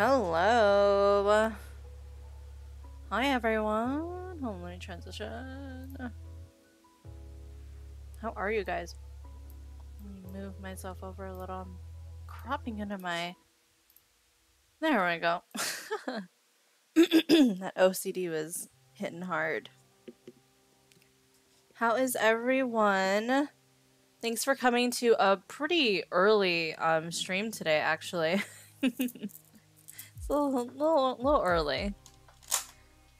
Hello. Hi everyone. Hold on, let me transition. How are you guys? Let me move myself over a little. I'm cropping into my. There we go. that OCD was hitting hard. How is everyone? Thanks for coming to a pretty early um, stream today, actually. a little, little, little early.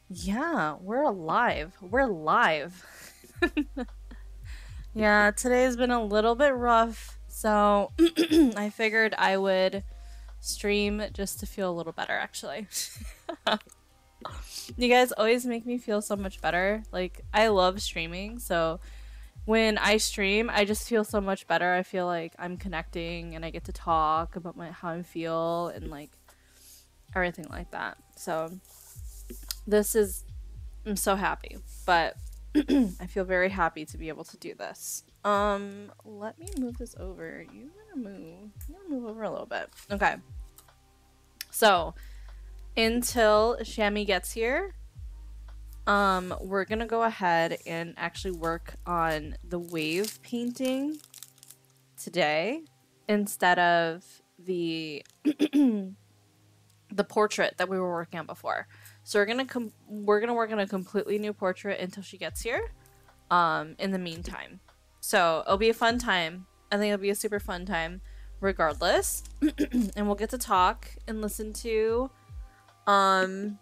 Yeah, we're alive. We're live. yeah, today's been a little bit rough, so I figured I would stream just to feel a little better, actually. you guys always make me feel so much better. Like, I love streaming, so when I stream, I just feel so much better. I feel like I'm connecting and I get to talk about my how I feel and like everything like that. So this is I'm so happy, but I feel very happy to be able to do this. Um, let me move this over. You gonna move? You gonna move over a little bit? Okay. So until Shami gets here, um, we're gonna go ahead and actually work on the wave painting today instead of the the portrait that we were working on before. So we're gonna com- we're gonna work on a completely new portrait until she gets here. Um, in the meantime, so it'll be a fun time. I think it'll be a super fun time, regardless. and we'll get to talk and listen to, um,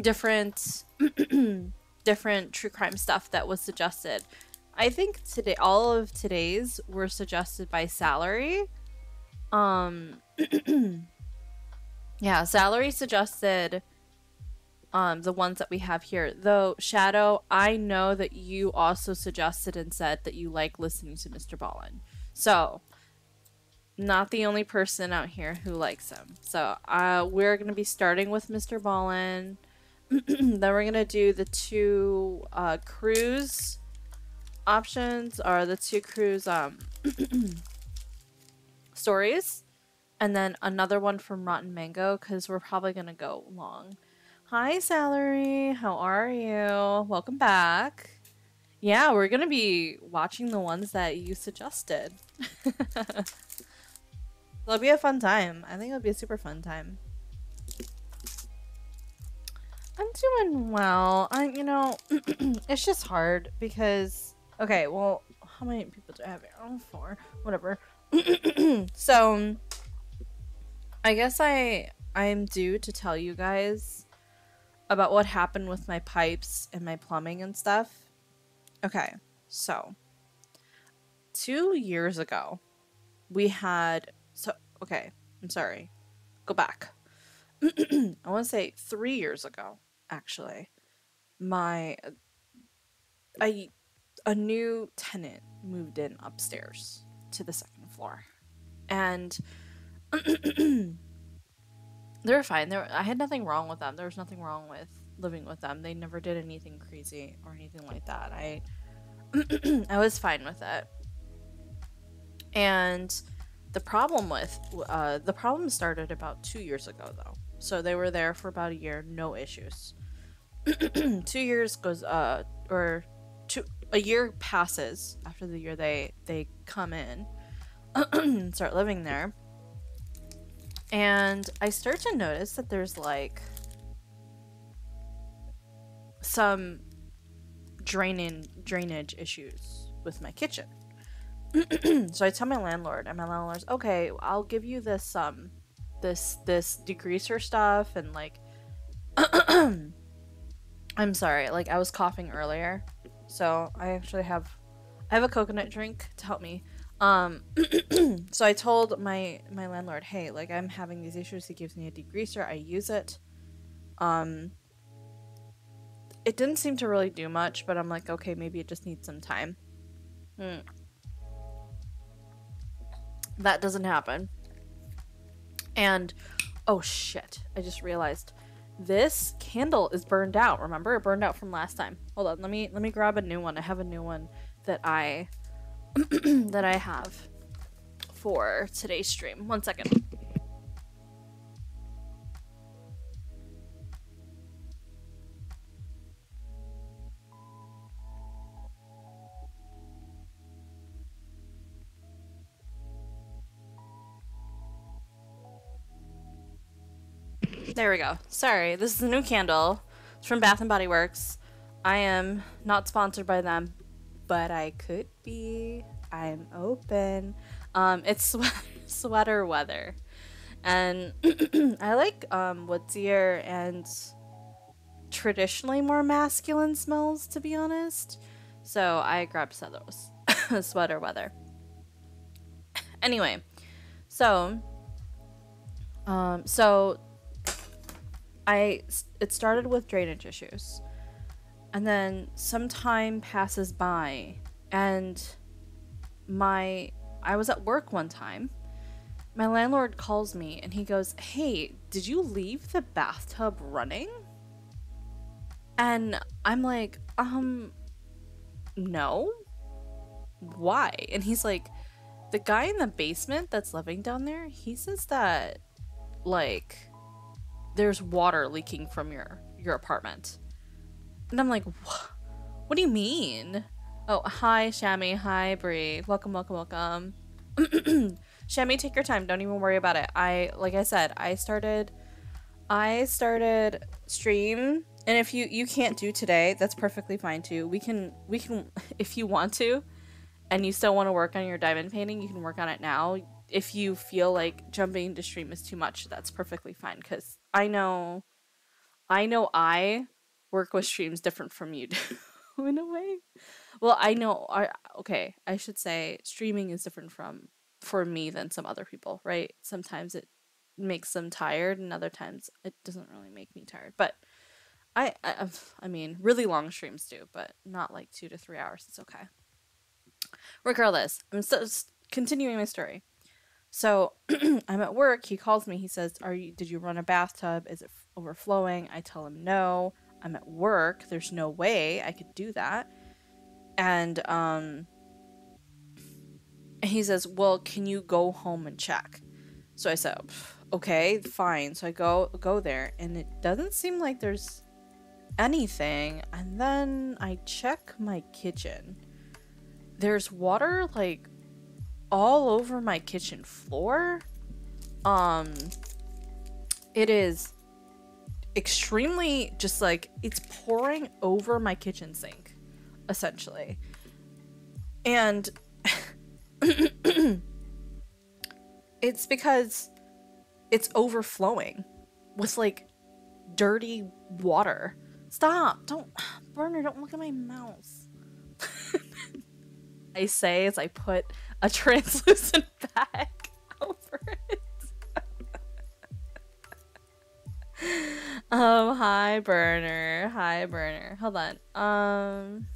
different different true crime stuff that was suggested. I think today all of today's were suggested by Salary. Um Yeah, Salary suggested um the ones that we have here. Though Shadow, I know that you also suggested and said that you like listening to Mr. Ballen. So, not the only person out here who likes him. So, uh we're going to be starting with Mr. Ballen. then we're gonna do the two uh, cruise options or the two cruise um stories and then another one from rotten mango because we're probably gonna go long hi salary how are you welcome back yeah we're gonna be watching the ones that you suggested it'll be a fun time i think it'll be a super fun time I'm doing well. I'm, you know, it's just hard because, okay, well, how many people do I have here? Oh, four. Whatever. so, I guess I, I'm due to tell you guys about what happened with my pipes and my plumbing and stuff. Okay, so, two years ago, we had, so, okay, I'm sorry. Go back. I want to say three years ago, actually, my a a new tenant moved in upstairs to the second floor, and they were fine. There, I had nothing wrong with them. There was nothing wrong with living with them. They never did anything crazy or anything like that. I I was fine with it, and the problem with uh, the problem started about two years ago though so they were there for about a year, no issues. two years goes uh or two a year passes after the year they they come in and start living there. And I start to notice that there's like some draining drainage issues with my kitchen. so I tell my landlord, and my landlord's okay. I'll give you this um this this degreaser stuff and like I'm sorry, like I was coughing earlier. So I actually have I have a coconut drink to help me. Um so I told my my landlord, "Hey, like I'm having these issues. He gives me a degreaser. I use it." Um it didn't seem to really do much, but I'm like, "Okay, maybe it just needs some time." Hmm. That doesn't happen. And oh shit, I just realized this candle is burned out. Remember? It burned out from last time. Hold on, let me let me grab a new one. I have a new one that I that I have for today's stream. One second. There we go. Sorry, this is a new candle. It's from Bath and Body Works. I am not sponsored by them, but I could be. I'm open. Um, it's swe- sweater weather, and I like um woodsier and traditionally more masculine smells, to be honest. So I grabbed those sweater weather. Anyway, so um, so I it started with drainage issues. And then some time passes by and my I was at work one time. My landlord calls me and he goes, "Hey, did you leave the bathtub running?" And I'm like, "Um no. Why?" And he's like, "The guy in the basement that's living down there, he says that like there's water leaking from your your apartment. And I'm like, what do you mean? Oh, hi, Shammy. Hi, Brie. Welcome, welcome, welcome. Shammy, take your time. Don't even worry about it. I, like I said, I started, I started stream, and if you you can't do today, that's perfectly fine too. We can we can if you want to, and you still want to work on your diamond painting, you can work on it now if you feel like jumping into stream is too much, that's perfectly fine. Because I know, I know I work with streams different from you do in a way. Well, I know. I okay. I should say streaming is different from for me than some other people, right? Sometimes it makes them tired, and other times it doesn't really make me tired. But I, I, um, I mean, really long streams do, but not like two to three hours. It's okay. Regardless, I'm still continuing my story. So I'm at work. He calls me. He says, "Are you? Did you run a bathtub? Is it overflowing?" I tell him no. I'm at work. There's no way I could do that. And um, he says, "Well, can you go home and check?" So I said, "Okay, fine." So I go go there, and it doesn't seem like there's anything. And then I check my kitchen. There's water like all over my kitchen floor. Um, it is extremely just like it's pouring over my kitchen sink, essentially. And it's because it's overflowing with like dirty water. Stop! Don't, Burner, don't look at my mouse. I say as I put a translucent bag um, hi burner. Hi burner. Hold on. Um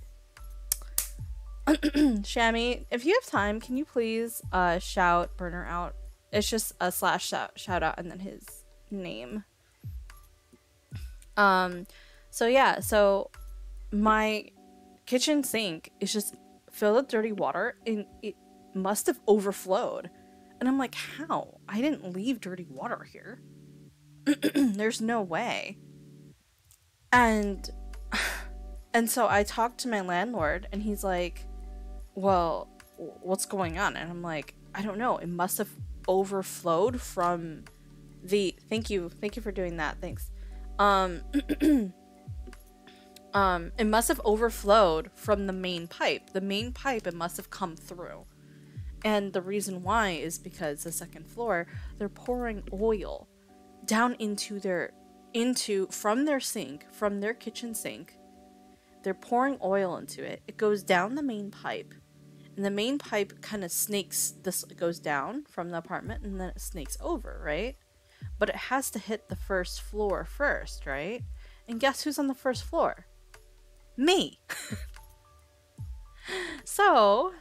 Shammy, if you have time, can you please uh shout burner out? It's just a slash shout, shout out and then his name. Um so yeah, so my kitchen sink is just filled with dirty water and it must have overflowed. And I'm like, how? I didn't leave dirty water here. There's no way. And and so I talked to my landlord and he's like, "Well, what's going on?" And I'm like, "I don't know. It must have overflowed from the Thank you. Thank you for doing that. Thanks. Um um it must have overflowed from the main pipe. The main pipe it must have come through. And the reason why is because the second floor, they're pouring oil down into their into from their sink, from their kitchen sink. They're pouring oil into it. It goes down the main pipe. And the main pipe kind of snakes this goes down from the apartment and then it snakes over, right? But it has to hit the first floor first, right? And guess who's on the first floor? Me. so,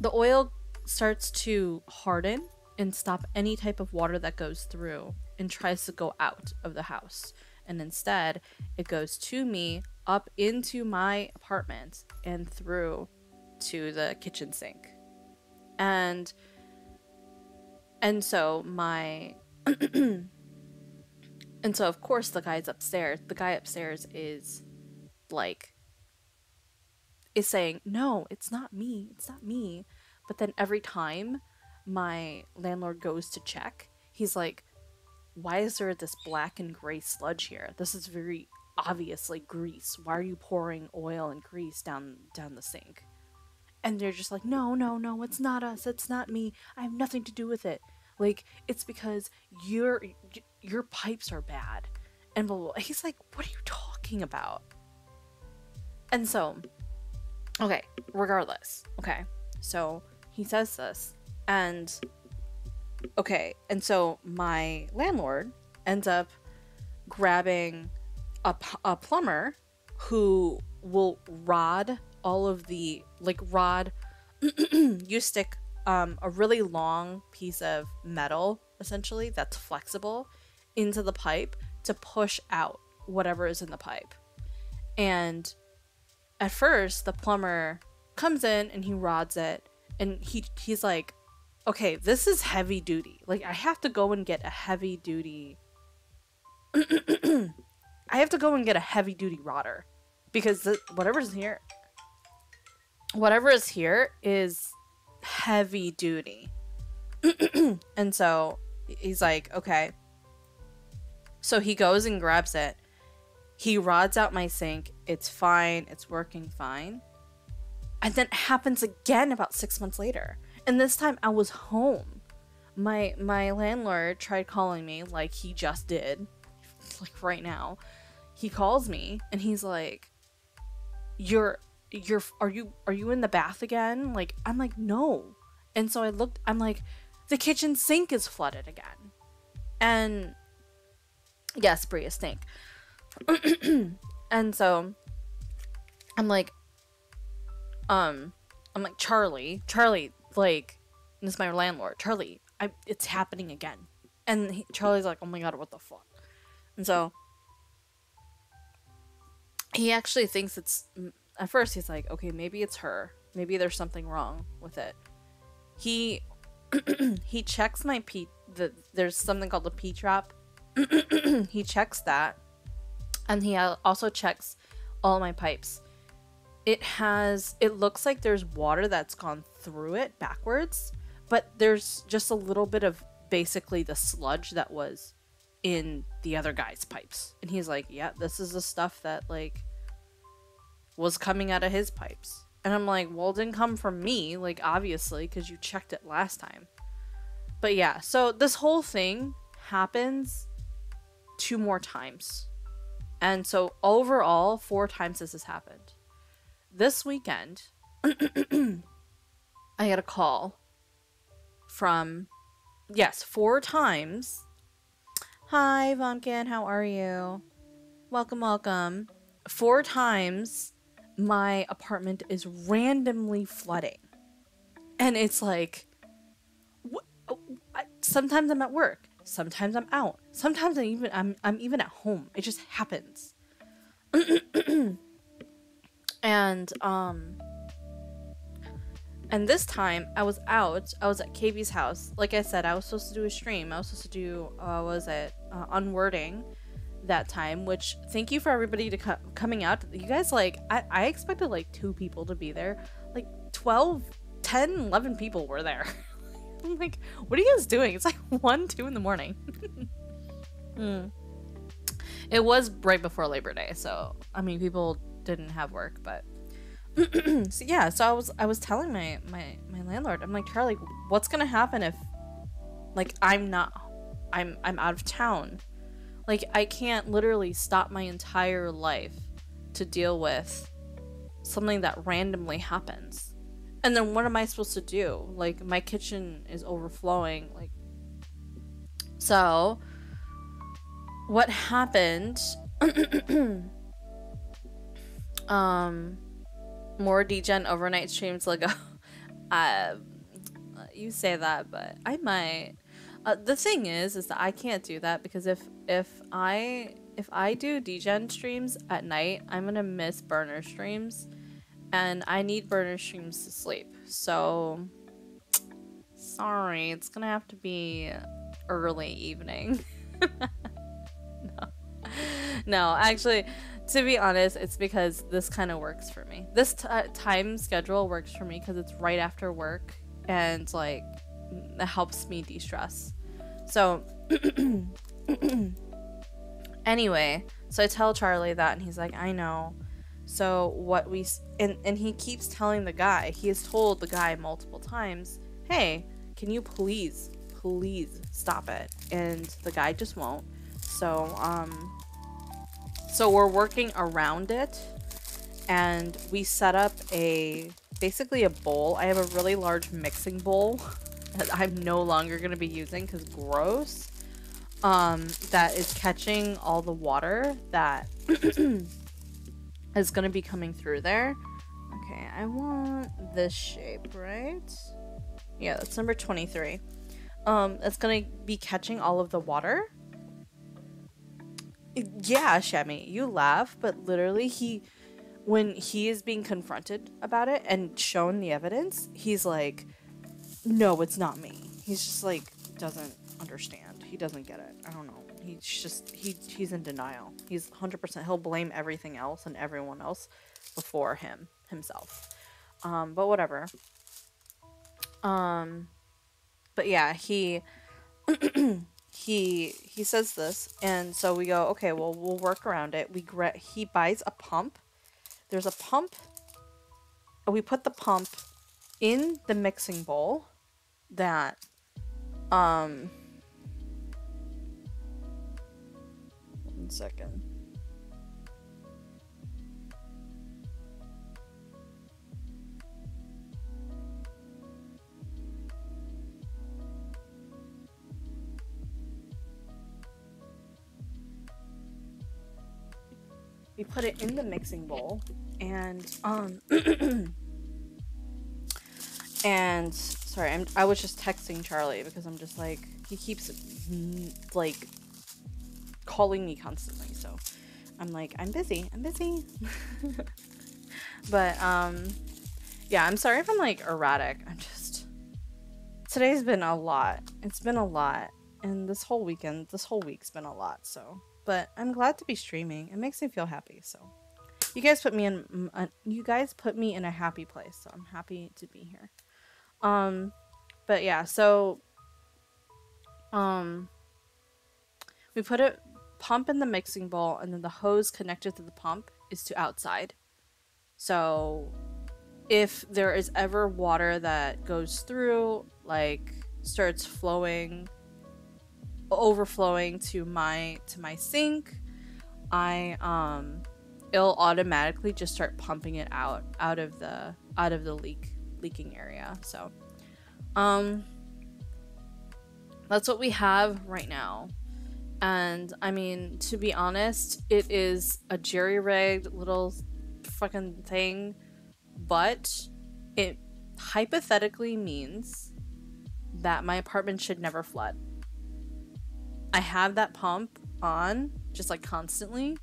the oil starts to harden and stop any type of water that goes through and tries to go out of the house. And instead, it goes to me, up into my apartment, and through to the kitchen sink. And and so my and so of course the guy's upstairs. The guy upstairs is like is saying, No, it's not me. It's not me. But then every time my landlord goes to check, he's like, why is there this black and gray sludge here? This is very obviously grease. Why are you pouring oil and grease down down the sink? And they're just like, no, no, no, it's not us. It's not me. I have nothing to do with it. Like it's because your your pipes are bad. And blah, blah, blah. he's like, what are you talking about? And so, okay, regardless, okay, so he says this, and okay, and so my landlord ends up grabbing a, a plumber who will rod all of the like rod you stick um, a really long piece of metal essentially that's flexible into the pipe to push out whatever is in the pipe. And at first the plumber comes in and he rods it and he he's like okay this is heavy duty like i have to go and get a heavy duty I have to go and get a heavy duty rodder because the, whatever's here, whatever is here is heavy duty. and so he's like, okay. So he goes and grabs it. He rods out my sink. It's fine. It's working fine. And then it happens again about six months later. And this time I was home. My my landlord tried calling me like he just did, like right now. He calls me and he's like you're you're are you are you in the bath again? Like i'm like no. And so i looked i'm like the kitchen sink is flooded again. And yes bria stink. And so i'm like um i'm like charlie charlie like this is my landlord charlie i it's happening again. And he, charlie's like oh my god what the fuck? And so he actually thinks it's at first he's like okay maybe it's her. Maybe there's something wrong with it. He he checks my p the there's something called the p trap. He checks that. And he also checks all my pipes it has it looks like there's water that's gone through it backwards but there's just a little bit of basically the sludge that was in the other guy's pipes. And he's like, Yeah, this is the stuff that like was coming out of his pipes. And I'm like, Well, it didn't come from me, like obviously, because you checked it last time. But yeah, so this whole thing happens two more times. And so overall, four times this has happened. This weekend, I got a call from, yes, four times Hi, Vonkin, how are you? Welcome, welcome. Four times my apartment is randomly flooding. And it's like, sometimes I'm at work, sometimes I'm out, sometimes I'm even I'm I'm even at home. It just happens. and um and this time I was out. I was at KB's house. Like I said, I was supposed to do a stream. I was supposed to do, uh, was it, uh, unwording that time, which thank you for everybody to co- coming out. You guys, like, I-, I expected like two people to be there. Like 12, 10, 11 people were there. I'm like, what are you guys doing? It's like 1, 2 in the morning. mm. It was right before Labor Day, so, I mean, people didn't have work, but so yeah, so I was I was telling my my my landlord, I'm like Charlie, what's gonna happen if like I'm not I'm I'm out of town. Like I can't literally stop my entire life to deal with something that randomly happens. And then what am I supposed to do? Like my kitchen is overflowing like so what happened um more degen overnight streams like uh, you say that but i might. Uh, the thing is is that i can't do that because if if i if i do degen streams at night i'm gonna miss burner streams and i need burner streams to sleep. So sorry it's gonna have to be early evening. No. No actually to be honest, it's because this kind of works for me. This time schedule works for me because it's right after work and like it helps me de stress. So, Anyway, so I tell Charlie that, and he's like, I know. So what we and and he keeps telling the guy. He has told the guy multiple times, "Hey, can you please, please stop it?" And the guy just won't. So um, so we're working around it, and we set up a basically a bowl. I have a really large mixing bowl that I'm no longer gonna be using because gross. Um, that is catching all the water that is going to be coming through there. Okay, I want this shape, right? Yeah, that's number 23. Um, it's going to be catching all of the water. Yeah, Shami, you laugh, but literally he when he is being confronted about it and shown the evidence, he's like, "No, it's not me." He's just like doesn't understand. He doesn't get it. I don't know. He's just he he's in denial. He's 100% he'll blame everything else and everyone else before him himself. Um but whatever. Um but yeah, he he he says this and so we go, "Okay, well, we'll work around it." We gra- he buys a pump. There's a pump. And we put the pump in the mixing bowl that um second. We put it in the mixing bowl and um and sorry, I'm I was just texting Charlie because I'm just like he keeps like calling me constantly. So I'm like, I'm busy. I'm busy. but um yeah, I'm sorry if I'm like erratic. I'm just today's been a lot. It's been a lot. And this whole weekend, this whole week's been a lot. So, but I'm glad to be streaming. It makes me feel happy. So, you guys put me in uh, you guys put me in a happy place. So, I'm happy to be here. Um but yeah, so um we put it pump in the mixing bowl and then the hose connected to the pump is to outside. So if there is ever water that goes through, like starts flowing overflowing to my to my sink, I um it'll automatically just start pumping it out out of the out of the leak leaking area. So um that's what we have right now. And I mean, to be honest, it is a jerry rigged little fucking thing, but it hypothetically means that my apartment should never flood. I have that pump on just like constantly,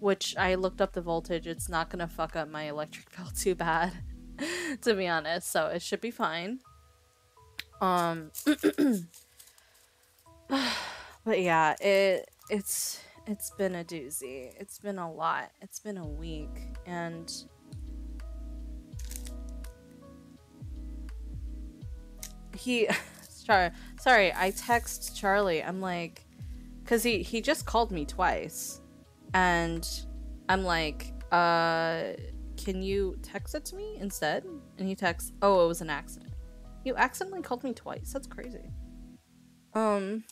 which I looked up the voltage. It's not gonna fuck up my electric bill too bad, to be honest. So it should be fine. Um. But yeah, it it's it's been a doozy. It's been a lot. It's been a week and he sorry sorry i text charlie i'm like because he he just called me twice. And i'm like uh can you text it to me instead? And he texts oh it was an accident. You accidentally called me twice. That's crazy. Um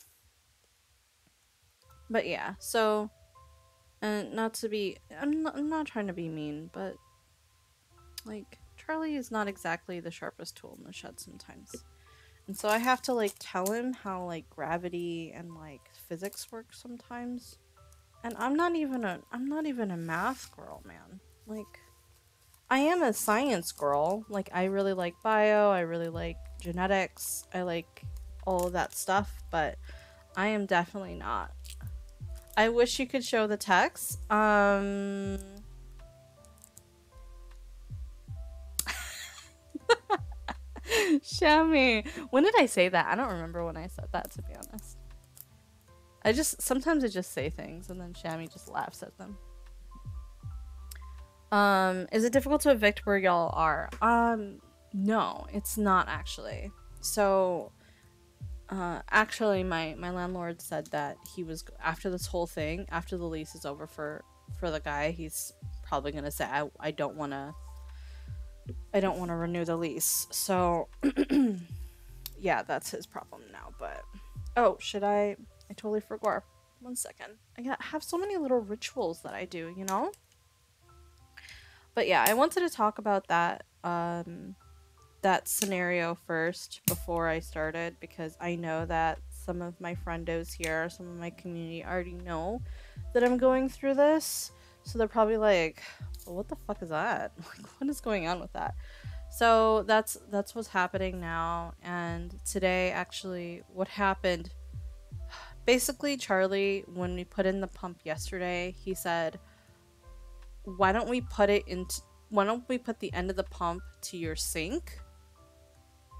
but yeah, so and not to be I'm not, I'm not trying to be mean, but like Charlie is not exactly the sharpest tool in the shed sometimes. And so I have to like tell him how like gravity and like physics work sometimes. And I'm not even a I'm not even a math girl, man. Like I am a science girl. Like I really like bio, I really like genetics, I like all that stuff, but I am definitely not I wish you could show the text. Um... Shami. When did I say that? I don't remember when I said that, to be honest. I just, sometimes I just say things and then Shami just laughs at them. Um, is it difficult to evict where y'all are? Um, no, it's not actually. So, Uh, actually, my my landlord said that he was after this whole thing, after the lease is over for for the guy, he's probably gonna say, "I I don't want to, I don't want to renew the lease." So, yeah, that's his problem now. But oh, should I? I totally forgot. One second. I have so many little rituals that I do, you know. But yeah, I wanted to talk about that um that scenario first before I started because I know that some of my friendos here, some of my community already know that I'm going through this. So they're probably like, what the fuck is that? Like what is going on with that? So that's that's what's happening now and today actually what happened basically Charlie when we put in the pump yesterday, he said, "Why don't we put it into why don't we put the end of the pump to your sink?"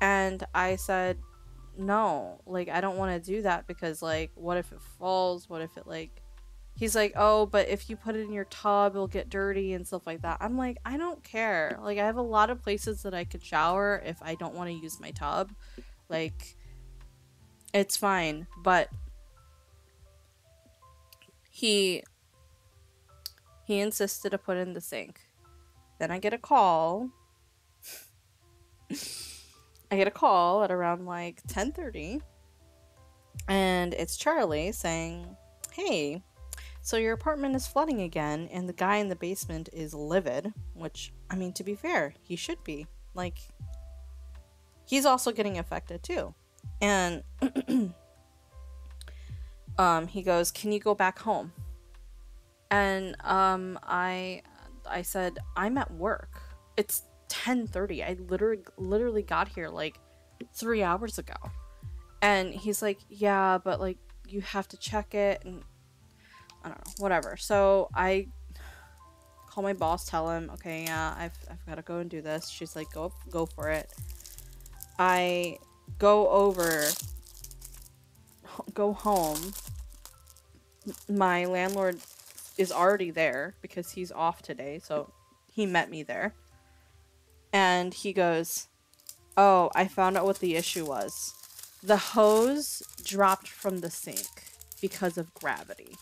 And I said, "No, like I don't want to do that because like what if it falls? What if it like He's like, "Oh, but if you put it in your tub, it'll get dirty and stuff like that." I'm like, "I don't care. Like I have a lot of places that I could shower if I don't want to use my tub. Like it's fine, but he he insisted to put it in the sink. Then I get a call. I get a call at around like 10:30 and it's Charlie saying, "Hey, so your apartment is flooding again and the guy in the basement is livid, which I mean to be fair, he should be. Like he's also getting affected too." And um, he goes, "Can you go back home?" And um, I I said, "I'm at work. It's 10:30. I literally literally got here like 3 hours ago." And he's like, "Yeah, but like you have to check it and I don't know, whatever." So I call my boss, tell him, "Okay, yeah, I've I've got to go and do this." She's like, "Go go for it." I go over go home, my landlord is already there because he's off today, so he met me there. And he goes, Oh, I found out what the issue was. The hose dropped from the sink because of gravity.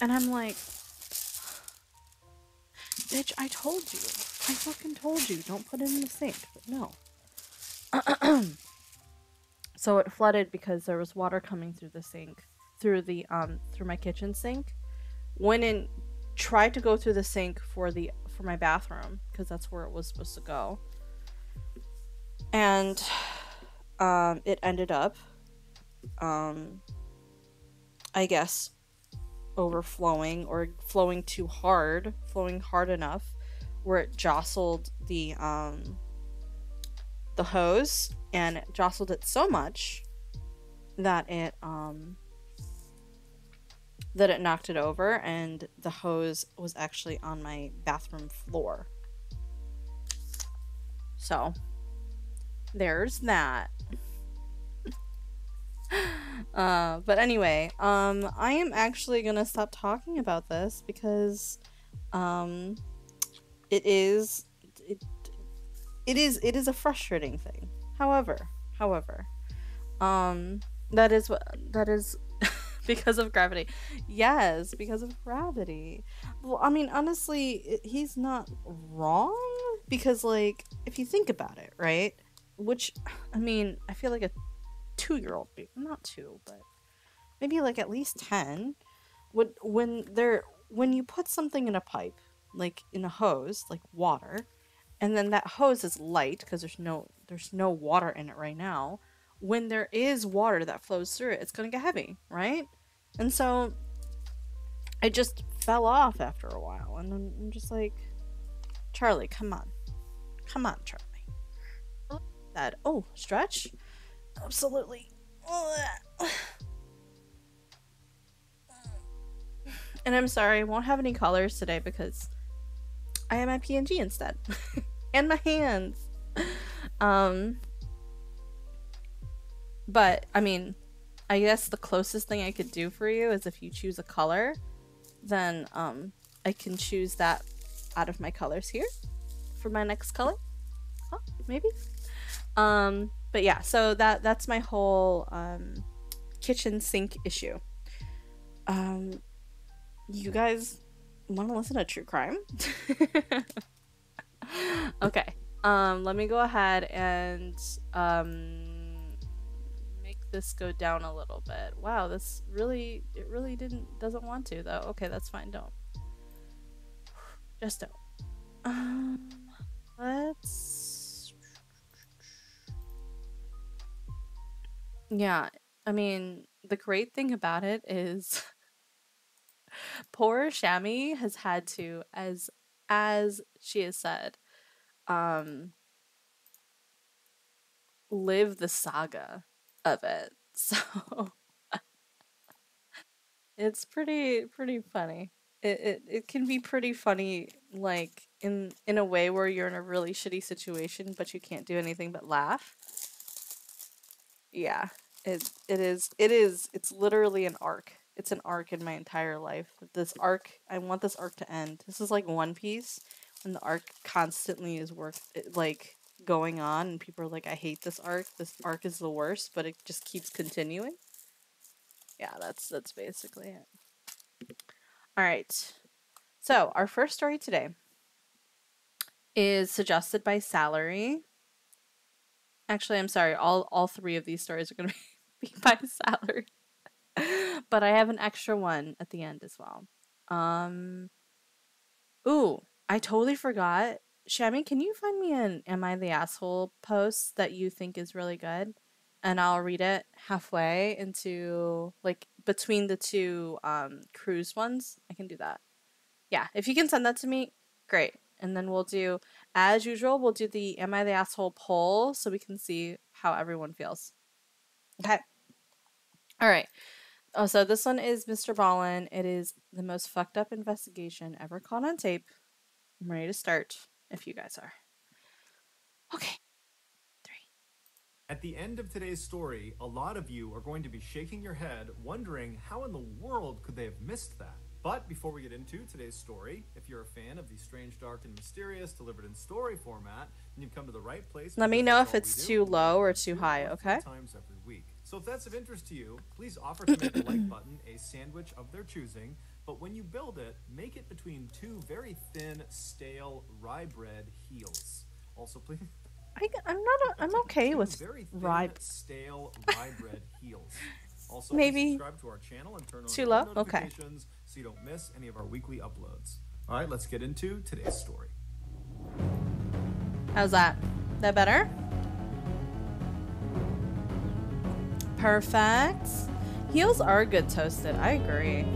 And I'm like, Bitch, I told you. I fucking told you. Don't put it in the sink. But no. So it flooded because there was water coming through the sink, through the um through my kitchen sink. Went in, tried to go through the sink for the for my bathroom because that's where it was supposed to go. And um, it ended up, um, I guess, overflowing or flowing too hard, flowing hard enough, where it jostled the um, the hose and jostled it so much that it um that it knocked it over and the hose was actually on my bathroom floor. So, there's that. uh, but anyway, um, I am actually gonna stop talking about this because, um, it is, it, it is it is a frustrating thing. However, however, um that is what that is because of gravity. Yes, because of gravity. Well, I mean, honestly, he's not wrong because like if you think about it, right? Which I mean, I feel like a 2-year-old, not 2, but maybe like at least 10 would when they're when you put something in a pipe, like in a hose, like water, and then that hose is light because there's no there's no water in it right now when there is water that flows through it it's going to get heavy right? And so it just fell off after a while and i'm just like charlie come on. Come on charlie. That oh stretch absolutely and i'm sorry i won't have any colors today because i am my png instead and my hands. Um, but I mean, I guess the closest thing I could do for you is if you choose a color, then um, I can choose that out of my colors here for my next color. Oh, maybe. Um, but yeah, so that that's my whole um, kitchen sink issue. Um, you guys want to listen to true crime? okay. Um, let me go ahead and um, make this go down a little bit. Wow, this really it really didn't doesn't want to though. Okay, that's fine. Don't. Just don't. Um, let's. Yeah, I mean, the great thing about it is poor Shammy has had to, as as she has said, um live the saga of it. So it's pretty pretty funny. It, it it can be pretty funny like in in a way where you're in a really shitty situation but you can't do anything but laugh. Yeah, it it is it is it's literally an arc. It's an arc in my entire life. This arc, I want this arc to end. This is like One Piece and the arc constantly is worth eh, like going on and people are like I hate this arc. This arc is the worst, but it just keeps continuing. Yeah, that's that's basically it. All right. So, our first story today is suggested by Salary. Actually, I'm sorry. All all three of these stories are going to be by Salary. but I have an extra one at the end as well. Um Ooh, I totally forgot. Shami, can you find me an Am I the Asshole post that you think is really good? And I'll read it halfway into like between the two um cruise ones. I can do that. Yeah, if you can send that to me, great. And then we'll do as usual, we'll do the Am I the Asshole poll so we can see how everyone feels. Okay. All right. Oh, so this one is Mr. Ballen. It is the most fucked up investigation ever caught on tape. I'm ready to start if you guys are. Okay. Three. At the end of today's story, a lot of you are going to be shaking your head, wondering how in the world could they have missed that? But before we get into today's story, if you're a fan of the strange, dark, and mysterious delivered in story format, then you've come to the right place. Let me know if it's too low or too high, one or three okay? Times every week. So if that's of interest to you, please offer to make the like button a sandwich of their choosing. But when you build it, make it between two very thin, stale rye bread heels. Also, please. I, I'm not. A, I'm okay with very thin, rye. stale rye bread heels. Also, Maybe subscribe to our channel and turn on too low? Okay. notifications so you don't miss any of our weekly uploads. All right, let's get into today's story. How's that? That better? Perfect. Heels are good toasted. I agree.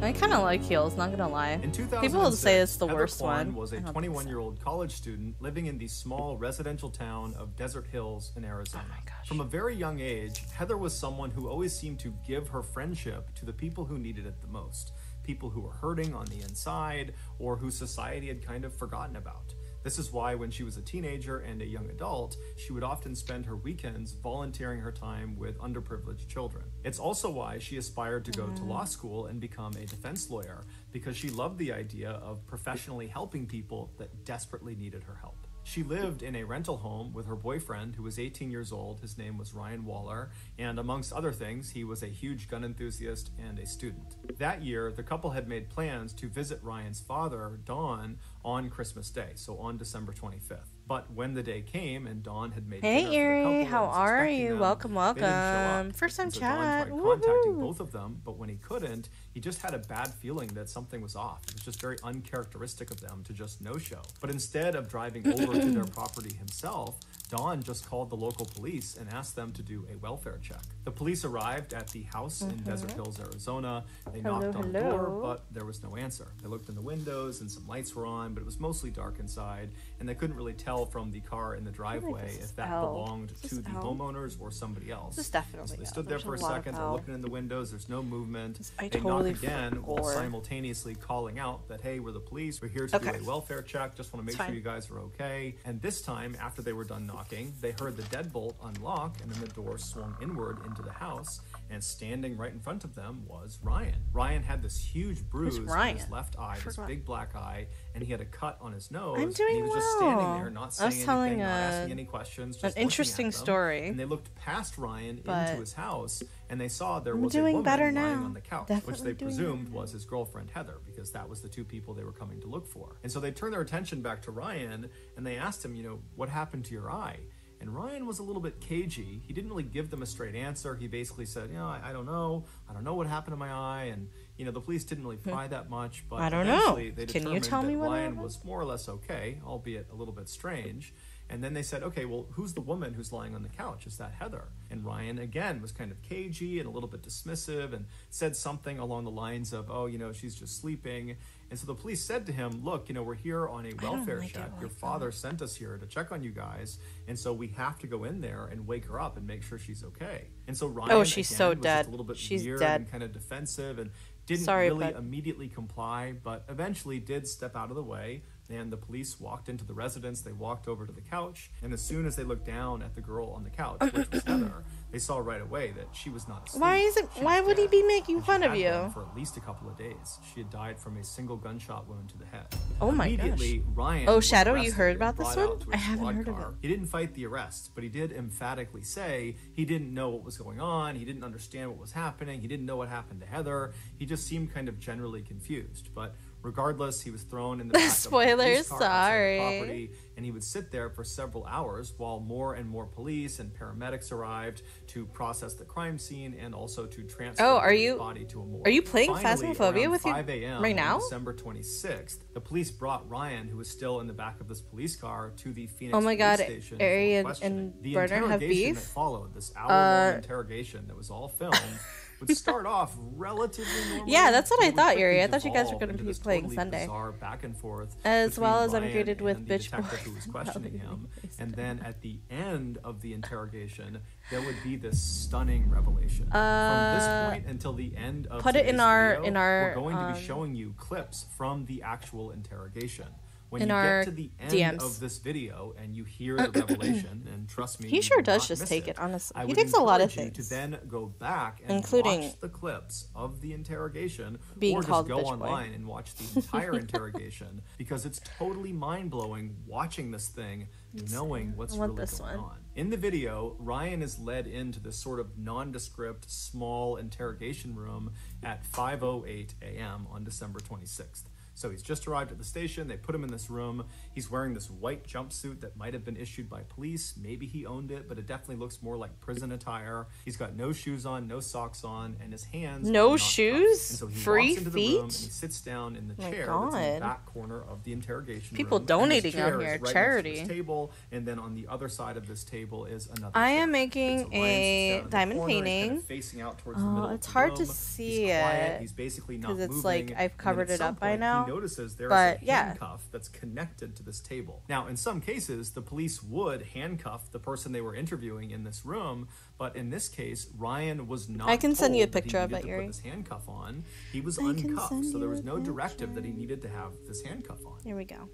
I kind of like heels. Not gonna lie. In People will say it's the Heather worst Quan one. was a I don't think so. 21-year-old college student living in the small residential town of Desert Hills in Arizona. Oh my gosh. From a very young age, Heather was someone who always seemed to give her friendship to the people who needed it the most. People who were hurting on the inside or who society had kind of forgotten about. This is why, when she was a teenager and a young adult, she would often spend her weekends volunteering her time with underprivileged children. It's also why she aspired to go to law school and become a defense lawyer, because she loved the idea of professionally helping people that desperately needed her help. She lived in a rental home with her boyfriend, who was 18 years old. His name was Ryan Waller, and amongst other things, he was a huge gun enthusiast and a student. That year, the couple had made plans to visit Ryan's father, Don, on Christmas Day, so on December 25th. But when the day came and Don had made Hey, Erie, how are you? them, Welcome, they didn't show up. welcome. First time so Don chat. tried contacting both of them, but when he couldn't, he just had a bad feeling that something was off. It was just very uncharacteristic of them to just no-show. But instead of driving over to their property himself, Don just called the local police and asked them to do a welfare check. The police arrived at the house in Desert Hills, Arizona. They Mm-hmm. Hello, knocked on the door, but there was no answer. They looked in the windows and some lights were on, but it was mostly dark inside, and they couldn't really tell from the car in the driveway this if that L. belonged to the L? homeowners or somebody else. This is definitely So they L. stood there There's for a a second, they're looking in the windows, there's no movement. I they totally knock again while simultaneously calling out that, hey, we're the police, we're here to Okay. do a welfare check, just want to make sure you guys are okay. And this time, after they were done knocking, they heard the deadbolt unlock and then the door swung inward into the house. And standing right in front of them was Ryan. Ryan had this huge bruise on his left eye, this big black eye, and he had a cut on his nose. I'm and doing he was just standing well. there, not I saying was anything, telling not a- asking any questions. Just an interesting story. And they looked past Ryan But- into his house, and they saw there I'm was doing a woman better lying now. on the couch, which they presumed was his girlfriend Heather, because that was the two people they were coming to look for. And so they turned their attention back to Ryan, and they asked him, you know, what happened to your eye? And Ryan was a little bit cagey. He didn't really give them a straight answer. He basically said, you know, I, I don't know. I don't know what happened to my eye. And, you know, the police didn't really pry that much. But Hmm. I don't know. they Can you tell me what Ryan happened? was more or less okay, albeit a little bit strange. And then they said, okay, well, who's the woman who's lying on the couch? Is that Heather? And Ryan, again, was kind of cagey and a little bit dismissive and said something along the lines of, oh, you know, she's just sleeping. And so the police said to him, look, you know, we're here on a welfare like check. Your like father sent us here to check on you guys. And so we have to go in there and wake her up and make sure she's okay. And so Ryan, Oh, she's again, so was just dead. a little bit She's weird dead. and kind of defensive and didn't Sorry, really bud. immediately comply, but eventually did step out of the way. And the police walked into the residence. They walked over to the couch, and as soon as they looked down at the girl on the couch, which was Heather, they saw right away that she was not asleep. Why is it- She why would he be making fun of you? For at least a couple of days, she had died from a single gunshot wound to the head. Oh my Immediately, Ryan. Oh, Shadow, you heard about this one? I haven't heard of it. He didn't fight the arrest, but he did emphatically say he didn't know what was going on. He didn't understand what was happening. He didn't know what happened to Heather. He just seemed kind of generally confused. But regardless, he was thrown in the back of the Spoilers, outside the sorry. property, and he would sit there for several hours while more and more police and paramedics arrived to process the crime scene and also to transfer Oh, are you- body to a morgue. are you playing Finally, Phasmophobia with you 5 a.m. right now? December 26th, the police brought Ryan, who was still in the back of this police car, to the Phoenix Oh my police God, station. Ari and- and the Bernard have interrogation beef? that followed, this hour-long Uh, interrogation that was all filmed, would start off relatively normally. Yeah, that's what I thought, Yuri. I thought you guys were gonna be playing totally Sunday. back and forth As well as I'm greeted with bitch boy. who was questioning him. And then at the end of the interrogation, there would be this stunning revelation. From Uh, this point until the end of put it in our- video, in our, we're going to um, be showing you clips from the actual interrogation. When In you our get to the end DMs. of this video and you hear the revelation, and trust me, He sure does just take it, honestly. I He takes a lot of things. To then go back and Including watch the clips of the interrogation, being or just go bitch boy. online and watch the entire interrogation because it's totally mind blowing watching this thing, knowing what's really this going one. on. In the video, Ryan is led into this sort of nondescript, small interrogation room at 5:08 a.m. on December 26th. So he's just arrived at the station. They put him in this room. He's wearing this white jumpsuit that might have been issued by police. Maybe he owned it, but it definitely looks more like prison attire. He's got no shoes on, no socks on, and his hands No shoes? And so he Free walks into the room and feet? he sits down in the My chair that's in the back corner of the interrogation People room. Donating out here, right charity. table, and then on the other side of this table is another. I chair. am making a sits down in the diamond corner, he's kind of painting. facing out towards the Oh, middle of it's the hard to see He's quiet. it, He's basically not 'cause it's moving. like I've covered it up by point, now. He notices there is a yeah. handcuff that's connected to this table. Now, in some cases, the police would handcuff the person they were interviewing in this room, but in this case, Ryan was not. I can send you a told that he picture of it, Yuri. Put this handcuff on. He was I uncuffed, so there was no directive that he needed to have this handcuff on. Here we go.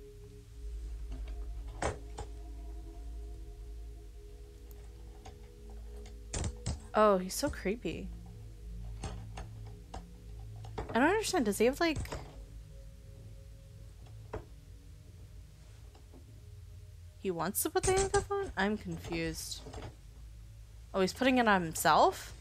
Oh, he's so creepy. I don't understand. Does he have like. He wants to put the handcuff on? I'm confused. Oh, he's putting it on himself?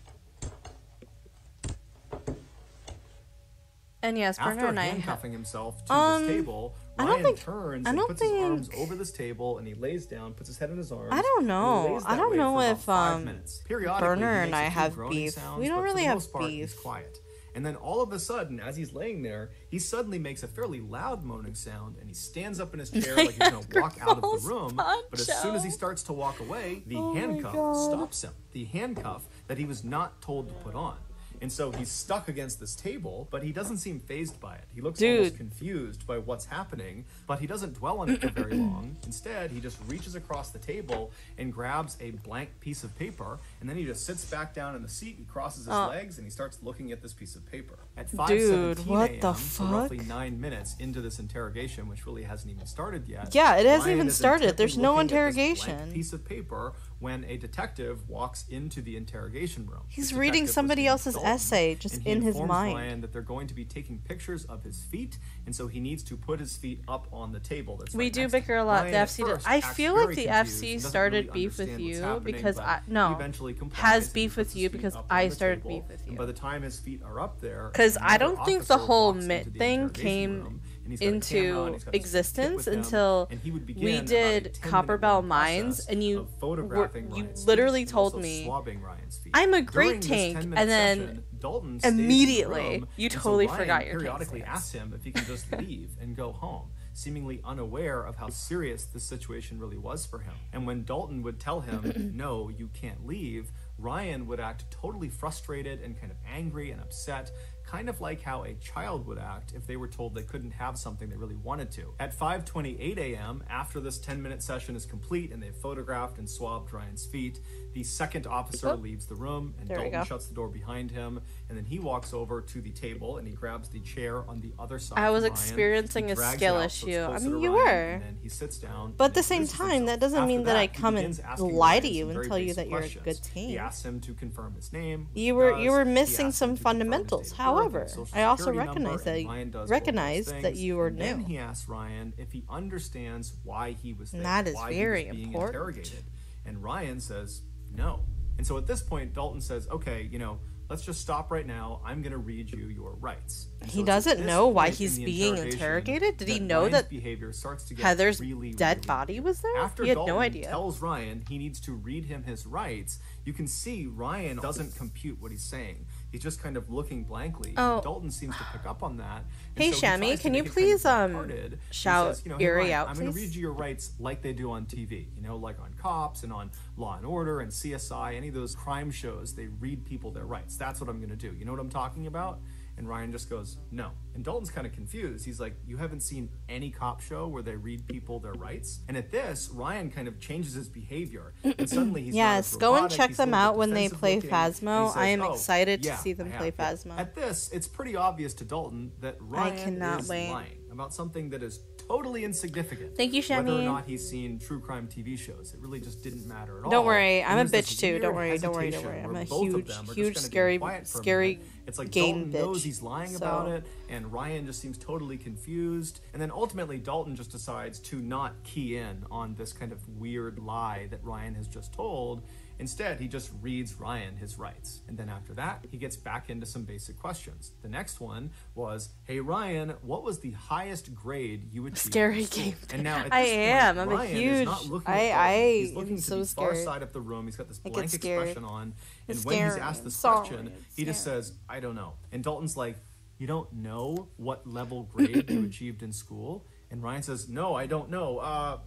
And yes, Bernard After and I handcuffing himself to Um, this table, I Ryan don't think- turns I and don't puts his arms over this table and he lays down, puts his head in his arms. I don't know. I don't know if, um, minutes. Periodically, Berner he and I have beef. Sounds, We don't really have part, beef. Quiet. And then all of a sudden, as he's laying there, he suddenly makes a fairly loud moaning sound and he stands up in his chair like he's going to walk out of the room. But as soon as he starts to walk away, the Oh handcuff stops him. The handcuff that he was not told to put on. And so he's stuck against this table, but he doesn't seem phased by it. He looks almost confused by what's happening, but he doesn't dwell on it for very long. Instead, he just reaches across the table and grabs a blank piece of paper, and then he just sits back down in the seat, he crosses his Uh. legs, and he starts looking at this piece of paper. At Dude, 5:17 what a.m., the so roughly nine minutes into this interrogation, which really hasn't even started yet. Yeah, it hasn't Ryan even started. There's no looking at this blank interrogation. Piece of paper when a detective walks into the interrogation room. He's reading somebody else's Dalton, essay just and he in his informs mind. Ryan that they're going to be taking pictures of his feet, and so he needs to put his feet up on the table. That's We right do next bicker a lot. Ryan The FC does- first I feel like the FC started really beef with you because I- he no, eventually complies has and beef with you because I started beef with and you. by the time his feet are up there, because I don't think the whole mitt thing came room, and he's got a into camera and he's got a kit existence until and he would begin we did 10-minute Copper Bell Mines, and you were- you literally told me, swabbing Ryan's feet. "I'm a great tank," and then Dalton immediately, you and so totally forgot your periodically asked him if he can just leave and go home seemingly unaware of how serious the situation really was for him. And when Dalton would tell him, no, you can't leave, Ryan would act totally frustrated and kind of angry and upset, kind of like how a child would act if they were told they couldn't have something they really wanted to. At 5:28 a.m., after this 10-minute session is complete and they've photographed and swabbed Ryan's feet, the second officer Oh. leaves the room and There Dalton shuts the door behind him and then he walks over to the table and he grabs the chair on the other side. I was Ryan. experiencing a skill out so issue. I mean, you Ryan, were. And he sits down. But at the same time, that doesn't After mean that I come and lie to you and tell you that you're a good team. He asks him to confirm his name. You were does. you were missing some him to confirm his fundamentals. date of birth and However, I also recognize that Ryan does both recognize that you were And Then new. he asks Ryan if he understands why he was there. That is why very he was being important. interrogated. And Ryan says no. And so at this point, Dalton says, "Okay, you know." Let's just stop right now. I'm going to read you your rights. And He so doesn't know why he's being interrogated? Did he know Ryan's that behavior starts to get Heather's really, dead really body was there? after he had Dalton no idea. tells Ryan he needs to read him his rights, you can see Ryan doesn't compute what he's saying. He's just kind of looking blankly. Oh. Dalton seems to pick up on that. Hey, so he Shammy, can you it kind of please, um, shout says, you know, Erie Ryan, out, I'm going to read you your rights like they do on TV. You know, like on Cops and on Law and Order and CSI, any of those crime shows, they read people their rights. That's what I'm going to do. You know what I'm talking about? And Ryan just goes, no. And Dalton's kind of confused. He's like, you haven't seen any cop show where they read people their rights? And at this, Ryan kind of changes his behavior. And suddenly he's Yes, go and check he's them out when they play looking, Phasmo. says, I am "Oh, excited to see them play. Phasmo. At this, it's pretty obvious to Dalton that Ryan is wait. lying about something that is totally insignificant. Thank you, Shami. Whether or not he's seen true crime TV shows, it really just didn't matter at all. Don't worry, I'm a bitch too. Don't worry, don't worry, don't worry. I'm a huge, them are just huge, scary, quiet for a scary. It's like game Dalton knows bitch. he's lying So- about it, and Ryan just seems totally confused. And then ultimately, Dalton just decides to not key in on this kind of weird lie that Ryan has just told. Instead, he just reads Ryan his rights. And then after that, he gets back into some basic questions. The next one was, Hey Ryan, what was the highest grade you achieved? in Scary school?" game. And now I point, am. I'm a Ryan is not looking I-. I He's looking to so the far side of the room. He's got this blank expression on. And It's when he's asked this Sorry, question, he just says, I don't know. And Dalton's like, You don't know what level grade you achieved in school? And Ryan says, No, I don't know. Uh,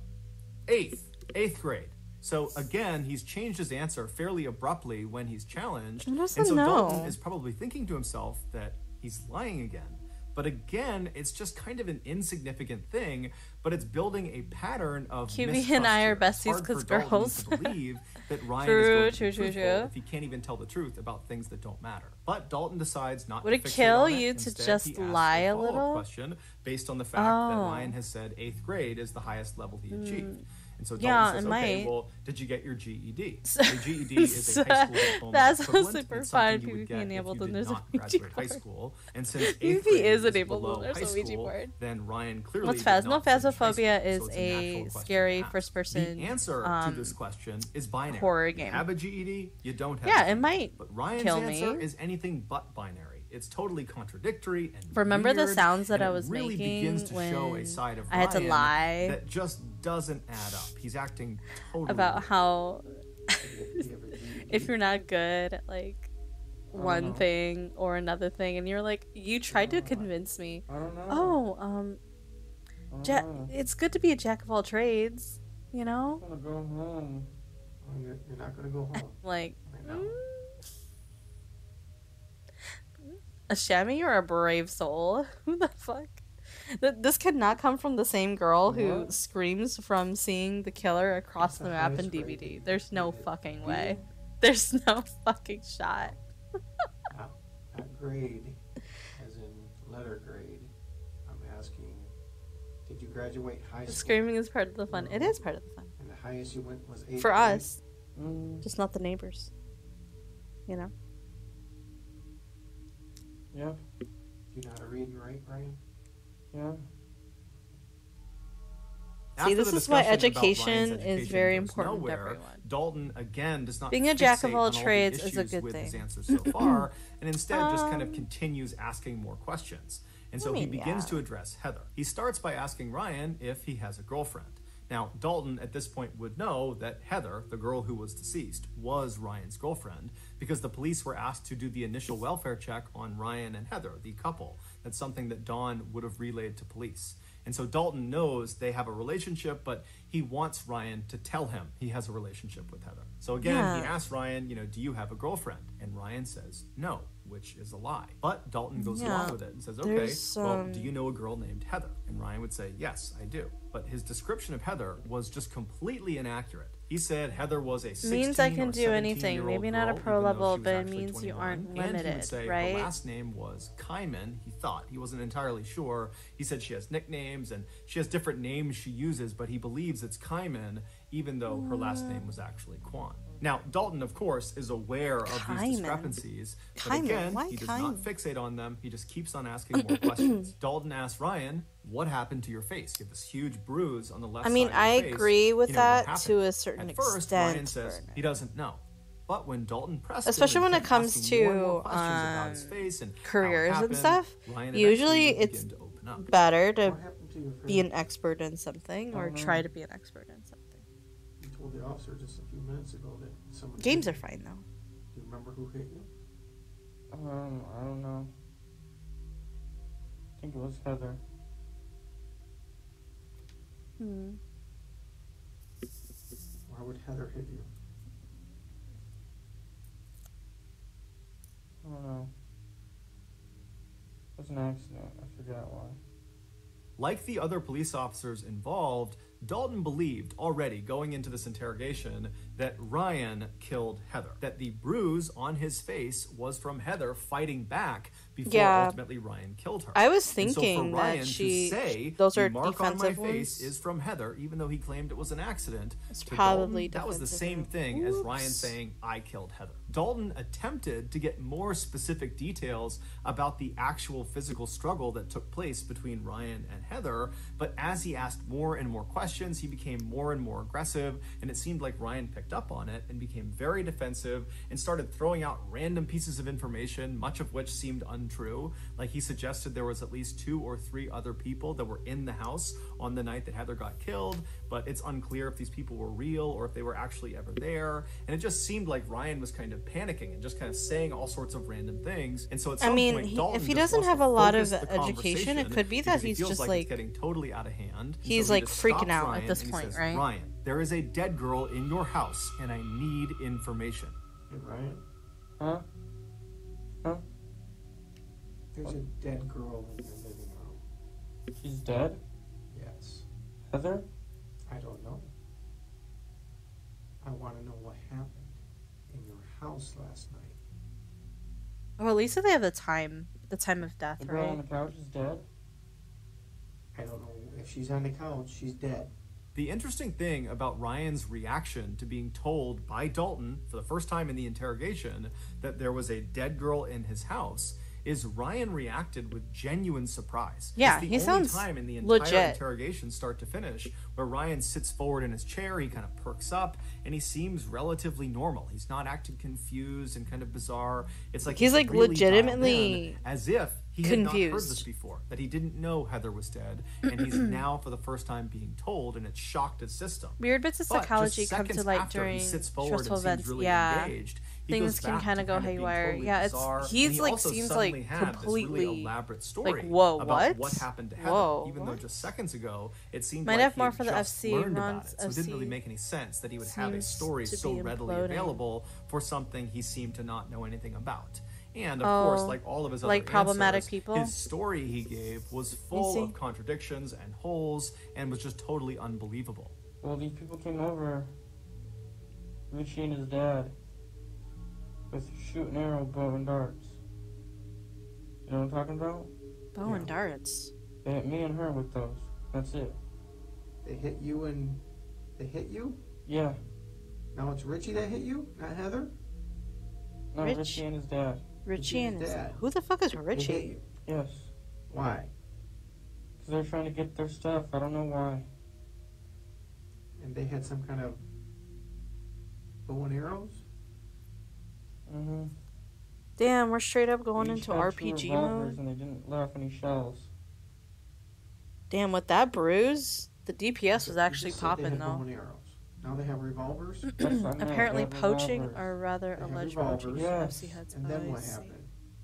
eighth, eighth grade. So again, he's changed his answer fairly abruptly when he's challenged. And so Dalton is probably thinking to himself that he's lying again. But again, it's just kind of an insignificant thing, but it's building a pattern of QB and I are besties hard for 'cause Dalton girls. to believe that Ryan True, is going to true, true, true. if he can't even tell the truth about things that don't matter. But Dalton decides not Would to it kill on it. you to Instead, just lie a follow-up little? question based on the fact that Oh. Ryan has said eighth grade is the highest level he hmm. achieved. And so Dalton Yeah, says, it okay, might. well, did you get your GED? A GED is a high school diploma That's equivalent. super It's fun, you PvP enabled, and there's a not Ouija graduate high school. And since PvP is enabled, below there's a Ouija school, board. then Ryan clearly What's Phasmo? finish Phasmophobia is so a scary first-person, The answer to um, this question is binary. horror You game. have a GED, you don't have. Yeah, it might But Ryan's kill answer me. is anything but binary. It's totally contradictory and Remember the sounds that I was really making begins to show a side of I had to Ryan lie? that just doesn't add up. He's acting totally about weird. how You have a GED? if you're not good at like one thing or another thing and you're like you tried to convince me I don't know. oh um ja- it's good to be a jack of all trades you know want to go home. Oh, you're, you're not gonna go home. like I know. A chamois or a brave soul who the fuck Th- this could not come from the same girl who What? screams from seeing the killer across the the map in DBD. grade. There's no fucking way. There's no fucking shot. Not, not grade, as in letter grade. I'm asking, did you graduate high school? screaming is part of the fun. It is part of the fun. And the highest you went was eighth For grade? us. Mm, just not the neighbors. You know. Yeah, Do you know how to read and write, Brian? yeah. See, After this is why discussion about Ryan's education is very goes important to nowhere, everyone. Dalton again does not Being a jack of all on the trades is a good with His thing. answers so far, and instead just kind of Um, continues asking more questions. And I so he begins yeah. to address Heather. He starts by asking Ryan if he has a girlfriend. Now, Dalton at this point would know that Heather, the girl who was deceased, was Ryan's girlfriend because the police were asked to do the initial welfare check on Ryan and Heather, the couple. That's something that Don would have relayed to police. And so Dalton knows they have a relationship, but he wants Ryan to tell him he has a relationship with Heather. So again, he asks Ryan, you know, do you have a girlfriend? And Ryan says no, which is a lie. But Dalton goes Yeah. along with it and says, okay, There's, well, um, do you know a girl named Heather? And Ryan would say, yes, I do. But his description of Heather was just completely inaccurate. He said Heather was a 16 Means I can do anything. 17-year-old Maybe not a pro level, but it means you aren't limited, And he would say right? Her last name was Kyman. He thought he wasn't entirely sure. He said she has nicknames and she has different names she uses, but he believes it's Kyman, even though her last name was actually Quan. Now, Dalton, of course, is aware of Kyman. these discrepancies, but Kyman? again, Why he does Kyman? not fixate on them. He just keeps on asking more questions. Dalton asks Ryan, "What happened to your face? You have this huge bruise on the left I mean, side of your I face. agree with You know, that to a certain At first, extent. Ryan says Bernard. he doesn't know. But when Dalton pressed Especially when it comes asking more more to, questions about his um, face and how it careers and stuff, Ryan usually it's to open up. Better to to be an expert in something or know. try to be an expert in something. You told the officer just a few minutes ago that someone. Games are fine though. you. Do you remember who hit you? Um, I don't know. I think it was Heather. Hmm. Why would Heather hit you? I don't know. It was an accident. I forgot why. Like the other police officers involved, Dalton believed already going into this interrogation that Ryan killed Heather. That the bruise on his face was from Heather fighting back before Yeah. ultimately Ryan killed her. I was And so for thinking Ryan that to she say those are the mark on my defensive face wounds. is from Heather, even though he claimed it was an accident. It's to probably Dalton, that was the same thing as Ryan Oops. saying I killed Heather. Dalton attempted to get more specific details about the actual physical struggle that took place between Ryan and Heather, but as he asked more and more questions, he became more and more aggressive, and it seemed like Ryan picked up on it and became very defensive and started throwing out random pieces of information, much of which seemed untrue. Like he suggested there was at least two or three other people that were in the house on the night that Heather got killed, but it's unclear if these people were real or if they were actually ever there. And it just seemed like Ryan was kind of panicking and just kind of saying all sorts of random things. And so at I some mean, point, he- if he doesn't have a lot of education, it could be that he's just, like, like- getting totally out of hand. He's, so he like, freaking out at this point, right? Ryan, there is a dead girl in your house, and I need information. Hey, Ryan. Huh? Huh? There's a dead girl in your living room. She's dead? Yes. Heather? I don't know. I want to know what happened in your house last night. Well, at least if they have the time, the time of death, The girl on right? the couch is dead? I don't know if she's on the couch. She's dead. The interesting thing about Ryan's reaction to being told by Dalton for the first time in the interrogation that there was a dead girl in his house is Ryan reacted with genuine surprise. Yeah, it's the he only sounds time in the entire legit. interrogation start to finish where Ryan sits forward in his chair, he kind of perks up, and he seems relatively normal. He's not acting confused and kind of bizarre. It's like He's, like, really legitimately as if he had not heard this before, that he didn't know Heather was dead, and he's now for the first time being told, and it shocked his system. Weird bits of psychology come to light after during he sits forward stressful and events. really yeah. engaged, Things can go kind of being haywire. totally Yeah, it's- bizarre, he's, he like, seems, like, this really completely- elaborate story like, whoa, about what? what happened to Heather, Whoa, even though just seconds ago it seemed Might like have more for the FC learned about it, so it didn't really make any sense that he would have a story so readily available for something he seemed to not know anything about. And of Oh, course, like all of his like other problematic answers, people? his story he gave was full of contradictions and holes, and was just totally unbelievable. Well, these people came over. Richie and his dad. With shooting and arrow, bow and darts. You know what I'm talking about? Bow and darts. They hit me and her with those. That's it. They hit you and they hit you. Yeah. Now it's Richie that hit you, not Heather. No, Rich? Richie and his dad. Richie and his dad. Who the fuck is They Richie? Yes. Why? Because they're trying to get their stuff. I don't know why. And they had some kind of bow and arrows. Mm-hmm. Damn, we're straight up going Each into had RPG mode. And they didn't let off any shells. Damn, with that bruise, the DPS was actually just said they popping had bow though. And arrows. Now they have revolvers. That's I meant, Apparently, they have poaching revolvers. or rather They have alleged revolvers. poaching. Yes. FC heads And then what I happened?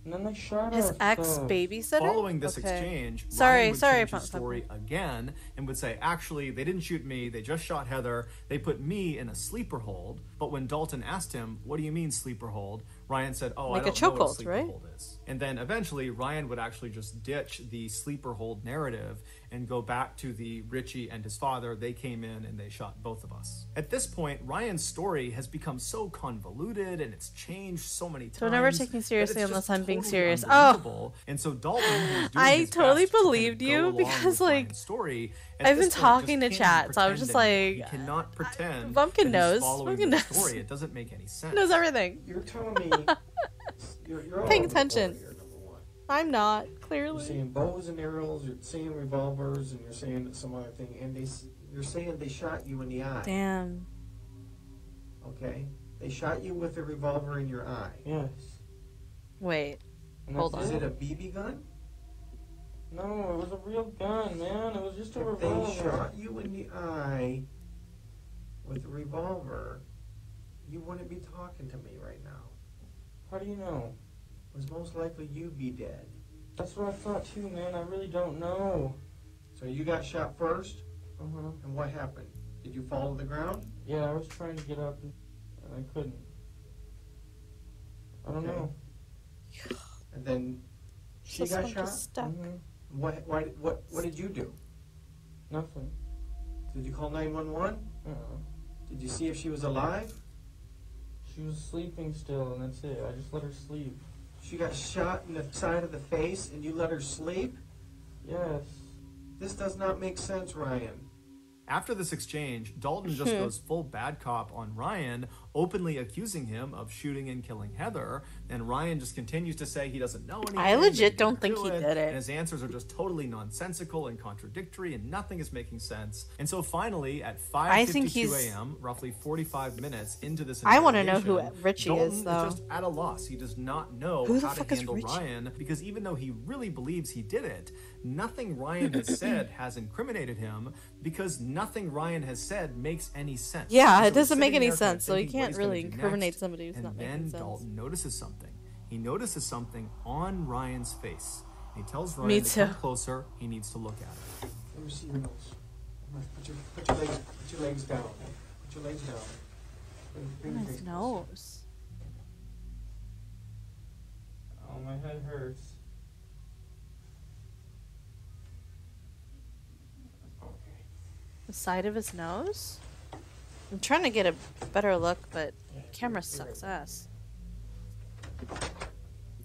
And then they shot His us, ex though. babysitter. Following this Okay. exchange, Sorry, Ryan would sorry, change his Pump. story again and would say, "Actually, they didn't shoot me. They just shot Heather. They put me in a sleeper hold." But when Dalton asked him, "What do you mean sleeper hold?" Ryan said, "Oh, Like I a don't know what chokehold, sleeper right? hold is." And then eventually, Ryan would actually just ditch the sleeper hold narrative and go back to the Richie and his father. They came in and they shot both of us. At this point, Ryan's story has become so convoluted and it's changed so many times. Don't ever take me seriously unless I'm being serious. Oh. And so Dalton, I totally best to kind of believed you because, like, Ryan's story, at I've been talking just to can't chat, so I was just like, he cannot pretend. Bumpkin that knows. following Bumpkin the knows. story. It doesn't make any sense. knows everything. You're telling me you're, you're Paying over the attention. Here, number one. I'm not clearly. You're clearly. saying bows and arrows. You're seeing revolvers, and you're saying some other thing. And they, you're saying they shot you in the eye. Damn. Okay, they shot you with a revolver in your eye. Yes. Wait. Hold on. Is it a BB gun? No, it was a real gun, man. It was just a If they shot you in the eye with a revolver, you wouldn't be talking to me right now. How do you know? It was most likely you'd be dead. That's what I thought too, man. I really don't know. So you got shot first, Uh huh. and what happened? Did you fall to the ground? Yeah, I was trying to get up and, and I couldn't. I don't Okay. know. And then she This got shot. just stuck. Mhm. What? Why? What? What did you do? Nothing. Did you call nine one one? Uh-uh. Did you see if she was alive? She was sleeping still, and that's it. I just let her sleep. She got shot in the side of the face, and you let her sleep. Yes. This does not make sense, Ryan. After this exchange, Dalton just hmm. goes full bad cop on Ryan, openly accusing him of shooting and killing Heather. And Ryan just continues to say he doesn't know anything. I legit don't think do he did it. And his answers are just totally nonsensical and contradictory, and nothing is making sense. And so finally, at 5:52 I think he's- a.m., roughly 45 minutes into this, I wanna know who Richie Dalton is, though. just at a loss. He does not know how to handle Ryan because even though he really believes he did it, nothing Ryan has said has incriminated him because nothing Ryan has said makes any sense. Yeah, And it doesn't make any sense, so he what can't really do incriminate next, somebody who's and not then making sense. Dalton notices something. He notices something on Ryan's face. He tells Ryan Me to too. come closer. He needs to look at it. Let me see your nose. Put your, put your legs, put your legs down. Put your legs down. Bring- bring your His nose. Oh, my head hurts. Okay. The side of his nose? I'm trying to get a better look, but camera sucks ass.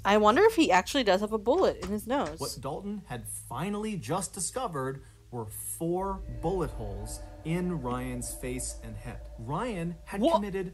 I wonder if he actually does have a bullet in his nose. What Dalton had finally just discovered were four bullet holes in Ryan's face and head. Ryan had What? committed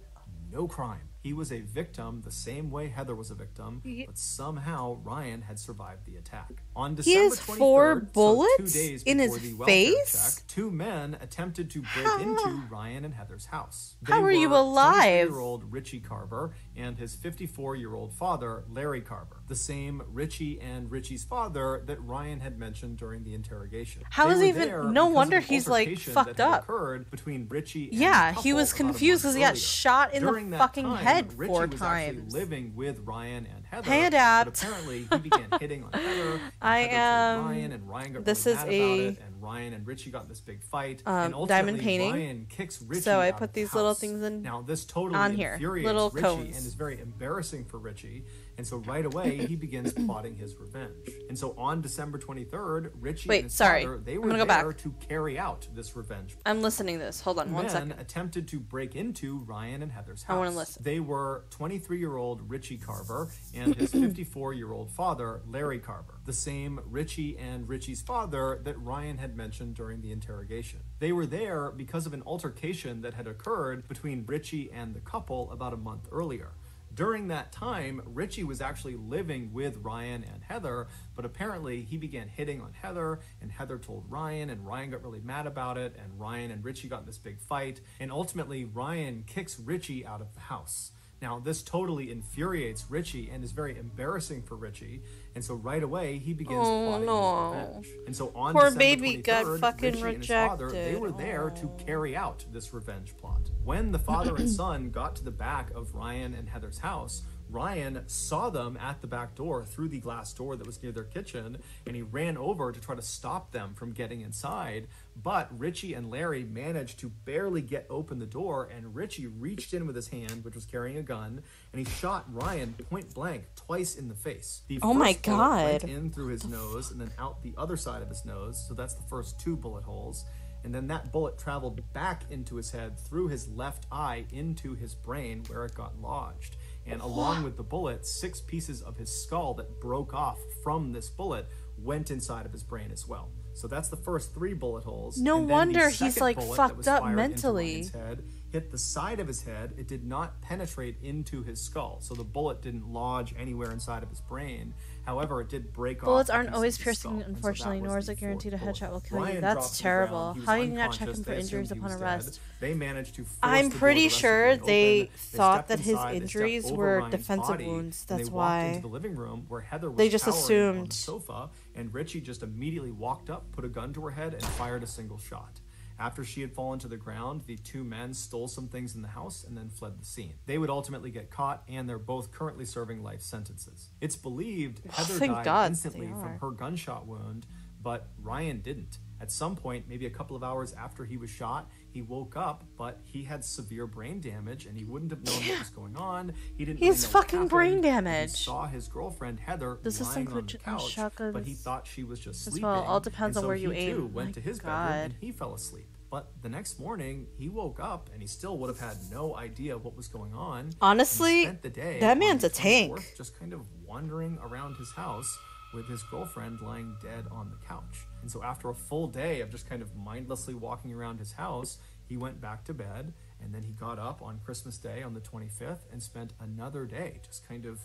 no crime. He was a victim the same way Heather was a victim, but somehow Ryan had survived the attack. On He December has 23rd, four so two bullets days in his before the welfare face? check, two men attempted to break into Ryan and Heather's house. How are you alive? year old Richie Carver and his 54 year old father, Larry Carver, the same Richie and Richie's father that Ryan had mentioned during the interrogation. How is even- no wonder he's, like, fucked up. Occurred between Richie. And Yeah, he was confused a month confused 'cause he got shot in the During that fucking time, head Richie four was times. living with Ryan and Heather. Hey, but Adapt. apparently, he began hitting on Heather. I Heather am- Ryan, and Ryan got this really is a- about it, and Ryan and Richie got this big fight. Um, and diamond painting. Ryan kicks Richie So I put the these little things in- Now this totally on here, infuriates little Richie cones. and is very embarrassing for Richie. And so right away, he begins plotting his revenge. And so on December 23rd, Richie Wait, and his sorry. father, they were there go back. to carry out this revenge I'm listening to this. Hold on one men attempted to break into Ryan and Heather's house. I wanna listen. They were 23-year-old Richie Carver and his 54-year-old father, Larry Carver, the same Richie and Richie's father that Ryan had mentioned during the interrogation. They were there because of an altercation that had occurred between Richie and the couple about a month earlier. During that time, Richie was actually living with Ryan and Heather, but apparently he began hitting on Heather, and Heather told Ryan, and Ryan got really mad about it, and Ryan and Richie got in this big fight, and ultimately Ryan kicks Richie out of the house. Now, this totally infuriates Richie and is very embarrassing for Richie, and so right away he begins Oh, plotting no. his revenge. And so on Poor December baby got 23rd, fucking Richie and his father, they were there to oh. carry out this revenge plot. When the father and son got to the back of Ryan and Heather's house, Ryan saw them at the back door through the glass door that was near their kitchen, and he ran over to try to stop them from getting inside. But Richie and Larry managed to barely get open the door, and Richie reached in with his hand, which was carrying a gun, and he shot Ryan point blank twice in the face. The Oh my bullet went God. in through his nose and then out the other side of his nose. So that's the first two bullet holes. And then that bullet traveled back into his head through his left eye into his brain where it got lodged. And along with the bullet, six pieces of his skull that broke off from this bullet went inside of his brain as well. So that's the first three bullet holes. No And then the wonder he's, like, fucked up mentally. Head hit the side of his head. It did not penetrate into his skull. So the bullet didn't lodge anywhere inside of his brain. However, it did break off. Bullets aren't always piercing. And so unfortunately, nor is it guaranteed a headshot will kill you. That's dropped to the terrible. How are you not unconscious. checking for injuries upon arrest? They managed to I'm pretty the rest of the sure way they thought that his injuries were Ryan's defensive body, wounds, that's they why the living room where Heather was they just assumed. the sofa, and Richie just immediately walked up, put a gun to her head, and fired a single shot. After she had fallen to the ground, the two men stole some things in the house and then fled the scene. They would ultimately get caught, and they're both currently serving life sentences. It's believed Heather thank died God instantly from her gunshot wound, but Ryan didn't. At some point, maybe a couple of hours after he was shot, he woke up, but he had severe brain damage and he wouldn't have known what was going on. He didn't. He really fucking brain He saw his girlfriend Heather this lying on include the couch, shotguns but he thought she was just sleeping. well? All depends and on so where you aim. went My to his bedroom and he fell asleep. But the next morning, he woke up and he still would have had no idea what was going on. Honestly, spent the day that man's a tank. 24th Just kind of wandering around his house with his girlfriend lying dead on the couch. And so after a full day of just kind of mindlessly walking around his house, he went back to bed and then he got up on Christmas Day on the 25th and spent another day just kind of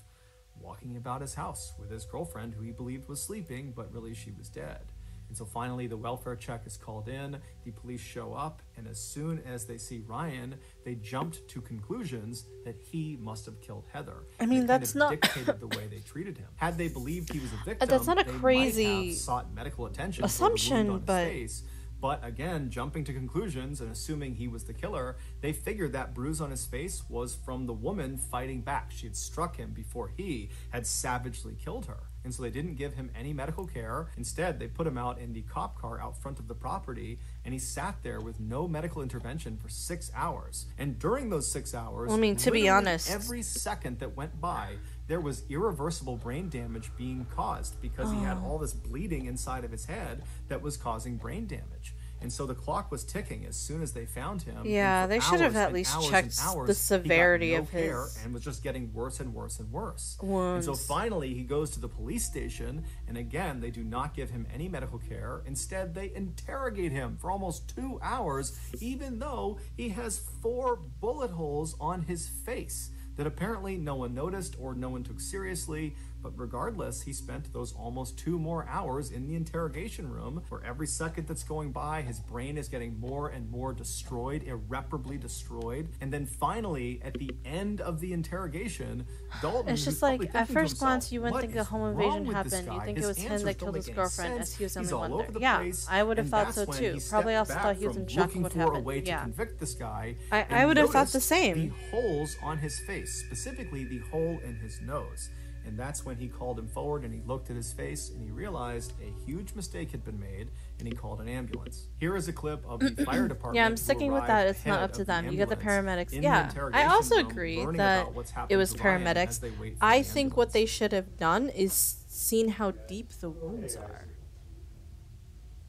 walking about his house with his girlfriend who he believed was sleeping, but really she was dead. And so finally, the welfare check is called in. The police show up, and as soon as they see Ryan, they jumped to conclusions that he must have killed Heather. I mean, that's not- dictated the way they treated him. Had they believed he was a victim, that's not a crazy sought medical attention assumption, but- face. But again, jumping to conclusions and assuming he was the killer, they figured that bruise on his face was from the woman fighting back. She had struck him before he had savagely killed her. And so they didn't give him any medical care. Instead, they put him out in the cop car out front of the property, and he sat there with no medical intervention for six hours. And during those six hours, I mean, to be honest- every second that went by, there was irreversible brain damage being caused because he Oh. had all this bleeding inside of his head that was causing brain damage. And so the clock was ticking as soon as they found him. Yeah, they should have at least checked hours, the severity no of his and was just getting worse and worse and worse. And so finally, he goes to the police station, and again, they do not give him any medical care. Instead, they interrogate him for almost two hours, even though he has four bullet holes on his face that apparently no one noticed or no one took seriously. But regardless, he spent those almost two more hours in the interrogation room where every second that's going by, his brain is getting more and more destroyed, irreparably destroyed. And then finally, at the end of the interrogation, Dalton. It's just like, at first glance, you wouldn't "What think a home invasion happened. You think it His was him that killed his girlfriend, sense. as he was He's only all one over the Yeah, place, I would have and thought so too. Probably also thought he was in shock looking what for happened. a way to yeah. convict this guy. I- I would have thought the same. The holes on his face, specifically the hole in his nose. And that's when he called him forward and he looked at his face and he realized a huge mistake had been made and he called an ambulance. Here is a clip of the fire department. Yeah, I'm sticking with that. It's not up to of the them. You get the paramedics. in the Yeah, I also room, agree that it was to Ryan as paramedics. they wait for I the think what they should have done is seen how deep the wounds are.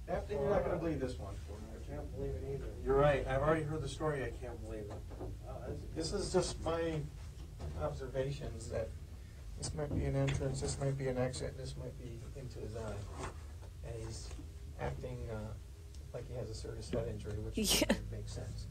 After you're not gonna believe this one. I can't believe it either. You're right. I've already heard the story. I can't believe it. Wow, that's- This is just my observations that this might be an entrance, this might be an exit, this might be into his eye. And he's acting uh, like he has a serious head injury, which Yeah. makes sense.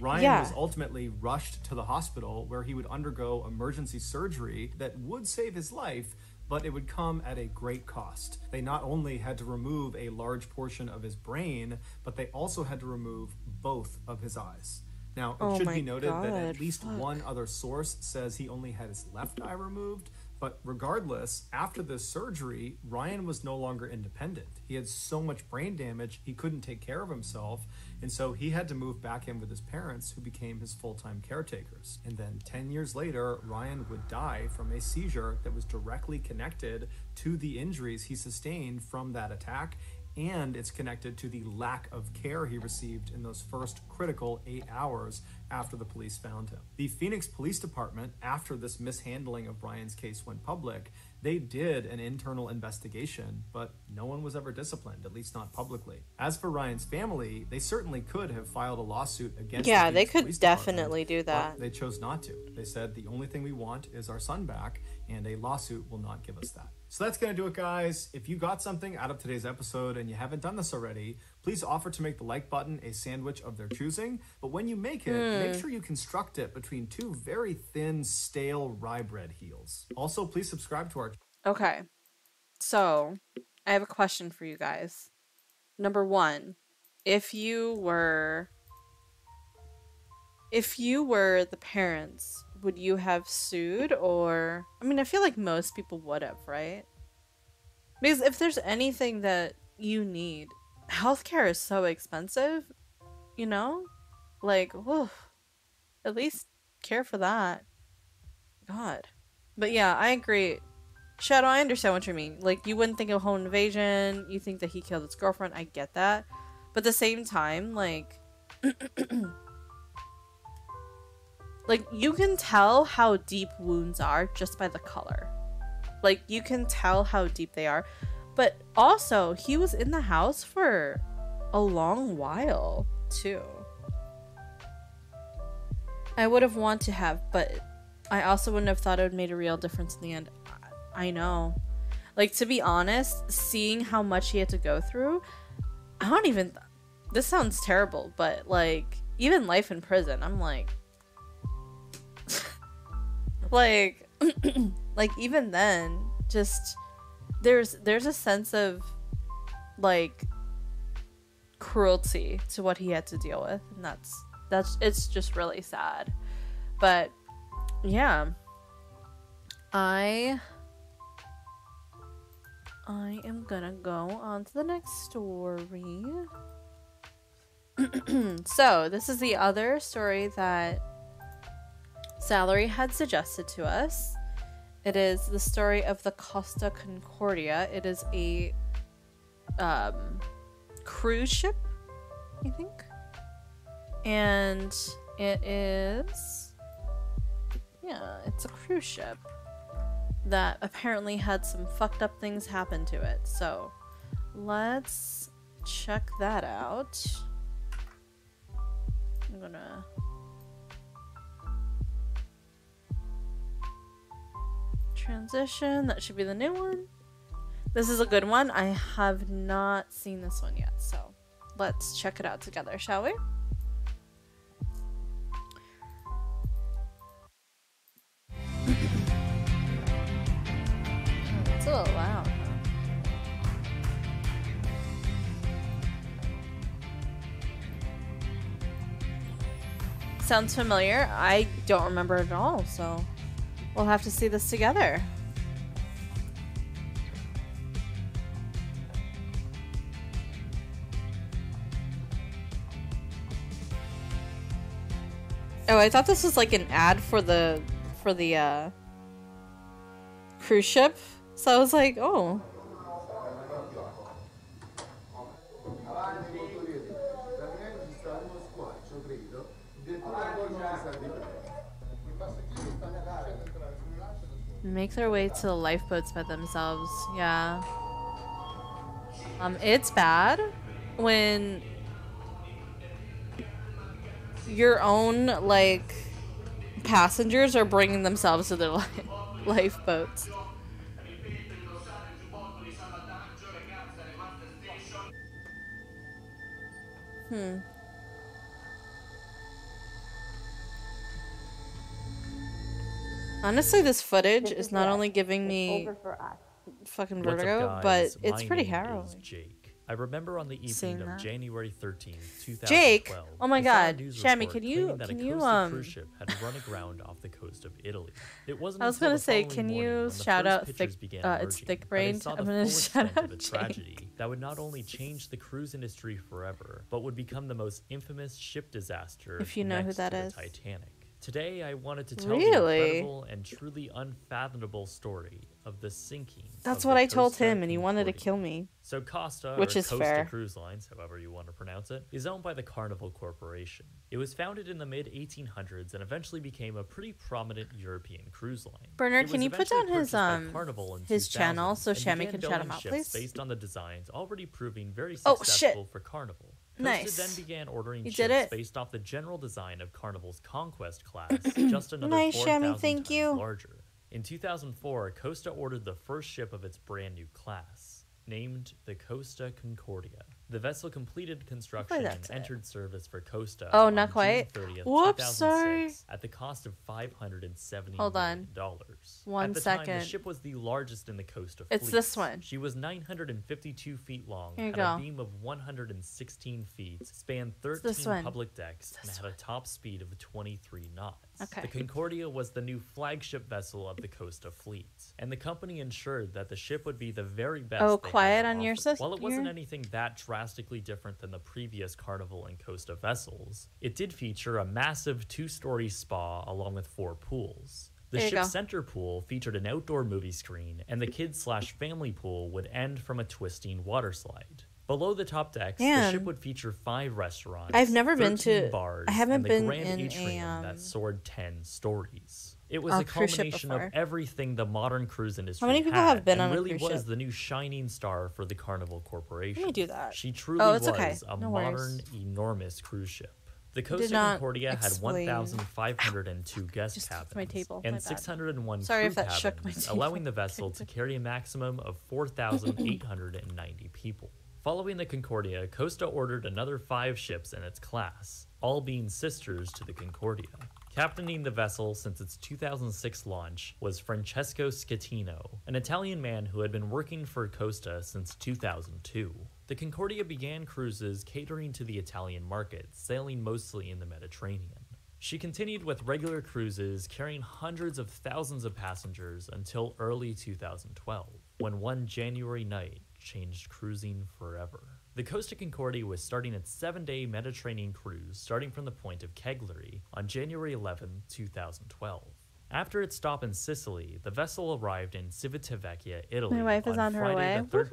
Ryan Yeah. was ultimately rushed to the hospital where he would undergo emergency surgery that would save his life, but it would come at a great cost. They not only had to remove a large portion of his brain, but they also had to remove both of his eyes. Now, it Oh should my be noted that at least fuck. one other source says he only had his left eye removed, but regardless, after this surgery, Ryan was no longer independent. He had so much brain damage, he couldn't take care of himself, and so he had to move back in with his parents, who became his full time caretakers. And then 10 years later, Ryan would die from a seizure that was directly connected to the injuries he sustained from that attack and it's connected to the lack of care he received in those first critical eight hours after the police found him. The Phoenix Police Department, after this mishandling of Brian's case went public, they did an internal investigation, but no one was ever disciplined, at least not publicly. As for Ryan's family, they certainly could have filed a lawsuit against the Yeah, they could definitely do but that. They chose not to. They said the only thing we want is our son back, and a lawsuit will not give us that. So that's going to do it, guys. If you got something out of today's episode and you haven't done this already, please offer to make the like button a sandwich of their choosing. But when you make it, Hmm. make sure you construct it between two very thin, stale rye bread heels. Also, please subscribe to our Okay. So, I have a question for you guys. Number 1, if you were if you were the parents, would you have sued or I mean, I feel like most people would have, right? Because if there's anything that you need, healthcare is so expensive, you know? Like, whew, at least care for that. God. But yeah, I agree. Shadow, I understand what you mean. Like, you wouldn't think of home invasion. You think that he killed his girlfriend. I get that. But at the same time, like, like you can tell how deep wounds are just by the color. Like, you can tell how deep they are. But also, he was in the house for a long while, too. I would have wanted to have, but I also wouldn't have thought it would made a real difference in the end. I, I know. Like to be honest, seeing how much he had to go through, I don't even this sounds terrible, but like even life in prison, I'm like like like even then just there's there's a sense of like cruelty to what he had to deal with and that's that's it's just really sad. But yeah. I i am gonna go on to the next story. So this is the other story that salary had suggested to us. It is the story of the costa concordia. It is a um cruise ship i think. And it is yeah it's a cruise ship that apparently had some fucked up things happen to it. So let's check that out. I'm gonna transition. That should be the new one. This is a good one. I have not seen this one yet so let's check it out together shall we? It's a little loud. Sounds familiar. I don't remember it at all, so we'll have to see this together. Oh, I thought this was like an ad for the for the uh cruise ship. So I was like, oh. Make their way to the lifeboats by themselves. Yeah. Um, it's bad when your own like passengers are bringing themselves to their li- lifeboats. Hmm. Honestly, this footage is not only giving me fucking What's up, vertigo, guys? but it's pretty harrowing. Jake. I remember on the evening Seeing of that. January 13th, 2012. Jake? Oh my I saw a God. news Shammy, can you- that can you, um, cruise ship had run aground off the coast of Italy. It wasn't I was gonna say, can you shout out thick- began uh, it's thick-brained? I saw I'm gonna shout out Jake. tragedy that would not only change the cruise industry forever, but would become the most infamous ship disaster If you know who next that to the is. Titanic. Today, I wanted to tell Really? the incredible and truly unfathomable story of the sinking. That's what I told him, and he wanted to kill me. So Costa, Which or is Costa fair. Cruise Lines, however you want to pronounce it, is owned by the Carnival Corporation. It was founded in the mid 1800s and eventually became a pretty prominent European cruise line. Bernard, can you put down his, um, his channel so Shammy can chat him out, please? Based on the designs already proving very Oh, shit. successful for Carnival. Costa Nice. then began ordering You it. based off the general design of Carnival's Conquest class, just another Nice, 4,000 Shammy, thank times you. larger. In 2004, Costa ordered the first ship of its brand new class, named the Costa Concordia. The vessel completed construction and it. entered service for Costa. Oh, on not quite. 30th, Whoops, sorry. 2006, At the cost of five hundred and seventy Hold on. dollars. One At the time, the ship was the largest in the Costa fleet. It's this one. She was 952 feet long, Here you had a beam of 116 feet, spanned 13 public decks, and had a top speed of 23 knots. Okay. The Concordia was the new flagship vessel of the Costa fleet, and the company ensured that the ship would be the very best. Oh, quiet to on your offer. sis- While it wasn't your- anything that drastically different than the previous Carnival and Costa vessels, it did feature a massive two-story spa along with four pools. The ship's go. center pool featured an outdoor movie screen, and the kids slash family pool would end from a twisting water slide. Below the top decks, the ship would feature five restaurants. I've never been 13 to- bars, I haven't and the been grand in a, atrium that um, soared ten stories. It was a a of everything the modern cruise industry many people had, have been on a really cruise was ship? the new shining star for the Carnival Corporation. Let me do that. She truly Oh, it's was okay. a No modern, worries. enormous cruise ship. The Costa Concordia had 1,502 guest cabins my table. And bad. 601 Sorry crew if that shook my cabins, allowing the vessel to carry a maximum of 4,890 people. Following the Concordia, Costa ordered another five ships in its class, all being sisters to the Concordia. Captaining the vessel since its 2006 launch was Francesco Schettino, an Italian man who had been working for Costa since 2002. The Concordia began cruises catering to the Italian market, sailing mostly in the Mediterranean. She continued with regular cruises, carrying hundreds of thousands of passengers until early 2012, when one January night changed cruising forever. The Costa Concordia was starting its seven day Mediterranean cruise, starting from the point of Cagliari on January 11, 2012. After its stop in Sicily, the vessel arrived in Civitavecchia, Italy My wife is on her Friday way. the 13th,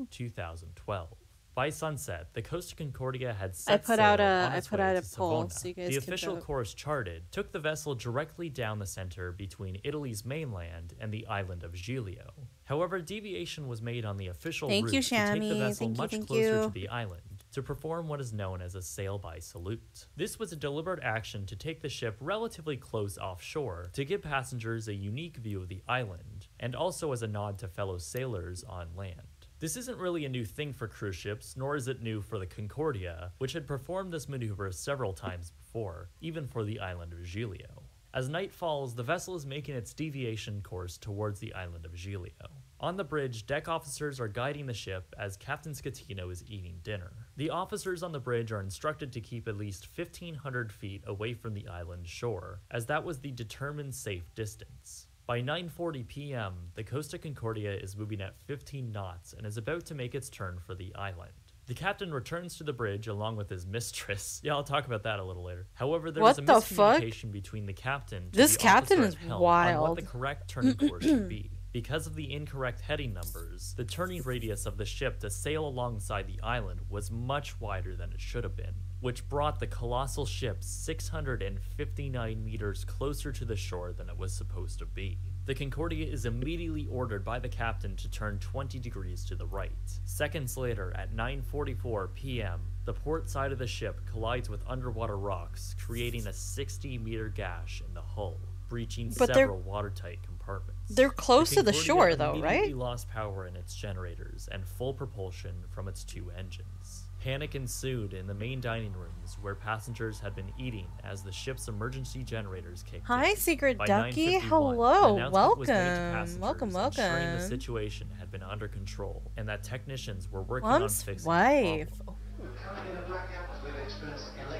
Woohoo! 2012. By sunset, the Costa Concordia had I set put out sail a- on I put out a poll Savona. so you guys The official vote. course charted took the vessel directly down the center between Italy's mainland and the island of Giglio. However, deviation was made on the official Thank route you, to take the vessel Thank much thank closer you. to the island to perform what is known as a sail by salute. This was a deliberate action to take the ship relatively close offshore to give passengers a unique view of the island and also as a nod to fellow sailors on land. This isn't really a new thing for cruise ships, nor is it new for the Concordia, which had performed this maneuver several times before, even for the island of Giglio. As night falls, the vessel is making its deviation course towards the island of Giglio. On the bridge, deck officers are guiding the ship as Captain Schettino is eating dinner. The officers on the bridge are instructed to keep at least 1,500 feet away from the island shore, as that was the determined safe distance. By 9:40 p.m., the Costa Concordia is moving at 15 knots and is about to make its turn for the island. The captain returns to the bridge along with his mistress. Yeah, I'll talk about that a little later. However, there What was a the fuck? miscommunication between the captain. This the captain is helm On what the correct turning course should be. Because of the incorrect heading numbers, the turning radius of the ship to sail alongside the island was much wider than it should have been, which brought the colossal ship 659 meters closer to the shore than it was supposed to be. The Concordia is immediately ordered by the captain to turn 20 degrees to the right. Seconds later, at 9:44 p.m., the port side of the ship collides with underwater rocks, creating a 60-meter gash in the hull, breaching But several watertight compartments. They're close to the shore, though, right? lost power in its generators and full propulsion from its two engines. Panic ensued in the main dining rooms where passengers had been eating as the ship's emergency generators kicked Hi, in. Secret By Ducky. Hello. announcement was made to Welcome. Welcome, ensuring the situation had been under control and that technicians were working Mom's on fixing wife. the problem.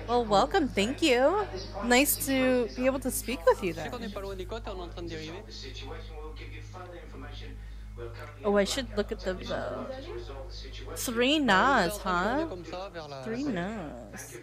Well, welcome. Thank you. Nice to be able to speak with you sais then. N'est pas loin des côtes, on est en train de dériver. Oh, I should look at the uh, three Nas, On est en train de tourner huh? comme ça vers la- Three Nas.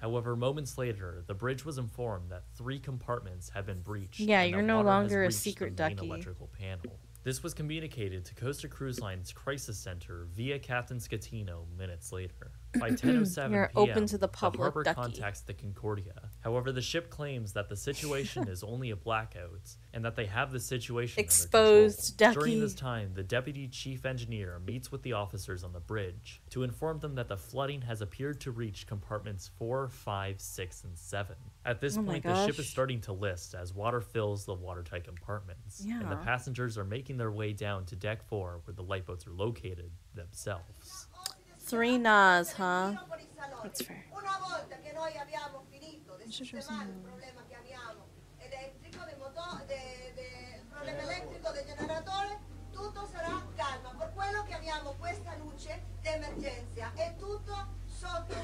However, moments later, the bridge was informed that three compartments had been breached. Yeah, you're no longer a the secret ducky. electrical panel. This was communicated to Costa Cruise Line's crisis center via Captain Schettino minutes later. By 10:07 You're p.m., open to the public, harbor ducky. contacts the Concordia. However, the ship claims that the situation is only a blackout and that they have the situation under Exposed control. During this time, the deputy chief engineer meets with the officers on the bridge to inform them that the flooding has appeared to reach compartments 4, 5, 6, and 7. At this Oh point, the ship is starting to list as water fills the watertight compartments. And the passengers are making their way down to deck 4 where the lifeboats are located themselves. Three Nas, huh? That's fair. Sistemare il problema che abbiamo elettrico, del moto- de- de- problema elettrico del generatore, tutto sarà calma. Per quello che abbiamo questa luce d'emergenza, è tutto sotto.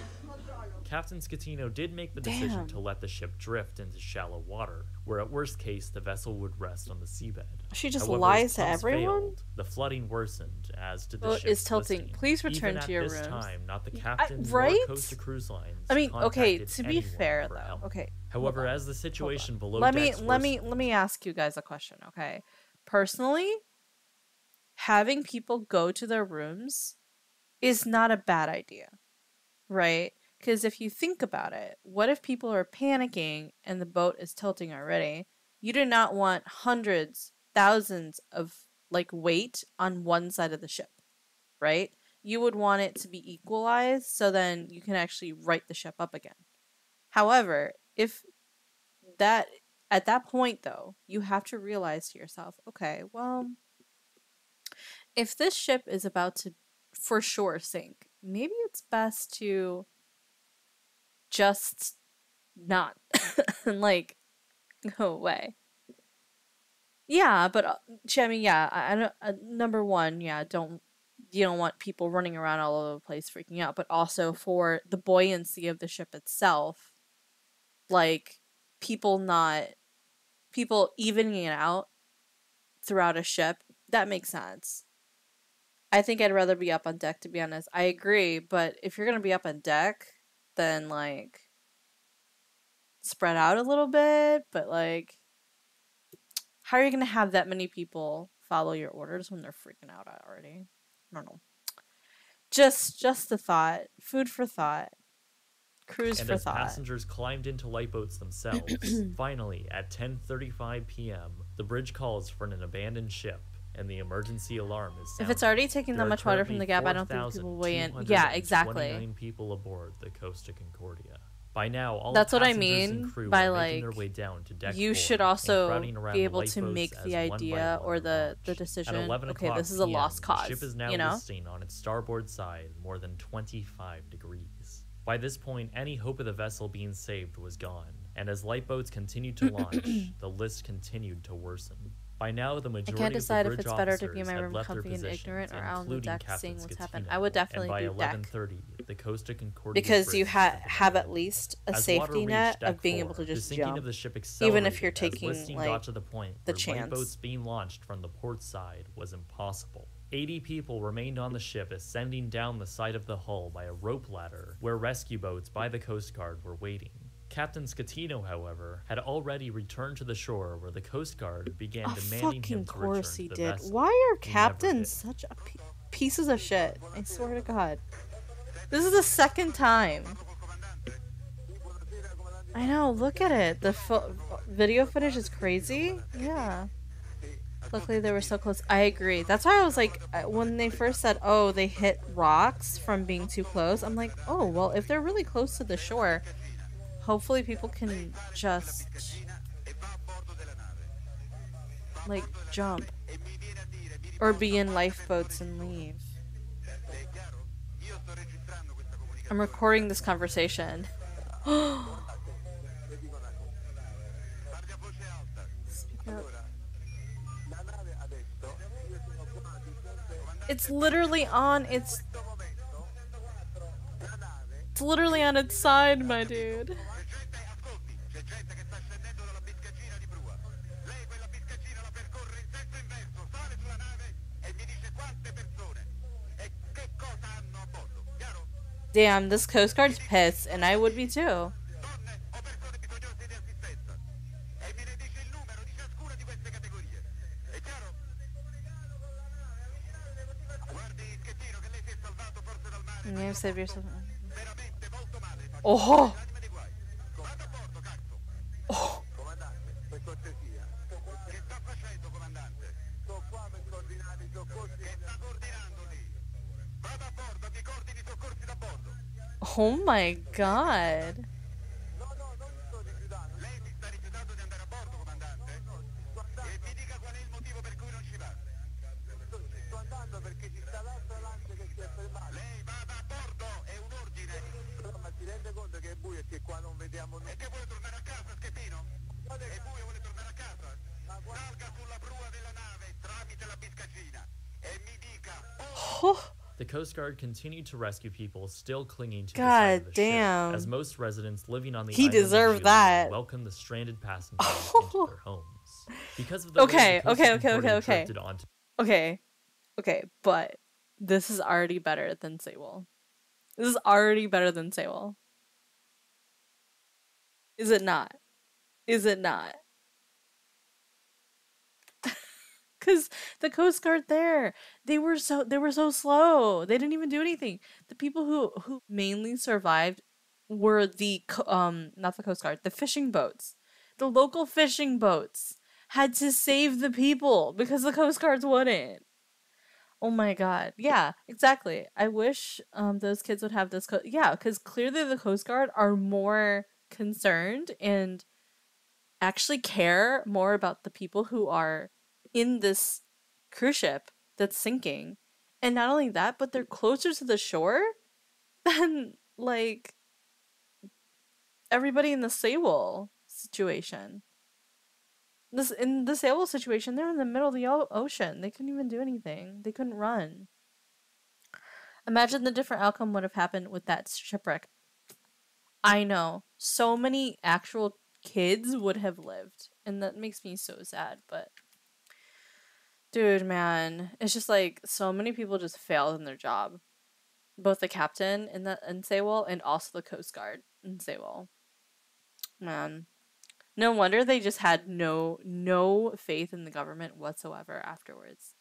Captain Schettino did make the decision Damn. to let the ship drift into shallow water, where at worst case the vessel would rest on the seabed. She just However, lies to everyone? failed, the flooding worsened, as did the Boat ship's is tilting. listing. Please return Even to at your this rooms. time, not the I- captain right? nor Costa Cruise Lines. I mean, okay, to be fair though. help. Okay. However, on, as the situation below let me decks let me let me ask you guys a question, okay? Personally, having people go to their rooms is not a bad idea. Right? Cuz if you think about it, what if people are panicking and the boat is tilting already? You do not want hundreds, thousands of like weight on one side of the ship, right? You would want it to be equalized so then you can actually right the ship up again. However, if that at that point though, you have to realize to yourself, okay, well, if this ship is about to for sure sink, maybe it's best to just not like go away. Yeah, but uh, I mean, yeah, I, I don't. Uh, number one, yeah, don't you don't want people running around all over the place freaking out, but also for the buoyancy of the ship itself, like people not people evening it out throughout a ship that makes sense i think i'd rather be up on deck to be honest i agree but if you're gonna be up on deck then like spread out a little bit but like how are you gonna have that many people follow your orders when they're freaking out already? I don't know. Just just the thought. Food for thought. Cruise and for as thought. passengers climbed into lifeboats themselves, finally at 10:35 p.m., the bridge calls for an abandoned ship, and the emergency alarm is sounded. If it's already taking There that much water from the gap, I don't think people weigh in. Yeah, 4,229 exactly. people aboard the Costa Concordia. By now, all That's what I mean crew by, are making their like, way down to deck you should also be able to make the idea or the the decision. At 11 Okay, this is a lost cause. The ship is now you know, listing on its starboard side more than 25 degrees. By this point, any hope of the vessel being saved was gone, and as lifeboats continued to launch, the list continued to worsen. By now, the I majority can't decide of if it's better to be in my room comfy and ignorant or out on the deck seeing what's happened. I would definitely and by do deck. 11:30, the Costa Concordia because you ha- have at least a As safety net of being able to just jump, of the ship even if you're taking like got to the point the chance. lifeboats being launched from the port side was impossible. 80 people remained on the ship ascending down the side of the hull by a rope ladder where rescue boats by the Coast Guard were waiting. Captain Schettino, however, had already returned to the shore where the Coast Guard began Of demanding fucking him to return course to he did. vessel. Why are captains such p- pieces of shit? I swear to God. This is the second time. I know. Look at it. The fo- video footage is crazy. Yeah. Luckily, they were so close. I agree. That's why I was like, uh, when they first said, "Oh, they hit rocks from being too close," I'm like, "Oh, well, if they're really close to the shore, hopefully people can just like jump or be in lifeboats and leave." I'm recording this conversation. It's literally on its. It's literally on its side, my dude. Damn, this Coast Guard's pissed, and I would be too. Oh! Oh my god. Oh. The Coast Guard continued to rescue people still clinging to the God the ship, damn. as most residents living on the He deserved that. welcomed the stranded passengers into their homes. Because of the Okay, the okay, okay, okay, okay. onto Okay. Okay, but this is already better than Sewol. This is already better than Sewol. Is it not? Is it not? Cause the Coast Guard there, they were so they were so slow. They didn't even do anything. The people who who mainly survived were the um not the Coast Guard, the fishing boats. The local fishing boats had to save the people because the Coast Guards wouldn't. Oh my god. Yeah, exactly. I wish um those kids would have this co- yeah, cuz clearly the Coast Guard are more concerned and actually care more about the people who are in this cruise ship that's sinking. And not only that, but they're closer to the shore than like everybody in the Sewol situation. This in the Sewol situation, they're in the middle of the o- ocean. They couldn't even do anything. They couldn't run. Imagine the different outcome would have happened with that shipwreck. I know. So many actual kids would have lived. And that makes me so sad, but dude, man, it's just like so many people just failed in their job. Both the captain in the in Sewol and also the Coast Guard in Sewol. Man. No wonder they just had no no faith in the government whatsoever afterwards.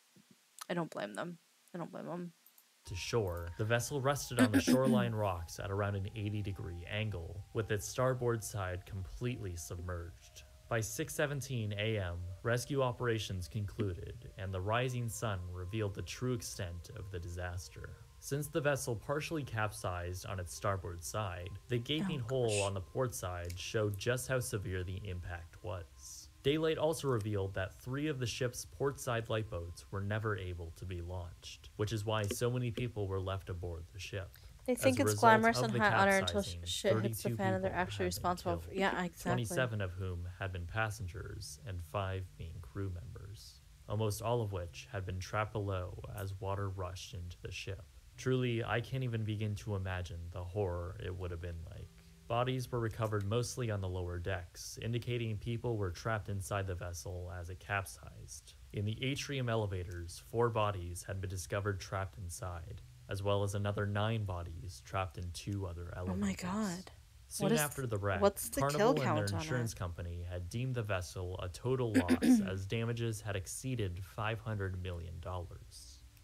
I don't blame them. I don't blame them. to shore, the vessel rested on the shoreline rocks at around an 80 degree angle, with its starboard side completely submerged. By 6:17 a.m., rescue operations concluded, and the rising sun revealed the true extent of the disaster. Since the vessel partially capsized on its starboard side, the gaping oh, hole on the port side showed just how severe the impact was. Daylight also revealed that three of the ship's port side lifeboats were never able to be launched, which is why so many people were left aboard the ship. They think it's glamorous and high honor until shit hits the fan and they're actually responsible for. Yeah, exactly. 27 of whom had been passengers and 5 being crew members, almost all of which had been trapped below as water rushed into the ship. Truly, I can't even begin to imagine the horror it would have been like. Bodies were recovered mostly on the lower decks, indicating people were trapped inside the vessel as it capsized. In the atrium elevators, four bodies had been discovered trapped inside, as well as another nine bodies trapped in two other elements. Oh my god. Soon is after the wreck, what's the Carnival kill and their insurance company had deemed the vessel a total loss as damages had exceeded $500 million.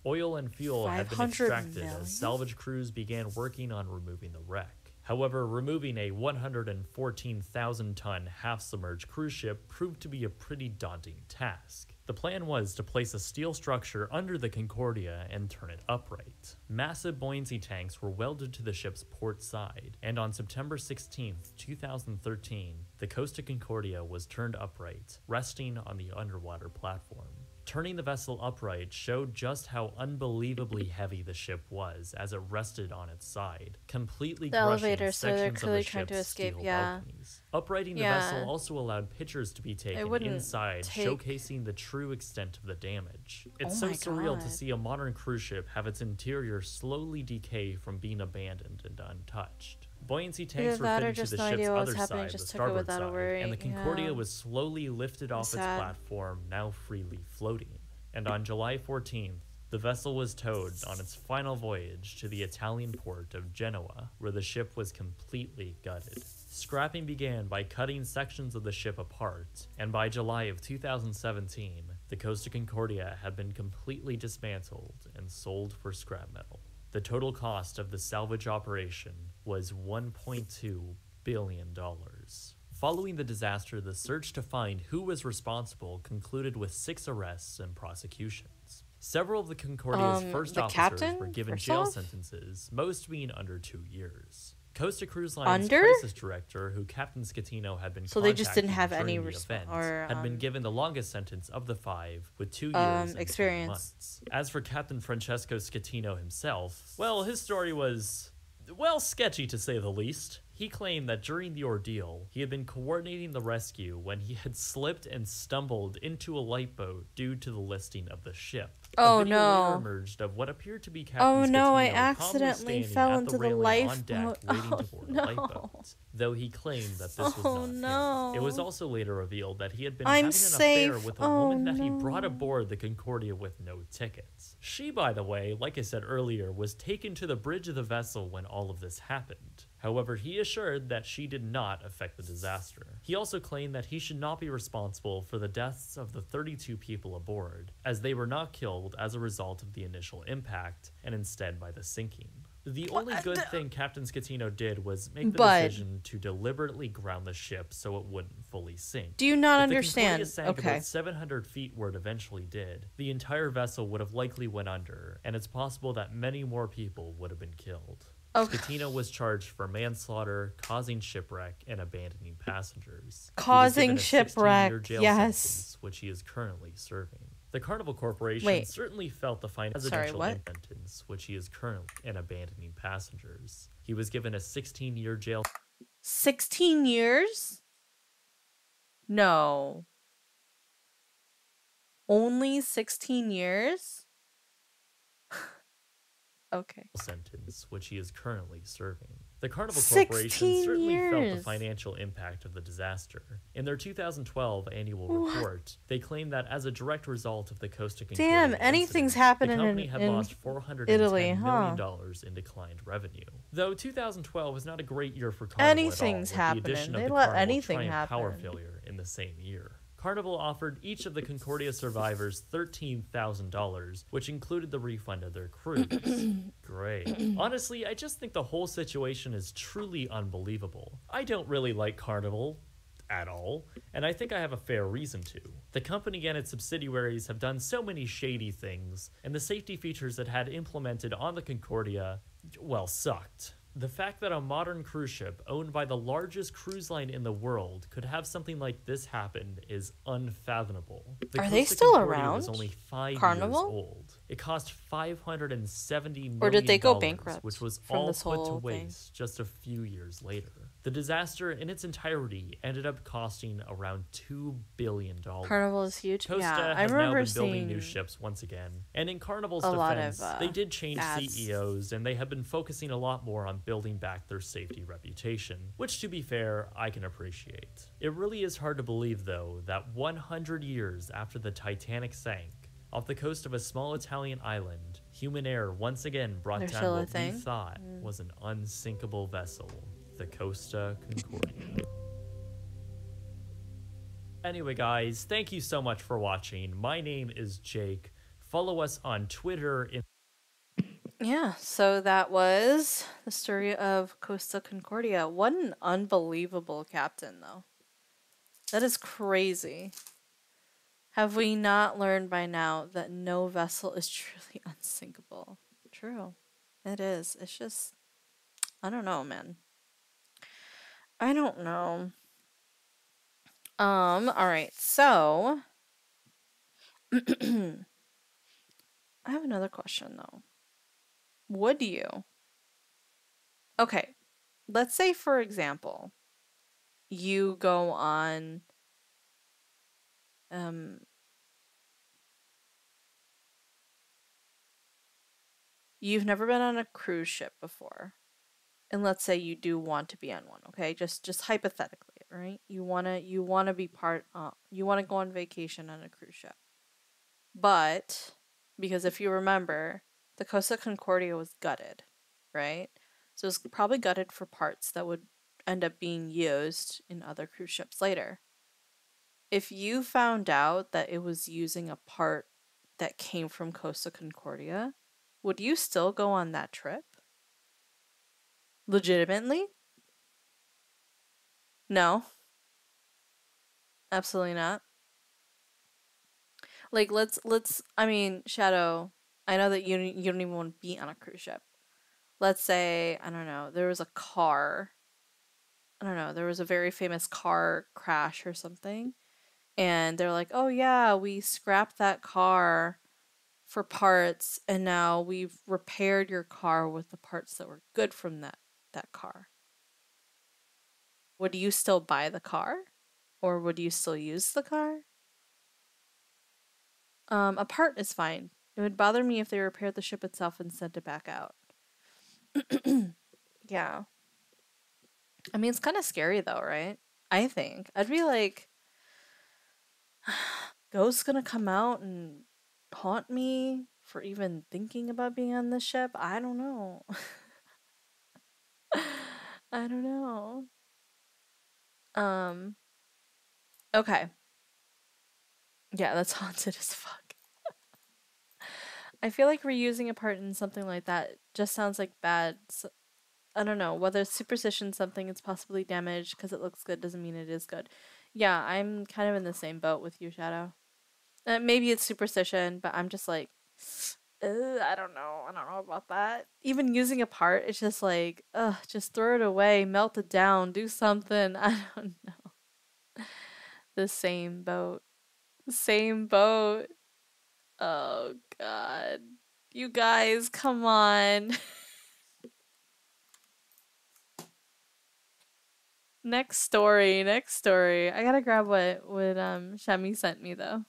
Oil and fuel had been extracted million? as salvage crews began working on removing the wreck. However, removing a 114,000 ton half submerged cruise ship proved to be a pretty daunting task. The plan was to place a steel structure under the Concordia and turn it upright. Massive buoyancy tanks were welded to the ship's port side, and on September 16, 2013, the Costa Concordia was turned upright, resting on the underwater platform. Turning the vessel upright showed just how unbelievably heavy the ship was as it rested on its side, completely The crushing elevator, so they're sections of the clearly trying to ship's escape, steel yeah. balconies. Uprighting the Yeah. vessel also allowed pictures to be taken inside, take- showcasing the true extent of the damage. It's Oh so surreal to see a modern cruise ship have its interior slowly decay from being abandoned and untouched. Buoyancy tanks Either were fitted to the no ship's idea what was other happening, side, just the starboard side, worry, and the Concordia yeah. was slowly lifted off its platform, now freely floating. And on July 14th, the vessel was towed on its final voyage to the Italian port of Genoa, where the ship was completely gutted. Scrapping began by cutting sections of the ship apart, and by July of 2017, the Costa Concordia had been completely dismantled and sold for scrap metal. The total cost of the salvage operation was $1.2 billion. Following the disaster, the search to find who was responsible concluded with six arrests and prosecutions. Several of the Concordia's Um, first the officers captain were given jail herself? sentences, most being under two years. Costa Cruise Line's Under? crisis director, who Captain Schettino had been So they just didn't have any during the resp- event, or, had been um, given the longest sentence of the five, with two years Um, and 10 experience. months. As for Captain Francesco Schettino himself, well, his story was, well, sketchy to say the least. He claimed that during the ordeal, he had been coordinating the rescue when he had slipped and stumbled into a lifeboat due to the listing of the ship. Oh, no. later emerged of what appeared to be oh, Captain Oh, no, I Schettino calmly accidentally fell into the the on deck lifeboat. waiting Oh, to board no. the lifeboat. Though he claimed that this was Oh, not him. It was also later revealed that he had been I'm having an affair with a Oh, woman that he oh, brought aboard the Concordia with no tickets. She, by the way, like I said earlier, was taken to the bridge of the vessel when all of this happened. However, he assured that she did not affect the disaster. He also claimed that he should not be responsible for the deaths of the 32 people aboard, as they were not killed as a result of the initial impact, and instead by the sinking. The only uh, good thing Captain Schettino did was make the But- decision to deliberately ground the ship so it wouldn't fully sink. Do you not If the understand? Concordia sank Okay. about 700 feet where it eventually did, the entire vessel would have likely went under, and it's possible that many more people would have been killed. Okay. Was charged for manslaughter, causing shipwreck, and abandoning passengers. Causing given a 16-year shipwreck, yes. sentence, which he is currently serving. The Carnival Corporation Wait. certainly felt the fine Sorry, presidential what? sentence, which he is currently in abandoning passengers. He was given a 16-year jail 16 years? No. Only 16 years? Okay. sentence, which he is currently serving. The Carnival Corporation certainly felt the financial impact of the disaster. In their 2012 annual report, they claimed that as a direct result of the Costa Concordia Damn, incident, anything's happening the company in- had in lost 410 Italy, million huh? dollars in declined revenue. Though 2012 was not a great year for Carnival Anything's at all, with the addition of They the let Carnival anything Triumph power failure in the same year. Carnival offered each of the Concordia survivors $13,000, which included the refund of their cruise. Great. Honestly, I just think the whole situation is truly unbelievable. I don't really like Carnival at all, and I think I have a fair reason to. The company and its subsidiaries have done so many shady things, and the safety features it had implemented on the Concordia, well, sucked. The fact that a modern cruise ship owned by the largest cruise line in the world could have something like this happen is unfathomable. The Are they still Concordia Was around? only five Carnival? years old. It cost five hundred and seventy million. Or did they go bankrupt Which was from all put to whole thing? waste just a few years later. The disaster in its entirety ended up costing around two billion dollars. Carnival is huge. Costa yeah, I has now remember been building new ships once again. And in Carnival's a lot of, defense, uh, they did change ads. CEOs and they have been focusing a lot more on building back their safety reputation, which to be fair, I can appreciate. It really is hard to believe though that 100 years after the Titanic sank, off the coast of a small Italian island, human air once again brought There's down what we thing? Mm. thought was an unsinkable vessel the Costa Concordia. Anyway, guys, thank you so much for watching. My name is Jake. Follow us on Twitter. Yeah, so that was the story of Costa Concordia. What an unbelievable captain, though. That is crazy. Have we not learned by now that no vessel is truly unsinkable? True. It is. It's just, I don't know, man. I don't know. Um, all right, so I have another question though. Would you? Okay, let's say for example, you go on um you've never been on a cruise ship before and let's say you do want to be on one okay? Just just hypothetically right? You want to you want to be part uh, you want to go on vacation on a cruise ship. But because if you remember the costa concordia was gutted right? So it's probably gutted for parts that would end up being used in other cruise ships later. If you found out that it was using a part that came from costa concordia would you still go on that trip legitimately no. Absolutely not. Like let's let's I mean, Shadow, I know that you you don't even want to be on a cruise ship. Let's say, I don't know, there was a car. I don't know, there was a very famous car crash or something. And they're like, "Oh yeah, we scrapped that car for parts and now we've repaired your car with the parts that were good from that that car." would you still buy the car? Or would you still use the car? Um, a part is fine. It would bother me if they repaired the ship itself and sent it back out. yeah. I mean, it's kind of scary though, right? I think. I'd be like, Ghost's gonna come out and haunt me for even thinking about being on this ship? I don't know. I don't know. Um. Okay. Yeah, that's haunted as fuck. I feel like reusing a part in something like that just sounds like bad. So, I don't know whether it's superstition something it's possibly damaged because it looks good doesn't mean it is good. Yeah, I'm kind of in the same boat with you, Shadow. Uh, maybe it's superstition, but I'm just like, I don't know. I don't know about that. Even using a part, it's just like, ugh, just throw it away, melt it down, do something. I don't know. The same boat. Same boat. Oh, God. You guys, come on. next story, next story. I gotta grab what, what um Shami sent me, though.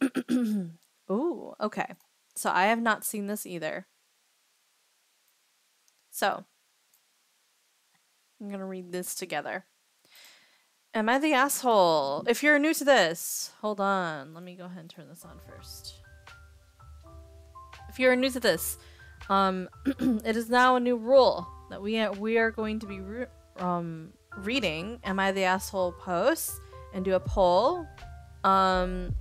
Ooh, okay. So I have not seen this either. So I'm going to read this together. Am I the asshole? If you're new to this, hold on. Let me go ahead and turn this on first. If you're new to this, um, it is now a new rule that we are, we are going to be re um, reading Am I the Asshole posts and do a poll um,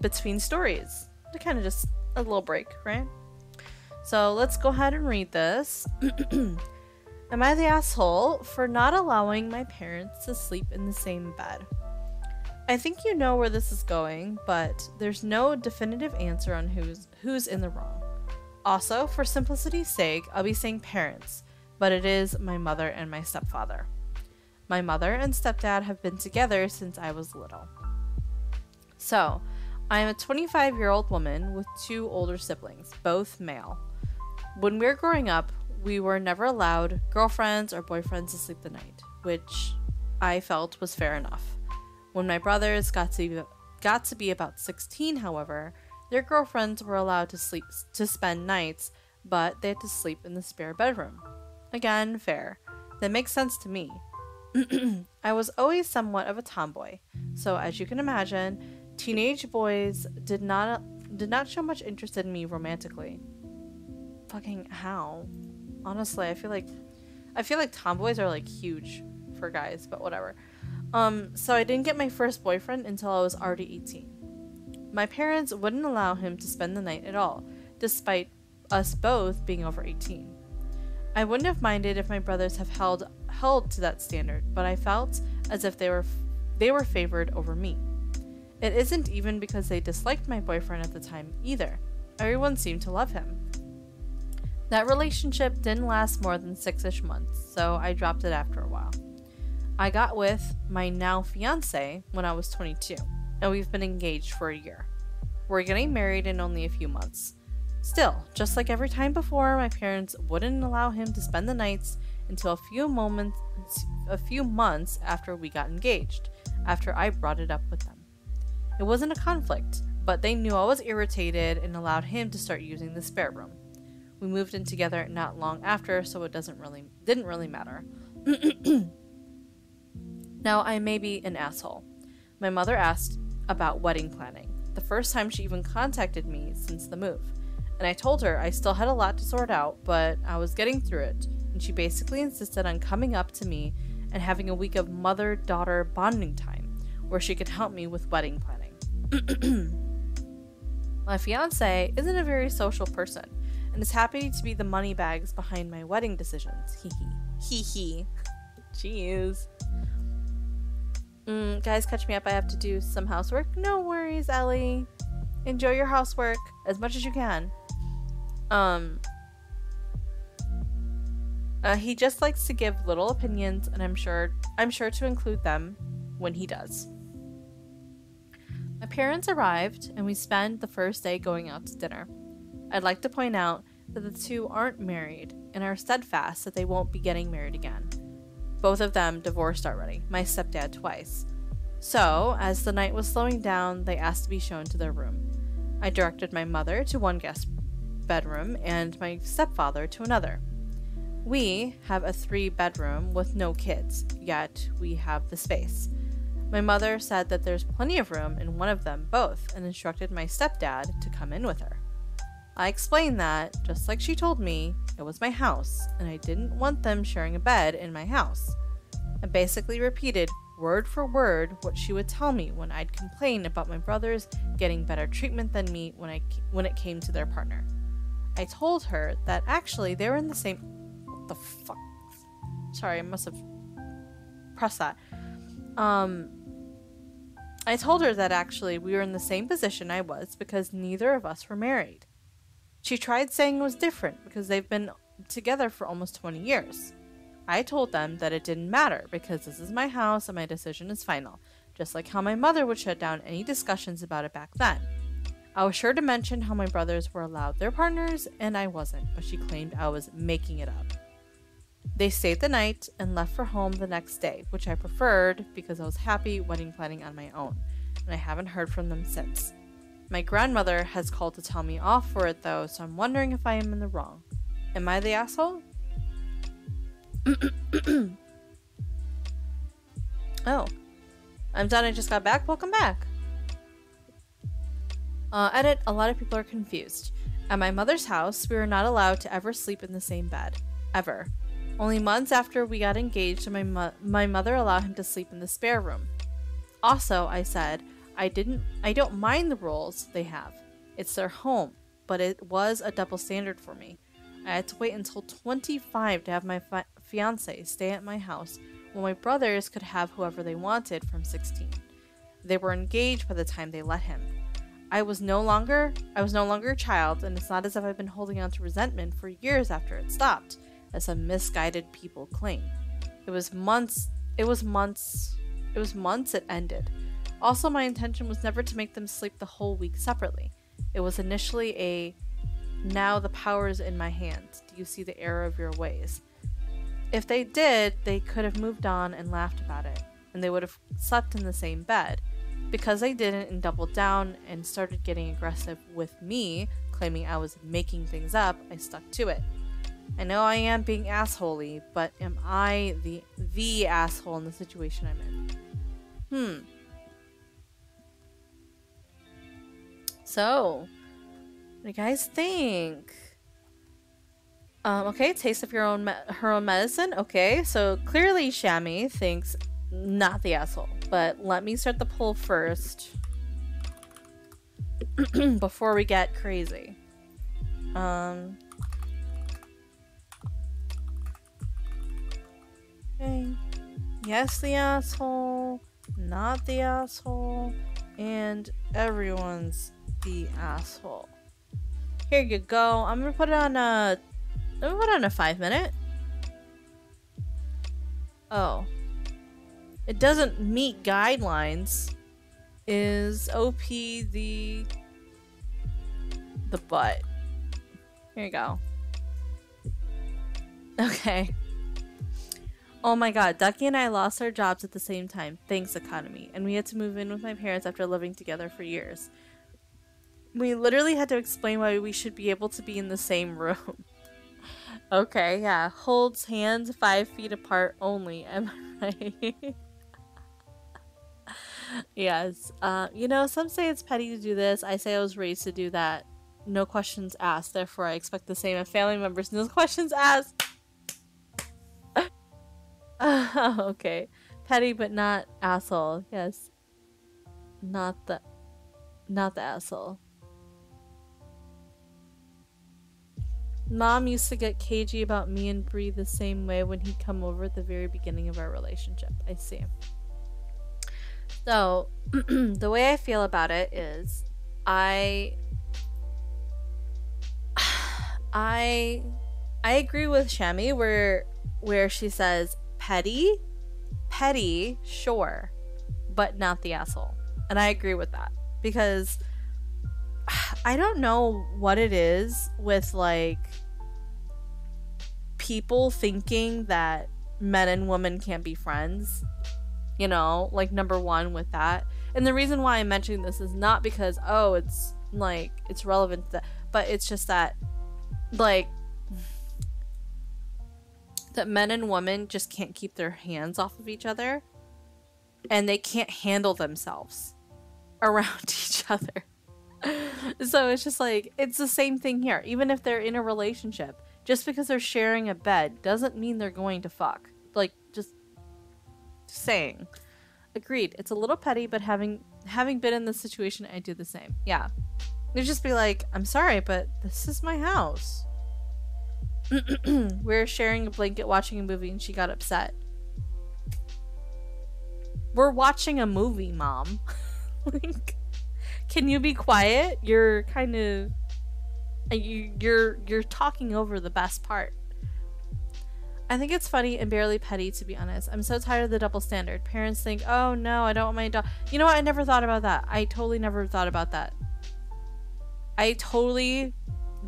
between stories. To kind of just a little break, right? So let's go ahead and read this. Am I the asshole for not allowing my parents to sleep in the same bed? I think you know where this is going, but there's no definitive answer on who's who's in the wrong. Also, for simplicity's sake, I'll be saying parents, but it is my mother and my stepfather. My mother and stepdad have been together since I was little. So, I am a 25 year old woman with two older siblings, both male. When we were growing up, we were never allowed girlfriends or boyfriends to sleep the night, which I felt was fair enough. When my brothers got to be, got to be about 16, however, their girlfriends were allowed to sleep to spend nights, but they had to sleep in the spare bedroom. Again, fair. That makes sense to me. I was always somewhat of a tomboy, so as you can imagine, Teenage boys did not did not show much interest in me romantically. Fucking how? Honestly, I feel like I feel like tomboys are like huge for guys, but whatever. Um, so I didn't get my first boyfriend until I was already 18. My parents wouldn't allow him to spend the night at all, despite us both being over 18. I wouldn't have minded if my brothers have held held to that standard, but I felt as if they were they were favored over me. It isn't even because they disliked my boyfriend at the time either. Everyone seemed to love him. That relationship didn't last more than six ish months, so I dropped it after a while. I got with my now fiance when I was 22, and we've been engaged for a year. We're getting married in only a few months. Still, just like every time before, my parents wouldn't allow him to spend the nights until a few moments a few months after we got engaged, after I brought it up with them. It wasn't a conflict, but they knew I was irritated and allowed him to start using the spare room. We moved in together not long after, so it doesn't really didn't really matter. now I may be an asshole. My mother asked about wedding planning, the first time she even contacted me since the move. And I told her I still had a lot to sort out, but I was getting through it, and she basically insisted on coming up to me and having a week of mother daughter bonding time where she could help me with wedding planning. my fiance isn't a very social person and is happy to be the money bags behind my wedding decisions. Hee hee. Hee hee. Jeez. Mm, guys, catch me up. I have to do some housework. No worries, Ellie. Enjoy your housework as much as you can. Um, uh, he just likes to give little opinions, and I'm sure I'm sure to include them when he does. My parents arrived, and we spend the first day going out to dinner. I'd like to point out that the two aren't married and are steadfast that they won't be getting married again. Both of them divorced already, my stepdad twice. So, as the night was slowing down, they asked to be shown to their room. I directed my mother to one guest bedroom and my stepfather to another. We have a three bedroom with no kids, yet we have the space. My mother said that there's plenty of room in one of them both and instructed my stepdad to come in with her. I explained that, just like she told me, it was my house and I didn't want them sharing a bed in my house. I basically repeated word for word what she would tell me when I'd complain about my brothers getting better treatment than me when I when it came to their partner. I told her that actually they were in the same what the fuck sorry I must have pressed that um I told her that actually we were in the same position I was because neither of us were married she tried saying it was different because they've been together for almost 20 years. I told them that it didn't matter because this is my house and my decision is final, just like how my mother would shut down any discussions about it back then. I was sure to mention how my brothers were allowed their partners and I wasn't, but she claimed I was making it up. They stayed the night and left for home the next day, which I preferred because I was happy wedding planning on my own, and I haven't heard from them since. My grandmother has called to tell me off for it though, so I'm wondering if I am in the wrong. Am I the asshole? oh. I'm done, I just got back. Welcome back. Uh, edit, a lot of people are confused. At my mother's house, we were not allowed to ever sleep in the same bed. Ever. Only months after we got engaged, my, mo- my mother allowed him to sleep in the spare room. Also, I said, I didn't I don't mind the rules they have. It's their home, but it was a double standard for me. I had to wait until 25 to have my fi- fiance stay at my house while my brothers could have whoever they wanted from 16. They were engaged by the time they let him. I was no longer I was no longer a child, and it's not as if I've been holding on to resentment for years after it stopped, as some misguided people claim. It was months it was months it was months it ended. Also, my intention was never to make them sleep the whole week separately. It was initially a now the power is in my hands. Do you see the error of your ways? If they did, they could have moved on and laughed about it, and they would have slept in the same bed. Because they didn't and doubled down and started getting aggressive with me, claiming I was making things up, I stuck to it. I know I am being assholey, but am I the the asshole in the situation I'm in? Hmm. So, what do you guys think? Um, okay, taste of your own her own medicine. Okay, so clearly Shammy thinks not the asshole. But let me start the poll first before we get crazy. Um. Okay. Yes, the asshole. Not the asshole. And everyone's the asshole. Here you go. I'm gonna put it on a. I'm gonna put it on a five minute. Oh. It doesn't meet guidelines. Is OP the the butt? Here you go. Okay. Oh my god, Ducky and I lost our jobs at the same time. Thanks, economy. And we had to move in with my parents after living together for years. We literally had to explain why we should be able to be in the same room. okay, yeah. Holds hands five feet apart only. Am I right? yes. Uh, you know, some say it's petty to do this. I say I was raised to do that. No questions asked. Therefore, I expect the same of family members. No questions asked. okay. Petty but not asshole. Yes. Not the not the asshole. Mom used to get cagey about me and Bree the same way when he'd come over at the very beginning of our relationship. I see. So, the way I feel about it is I I I agree with Shami where where she says petty, petty, sure, but not the asshole. And I agree with that because I don't know what it is with like people thinking that men and women can't be friends. You know, like number one with that. And the reason why I'm mentioning this is not because, oh, it's like, it's relevant, that, but it's just that, like, that men and women just can't keep their hands off of each other and they can't handle themselves around each other. so it's just like it's the same thing here. Even if they're in a relationship, just because they're sharing a bed doesn't mean they're going to fuck. Like just saying. Agreed. It's a little petty, but having having been in this situation, I do the same. Yeah. They'd just be like, I'm sorry, but this is my house. We're sharing a blanket watching a movie and she got upset. We're watching a movie, mom. like can you be quiet? You're kind of uh, you you're you're talking over the best part. I think it's funny and barely petty to be honest. I'm so tired of the double standard. Parents think, "Oh no, I don't want my dog." You know what? I never thought about that. I totally never thought about that. I totally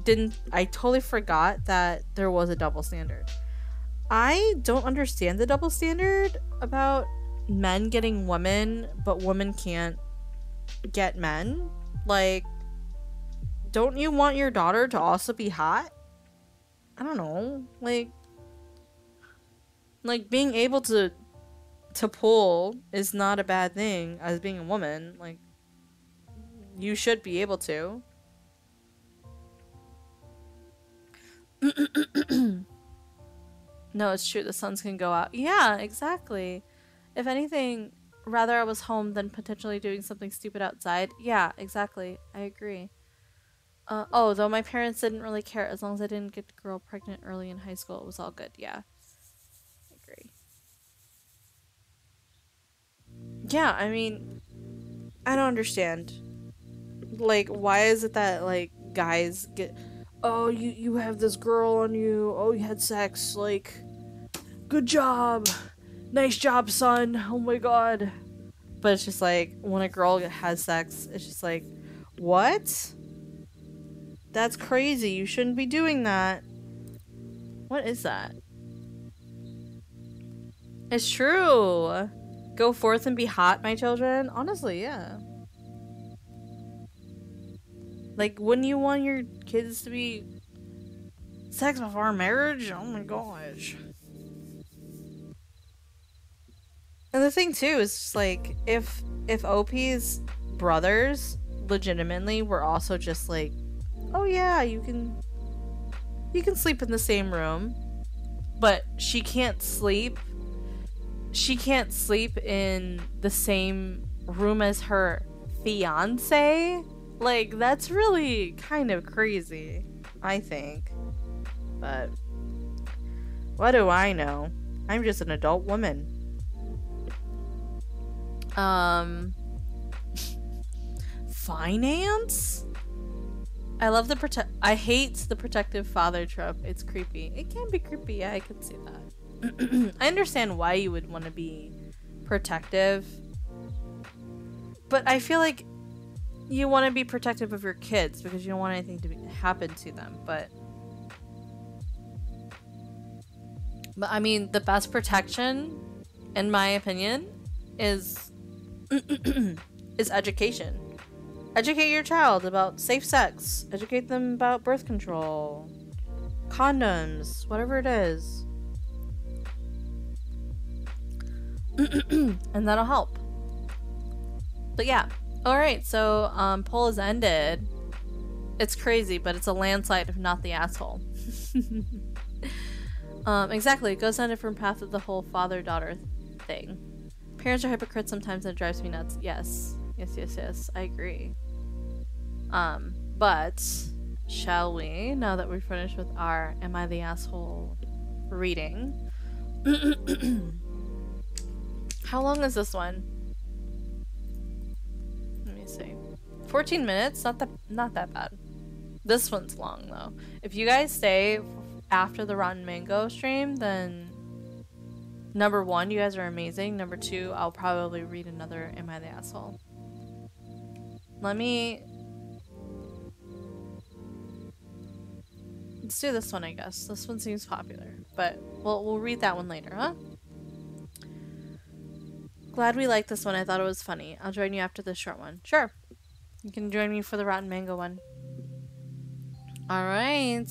didn't I totally forgot that there was a double standard. I don't understand the double standard about men getting women, but women can't get men. Like, don't you want your daughter to also be hot? I don't know. Like, like being able to to pull is not a bad thing as being a woman. Like, you should be able to. no, it's true. The suns can go out. Yeah, exactly. If anything, rather I was home than potentially doing something stupid outside. Yeah, exactly. I agree. Uh, oh, though my parents didn't really care. As long as I didn't get the girl pregnant early in high school, it was all good. Yeah. I agree. Yeah, I mean, I don't understand. Like, why is it that, like, guys get oh you you have this girl on you. Oh you had sex. Like good job. Nice job son. Oh my god. But it's just like when a girl has sex it's just like what? That's crazy. You shouldn't be doing that. What is that? It's true. Go forth and be hot my children. Honestly yeah like, wouldn't you want your kids to be sex before marriage? Oh my gosh. And the thing too is just like if if OP's brothers legitimately were also just like, oh yeah, you can you can sleep in the same room, but she can't sleep. She can't sleep in the same room as her fiance. Like, that's really kind of crazy, I think. But what do I know? I'm just an adult woman. Um, finance? I love the protect. I hate the protective father trope. It's creepy. It can be creepy. Yeah, I can see that. I understand why you would want to be protective, but I feel like you want to be protective of your kids because you don't want anything to be, happen to them. But, but I mean, the best protection, in my opinion, is is education. Educate your child about safe sex. Educate them about birth control, condoms, whatever it is. and that'll help. But yeah. Alright, so um poll is ended. It's crazy, but it's a landslide if not the asshole. um, exactly. It goes down a different path of the whole father-daughter thing. Parents are hypocrites sometimes and it drives me nuts. Yes. Yes, yes, yes. I agree. Um, but shall we, now that we're finished with our Am I the Asshole reading? How long is this one? 14 minutes, not that not that bad. This one's long though. If you guys stay after the Rotten Mango stream, then number one, you guys are amazing. Number two, I'll probably read another Am I the Asshole? Let me Let's do this one, I guess. This one seems popular, but we'll we'll read that one later, huh? Glad we liked this one. I thought it was funny. I'll join you after this short one. Sure. You can join me for the Rotten Mango one. All right.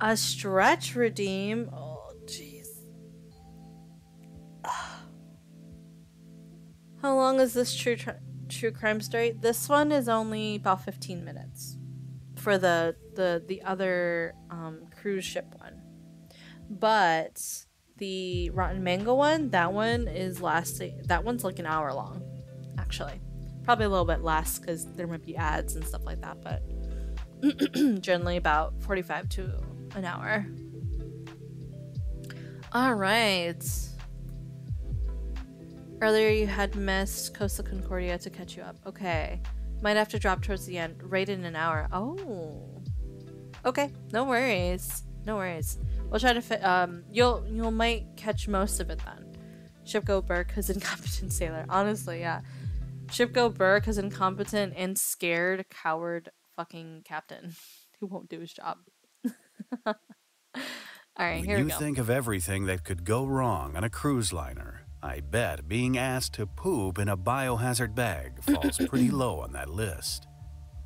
A stretch redeem. Oh, jeez. How long is this true true crime story? This one is only about 15 minutes for the the the other um, cruise ship one. But the Rotten Mango one, that one is lasting. That one's like an hour long, actually. Probably a little bit less because there might be ads and stuff like that, but generally about 45 to an hour. All right. Earlier you had missed Costa Concordia to catch you up. Okay. Might have to drop towards the end. Right in an hour. Oh. Okay. No worries. No worries. We'll try to fit. Um, you'll you'll might catch most of it then. Shipgo Burke is incompetent sailor. Honestly, yeah. Shipgo Burke is incompetent and scared coward fucking captain who won't do his job. All right, here when we you go. think of everything that could go wrong on a cruise liner, I bet being asked to poop in a biohazard bag falls pretty low on that list.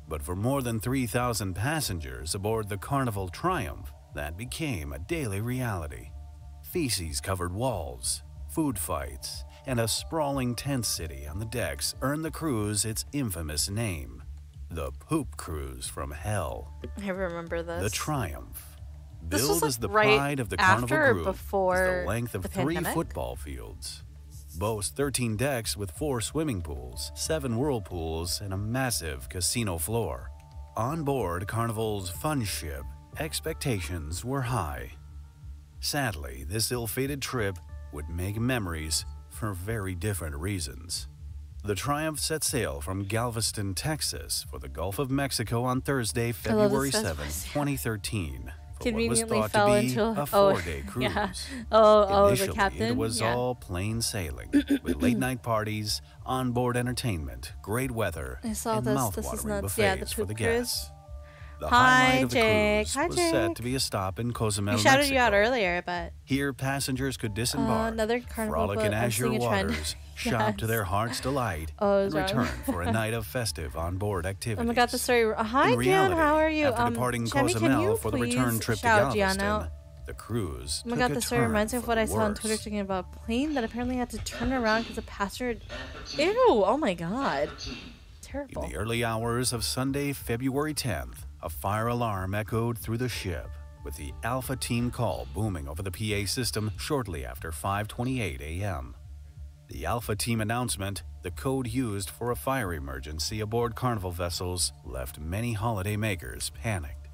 But for more than 3,000 passengers aboard the Carnival Triumph, that became a daily reality. Feces covered walls, food fights, and a sprawling tent city on the decks earned the cruise its infamous name the Poop Cruise from Hell. I remember this. The Triumph. This was, Billed like, as the right pride of the Carnival Group, before the length of the three pandemic? football fields. Boasts 13 decks with four swimming pools, seven whirlpools, and a massive casino floor. On board Carnival's fun ship, expectations were high. Sadly, this ill-fated trip would make memories for very different reasons. The Triumph set sail from Galveston, Texas for the Gulf of Mexico on Thursday, February this 7, 2013. For what was thought fell to be into a oh, four-day cruise. Yeah. Oh, oh, the captain. it was yeah. all plain sailing, with late-night parties, onboard entertainment, great weather, I saw and this. mouth-watering This is nuts. buffets Yeah, the for the cruise. guests. The Hi, highlight of the Jake. cruise Hi, was set to be a stop in Cozumel, We shouted Mexico. you out earlier, but Here, passengers could uh, disembark, another carnival frolic boat. in azure seeing a trend. waters, shop to their heart's delight, Oh, and sorry. return for a night of festive onboard activities. Oh my god, the story. Uh, hi, In Jan. reality, How are you? After um, departing you Cozumel for the return trip to Galveston, the cruise Oh my god, the story reminds me of what I saw on. Twitter talking about a plane that apparently had to turn around because a passenger. Ew! Oh my god. Terrible. In the early hours of Sunday, February 10th, a fire alarm echoed through the ship. with the Alpha Team call booming over the PA system shortly after 5:28 a.m. The Alpha Team announcement, the code used for a fire emergency aboard Carnival vessels, left many holiday makers panicked.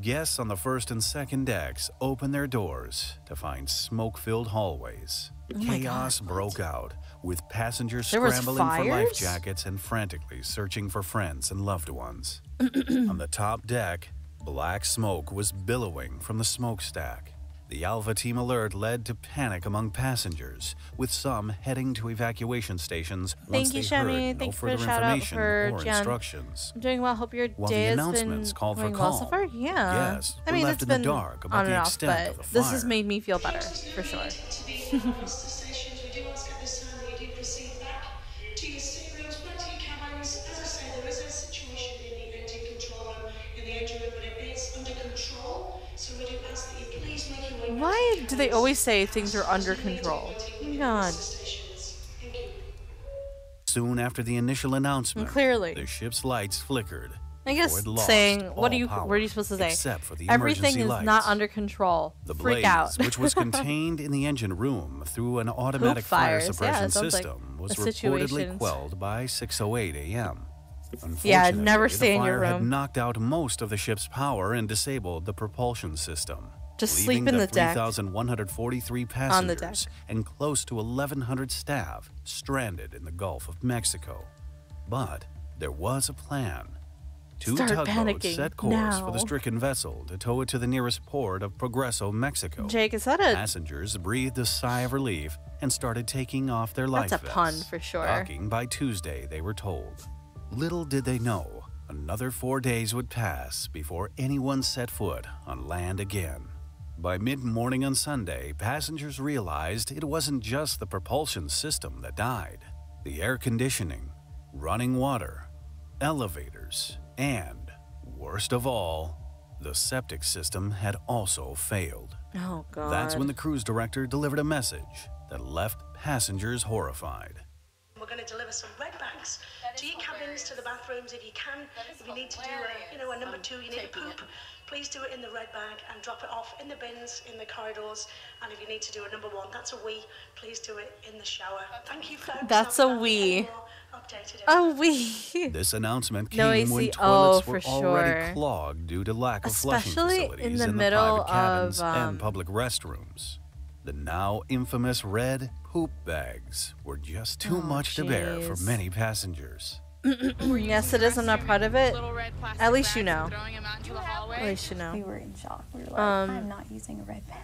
Guests on the first and second decks opened their doors to find smoke-filled hallways. Oh Chaos God, broke out, with passengers There scrambling for life jackets and frantically searching for friends and loved ones. On the top deck, black smoke was billowing from the smokestack. The Alpha Team alert led to panic among passengers, with some heading to evacuation stations once Thank you, they heard Shami. no Thank you for the further shout out information for or Jen. instructions. I'm doing well. Hope your While the day has been announcements called for going well so calm, far. Yeah. guests I mean, left it's in the been dark about on the and off, extent but of the this has made me feel better for sure. Why do they always say things are under control? God. Soon after the initial announcement, clearly. the ship's lights flickered. I guess before it lost saying what are you power, what are you supposed to say? Except for the Everything is lights. not under control. The Freak blaze, out. which was contained in the engine room through an automatic fire fires. Yeah, suppression it sounds like system, was reportedly quelled by 6:08 a.m. Yeah, never the stay in your fire had knocked out most of the ship's power and disabled the propulsion system. Just sleep in the deck. 3,143 passengers On the deck. and close to 1,100 staff stranded in the Gulf of Mexico. But there was a plan. Two Start tugboats set course for the stricken vessel to tow it to the nearest port of Progreso, Mexico. Jake, is that a Passengers breathed a sigh of relief and started taking off their life That's a pun for sure. Docking by Tuesday, they were told. Little did they know, another four days would pass before anyone set foot on land again. By mid morning on Sunday, passengers realized it wasn't just the propulsion system that died. The air conditioning, running water, elevators, and, worst of all, the septic system had also failed. Oh god. That's when the cruise director delivered a message that left passengers horrified. We're going to deliver some red bags to your cabins, to the bathrooms if you can. If you need to do a, you know, a number two, you need to poop. Please do it in the red bag and drop it off in the bins, in the corridors. And if you need to do a number one, that's a wee. Please do it in the shower. Thank you, folks. That's I'll a be back with wee. Oh we. This announcement came No, when toilets Oh, were for already clogged due to lack of flushing Especially in facilities the in the private cabins of, um, and public restrooms. The now infamous red poop bags were just too Oh, much to bear for many passengers. Yes, it is. I'm not proud of it. At least you know. At least you know. We were in shock. We were like, Um, I'm not using a red bag.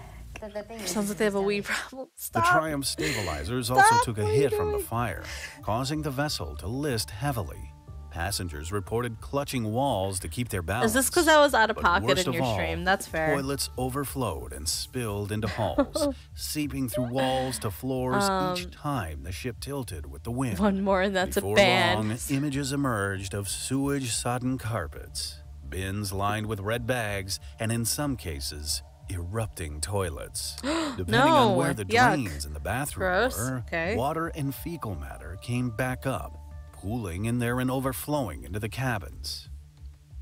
Sounds like they have a wee problem. The Triumph stabilizers also took a what are you hit from the fire, causing the vessel to list heavily. Passengers reported clutching walls to keep their balance. Is this because I was out of But pocket in of your all, stream? That's fair. Toilets overflowed and spilled into halls, seeping through walls to floors Um, each time the ship tilted with the wind. One more and that's Before a ban. long, images emerged of sewage-sodden carpets, bins lined with red bags, and in some cases, erupting toilets. Depending on where No, the yuck. drains in the bathroom Gross, were, okay. water and fecal matter came back up, pooling in there and overflowing into the cabins.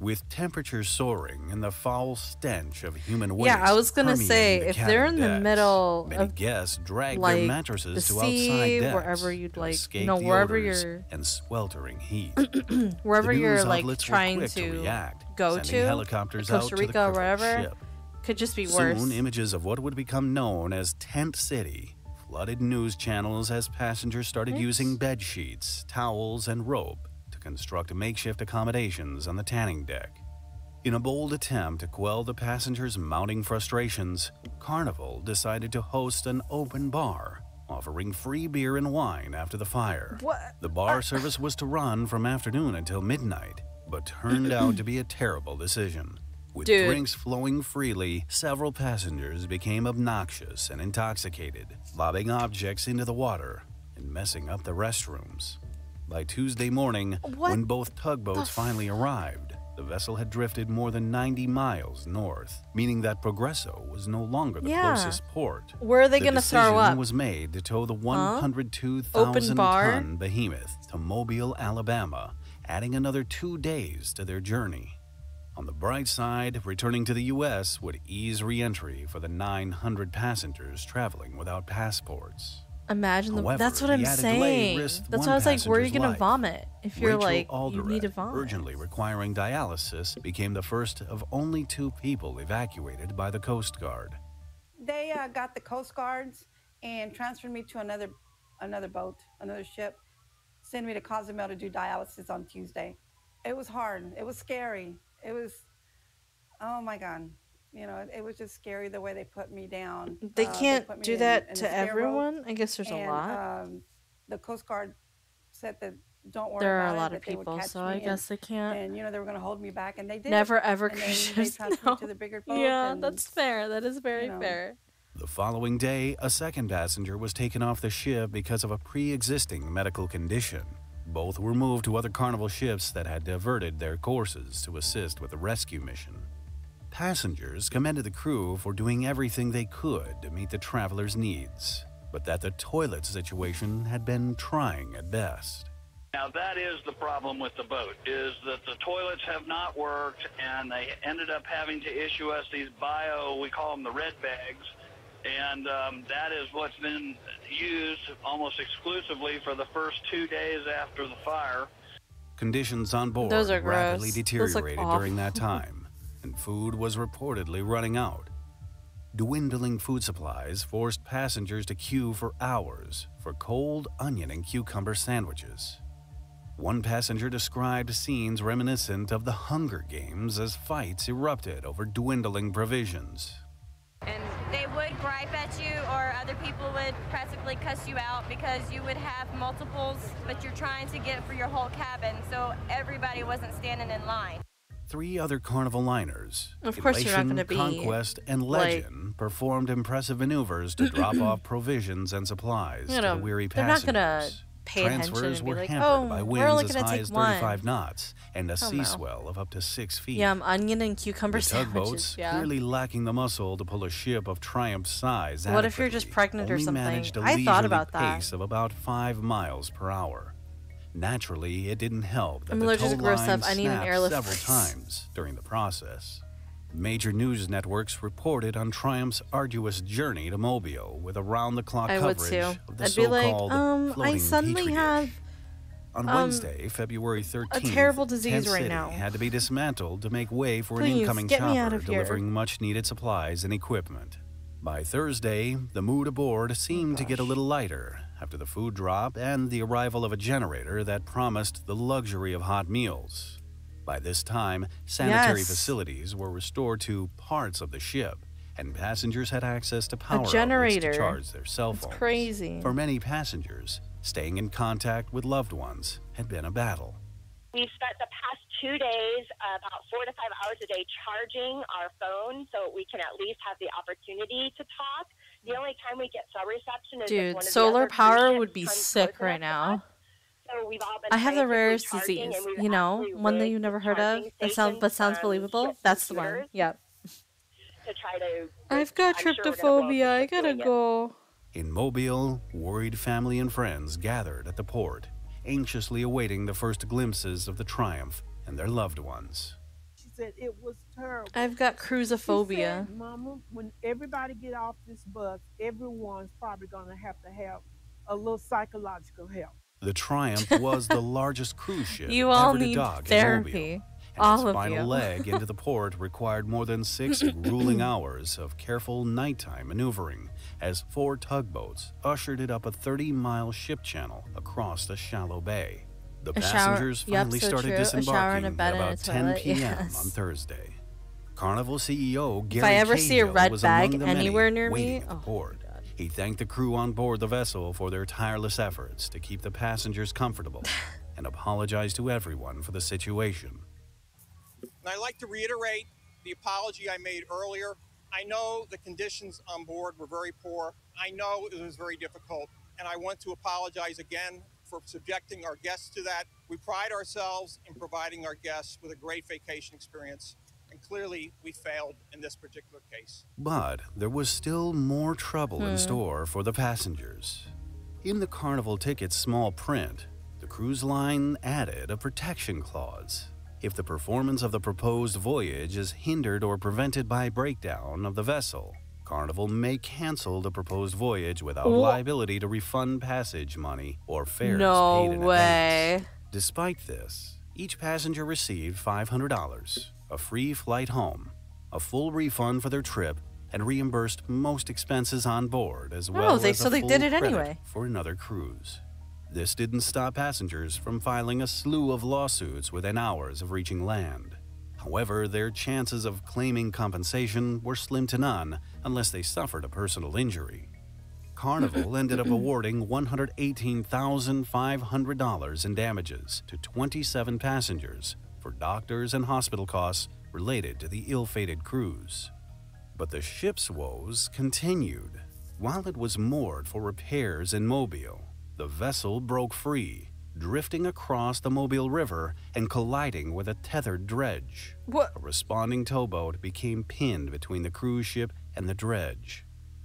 With temperatures soaring and the foul stench of human waste. Yeah, I was gonna say, the if they're in the decks, middle many of, guests dragged like, their the mattresses to sea, outside decks wherever you'd to like, escape no, the wherever you're- and sweltering heat. wherever you're like trying quick to, react, go to, helicopters Costa out to the Rica, wherever, ship. could just be worse. Soon, images of what would become known as Tent City flooded news channels as passengers started Oops. using bed sheets, towels, and rope to construct makeshift accommodations on the tanning deck. In a bold attempt to quell the passengers' mounting frustrations, Carnival decided to host an open bar, offering free beer and wine after the fire. What? The bar uh. service was to run from afternoon until midnight, but turned out to be a terrible decision. With Dude. drinks flowing freely, several passengers became obnoxious and intoxicated, lobbing objects into the water and messing up the restrooms. By Tuesday morning, What when both tugboats finally arrived, the vessel had drifted more than 90 miles north, meaning that Progreso was no longer the Yeah. closest port. Where are they The gonna throw decision up? was made to tow the 102,000 bar? ton behemoth to Mobile, Alabama, adding another two days to their journey. On the bright side, returning to the U.S. would ease re entry for the 900 passengers traveling without passports. Imagine the. However, That's what I'm saying. That's one why I was like, where are you gonna life. vomit if you're Rachel like you need to vomit? urgently requiring dialysis, became the first of only two people evacuated by the Coast Guard. They uh, got the Coast Guards and transferred me to another another boat, another ship. Sent me to Cozumel to do dialysis on Tuesday. It was hard. It was scary. It was, oh my God. You know, it, was just scary the way they put me down. They Uh, can't put me do in- that in to stairwell, everyone. I guess there's a lot. Um, the Coast Guard said that don't worry There are about a it, lot of that they would people, so me I and- guess they can't. And you know they were going to hold me back, and they did. Never ever and then cruise they ships. No. me to the bigger boat. Yeah, and, that's fair. That is very you know. fair. The following day, a second passenger was taken off the ship because of a pre existing medical condition. Both were moved to other Carnival ships that had diverted their courses to assist with the rescue mission. Passengers commended the crew for doing everything they could to meet the travelers' needs, but that the toilet situation had been trying at best. Now that is the problem with the boat, is that the toilets have not worked and they ended up having to issue us these bio, we call them the red bags, and um, that is what's been used almost exclusively for the first two days after the fire. Conditions on board Those are rapidly gross. Those look deteriorated during that time, and food was reportedly running out. Dwindling food supplies forced passengers to queue for hours for cold onion and cucumber sandwiches. One passenger described scenes reminiscent of the Hunger Games as fights erupted over dwindling provisions. And they would gripe at you, or other people would practically cuss you out because you would have multiples, but you're trying to get for your whole cabin, so everybody wasn't standing in line. Three other Carnival liners, Of course you're not gonna be, Conquest, and like- Legend, performed impressive maneuvers to drop off provisions and supplies You to the weary they're not passengers. gonna pay attention Transfers and be were like, "Oh, by we're only winds as gonna high take as 35 one." knots and a Oh, sea swell of up to six feet. Yeah, um, onion and cucumber the tugboats, sandwiches. Yeah. clearly lacking the muscle to pull a ship of Triumph size What if you're just pregnant or something? I thought about that. pace of about five miles per hour. Naturally, it didn't help that I'm the tow to line stuff. I need an airlift, several times during the process. Major news networks reported on Triumph's arduous journey to Mobile with around-the-clock I coverage too. of the I'd be like, so-called um, I floating suddenly petri dish. have On um, Wednesday, February 13th, a terrible disease Tent right City now. had to be dismantled to make way for an incoming get chopper delivering much-needed supplies and equipment. By Thursday, the mood aboard seemed to get a little lighter after the food drop and the arrival of a generator that promised the luxury of hot meals. By this time, sanitary Yes. facilities were restored to parts of the ship, and passengers had access to power outlets generator. to charge their cell That's phones. crazy. For many passengers, staying in contact with loved ones had been a battle. We've spent the past two days about four to five hours a day charging our phone so we can at least have the opportunity to talk. The only time we get cell reception is Dude, one of the solar other power would be sick right enough to now. Us. So we've all been I have the frantically rarest disease, you know, one that you've never heard of. That sounds, but sounds believable. That's the one. computers Yep. To try to, I've got I'm sure we're gonna blow up the tryptophobia. I gotta go. In Mobile, worried family and friends gathered at the port, anxiously awaiting the first glimpses of the Triumph and their loved ones. She said it was terrible. I've got She cruisophobia. said, Mama, when everybody get off this bus, everyone's probably gonna have to have a little psychological help. The Triumph was the largest cruise ship You all ever to need dock in. Mobile, and All its of final you. leg into the port required more than six grueling hours of careful nighttime maneuvering as four tugboats ushered it up a 30-mile ship channel across the shallow bay. The A shower- passengers yep, finally so started true. A shower disembarking a at about 10 p.m. yes. on Thursday. Carnival CEO Gary If I ever see a red was bag among the many anywhere near me, at the oh, port. He thanked the crew on board the vessel for their tireless efforts to keep the passengers comfortable and apologized to everyone for the situation. And I'd like to reiterate the apology I made earlier. I know the conditions on board were very poor. I know it was very difficult. And I want to apologize again for subjecting our guests to that. We pride ourselves in providing our guests with a great vacation experience. And clearly, we failed in this particular case. But there was still more trouble in Hmm. store for the passengers. In the Carnival ticket's small print, the cruise line added a protection clause. if the performance of the proposed voyage is hindered or prevented by breakdown of the vessel. Carnival may cancel the proposed voyage without Wha- liability to refund passage money or fares No paid in way. advance. Despite this, each passenger received $500, a free flight home, a full refund for their trip, and reimbursed most expenses on board, as oh, well Oh, they- as a so they full did it anyway. for another cruise. This didn't stop passengers from filing a slew of lawsuits within hours of reaching land. However, their chances of claiming compensation were slim to none unless they suffered a personal injury. Carnival ended up awarding $118,500 in damages to 27 passengers for doctors and hospital costs related to the ill fated cruise. But the ship's woes continued. While it was moored for repairs in Mobile, the vessel broke free, drifting across the Mobile River and colliding with a tethered dredge. What? A responding towboat became pinned between the cruise ship and the dredge.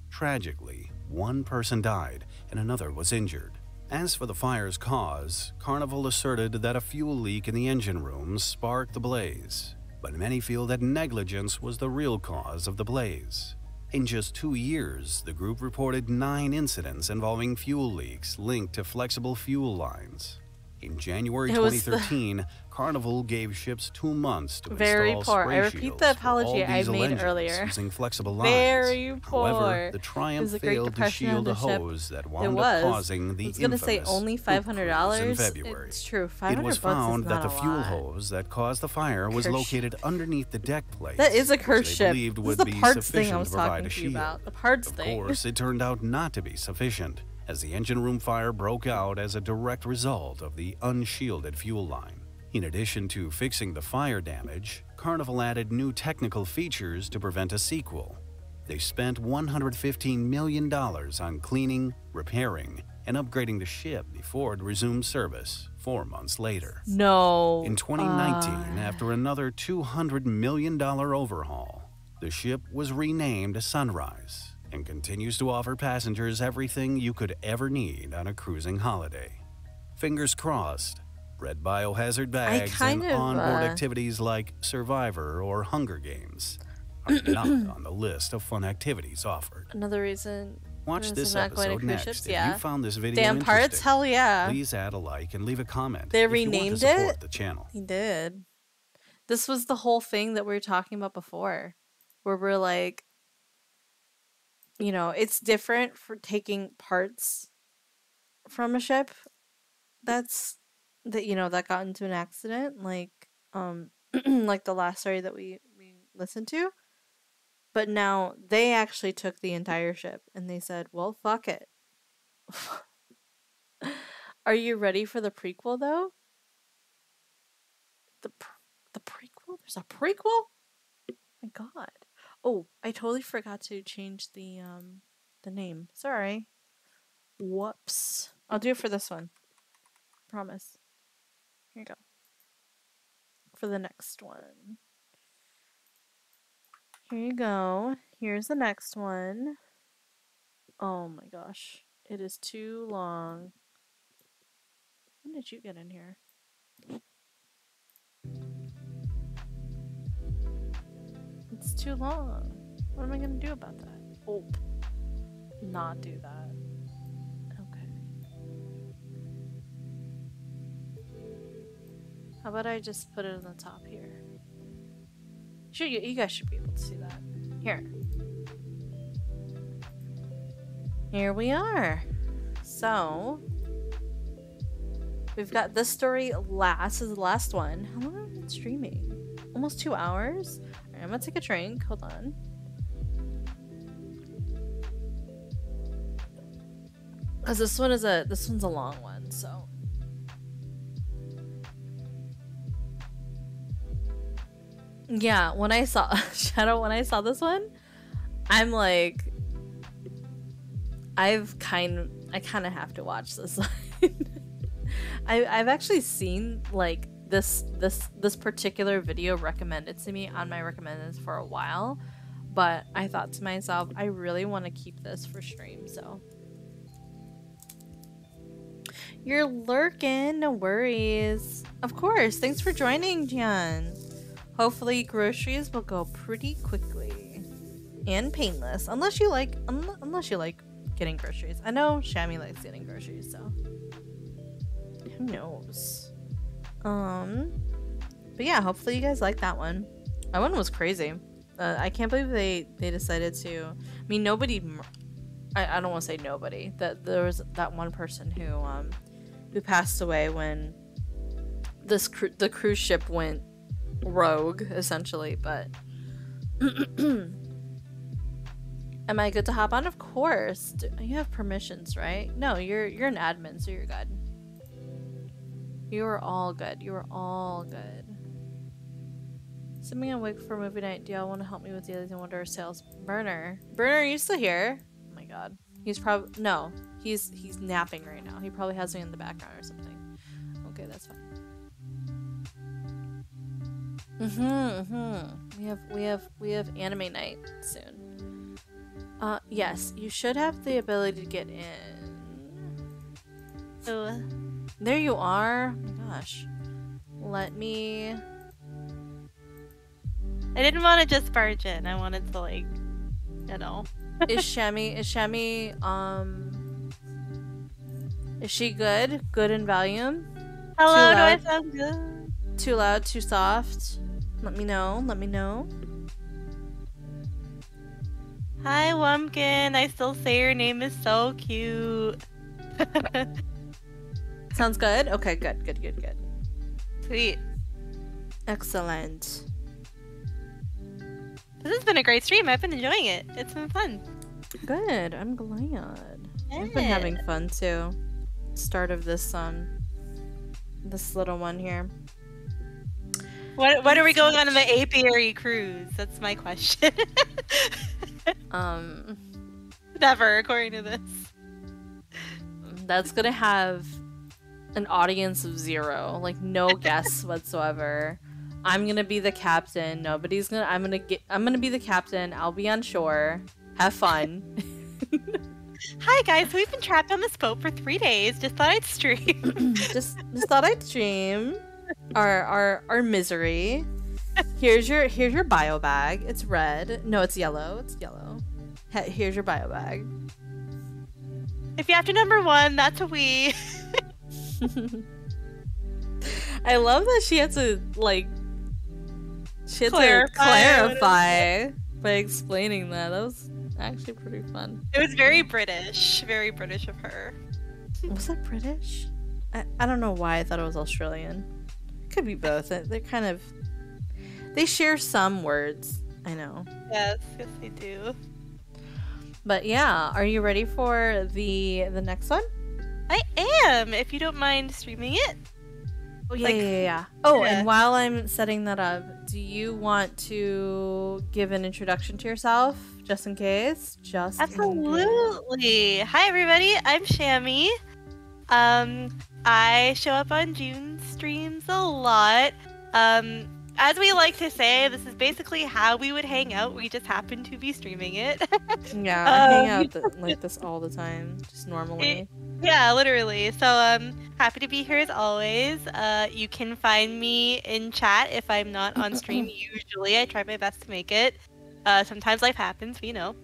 Tragically, one person died and another was injured. As for the fire's cause, Carnival asserted that a fuel leak in the engine room sparked the blaze, but many feel that negligence was the real cause of the blaze. In just two years, the group reported nine incidents involving fuel leaks linked to flexible fuel lines. In January It the- 2013, Carnival gave ships two months to Very install poor. spray I repeat the apology I made engines earlier. using flexible lines. Very poor. However, the Triumph was the Great failed to shield the a hose that wound was. up causing the I was gonna say infamous only five hundred dollars. in February. It's true. Five It was found that the fuel lot. hose that caused the fire was Curse located underneath the deck plate. That is a curse ship. believed This would is the parts thing I was to talking to you about. The parts of thing. course, it turned out not to be sufficient, as the engine room fire broke out as a direct result of the unshielded fuel line. In addition to fixing the fire damage, Carnival added new technical features to prevent a sequel. They spent $115 million on cleaning, repairing, and upgrading the ship before it resumed service four months later. No. In 2019, Uh, after another $200 million overhaul, the ship was renamed Sunrise and continues to offer passengers everything you could ever need on a cruising holiday. Fingers crossed, red biohazard bags kind and of, onboard uh, activities like Survivor or Hunger Games are not on the list of fun activities offered. Another reason. Watch reason this I'm not going to episode next. ships, If you found this video Damn parts, hell yeah. Please add a like and leave a comment. They if you want to renamed support it? the channel. He did. This was the whole thing that we were talking about before, where we're like, you know, it's different for taking parts from a ship that's that you know that got into an accident, like um, like the last story that we we listened to. But now they actually took the entire ship and they said, "Well, fuck it." Are you ready for the prequel though? The pr- the prequel? There's a prequel? my god. Oh, I totally forgot to change the um the name. Sorry. Whoops. I'll do it for this one. Promise. Here you go. For the next one. Here you go. Here's the next one. Oh my gosh. It is too long. When did you get in here? It's too long. What am I gonna do about that? Oh, not do that. How about I just put it on the top here? Sure, you, you guys should be able to see that. Here. Here we are. So, we've got this story last is the last one. How long have we been streaming? Almost two hours. Right, I'm gonna take a drink. Hold on. Cause this one is a this one's a long one, so. Yeah, when I saw Shadow, when I saw this one, I'm like, I've kind, I kind of have to watch this one. I, I've actually seen like this this this particular video recommended to me on my recommended for a while, but I thought to myself, I really want to keep this for stream, so. You're lurking, no worries. Of course. Thanks for joining, Jian. Hopefully, groceries will go pretty quickly and painless, unless you like un- unless you like getting groceries. I know Shammy likes getting groceries, so who knows? Um, but yeah, hopefully you guys like that one. That one was crazy. Uh, I can't believe they they decided to. I mean, nobody. I, I don't want to say nobody. That there was that one person who um who passed away when this cru- the cruise ship went rogue essentially. But am I good to hop on? Of course. D- You have permissions, right? No, you're you're an admin, so you're good. You are all good. You are all good. Send me a wig for movie night. Do y'all want to help me with the Alice in Wonder sales? Burner. Burner, are you still here? Oh my god. He's probably no. He's he's napping right now. He probably has me in the background or something. Okay, that's fine. Mm-hmm, mm-hmm. We have we have we have anime night soon. Uh yes, you should have the ability to get in. Oh. There you are. Oh my gosh. Let me I didn't want to just barge in. I wanted to like, you know. is Shami is Shami um is she good? Good in volume? Hello, do I sound good? Too loud, too soft? Let me know. Let me know. Hi, Wumpkin. I still say your name is so cute. Sounds good? Okay, good, good, good, good. Sweet. Excellent. This has been a great stream. I've been enjoying it. It's been fun. Good. I'm glad. I've been having fun too. Start of this um this little one here. What What are we going on in the apiary cruise? That's my question. Um Never, according to this. that's gonna have an audience of zero, like no guests whatsoever. I'm gonna be the captain. Nobody's gonna. I'm gonna get. I'm gonna be the captain. I'll be on shore. Have fun. Hi guys, we've been trapped on this boat for three days. Just thought I'd stream. just, just thought I'd stream our our our misery. Here's your here's your bio bag. It's red. No, it's yellow. It's yellow. He- Here's your bio bag. if you have to number one, that's a we. I love that she had to like she had Clarify to clarify by explaining that. That was actually pretty fun. It was very British. Very British of her. Was that British? I, I don't know why I thought it was Australian. Could be both. They- They're kind of they share some words. I know. Yes, yes they do. But yeah, are you ready for the the next one? I am, if you don't mind streaming it. Oh yeah, Like- yeah, yeah, yeah. Oh, Yeah. and while I'm setting that up, do you want to give an introduction to yourself, just in case? Just. Absolutely. Hi everybody, I'm Shammy. Um, I show up on Jun streams a lot. Um, as we like to say, this is basically how we would hang out. We just happen to be streaming it. Yeah, I hang Um, out th- like this all the time, just normally. Yeah, literally. So um happy to be here as always. Uh you can find me in chat if I'm not on stream usually. I try my best to make it. Uh sometimes life happens, you know.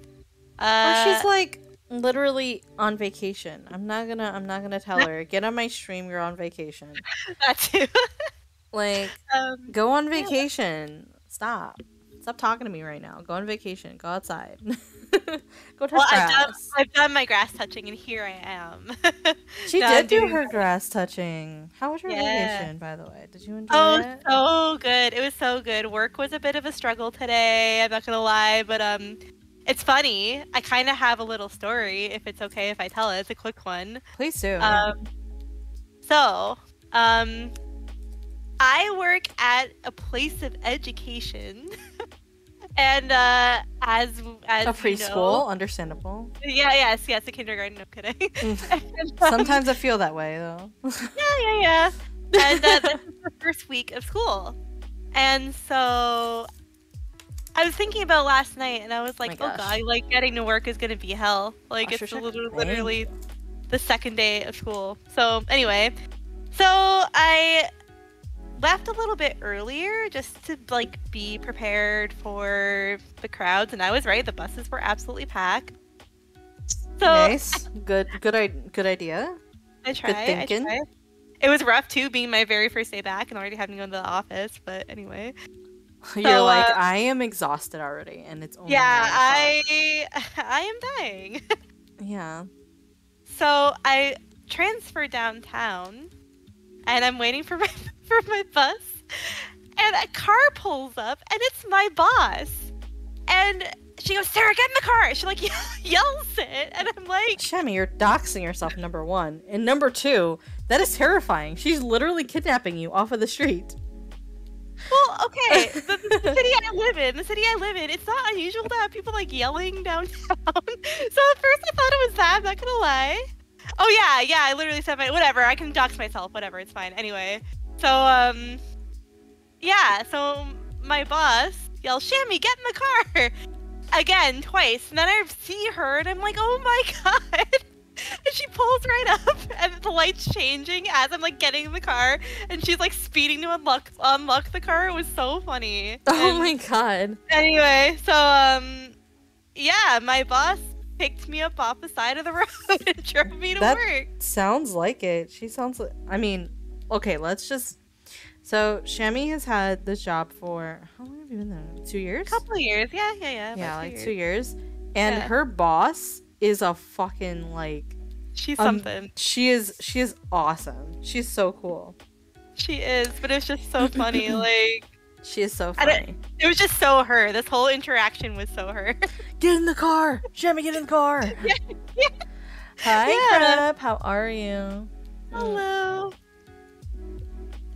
Uh oh, she's like literally on vacation. I'm not gonna. I'm not gonna tell her. Get on my stream. You're on vacation. that too. Like, Um, go on vacation. Stop. Stop talking to me right now. Go on vacation. Go outside. go touch well, I've done, grass. I've done my grass touching and here I am. She Now did do her grass touching. How was your Yeah. vacation, by the way? Did you enjoy Oh, it? so good. It was so good. Work was a bit of a struggle today. I'm not gonna lie, but um, it's funny. I kind of have a little story. If it's okay if I tell it, it's a quick one. Please do. Um, so um, I work at a place of education, and uh, as as a you preschool, know- understandable. yeah, yes, yes, a kindergarten. No kidding. And, um, Sometimes I feel that way though. yeah, yeah, yeah. And uh, this is the first week of school. And so I was thinking about last night and I was like, oh, gosh. god, like getting to work is going to be hell. Like Oh, it's literally, literally the second day of school. So anyway, so I left a little bit earlier just to like be prepared for the crowds, and I was right. The buses were absolutely packed. So nice. Good. Good. i- Good idea. I tried. I thinking. tried. It was rough too, being my very first day back and already having to go to the office. But anyway, You're So, like, uh, I am exhausted already, and it's only yeah. I I am dying. Yeah. So I transfer downtown, and I'm waiting for my for my bus, and a car pulls up, and it's my boss, and she goes, "Sarah, get in the car!" She like yells it, and I'm like, Shami, you're doxing yourself. Number one, and number two, that is terrifying. She's literally kidnapping you off of the street. "Well, okay, the, the city I live in, the city I live in, it's not unusual to have people like yelling downtown." so at first I thought it was that. I'm not gonna lie. Oh yeah, yeah. I literally said my whatever. I can dox myself. Whatever. It's fine. Anyway, so um, yeah. So my boss yells, "Shammy, get in the car!" Again, twice. And then I see her, and I'm like, "Oh my god!" And she pulls right up, and the light's changing as I'm like getting in the car, and she's like speeding to unlock unlock the car. It was so funny. Oh And- my god. Anyway, so um, yeah, my boss picked me up off the side of the road and drove me to that work. sounds like it. She sounds like. I mean, okay, let's just. So Shami has had this job for how long have you been there? Two years. A couple of years, yeah, yeah, yeah. yeah, like two years. And Yeah. her boss is a fucking like. She's um, something. She is. She is awesome. She's so cool. She is, but it's just so funny. like She is so funny. it was just so her. This whole interaction was so her. Get in the car, Shami. Get in the car. Hi, Yeah. Crep. How are you? Hello.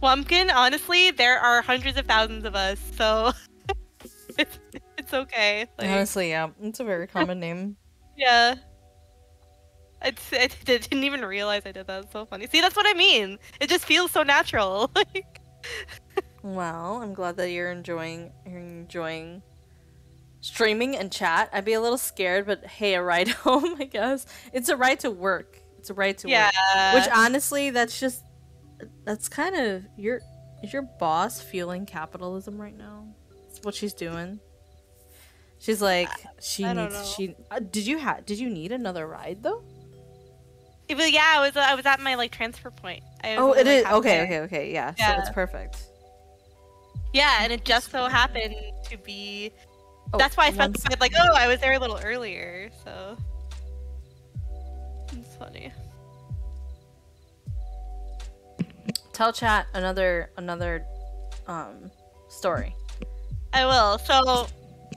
Wumpkin, honestly, there are hundreds of thousands of us, so it's, it's okay. Like, Honestly, yeah, it's a very common name. Yeah. I didn't even realize I did that. It's so funny. See, that's what I mean. It just feels so natural. Like, Well, I'm glad that you're enjoying you're enjoying streaming and chat. I'd be a little scared, but hey, a ride home, I guess. It's a ride to work. It's a ride to Yeah. work. Which honestly, that's just that's kind of your is your boss fueling capitalism right now? That's what she's doing. She's like she I needs she uh, did you have did you need another ride though? It was- yeah, I was I was at my like transfer point. I Oh, it is. Okay, halfway. okay, okay. Yeah, Yeah. so it's perfect. Yeah, and it just so happened to be. Oh, That's why I specified like, oh, I was there a little earlier, so it's funny. Tell chat another another um story. I will. So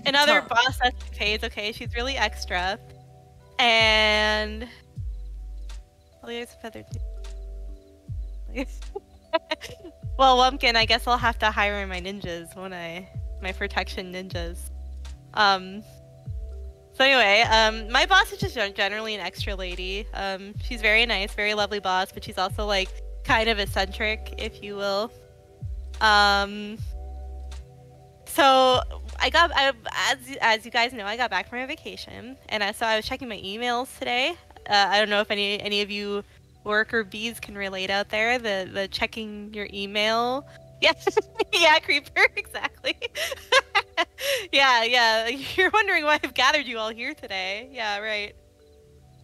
another Tell- boss that she pays. Okay, she's really extra, and oh, there's a feather too. well, Lumpkin, I guess I'll have to hire my ninjas, won't I? My protection ninjas. Um. So anyway, um, my boss is just generally an extra lady. Um, she's very nice, very lovely boss, but she's also like kind of eccentric, if you will. Um. So I got, I, as as you guys know, I got back from my vacation, and I, so I was checking my emails today. Uh, I don't know if any any of you worker bees can relate out there. The the checking your email. Yeah, yeah, creeper, exactly. yeah, yeah. You're wondering why I've gathered you all here today. Yeah, right.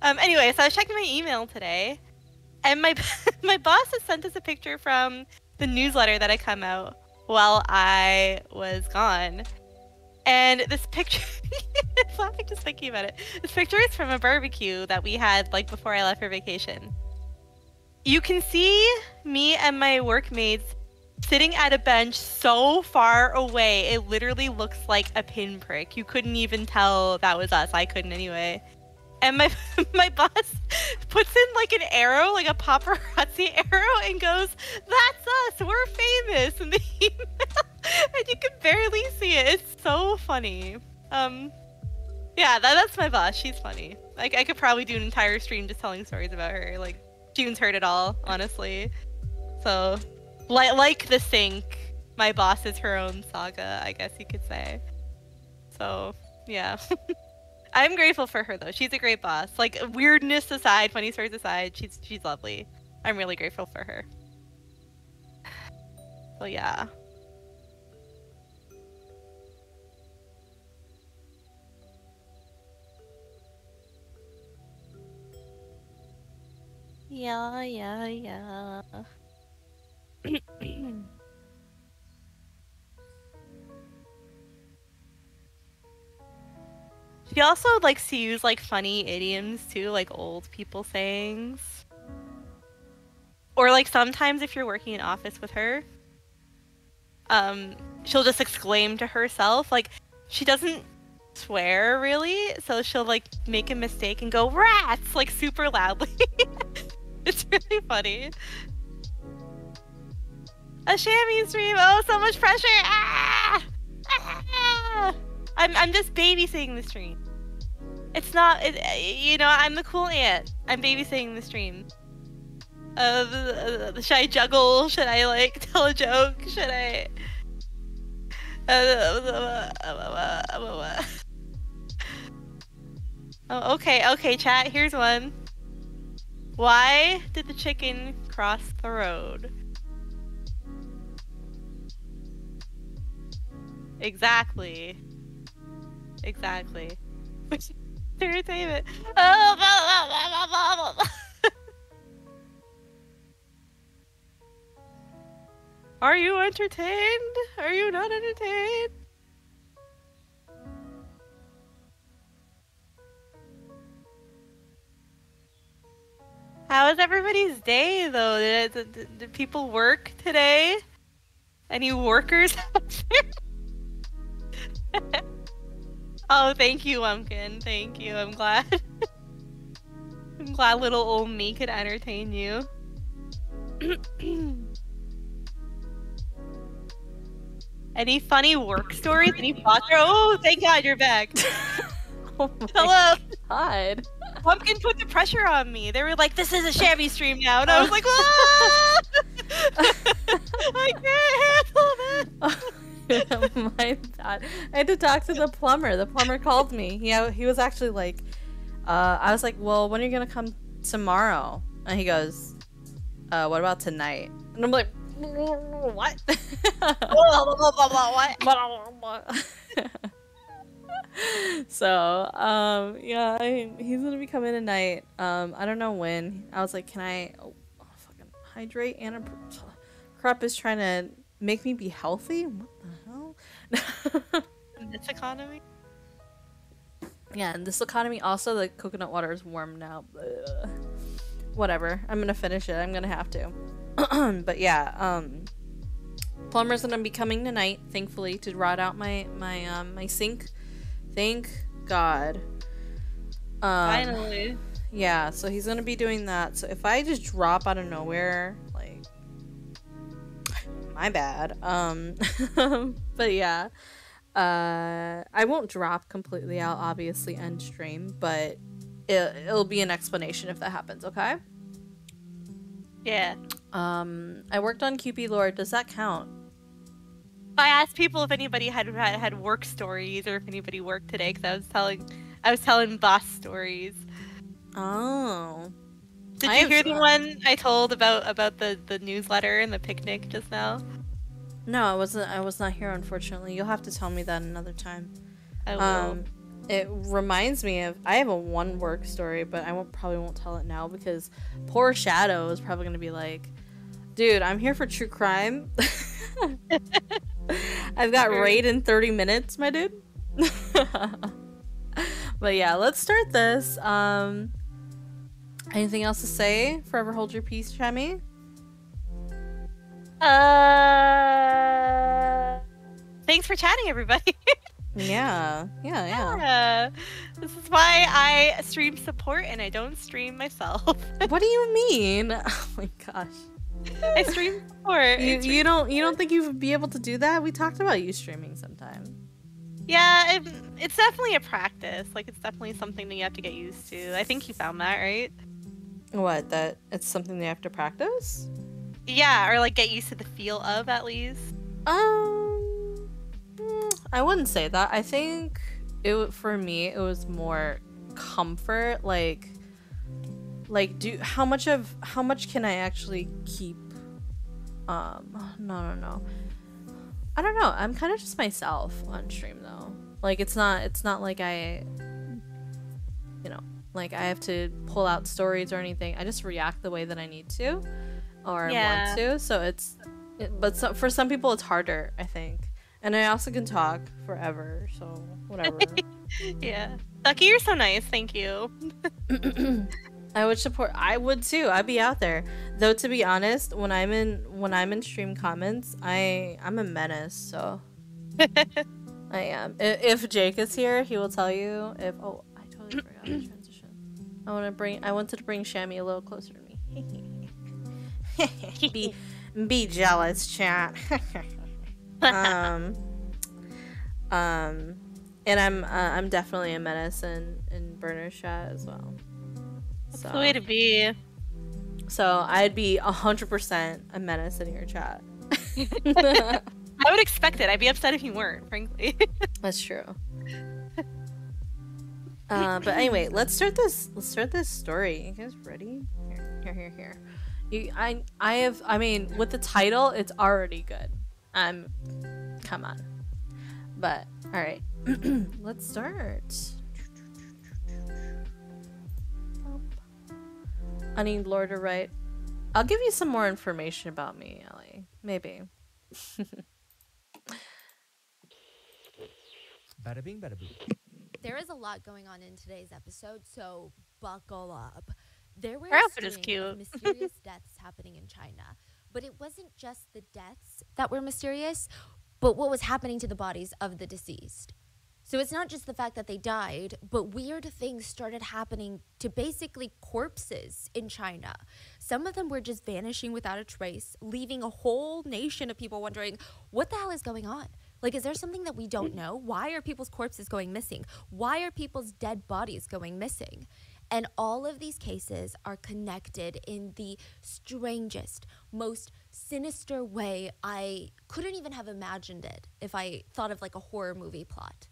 Um. Anyway, so I was checking my email today, and my my boss has sent us a picture from the newsletter that I come out while I was gone. And this picture, I'm just thinking about it. This picture is from a barbecue that we had like before I left for vacation. You can see me and my workmates sitting at a bench so far away, it literally looks like a pinprick. You couldn't even tell that was us. I couldn't anyway. And my my boss puts in like an arrow, like a paparazzi arrow, and goes, "That's us. We're famous." In the email, and you can barely see it. It's so funny. Um, yeah, that, that's my boss. She's funny. Like I could probably do an entire stream just telling stories about her. Like Jun's heard it all, honestly. So, like like the sink, my boss is her own saga. I guess you could say. So yeah. I'm grateful for her though. She's a great boss. Like weirdness aside, funny stories aside, she's she's lovely. I'm really grateful for her. So yeah. Yeah, yeah, yeah. She also likes to use like funny idioms too, like old people sayings. Or like sometimes if you're working in office with her, um, she'll just exclaim to herself. Like she doesn't swear really, so she'll like make a mistake and go rats like super loudly. it's really funny. A chamois stream. Oh, so much pressure. Ah! Ah! I'm I'm just babysitting the stream. It's not, it, you know, I'm the cool aunt. I'm babysitting the stream. Uh, uh, should I juggle? Should I like tell a joke? Should I? Oh, okay, okay, chat. Here's one. Why did the chicken cross the road? Exactly. Exactly. Entertainment. Oh, Are you entertained? Are you not entertained? How was everybody's day though? Did, did, did people work today? Any workers out there? oh, thank you, Lumpkin. Thank you. I'm glad. I'm glad little old me could entertain you. Any funny work stories? Any Foster? Oh, thank God you're back. Hello. God. Pumpkin put the pressure on me. They were like, "This is a shabby stream now," and I was like, "Ah! I can't handle this." My bad. I had to talk to the plumber. The plumber called me. He he was actually like, uh, I was like, well, when are you gonna come tomorrow? And he goes, uh, what about tonight? And I'm like, what? so um yeah I, he's gonna be coming tonight um i don't know when i was like can i oh, oh, fucking hydrate and crap is trying to make me be healthy what In this economy. yeah in this economy also the coconut water is warm now. Ugh. whatever. I'm gonna finish it. I'm gonna have to. But yeah um plumber's gonna be coming tonight thankfully to rot out my my um my sink. Thank god. Um, Finally. yeah so he's gonna be doing that. So if i just drop out of nowhere my bad um but yeah uh i won't drop completely i'll obviously end stream but it, it'll be an explanation if that happens okay Yeah. um i worked on qp lord does that count I asked people if anybody had had, had work stories or if anybody worked today because I was telling I was telling boss stories. Oh. Did I you hear the one I told about about the the newsletter and the picnic just now? No, I wasn't. I was not here, unfortunately. You'll have to tell me that another time. I will. Um, it reminds me of. I have a one work story, but I won't probably won't tell it now because poor Shadow is probably gonna be like, "Dude, I'm here for true crime. I've got raid in 30 minutes, my dude." but yeah, let's start this. Um, anything else to say? Forever hold your peace, Chemi. Uh, thanks for chatting, everybody. Yeah, yeah, yeah. yeah. This is why I stream support and I don't stream myself. What do you mean? Oh my gosh. I stream support. You, stream you don't you don't think you would be able to do that? We talked about you streaming sometime. Yeah, it, it's definitely a practice. Like, it's definitely something that you have to get used to. I think you found that, right? What? That it's something they have to practice? Yeah, or like get used to the feel of at least. Um, mm, I wouldn't say that. I think it for me it was more comfort. Like, like do how much of how much can I actually keep Um, no, no, no. I don't know. I'm kind of just myself on stream though. Like it's not it's not like I you know, like I have to pull out stories or anything. I just react the way that I need to or Yeah. want to. So it's it, but so, for some people it's harder, I think. And I also can talk forever, so whatever. yeah. Lucky, you're so nice. Thank you. I would support. I would too. I'd be out there. Though to be honest, when I'm in when I'm in stream comments, I I'm a menace. So I am. I- If Jake is here, he will tell you. If oh, I totally forgot. I want to bring. I wanted to bring Shammy a little closer to me. be be jealous, chat. um, um, and I'm uh, I'm definitely a menace in in Burner's chat as well. That's the way to be. So I'd be hundred percent a menace in your chat. I would expect it. I'd be upset if you weren't, frankly. That's true. Uh, but anyway, let's start this. Let's start this story. You guys ready? Here, here, here, here. You, I, I have. I mean, with the title, it's already good. Um, come on. But all right, let's start. I need Lord to write. I'll give you some more information about me, Ellie. Maybe. Bada bing, bada boom. There is a lot going on in today's episode, so buckle up. There were Her a outfit is cute. mysterious deaths happening in China, but it wasn't just the deaths that were mysterious, but what was happening to the bodies of the deceased. So it's not just the fact that they died, but weird things started happening to basically corpses in China. Some of them were just vanishing without a trace, leaving a whole nation of people wondering, what the hell is going on? Like, is there something that we don't mm. know? Why are people's corpses going missing? Why are people's dead bodies going missing? And all of these cases are connected in the strangest, most sinister way. I couldn't even have imagined it if I thought of like a horror movie plot.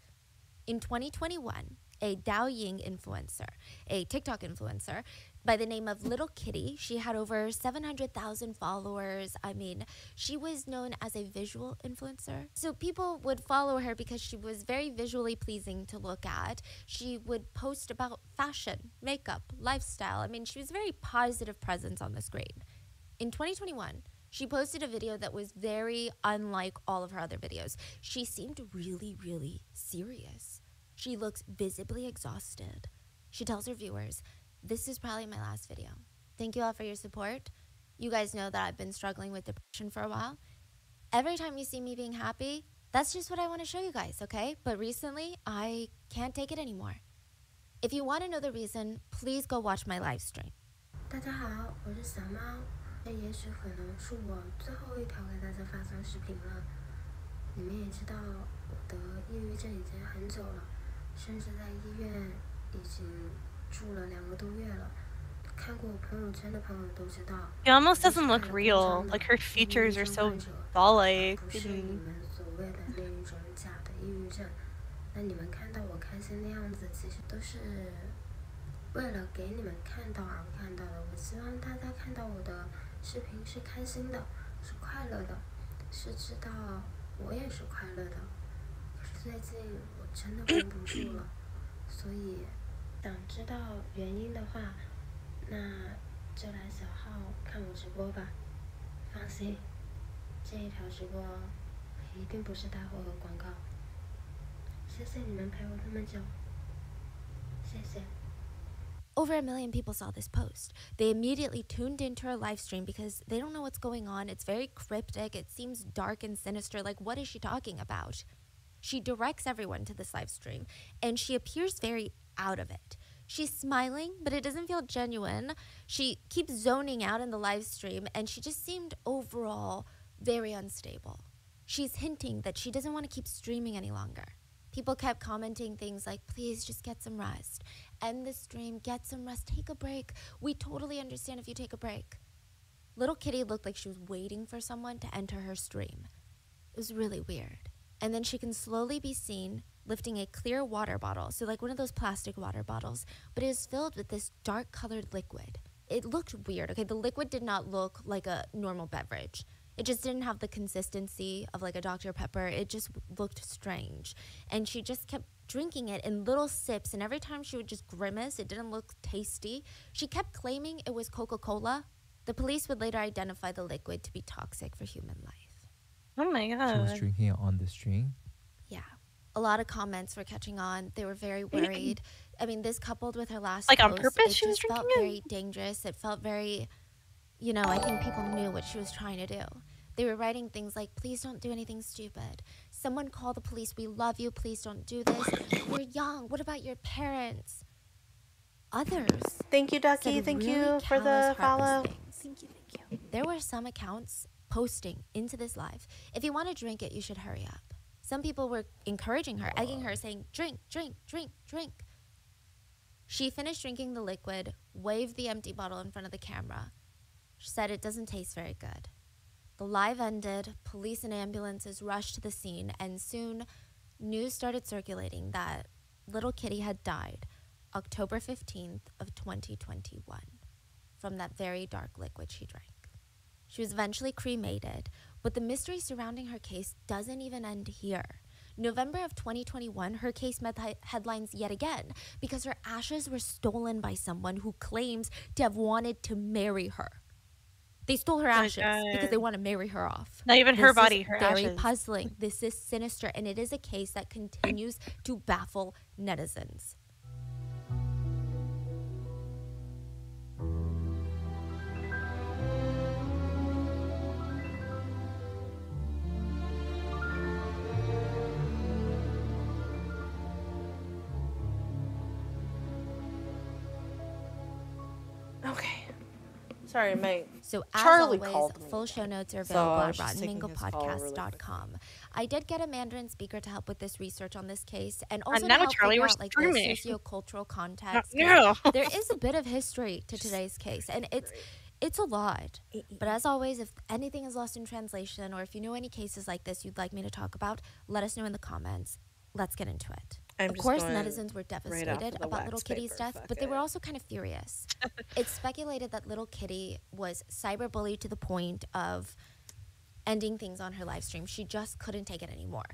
In 2021, a Douyin influencer, a TikTok influencer by the name of Little Kitty, she had over 700,000 followers. I mean, she was known as a visual influencer. So people would follow her because she was very visually pleasing to look at. She would post about fashion, makeup, lifestyle. I mean, she was a very positive presence on the screen. In 2021, she posted a video that was very unlike all of her other videos. She seemed really, really serious. She looks visibly exhausted. She tells her viewers, This is probably my last video. Thank you all for your support. You guys know that I've been struggling with depression for a while. Every time you see me being happy, that's just what I want to show you guys, okay? But recently, I can't take it anymore. If you want to know the reason, please go watch my live stream. 大家好，我是小猫。这也许可能是我最后一条给大家发送视频了。你们也知道，我得抑郁症已经很久了，甚至在医院已经 住了两个多月了。看过我朋友圈的朋友都知道，It almost doesn't look real. Like her features are so doll-like. 不是你们所谓的那一种假的抑郁症。那你们看到我开心的样子，其实都是为了给你们看到而看到的。我希望大家看到我的视频是开心的，是快乐的，是知道我也是快乐的。可是最近我真的 绷不住了，所以想知道原因的话，那就来小号看我直播吧。放心，这一条直播一定不是带货和广告。谢谢你们陪我这么久，谢谢。 Over a million people saw this post. They immediately tuned into her live stream because they don't know what's going on. It's very cryptic. It seems dark and sinister. Like, what is she talking about? She directs everyone to this live stream and she appears very out of it. She's smiling, but it doesn't feel genuine. She keeps zoning out in the live stream and she just seemed overall very unstable. She's hinting that she doesn't want to keep streaming any longer. People kept commenting things like, please just get some rest. End the stream, get some rest, take a break. We totally understand if you take a break. Little Kitty looked like she was waiting for someone to enter her stream. It was really weird. And then she can slowly be seen lifting a clear water bottle, so like one of those plastic water bottles, but it is filled with this dark colored liquid. It looked weird, okay? The liquid did not look like a normal beverage. It just didn't have the consistency of like a Dr. Pepper. It just looked strange. And she just kept drinking it in little sips. And every time she would just grimace, it didn't look tasty. She kept claiming it was Coca Cola. The police would later identify the liquid to be toxic for human life. Oh my She was god. drinking it on the string. Yeah. A lot of comments were catching on. They were very worried. I mean, this coupled with her last Like, on post, purpose it she was just felt drinking it? very dangerous. It felt very, you know, I think people knew what she was trying to do. They were writing things like, please don't do anything stupid. Someone call the police. We love you. Please don't do this. You're young. What about your parents? Others. Thank you, Ducky. Thank really you for the follow. things. Thank you, thank you. There were some accounts posting into this live. If you want to drink it, you should hurry up. Some people were encouraging her, egging her, saying, drink, drink, drink, drink. She finished drinking the liquid, waved the empty bottle in front of the camera. She said it doesn't taste very good. The live ended, police and ambulances rushed to the scene, and soon news started circulating that little Kitty had died October 15th of 2021 from that very dark liquid she drank. She was eventually cremated, but the mystery surrounding her case doesn't even end here. November of 2021, her case made headlines yet again because her ashes were stolen by someone who claims to have wanted to marry her. They stole her Oh ashes because they want to marry her off. Not even her This is body, her very ashes. puzzling. This is sinister, and it is a case that continues to baffle netizens. Sorry, mate. So as Charlie always, called me. full show notes are available I at was just taking really I did get a Mandarin speaker to help with this research on this case and also to now help Charlie, figure we're out like streaming. the sociocultural context. no. there is a bit of history to today's case and it's it's a lot. But as always, if anything is lost in translation or if you know any cases like this you'd like me to talk about, let us know in the comments. Let's get into it. I'm of course, netizens were right off of devastated the about Little Kitty's paper, death, fuck but they were also kind of furious. it's speculated that Little Kitty was cyberbullied to the point of ending things on her live stream. She just couldn't take it anymore.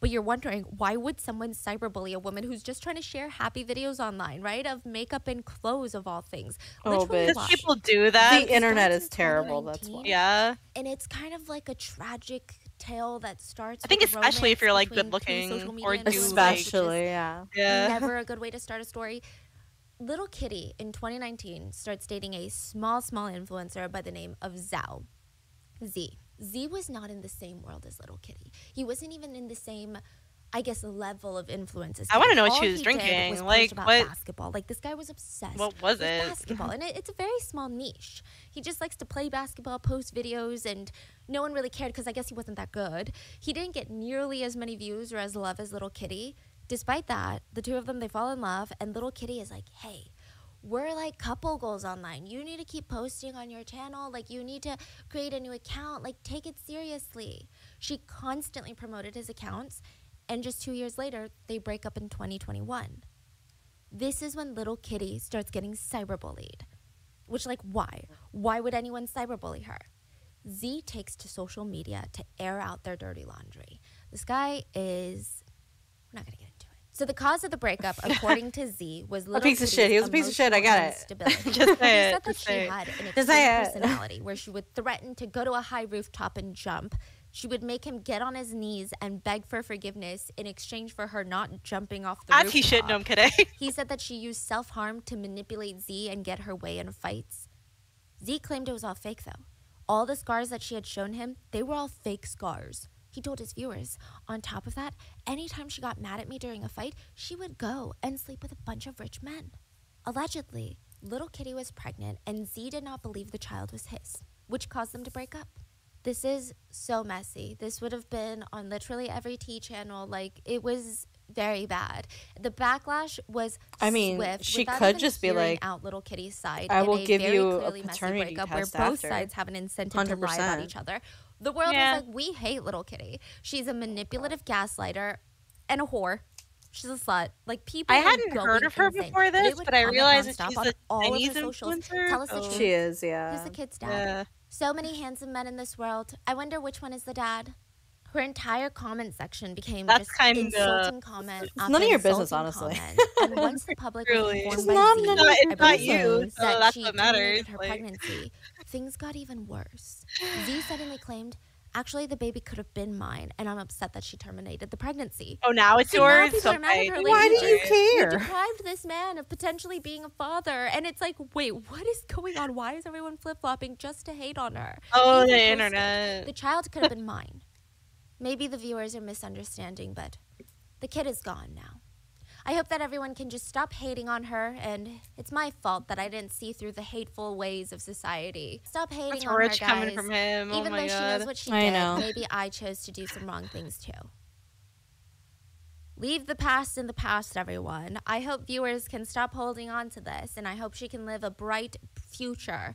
But you're wondering why would someone cyberbully a woman who's just trying to share happy videos online, right? Of makeup and clothes of all things. Oh, Literally bitch. why? People do that. It The internet is terrible, that's why. Yeah. And it's kind of like a tragic tale that starts I think with especially if you're like good looking or do influencers, like Especially, yeah. Yeah. never a good way to start a story. Little Kitty in 2019 starts dating a small, small influencer by the name of Zhao. Z. Z was not in the same world as Little Kitty. He wasn't even in the same, I guess, a level of influence as I wanna know what All she was drinking. was Like, about what- basketball. Like this guy was obsessed. What was with it? Basketball, and it, it's a very small niche. He just likes to play basketball, post videos, and no one really cared because I guess he wasn't that good. He didn't get nearly as many views or as love as Little Kitty. Despite that, the two of them they fall in love, and Little Kitty is like, "Hey, we're like couple goals online. You need to keep posting on your channel. Like, you need to create a new account. Like, take it seriously." She constantly promoted his accounts, and just two years later, they break up in 2021. This is when Little Kitty starts getting cyberbullied. Which, like, why? Why would anyone cyberbully her? Z takes to social media to air out their dirty laundry. This guy is. We're not going to get into it. So, the cause of the breakup, according to Z, was Little a piece of shit. He was a piece of shit. I got it. Just say it. said that Just she had an extreme personality where she would threaten to go to a high rooftop and jump. She would make him get on his knees and beg for forgiveness in exchange for her not jumping off the As rooftop. he should know, Kitty. He said that she used self harm to manipulate Z and get her way in fights. Z claimed it was all fake, though. All the scars that she had shown him, they were all fake scars. He told his viewers. On top of that, anytime she got mad at me during a fight, she would go and sleep with a bunch of rich men. Allegedly, little Kitty was pregnant and Z did not believe the child was his, which caused them to break up. This is so messy. This would have been on literally every T channel. Like, it was very bad. The backlash was I mean, swift, she without could just be like, out little Kitty's side. I in will a give very you a clearly messy paternity breakup where test both after. sides have an incentive to lie about each other. The world Yeah. is like, we hate little Kitty. She's a manipulative gaslighter and a whore. She's a slut. Like people. I hadn't heard of her insane. before this, but I comment realized that nonstop she's on a all of her Chinese socials. influencer. Tell us the Oh. truth. She is, yeah. Who's the kid's dad? Yeah. So many handsome men in this world. I wonder which one is the dad. Her entire comment section became That's just kinda- insulting comment It's none of your business, honestly. and once the public was Really. informed It's by not Z, none of your I It's not you, so that that's she what matters, her like- pregnancy, things got even worse. Z suddenly claimed, "Actually, the baby could have been mine, and I'm upset that she terminated the pregnancy." Oh, now it's So now yours? people are mad at her, like, Why do "You you care?" You deprived this man of potentially being a father, and it's like, wait, what is going on? Why is everyone flip flopping just to hate on her? Oh, Even the internet. The child could have been mine. Maybe the viewers are misunderstanding, but the kid is gone now. I hope that everyone can just stop hating on her, and it's my fault that I didn't see through the hateful ways of society. Stop hating That's on rich her, guys. coming from him. Oh Even my though she knows what she I did, know. maybe I chose to do some wrong things too. Leave the past in the past, everyone. I hope viewers can stop holding on to this, and I hope she can live a bright future.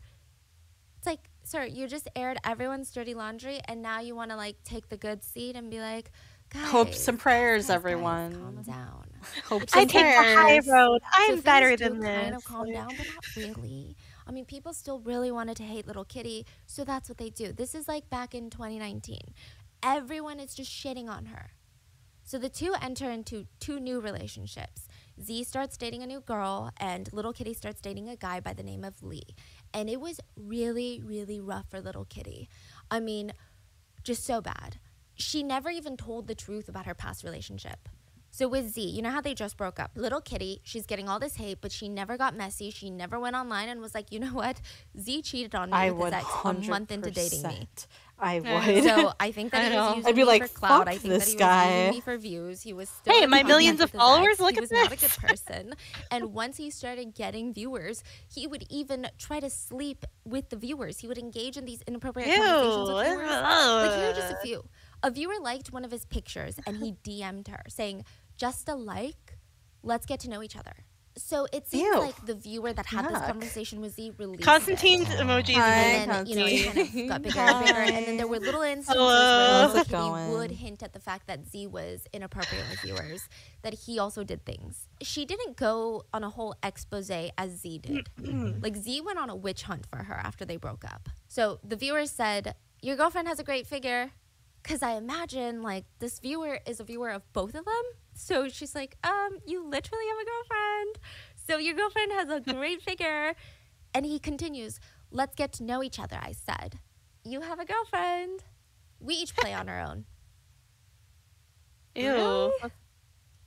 It's like, sir, you just aired everyone's dirty laundry, and now you want to like take the good seat and be like, guys, Hopes and prayers, everyone. calm down. Hopes I and take the high road. I'm things better do than kind this. of calm down, but not really. I mean, people still really wanted to hate little Kitty, so that's what they do. This is like back in 2019. Everyone is just shitting on her. So the two enter into two new relationships. Z starts dating a new girl, and little Kitty starts dating a guy by the name of Lee. And it was really, really rough for little Kitty. I mean, just so bad. She never even told the truth about her past relationship. So with Z, you know how they just broke up? Little Kitty, she's getting all this hate, but she never got messy. She never went online and was like, you know what? Z cheated on me I with would his ex a month into dating me. I I would. So I think that I he know. was using I'd be me like, for clout. "Fuck I think this that he was guy." using me for views. He was still Hey, my millions of followers, ex. look he at was not a good person. and once he started getting viewers, he would even try to sleep with the viewers. He would engage in these inappropriate conversations with viewers. Like here are just a few. A viewer liked one of his pictures and he DM'd her saying, "Just a like, let's get to know each other." So it seems Ew. like the viewer that had this Yuck. conversation with Z released it. Constantine's emojis. Hi, And then, you know, it kind of got bigger and bigger. And then there were little instances Hello. where How's Little it Kitty going? would hint at the fact that Z was inappropriate with viewers, that he also did things. She didn't go on a whole expose as Z did. like, Z went on a witch hunt for her after they broke up. So the viewers said, Your girlfriend has a great figure. Because I imagine, like, this viewer is a viewer of both of them. So she's like, um, you literally have a girlfriend. So your girlfriend has a great figure. And he continues, let's get to know each other, I said. You have a girlfriend. We each play on our own. Ew. Really?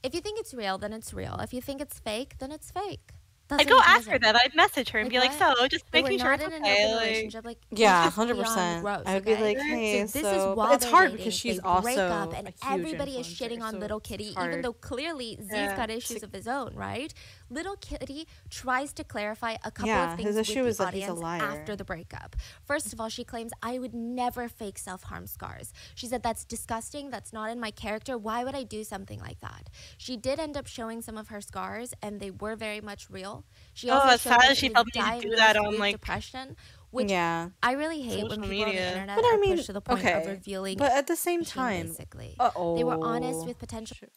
If you think it's real, then it's real. If you think it's fake, then it's fake. That's I'd go ask her that. I'd message her and Like be like, what? so, just They making sure it's okay. like- Like, Yeah, hundred percent. gross, I would be okay? like, hey, so so, this is but while it's hard dating, because she's they also break up, a and huge everybody is shitting on so little Kitty, even though clearly Z's Yeah. got issues of his own, right? Little Kitty tries to clarify a couple Yeah, of his things with the is that he's a audience liar. after the breakup. First of all, she claims I would never fake self-harm scars. She said that's disgusting. That's not in my character. Why would I do something like that? She did end up showing some of her scars, and they were very much real. She Oh, also it's showed sad that that she was felt the need do that on, like, depression, which Yeah. I really hate when social people on the media. internet But I are mean, pushed to the point okay, of revealing. but at the same shame, time, basically, uh-oh. they were honest with potential.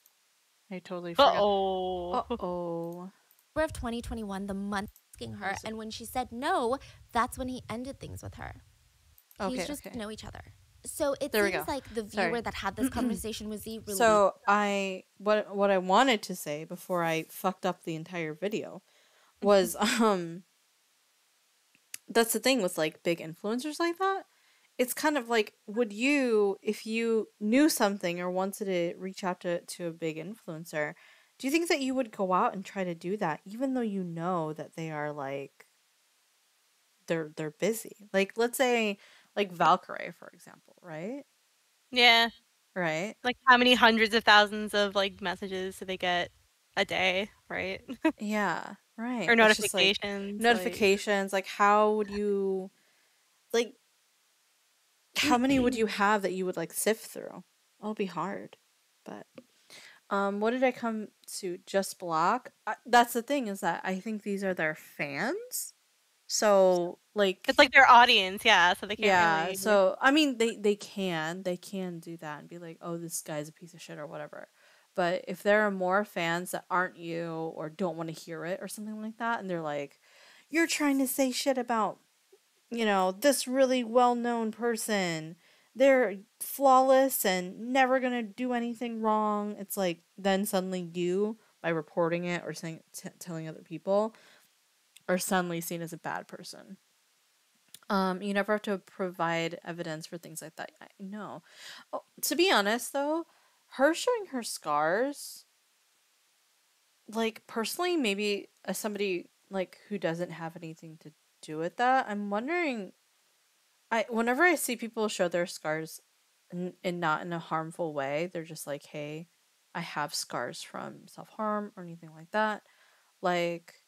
I totally forgot. Uh-oh. Uh-oh. October of 2021, the month asking her, and when she said no, that's when he ended things with her. Okay, He's just okay. know each other. So it There seems like the Sorry. viewer that had this conversation with Z really So I what what I wanted to say before I fucked up the entire video was um that's the thing with like big influencers like that. It's kind of like would you if you knew something or wanted to reach out to to a big influencer, do you think that you would go out and try to do that even though you know that they are like they're they're busy? Like let's say like Valkyrae for example, right? Yeah. Right. Like, how many hundreds of thousands of, like, messages do they get a day, right? Yeah, right. Or just, like, notifications. like- notifications. Like, how would you, like, how many would you have that you would like sift through? It'll be hard, but um, what did I come to? Just block. I, that's the thing is that I think these are their fans, so like It's like their audience, yeah, so they can't yeah. really. So I mean, they they can they can do that and be like, oh, this guy's a piece of shit or whatever. But if there are more fans that aren't you or don't want to hear it or something like that, and they're like, you're trying to say shit about you know, this really well known person, they're flawless and never going to do anything wrong. It's like then suddenly you, by reporting it or saying, t- telling other people, are suddenly seen as a bad person. Um, you never have to provide evidence for things like that. I know. Oh, to be honest, though, her showing her scars, like personally, maybe as somebody like who doesn't have anything to do with that, I'm wondering. I whenever I see people show their scars, and, and not in a harmful way, they're just like, "Hey, I have scars from self harm or anything like that." Like,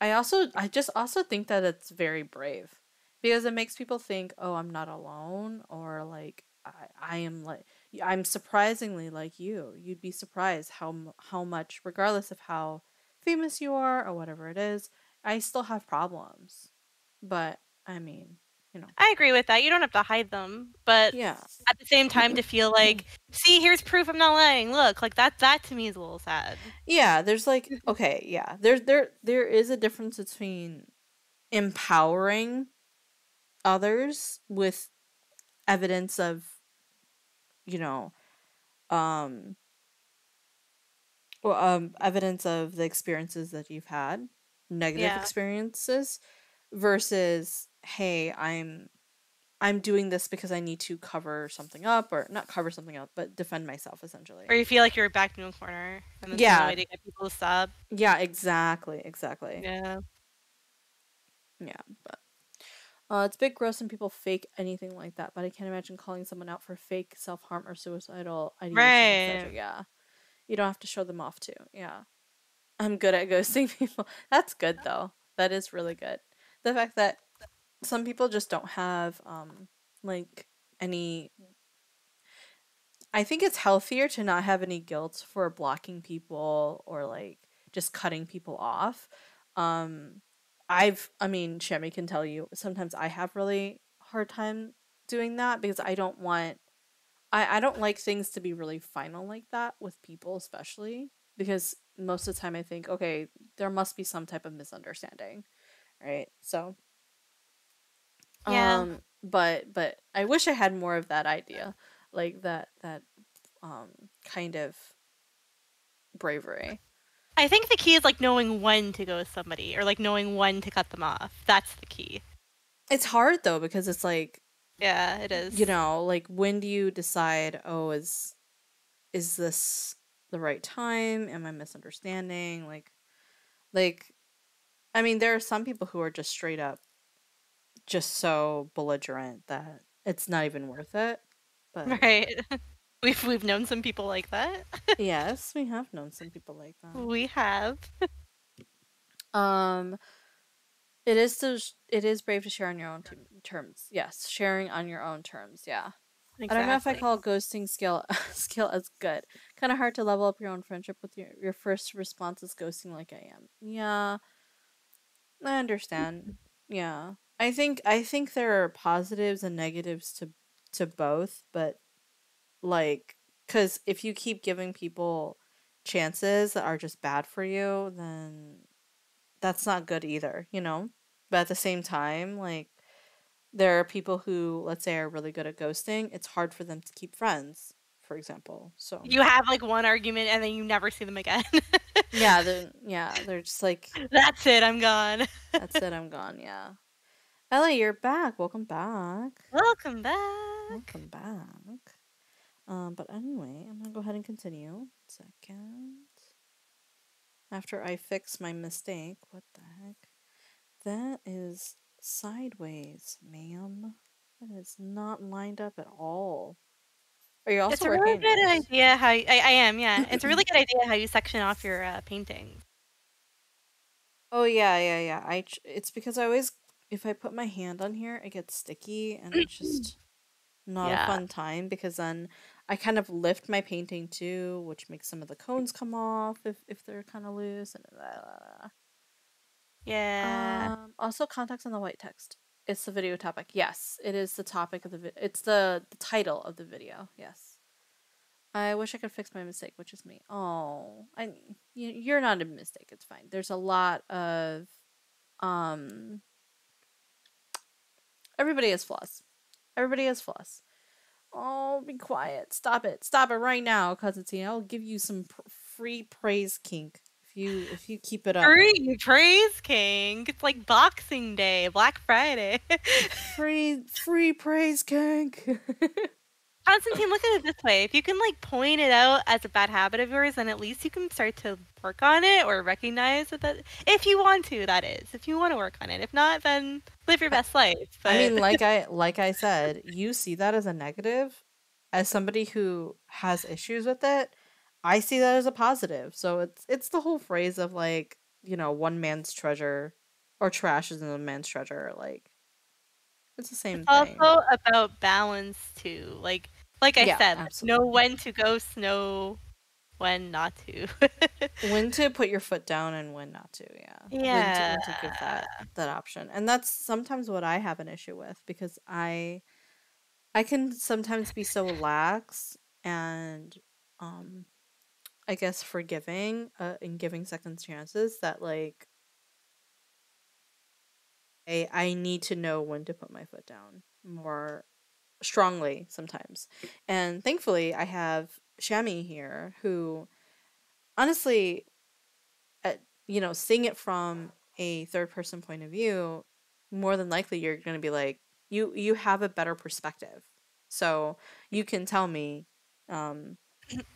I also I just also think that it's very brave because it makes people think, "Oh, I'm not alone," or like I I am like I'm surprisingly like you. You'd be surprised how how much regardless of how famous you are or whatever it is, I still have problems. But I mean, you know. I agree with that. You don't have to hide them, but Yeah. at the same time, to feel like, see, here's proof I'm not lying. Look, like that. That to me is a little sad. Yeah, there's like okay, yeah. There's there there is a difference between empowering others with evidence of you know um well, um evidence of the experiences that you've had, negative Yeah. experiences versus hey, I'm I'm doing this because I need to cover something up or not cover something up, but defend myself essentially. Or you feel like you're backed in a corner, and there's Yeah. way to get people to stop. Yeah, exactly, exactly. Yeah. Yeah, but uh, it's a bit gross when people fake anything like that. But I can't imagine calling someone out for fake self harm or suicidal ideation. Right. Yeah, you don't have to show them off too. Yeah, I'm good at ghosting people. That's good though. That is really good. The fact that some people just don't have um like any. I think it's healthier to not have any guilt for blocking people or like just cutting people off. Um, I've, I mean, Shami can tell you, sometimes I have really hard time doing that because I don't want, I, I don't like things to be really final like that with people, especially because most of the time I think, okay, there must be some type of misunderstanding, right? So, Yeah. um, but, but I wish I had more of that idea, like that, that, um, kind of bravery. I think the key is like knowing when to go with somebody, or like knowing when to cut them off. That's the key. It's hard though because it's like Yeah, it is. you know, like when do you decide, oh, is is this the right time? Am I misunderstanding? Like like I mean, there are some people who are just straight up just so belligerent that it's not even worth it. But Right. We've we've known some people like that. yes, we have known some people like that. we have. Um, it is to sh- it is brave to share on your own t- terms. Yes, sharing on your own terms. Yeah. I don't know if I Exactly. call ghosting skill skill as good. Kind of hard to level up your own friendship with your your first response is ghosting like I am. Yeah. I understand. Yeah. I think I think there are positives and negatives to to both, but like cuz if you keep giving people chances that are just bad for you, then that's not good either, you know? But at the same time, like there are people who let's say are really good at ghosting, it's hard for them to keep friends, for example. So You have like one argument and then you never see them again. yeah, they're yeah, they're just like That's it, I'm gone. that's it, I'm gone, yeah. Ellie, you're back. Welcome back. Welcome back. Welcome back. Um, but anyway, I'm gonna go ahead and continue. Second. After I fix my mistake, what the heck? That is sideways, ma'am. That is not lined up at all. Are you also it's a really good idea how y- I, I am, yeah. It's a really good idea how you section off your uh, paintings. Oh yeah, yeah, yeah. I it's because I always if I put my hand on here, it gets sticky and it's just not Yeah. a fun time because then I kind of lift my painting too, which makes some of the cones come off if if they're kind of loose and blah, blah, blah. Yeah. Um, also context on the white text. It's the video topic. Yes, it is the topic of the vi- it's the, the title of the video. Yes. I wish I could fix my mistake, which is me. Oh, I you, you're not a mistake. It's fine. There's a lot of um everybody has flaws. Everybody has flaws. Oh, be quiet. Stop it. Stop it right now, Constantine. I'll give you some pr- free praise kink if you if you keep it up. Free praise king. It's like Boxing Day, Black Friday. free free praise king. Constantine, look at it this way. If you can like point it out as a bad habit of yours, then at least you can start to work on it or recognize that, that if you want to, that is. If you want to work on it. If not, then live your best life. I mean, like I like I said, you see that as a negative. As somebody who has issues with it, I see that as a positive. So it's it's the whole phrase of like, you know, one man's treasure or trash is another man's treasure. Like it's the same It's thing. also about balance too. Like like I Yeah, said, absolutely. know when to ghost, know when not to. when to put your foot down and when not to, yeah. When to, when to give that that option. And that's sometimes what I have an issue with because I I can sometimes be so lax and um I guess forgiving uh, and giving second chances that like I I need to know when to put my foot down more strongly sometimes. And thankfully I have Shami here who honestly uh, you know seeing it from a third person point of view more than likely you're going to be like you you have a better perspective so you can tell me um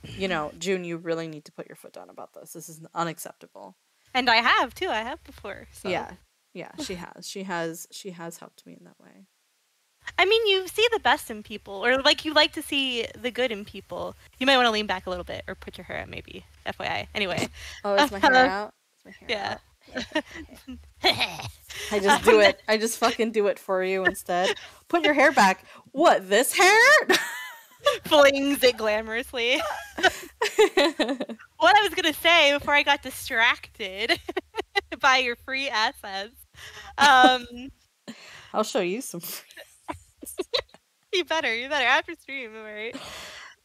you know Jun you really need to put your foot down about this this is unacceptable and I have too. I have before. So yeah yeah she has she has she has helped me in that way I mean, you see the best in people, or like you like to see the good in people. You might want to lean back a little bit, or put your hair out, maybe. FYI. Anyway. oh is my hair uh-huh. out is my hair yeah. i just do it i just fucking do it for you instead put your hair back what this hair Flings it glamorously. what I was gonna say before I got distracted by your free assets. Um, i'll show you some you better, you better after stream, am right?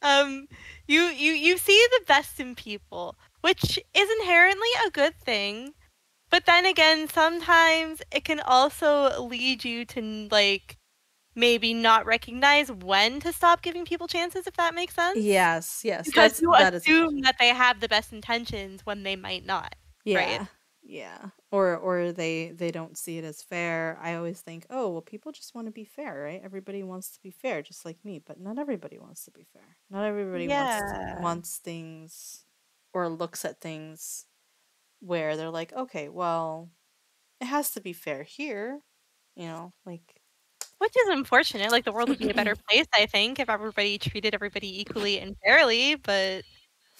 Um, you you you see the best in people, which is inherently a good thing, but then again, sometimes it can also lead you to like maybe not recognize when to stop giving people chances, if that makes sense. yes yes Because that's you that is assume that they have the best intentions when they might not. yeah Right? yeah or or they they don't see it as fair i always think oh well people just want to be fair right everybody wants to be fair just like me but not everybody wants to be fair not everybody wants Yeah. to, wants things or looks at things where they're like okay well it has to be fair here you know like Which is unfortunate. Like the world would be a better place, I think, if everybody treated everybody equally and fairly. But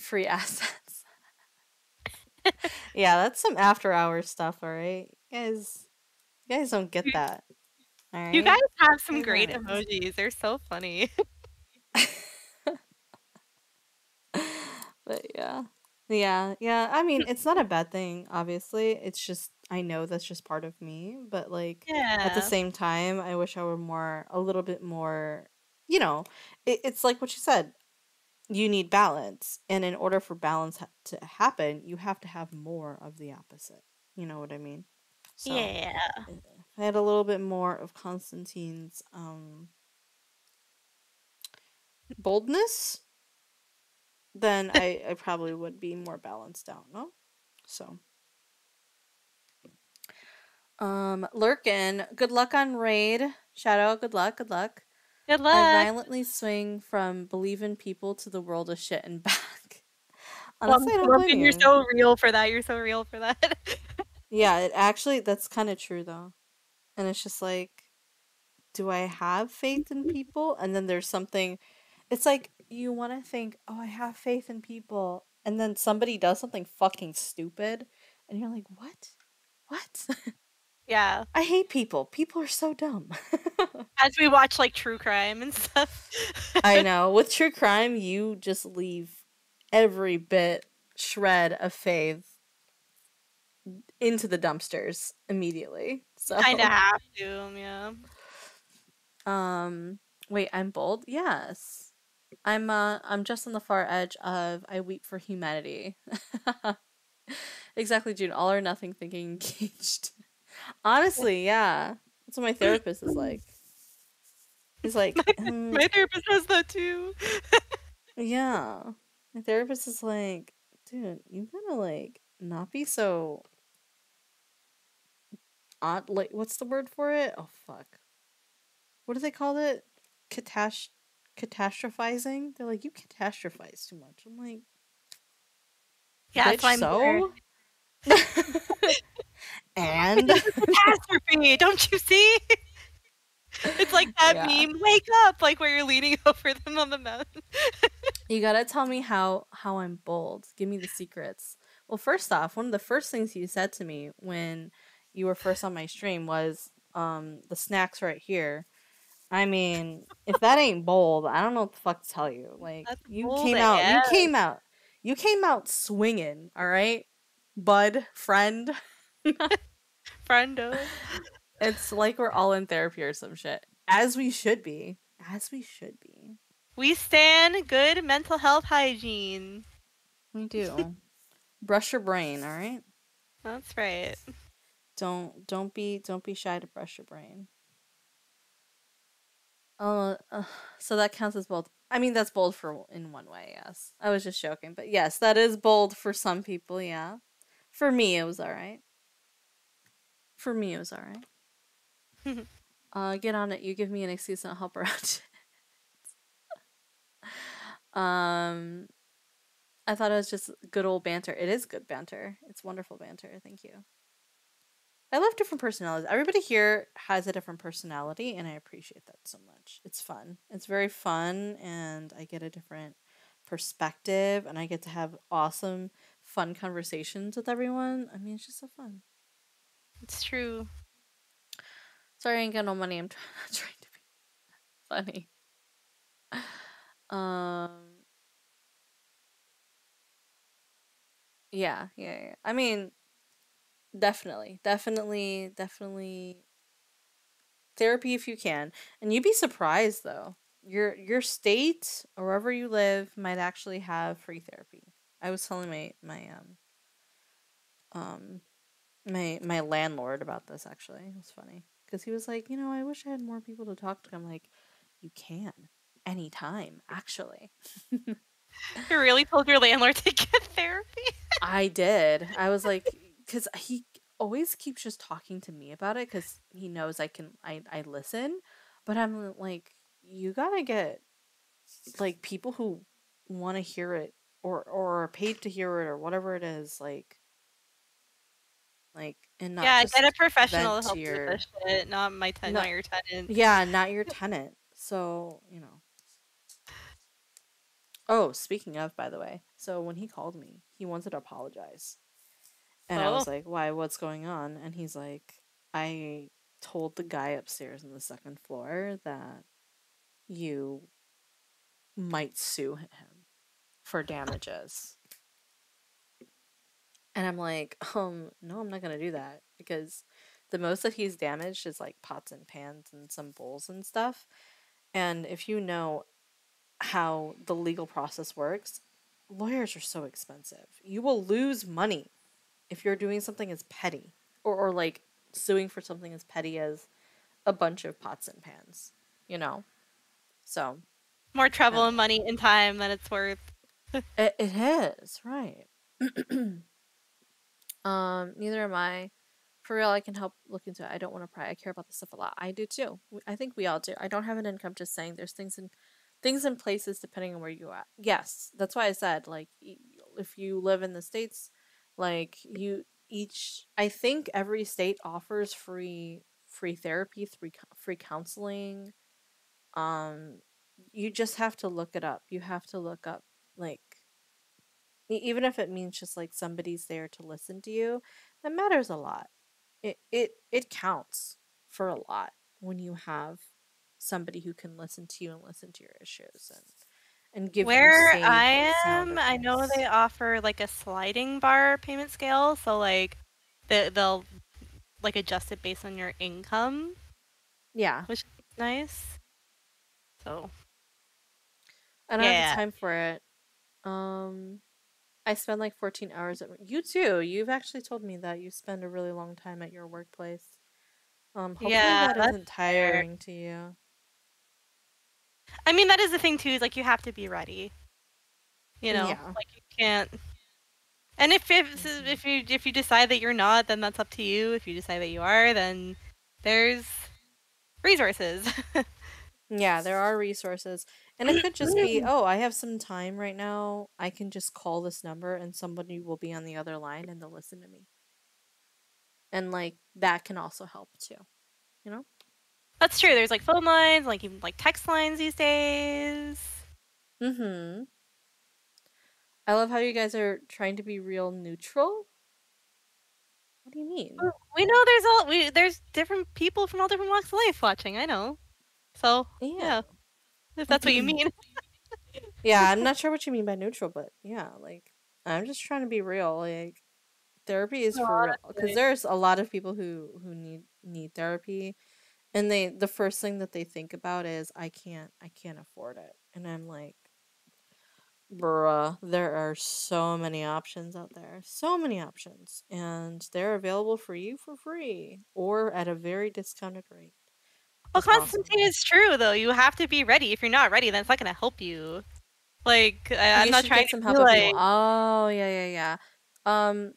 free assets yeah that's some after hours stuff all right you guys you guys don't get mm. that all right you guys have some great emojis. They're so funny. but yeah yeah yeah i mean mm. it's not a bad thing obviously it's just i know that's just part of me but like at the same time i wish i were more a little bit more you know it, it's like what you said you need balance and in order for balance ha- to happen you have to have more of the opposite you know what i mean so Yeah. i had a little bit more of constantine's um boldness then I, I probably would be more balanced out, no? So. Um, Lurkin, good luck on raid. Shadow, good luck, good luck. Good luck. I violently swing from believe in people to the world of shit and back. Well, Honestly, I don't Morgan, you're so real for that. You're so real for that. Yeah, it actually that's kind of true though. And it's just like do I have faith in people? And then there's something it's like you want to think, "Oh, I have faith in people." And then somebody does something fucking stupid and you're like, "What? What?" yeah. I hate people. People are so dumb. As we watch like true crime and stuff. I know. With true crime, you just leave every bit shred of faith into the dumpsters immediately. So Kinda have to, yeah. Um wait, I'm bold? Yes. I'm uh I'm just on the far edge of I weep for humanity. exactly, Jun. All or nothing thinking engaged. Honestly, yeah. That's what my therapist is like. He's like, "Mm, My therapist says that too. yeah. My therapist is like, dude, you gotta like not be so odd. Like, what's the word for it? Oh fuck. What do they call it? Catast catastrophizing. They're like, you catastrophize too much. I'm like, Yeah, that's I'm so. and catastrophe, don't you see? It's like that Yeah. meme, wake up, like where you're leaning over them on the mountain. You gotta tell me how how I'm bold. Give me the secrets. Well, first off, one of the first things you said to me when you were first on my stream was um the snacks right here. I mean, if that ain't bold, I don't know what the fuck to tell you. Like That's you came out, AF. you came out, you came out swinging. All right, bud, friend. Friendo. It's like we're all in therapy or some shit, as we should be, as we should be. We stand good mental health hygiene. We do. Brush your brain, all right. That's right. don't don't be don't be shy to brush your brain uh, uh so that counts as bold i mean that's bold for in one way yes i was just joking but yes that is bold for some people yeah for me it was all right for me it was all right uh get on it you give me an excuse and i'll help around um i thought it was just good old banter it is good banter it's wonderful banter thank you I love different personalities. Everybody here has a different personality, and I appreciate that so much. It's fun. It's very fun, and I get a different perspective, and I get to have awesome, fun conversations with everyone. I mean, it's just so fun. It's true. Sorry, I ain't got no money. I'm trying, trying to be funny. Um. Yeah, yeah, yeah. I mean, definitely, definitely, definitely therapy if you can. And you'd be surprised though. Your your state or wherever you live might actually have free therapy. I was telling my my um um my my landlord about this actually. It was funny because he was like, you know, I wish I had more people to talk to. I'm like, you can anytime actually. You really told your landlord to get therapy? I did. I was like, because he always keeps just talking to me about it because he knows I can, I, I listen. But I'm uh, like, you gotta get like people who want to hear it or or are paid to hear it or whatever it is. Like, like and not yeah, get a professional to help your- with this shit, not my ten, No- not your tenant. Yeah, not your tenant. So, you know. Oh, speaking of, by the way, so when he called me, he wanted to apologize. And I was Oh. like, why? What's going on? And he's like, I told the guy upstairs on the second floor that you might sue him for damages. And I'm like, um, no, I'm not gonna do that because the most that he's damaged is like pots and pans and some bowls and stuff. And if you know how the legal process works, lawyers are so expensive. You will lose money if you're doing something as petty or, or like suing for something as petty as a bunch of pots and pans, you know? So, More trouble and money and time than it's worth. it, it is, right. um, neither am I. For real, I can help look into it. I don't want to pry. I care about this stuff a lot. I do too. I think we all do. I don't have an income. Just saying, there's things in things in places depending on where you are. Yes, that's why I said like if you live in the states, like you each. I think every state offers free free therapy, free free counseling. Um, you just have to look it up. You have to look up like even if it means just like somebody's there to listen to you, that matters a lot. It it it counts for a lot when you have somebody who can listen to you and listen to your issues and and give Where I am, I know they offer like a sliding bar payment scale, so like they they'll like adjust it based on your income, Yeah. which is nice. So I don't have Yeah. the time for it. Um I spend like 14 hours at you too. You've actually told me that you spend a really long time at your workplace. Um, hopefully Yeah, that isn't tiring to you. I mean, that is the thing too. Is like you have to be ready. You know, Yeah. like you can't. And if if if you if you decide that you're not, then that's up to you. If you decide that you are, then there's resources. Yeah, there are resources. And it could just be, oh, I have some time right now. I can just call this number and somebody will be on the other line and they'll listen to me. And like that can also help too. You know? That's true. There's like phone lines, like even like text lines these days. Mm-hmm. I love how you guys are trying to be real neutral. What do you mean? We know there's all we there's different people from all different walks of life watching. I know. So yeah, if that's what you mean. Yeah, I'm not sure what you mean by neutral, but yeah, like I'm just trying to be real. Like therapy is for real because there's a lot of people who who need need therapy, and they the first thing that they think about is I can't I can't afford it, and I'm like, bruh, there are so many options out there, so many options, and they're available for you for free or at a very discounted rate. Well, Constantine is true though. You have to be ready. If you're not ready, then it's not gonna help you. Like I, I'm not trying to help like. Oh, yeah, yeah, yeah. Um,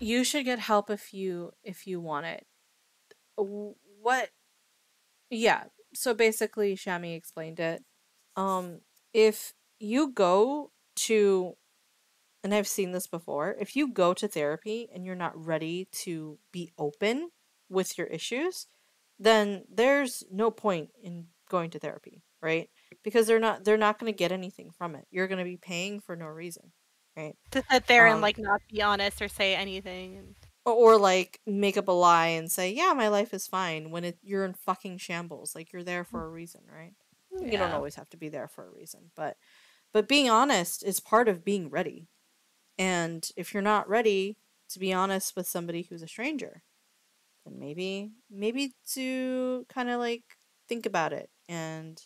you should get help if you if you want it. What? Yeah. So basically, Shami explained it. Um, if you go to, and I've seen this before, if you go to therapy and you're not ready to be open with your issues, then there's no point in going to therapy, right? Because they're not they're not going to get anything from it. You're going to be paying for no reason, right? to sit there and Um, like not be honest or say anything. And... or like make up a lie and say, "Yeah, my life is fine," when it you're in fucking shambles. Like you're there for a reason, right? You don't always have to be there for a reason, but but being honest is part of being ready. And if you're not ready to be honest with somebody who's a stranger, then maybe maybe to kind of like think about it and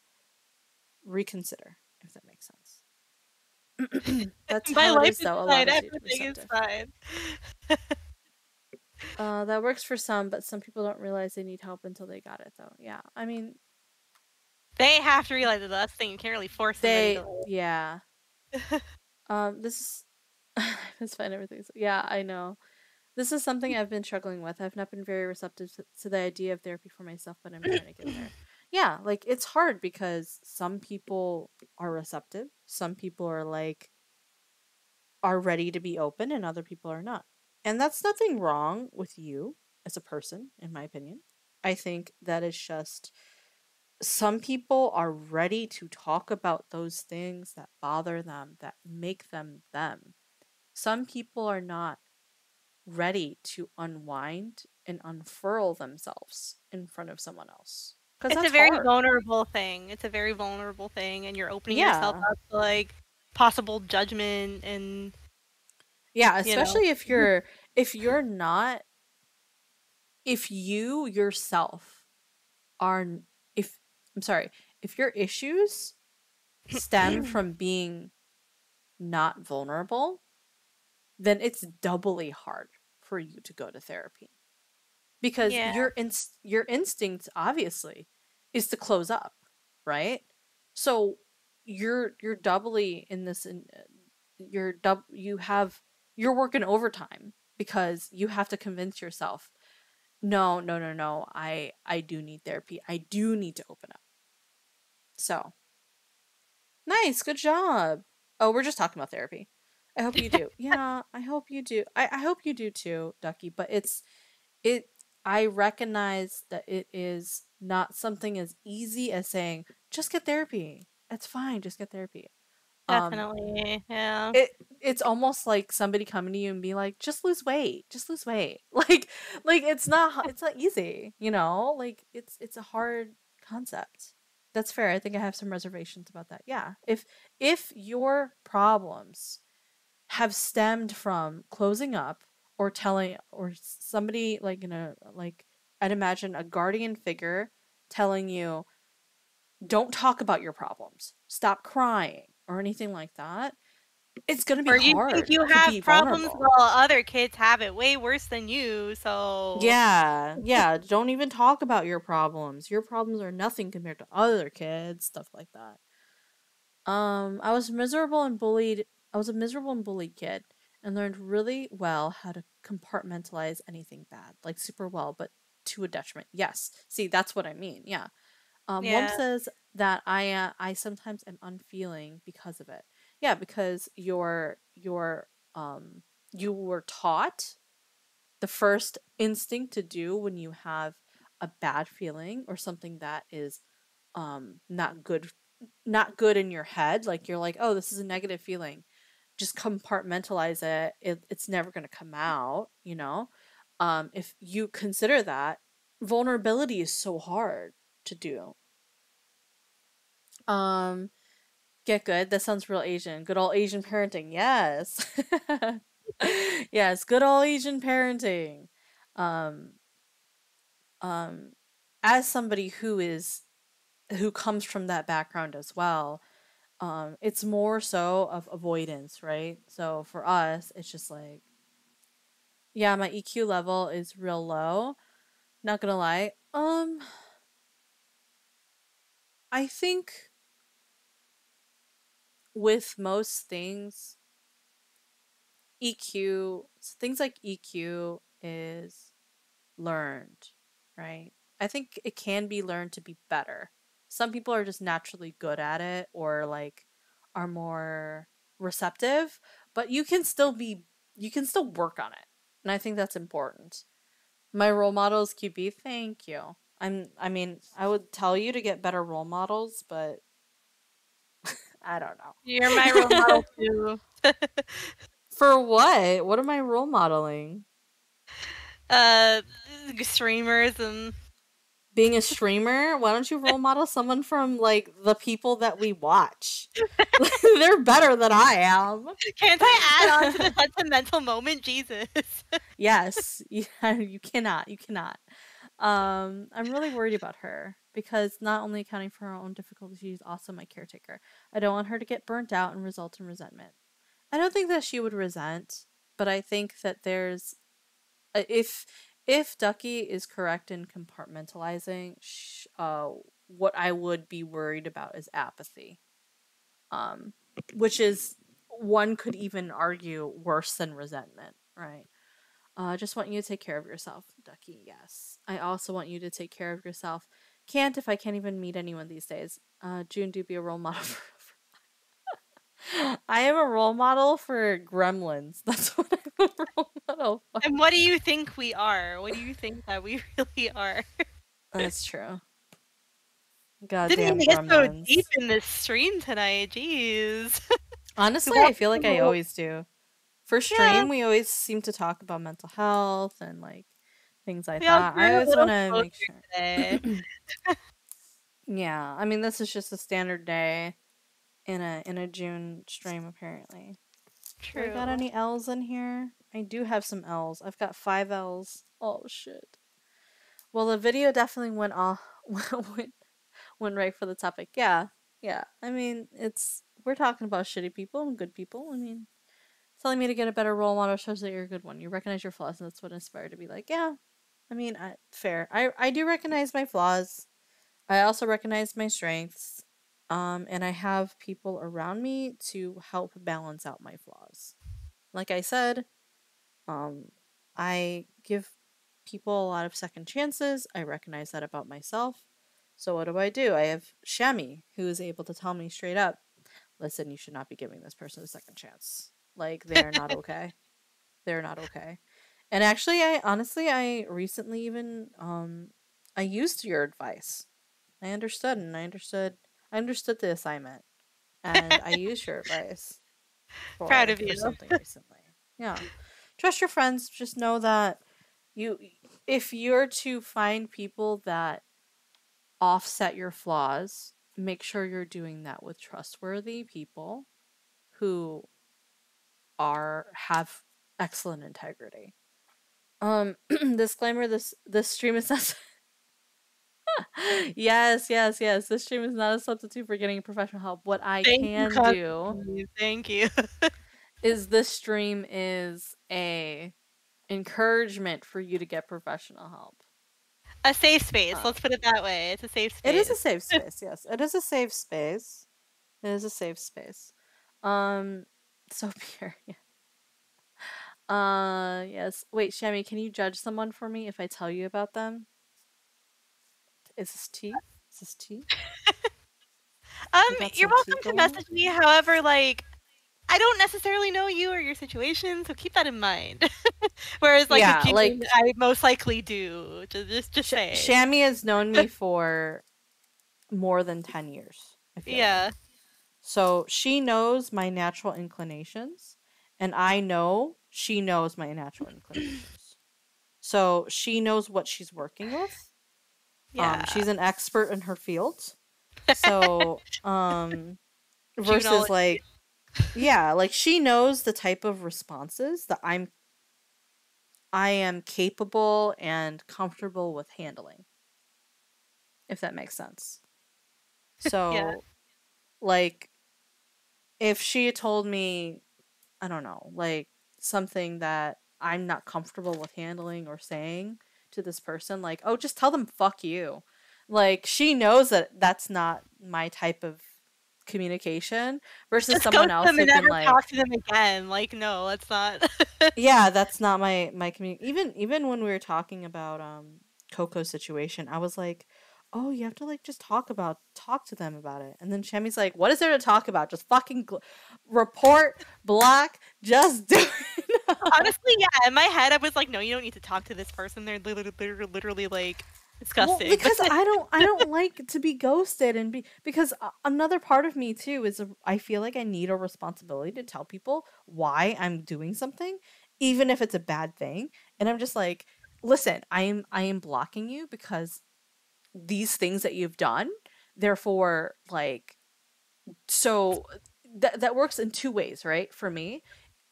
reconsider if that makes sense. That's My life is fine. Everything is fine. Uh, that works for some, but some people don't realize they need help until they got it, though. Yeah, I mean, They have to realize that that's the thing. You can't really force they, to. yeah. um, this is, fine. Everything's, yeah, I know. This is something I've been struggling with. I've not been very receptive to, to the idea of therapy for myself, but I'm trying to get there. Yeah, like it's hard because some people are receptive, some people are like, are ready to be open, and other people are not. And that's nothing wrong with you as a person, in my opinion. I think that is just some people are ready to talk about those things that bother them, that make them them. Some people are not ready to unwind and unfurl themselves in front of someone else. Because It's that's a very hard. vulnerable thing. It's a very vulnerable thing, and you're opening yourself up to like possible judgment and Yeah, you know. especially if you're if you're not if you yourself are if I'm sorry, if your issues stem from being not vulnerable, then it's doubly hard for you to go to therapy. Because Yeah. your inst- your instinct obviously is to close up, right? So you're you're doubly in this in, uh, you're dub you have you're working overtime because you have to convince yourself no no no no i i do need therapy i do need to open up so nice good job oh we're just talking about therapy i hope you do. Yeah i hope you do. I, I hope you do too ducky but it's it i recognize that it is not something as easy as saying just get therapy. It's fine just get therapy. Um, definitely, yeah. it it's almost like somebody coming to you and be like just lose weight just lose weight. Like like it's not it's not easy you know? Like it's it's a hard concept. That's fair. I think i have some reservations about that. Yeah if if your problems have stemmed from closing up or telling or somebody like in a like i'd imagine a guardian figure telling you don't talk about your problems stop crying or anything like that it's gonna be Or you hard. think you have problems vulnerable. while other kids have it way worse than you, so Yeah, yeah. Don't even talk about your problems. Your problems are nothing compared to other kids, stuff like that. Um, I was miserable and bullied. I was a miserable and bullied kid and learned really well how to compartmentalize anything bad, like super well, but to a detriment. Yes. See, that's what I mean. Yeah. Um, Yeah. says that I uh, I sometimes am unfeeling because of it. Yeah, because you're you're um you were taught the first instinct to do when you have a bad feeling or something that is um not good not good in your head like you're like oh this is a negative feeling just compartmentalize it, it it's never going to come out you know? Um if you consider that vulnerability is so hard to do. Um get good that sounds real asian good old asian parenting yes. Yes good old asian parenting. Um um as somebody who is who comes from that background as well um it's more so of avoidance right so for us it's just like yeah my eq level is real low not gonna lie um i think with most things EQ, things like EQ is learned, right? I think it can be learned to be better. Some people are just naturally good at it or like are more receptive, but you can still be you can still work on it. And I think that's important. My role model is QB. Thank you. I'm I mean, I would tell you to get better role models, but I don't know. You're my role model too. For what? What am I role modeling? uh, streamers and Being a streamer? Why don't you role model someone from like the people that we watch? They're better than I am. Can't I add on to the sentimental moment? Jesus. Yes, yeah, you cannot. You cannot. Um, I'm really worried about her because not only accounting for her own difficulties, she's also my caretaker. I don't want her to get burnt out and result in resentment. I don't think that she would resent, but I think that there's uh, if if Ducky is correct in compartmentalizing, sh- uh, what I would be worried about is apathy, um, which is one could even argue worse than resentment, right? Uh, I just want you to take care of yourself, Ducky. Yes. I also want you to take care of yourself. Can't if I can't even meet anyone these days. Uh, Jun, do be a role model for. I am a role model for gremlins. That's what I'm a role for. Oh, and what do you think we are? What do you think that we really are? Oh, that's true. Didn't Goddamn even get so deep in this stream tonight. Jeez. Honestly, I feel like I always do. For stream, we always seem to talk about mental health and like things like We that. I always want to make sure. Yeah, I mean this is just a standard day in a in a Jun stream apparently. I got any L's in here? I do have some L's. I've got five L's. Oh shit. Well, the video definitely went off went went right for the topic. Yeah, yeah. I mean, it's we're talking about shitty people and good people. I mean, telling me to get a better role model shows that you're a good one. You recognize your flaws, and that's what inspired to be like, yeah. I mean, I, fair. I I do recognize my flaws. I also recognize my strengths. Um, and I have people around me to help balance out my flaws. Like I said, um, I give people a lot of second chances. I recognize that about myself. So what do I do? I have Shami, who is able to tell me straight up, listen, you should not be giving this person a second chance. Like they're not okay. They're not okay. And actually I honestly I recently even um I used your advice. I understood and I understood I understood the assignment. And I used your advice. Proud of for you. something recently. Yeah. Trust your friends. Just know that you if you're to find people that offset your flaws, make sure you're doing that with trustworthy people who are have excellent integrity. Um disclaimer this this stream is not Yes, yes, yes. This stream is not a substitute for getting professional help. What I Thank can Constance. do Thank you. is this stream is a encouragement for you to get professional help. A safe space. Let's put it that way. It's a safe space. It is a safe space. yes, it is a safe space. It is a safe space. Um, so pure. Yeah. Uh, yes. Wait, Shami, can you judge someone for me if I tell you about them? Is this tea? Is this tea? Um, you're welcome to message me. However, like, I don't necessarily know you or your situation, so keep that in mind. Whereas, like, Yeah, like- I most likely do. Just, just, say. Shami has known me for more than 10 years. I feel like. Yeah. So she knows my natural inclinations, and I know she knows my natural inclinations. So she knows what she's working with. Yeah. Um, she's an expert in her field. So, um, versus like, yeah, like she knows the type of responses that I'm, I am capable and comfortable with handling. If that makes sense. So, like, if she told me, I don't know, like something that I'm not comfortable with handling or saying to this person, like, oh, just tell them fuck you. Like, she knows that that's not my type of communication versus Just someone else who and can like talk to them again. Like, no, that's not. yeah that's not my my community even even when we were talking about um coco's situation i was like oh you have to like just talk about talk to them about it and then shami's like what is there to talk about just fucking gl- report block just do it Honestly, yeah. In my head, I was like, no, you don't need to talk to this person. They're literally, literally, literally like disgusting. Well, because I don't I don't like to be ghosted and be because uh, another part of me too is a, I feel like I need a responsibility to tell people why I'm doing something even if it's a bad thing. And I'm just like listen I am I am blocking you because these things that you've done therefore like so that that works in two ways right for me.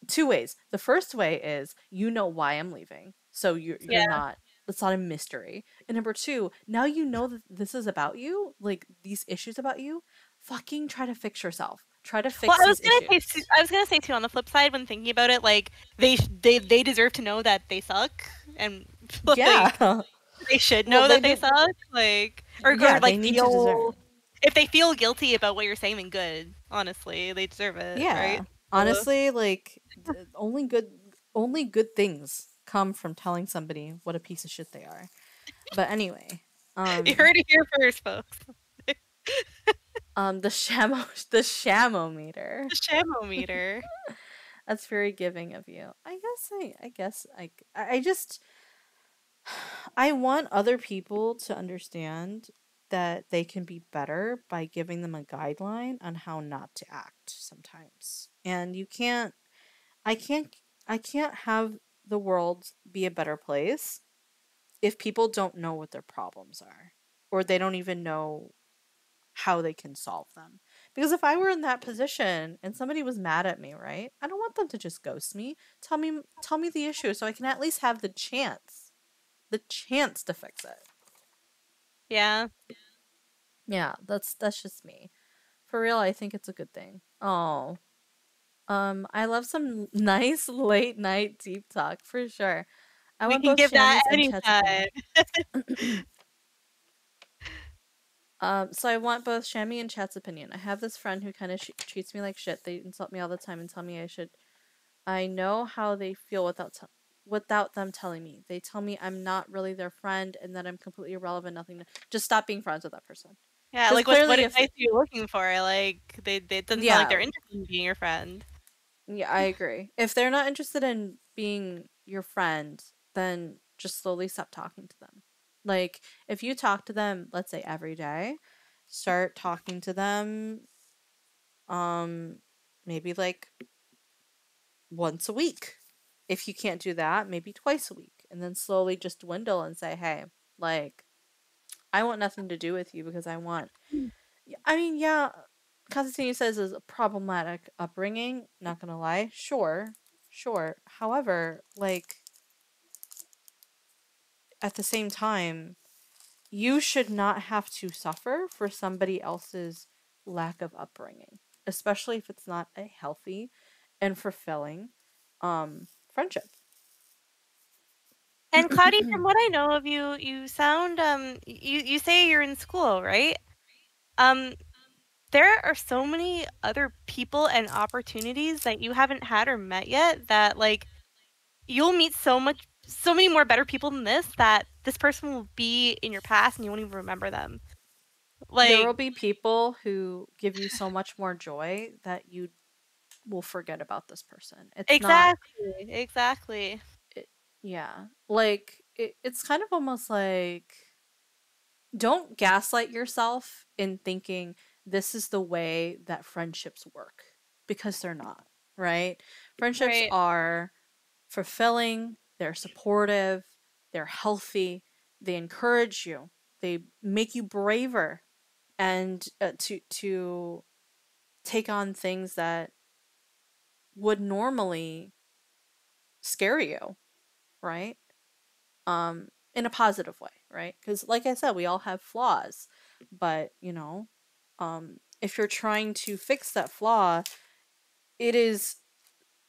Two ways. The first way is you know why I'm leaving so you're, you're not it's not a mystery. And number two, now you know that this is about you, like these issues about you. Fucking try to fix yourself. Try to fix well, I was gonna issues. say, too- I was gonna say too. On the flip side, when thinking about it, like they they they deserve to know that they suck, and like, Yeah. they should Well, know they that they do- suck. Like, or, Yeah, or they like need to deserve feel if they feel guilty about what you're saying, then good. Honestly, they deserve it. yeah. right? Honestly, like only good only good things come from telling somebody what a piece of shit they are. But anyway, um you heard it here first, folks. um the shamo the shamometer. The shamometer. That's very giving of you. I guess I I guess I I I just I want other people to understand that they can be better by giving them a guideline on how not to act sometimes. And you can't I can't I can't have the world be a better place if people don't know what their problems are or they don't even know how they can solve them. Because if I were in that position and somebody was mad at me, right? I don't want them to just ghost me. Tell me tell me the issue so I can at least have the chance. The chance to fix it. Yeah. Yeah, that's that's just me. For real, I think it's a good thing. Oh. Um, I love some nice late night deep talk for sure. I we want can give that anytime. Um, so I want both Shami and Chat's opinion. I have this friend who kind of sh- treats me like shit. They insult me all the time and tell me I should. I know how they feel without t- without them telling me. They tell me I'm not really their friend and that I'm completely irrelevant. Nothing. To- just stop being friends with that person. Yeah, like what, what advice are you looking for? Like they, they it doesn't sound like they're Yeah. interested in being your friend. Yeah, I agree. If they're not interested in being your friend, then just slowly stop talking to them. Like, if you talk to them, let's say every day, start talking to them um maybe like once a week. If you can't do that, maybe twice a week. And then slowly just dwindle and say, "Hey, like I want nothing to do with you because I want I mean, yeah, Constantine says is a problematic upbringing. Not gonna lie, sure, sure. However, like at the same time, you should not have to suffer for somebody else's lack of upbringing, especially if it's not a healthy and fulfilling um friendship. And Cloudy, from what I know of you, you sound um you you say you're in school, right? Um there are so many other people and opportunities that you haven't had or met yet that like you'll meet so much so many more better people than this that this person will be in your past and you won't even remember them. Like there will be people who give you so much more joy that you will forget about this person. It's not Exactly. Exactly. yeah. Like it, it's kind of almost like don't gaslight yourself in thinking this is the way that friendships work because they're not, right? Friendships Right. are fulfilling, they're supportive, they're healthy, they encourage you, they make you braver and uh, to to take on things that would normally scare you, right? Um in a positive way, right? Cuz like I said, we all have flaws, but, you know, um if you're trying to fix that flaw, it is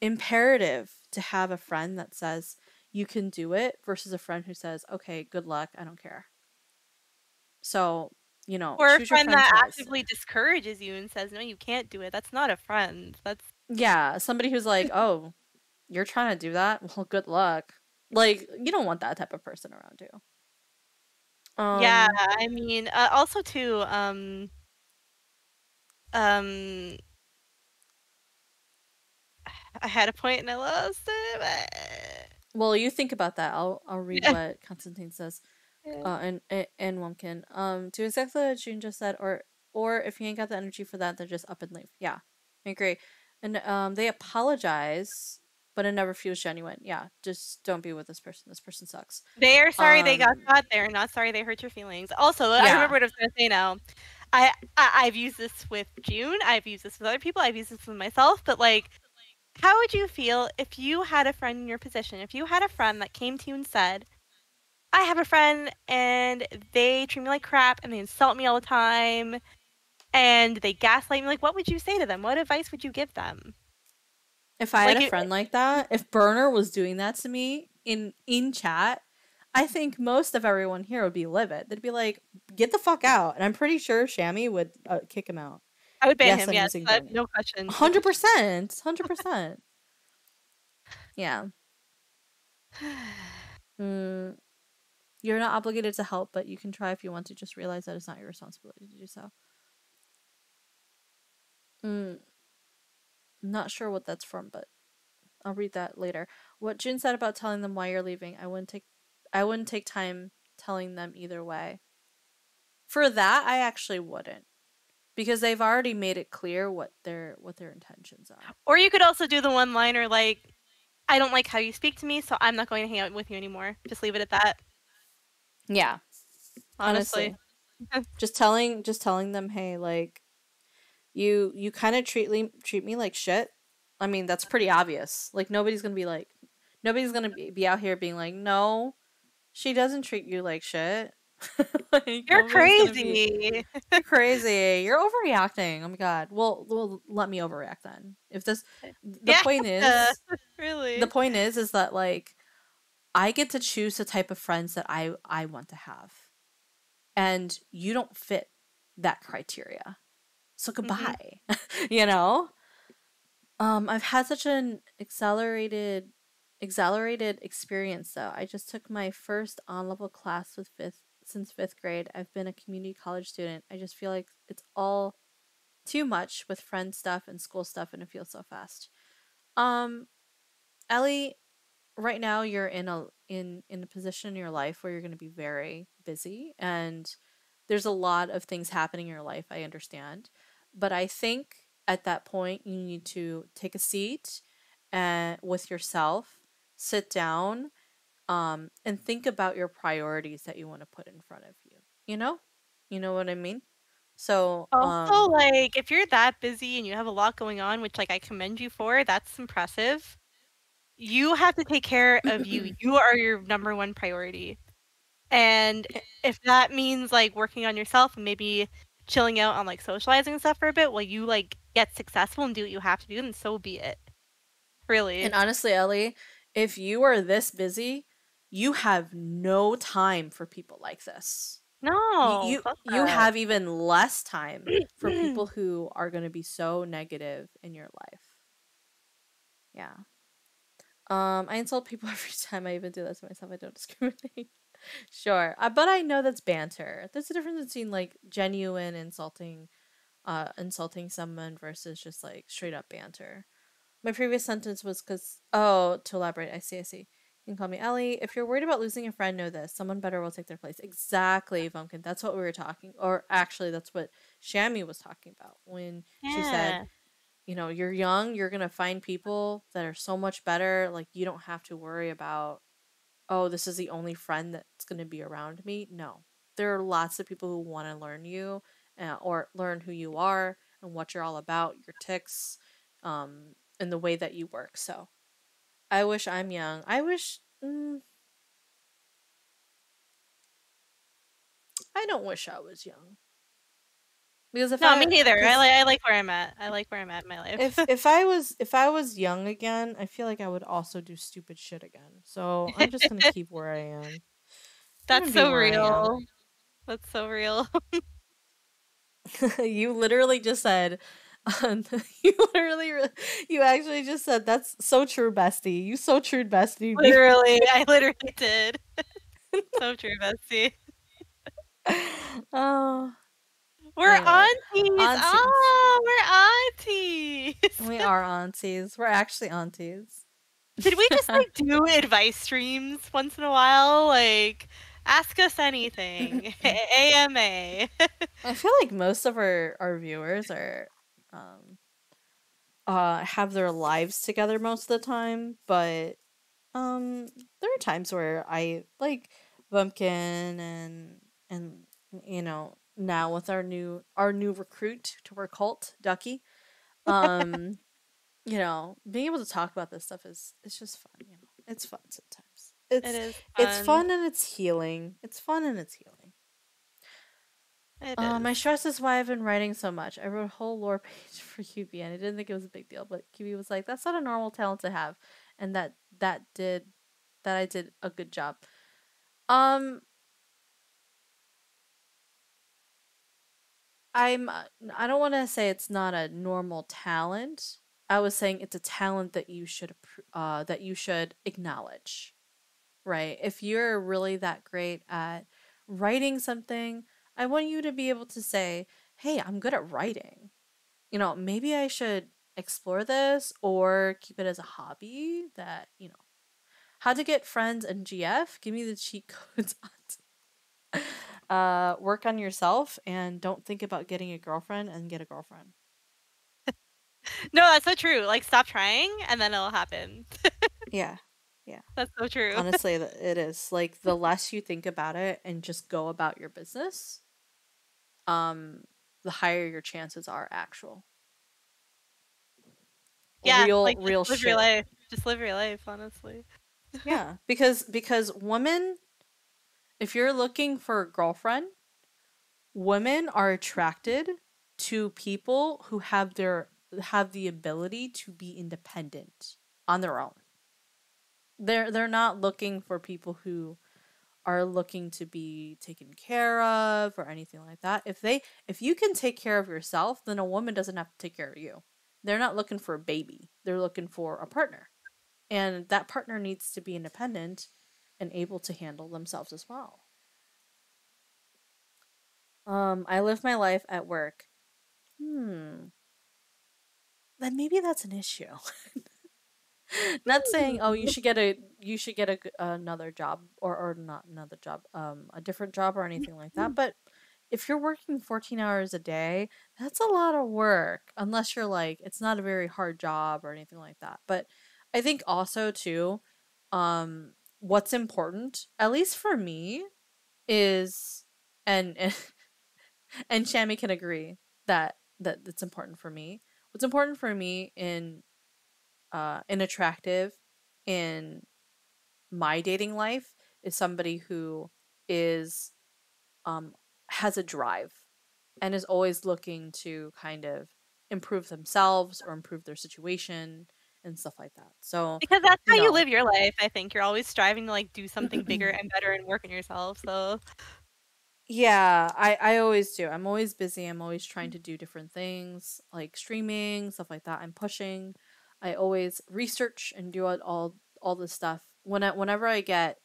imperative to have a friend that says you can do it versus a friend who says, "Okay, good luck, I don't care." So, you know, Or a friend that actively discourages you and says, "No, you can't do it." That's not a friend. That's Yeah, somebody who's like, "Oh, you're trying to do that? Well, good luck." Like, you don't want that type of person around you. Yeah, Um, I mean, uh, also too, um, um, I had a point and I lost it. but- well, you think about that. I'll I'll read Yeah. what Constantine says. Yeah. Uh, and and- and Wumpkin. Um, do exactly what Jun just said, or or if you ain't got the energy for that, then just up and leave. Yeah, I agree. And um, they apologize, but it never feels genuine. Yeah, just don't be with this person. This person sucks. They are sorry they got Um, caught there, not sorry they hurt your feelings. Also, I remember what I was gonna say now. I, I I've used this with Jun. I've used this with other people. I've used this with myself. But like, how would you feel if you had a friend in your position? If you had a friend that came to you and said, "I have a friend and they treat me like crap and they insult me all the time and they gaslight me," like, what would you say to them? What advice would you give them? If I Like had a it- friend like that, if Burner was doing that to me in in chat, I think most of everyone here would be livid. They'd be like, "Get the fuck out!" And I'm pretty sure Shami would uh, kick him out. I would ban Yes, him. I'm Yes, no question. Hundred percent, hundred percent. Yeah. Mm, you're not obligated to help, but you can try if you want to. Just realize that it's not your responsibility to do so. Mm, not sure what that's from, but I'll read that later. What June said about telling them why you're leaving, I wouldn't take I wouldn't take time telling them either way. For that, I actually wouldn't. Because they've already made it clear what their what their intentions are. Or you could also do the one liner like, I don't like how you speak to me, so I'm not going to hang out with you anymore. Just leave it at that. Yeah. Honestly. Honestly. just telling just telling them, "Hey, like you you kind of treat me treat me like shit." I mean, that's pretty obvious. Like nobody's going to be like nobody's going to be, be out here being like, "No, she doesn't treat you like shit." like, You're gonna be- crazy. You're crazy. You're overreacting. Oh my god. Well, well, let me overreact then. If this, the Yeah, point is, really. the point is, is that like, I get to choose the type of friends that I I want to have, and you don't fit that criteria. So goodbye. you know. Um, I've had such an accelerated, accelerated experience though. I just took my first on level class with fifth since fifth grade. I've been a community college student. I just feel like it's all too much with friend stuff and school stuff, and it feels so fast. Um, Ellie, right now you're in a in in a position in your life where you're going to be very busy, and there's a lot of things happening in your life. I understand, but I think at that point you need to take a seat and with yourself, sit down, um, and think about your priorities that you want to put in front of you. You know, you know what I mean. So, Also, um, like, if you're that busy and you have a lot going on, which like I commend you for, that's impressive. You have to take care of you. You are your number one priority. And if that means like working on yourself and maybe chilling out on like socializing and stuff for a bit while you like get successful and do what you have to do, then so be it. Really. And honestly, Ellie, if you are this busy, you have no time for people like this. No, you fuck you have even less time for people who are going to be so negative in your life. Yeah. Um, I insult people every time. I even do that to myself. I don't discriminate. sure, uh, but I know that's banter. There's a difference between like genuine insulting, uh, insulting someone versus just like straight up banter. My previous sentence was because oh, to elaborate, I see, I see. You can call me Ellie. If you're worried about losing a friend, know this: someone better will take their place. Exactly, Vumpkin. That's what we were talking, or actually, that's what Shami was talking about when she said, "You know, you're young. You're gonna find people that are so much better. Like you don't have to worry about, oh, this is the only friend that's gonna be around me. No, there are lots of people who want to learn you, uh, or learn who you are and what you're all about, your ticks, um, and the way that you work. So." I wish I'm young. I wish. Mm, I don't wish I was young. Because if no, I, me neither. I like I like where I'm at. I like where I'm at in my life. if if I was if I was young again, I feel like I would also do stupid shit again. So I'm just gonna keep where I am. That's so where I am. real. That's so real. you literally just said. you literally, you actually just said that's so true, bestie. You so true, bestie. literally, I literally did. so true, Bestie. Oh, We're Anyway, aunties. aunties. Oh, ah, we're aunties. we are aunties. We're actually aunties. Did we just like do advice streams once in a while? Like, ask us anything. AMA. I feel like most of our our viewers are um uh have their lives together most of the time, but um there are times where I like Bumpkin and and you know now with our new our new recruit to our cult, Ducky. Um you know, being able to talk about this stuff is it's just fun, you know. It's fun sometimes. It's it's fun. fun and it's healing. It's fun and it's healing. It Uh, is. my stress is why I've been writing so much. I wrote a whole lore page for QB, and I didn't think it was a big deal. But QB was like, "That's not a normal talent to have," and that that did that I did a good job. Um, I'm uh, I don't want to say it's not a normal talent. I was saying it's a talent that you should uh that you should acknowledge. Right? If you're really that great at writing something, I want you to be able to say, "Hey, I'm good at writing." You know, maybe I should explore this or keep it as a hobby that, you know, how to get friends and GF, give me the cheat codes uh work on yourself and don't think about getting a girlfriend and get a girlfriend. No, that's so true. Like, stop trying, and then it'll happen. Yeah. Yeah. That's so true. Honestly, it is. Like the less you think about it and just go about your business, um the higher your chances are actual. yeah, real like, just real live shit. your life. Just live your life, honestly. yeah, because because women if you're looking for a girlfriend, women are attracted to people who have their have the ability to be independent on their own. They're they're not looking for people who are looking to be taken care of or anything like that. If they if you can take care of yourself, then a woman doesn't have to take care of you. They're not looking for a baby. They're looking for a partner. And that partner needs to be independent and able to handle themselves as well. Um, I live my life at work. Hmm. Then maybe that's an issue. not saying oh you should get a you should get a another job or or not another job um a different job or anything like that but if you're working 14 hours a day that's a lot of work unless you're like it's not a very hard job or anything like that but i think also too um what's important at least for me is and and, and Shami can agree that that it's important for me what's important for me in uh in attractive in my dating life is somebody who is um has a drive and is always looking to kind of improve themselves or improve their situation and stuff like that. So Because that's how you know. live your life, I think. You're always striving to like do something bigger and better and work on yourself. So Yeah, I I always do. I'm always busy. I'm always trying to do different things, like streaming, stuff like that. I'm pushing. I always research and do all all, this stuff. When I, whenever I get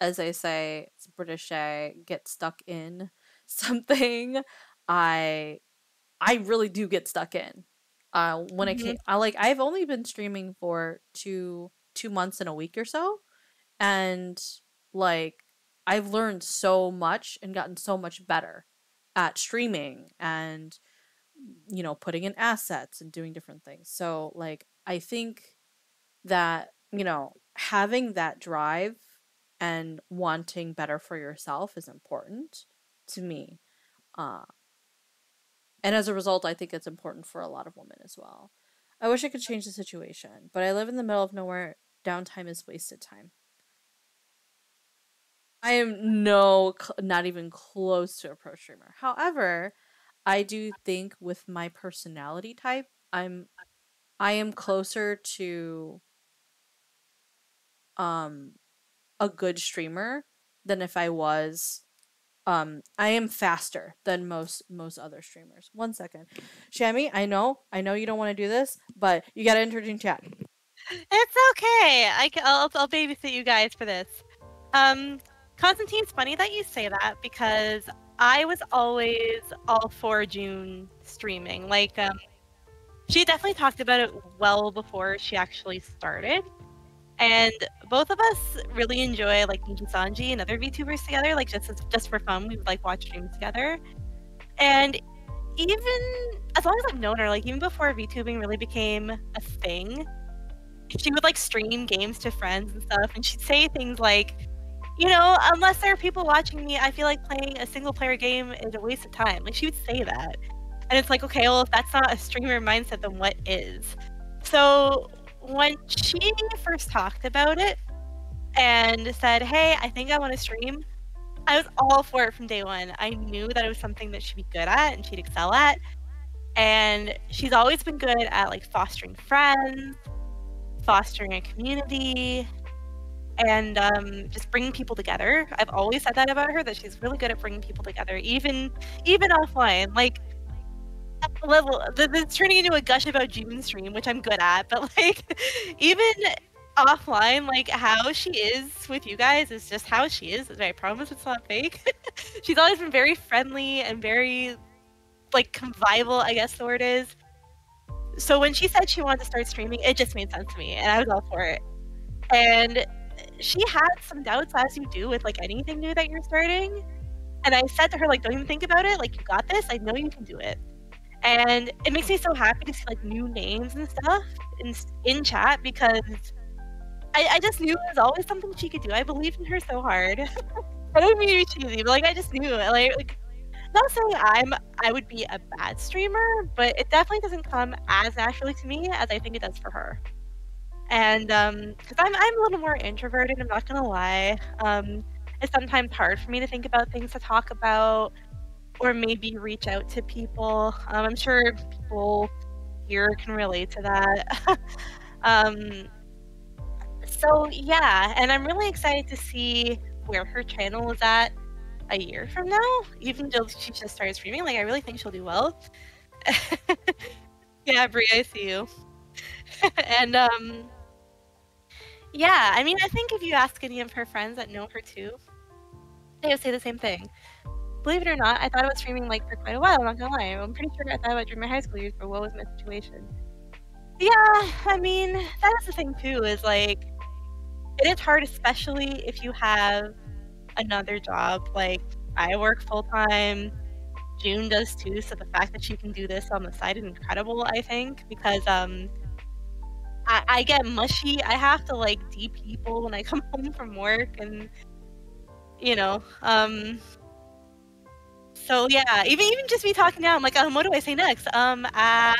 as I say, it's British say, get stuck in something, I I really do get stuck in. Uh when it Mhm. came I like I've only been streaming for two two months and a week or so and like I've learned so much and gotten so much better at streaming and you know putting in assets and doing different things. So like I think that you know having that drive and wanting better for yourself is important to me. Uh and as a result, I think it's important for a lot of women as well. I wish I could change the situation, but I live in the middle of nowhere. Downtime is wasted time. I am no, not even close to a pro streamer. However, I do think with my personality type, I'm, I am closer to, um, a good streamer than if I was, um, I am faster than most most other streamers. One second, Shami, I know, I know you don't want to do this, but you gotta entertain chat. it's okay. I can, I'll, I'll babysit you guys for this. Um, Constantine, it's funny that you say that because I was always all for Jun streaming. Like, um, she definitely talked about it well before she actually started. And both of us really enjoy like Nijisanji and other VTubers together, like just just for fun. We would like watch streams together. And even as long as I've known her, like even before VTubing really became a thing, she would like stream games to friends and stuff, and she'd say things like, you know, unless there are people watching me, I feel like playing a single player game is a waste of time. Like she would say that. And it's like, okay, well, if that's not a streamer mindset, then what is? So when she first talked about it and said, hey, I think I want to stream, I was all for it from day one. I knew that it was something that she'd be good at and she'd excel at. And she's always been good at like fostering friends, fostering a community, and um, just bringing people together. I've always said that about her that she's really good at bringing people together, even even offline. Like level, this is turning into a gush about Jun stream, which I'm good at, but like even offline, like how she is with you guys is just how she is. I promise it's not fake. she's always been very friendly and very like convivial, I guess the word is. So when she said she wanted to start streaming, it just made sense to me, and I was all for it. And she had some doubts, as you do with like anything new that you're starting. And I said to her, like, don't even think about it. Like, you got this. I know you can do it. And it makes me so happy to see like new names and stuff in in chat because I, I just knew it was always something she could do. I believed in her so hard. I don't mean to be cheesy, but like I just knew. Like, like not saying I'm I would be a bad streamer, but it definitely doesn't come as naturally to me as I think it does for her. And um, because I'm I'm a little more introverted, I'm not gonna lie. Um, it's sometimes hard for me to think about things to talk about, or maybe reach out to people. Um, I'm sure people here can relate to that. um, so yeah, and I'm really excited to see where her channel is at a year from now. Even though she just started streaming, like I really think she'll do well. yeah, Brie, I see you. and um, yeah, I mean, I think if you ask any of her friends that know her too, they would say the same thing. Believe it or not, I thought about streaming like for quite a while. I'm not gonna lie. I'm pretty sure I thought about during my high school years, but what was my situation? Yeah, I mean, that is the thing too. Is like, it is hard, especially if you have another job. Like, I work full time. Jun does too. So the fact that she can do this on the side is incredible. I think because um, I, I get mushy. I have to like deep people when I come home from work, and you know, um. So yeah, even even just me talking now, I'm like, um, what do I say next? Um, uh,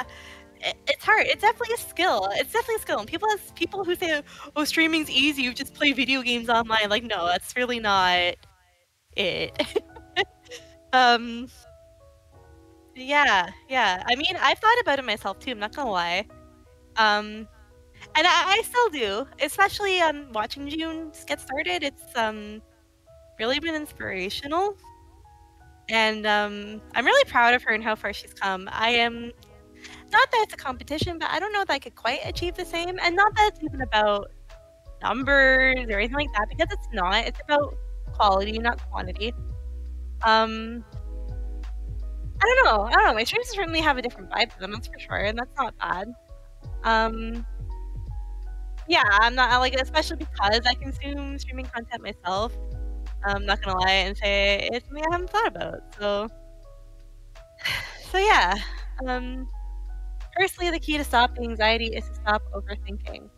it, it's hard. It's definitely a skill. It's definitely a skill. And people people who say, "Oh, streaming's easy. You just play video games online." Like, no, that's really not it. um. Yeah, yeah. I mean, I've thought about it myself too. I'm not gonna lie. Um, and I, I still do, especially um watching Jun get started. It's um really been inspirational, and um I'm really proud of her and how far she's come. I am not that it's a competition, but I don't know that I could quite achieve the same, and not that it's even about numbers or anything like that because it's not. It's about quality, not quantity. Um, I don't know. I don't know. My streams certainly have a different vibe to them, that's for sure, and that's not bad. Um, yeah, I'm not like, especially because I consume streaming content myself. I'm not gonna lie and say it's something I haven't thought about. So, so yeah. Um, firstly, the key to stopping anxiety is to stop overthinking.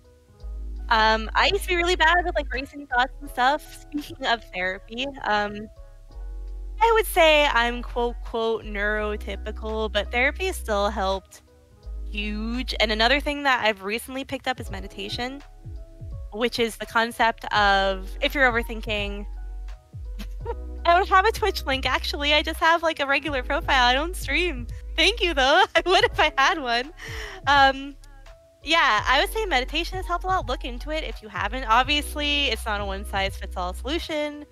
Um, I used to be really bad with like racing thoughts and stuff. Speaking of therapy, um, I would say I'm quote quote neurotypical, but therapy still helped huge. And another thing that I've recently picked up is meditation, which is the concept of if you're overthinking. I don't have a Twitch link actually. I just have like a regular profile. I don't stream. Thank you though. I would if I had one. Um, yeah, I would say meditation has helped a lot. Look into it if you haven't. Obviously, it's not a one size fits all solution,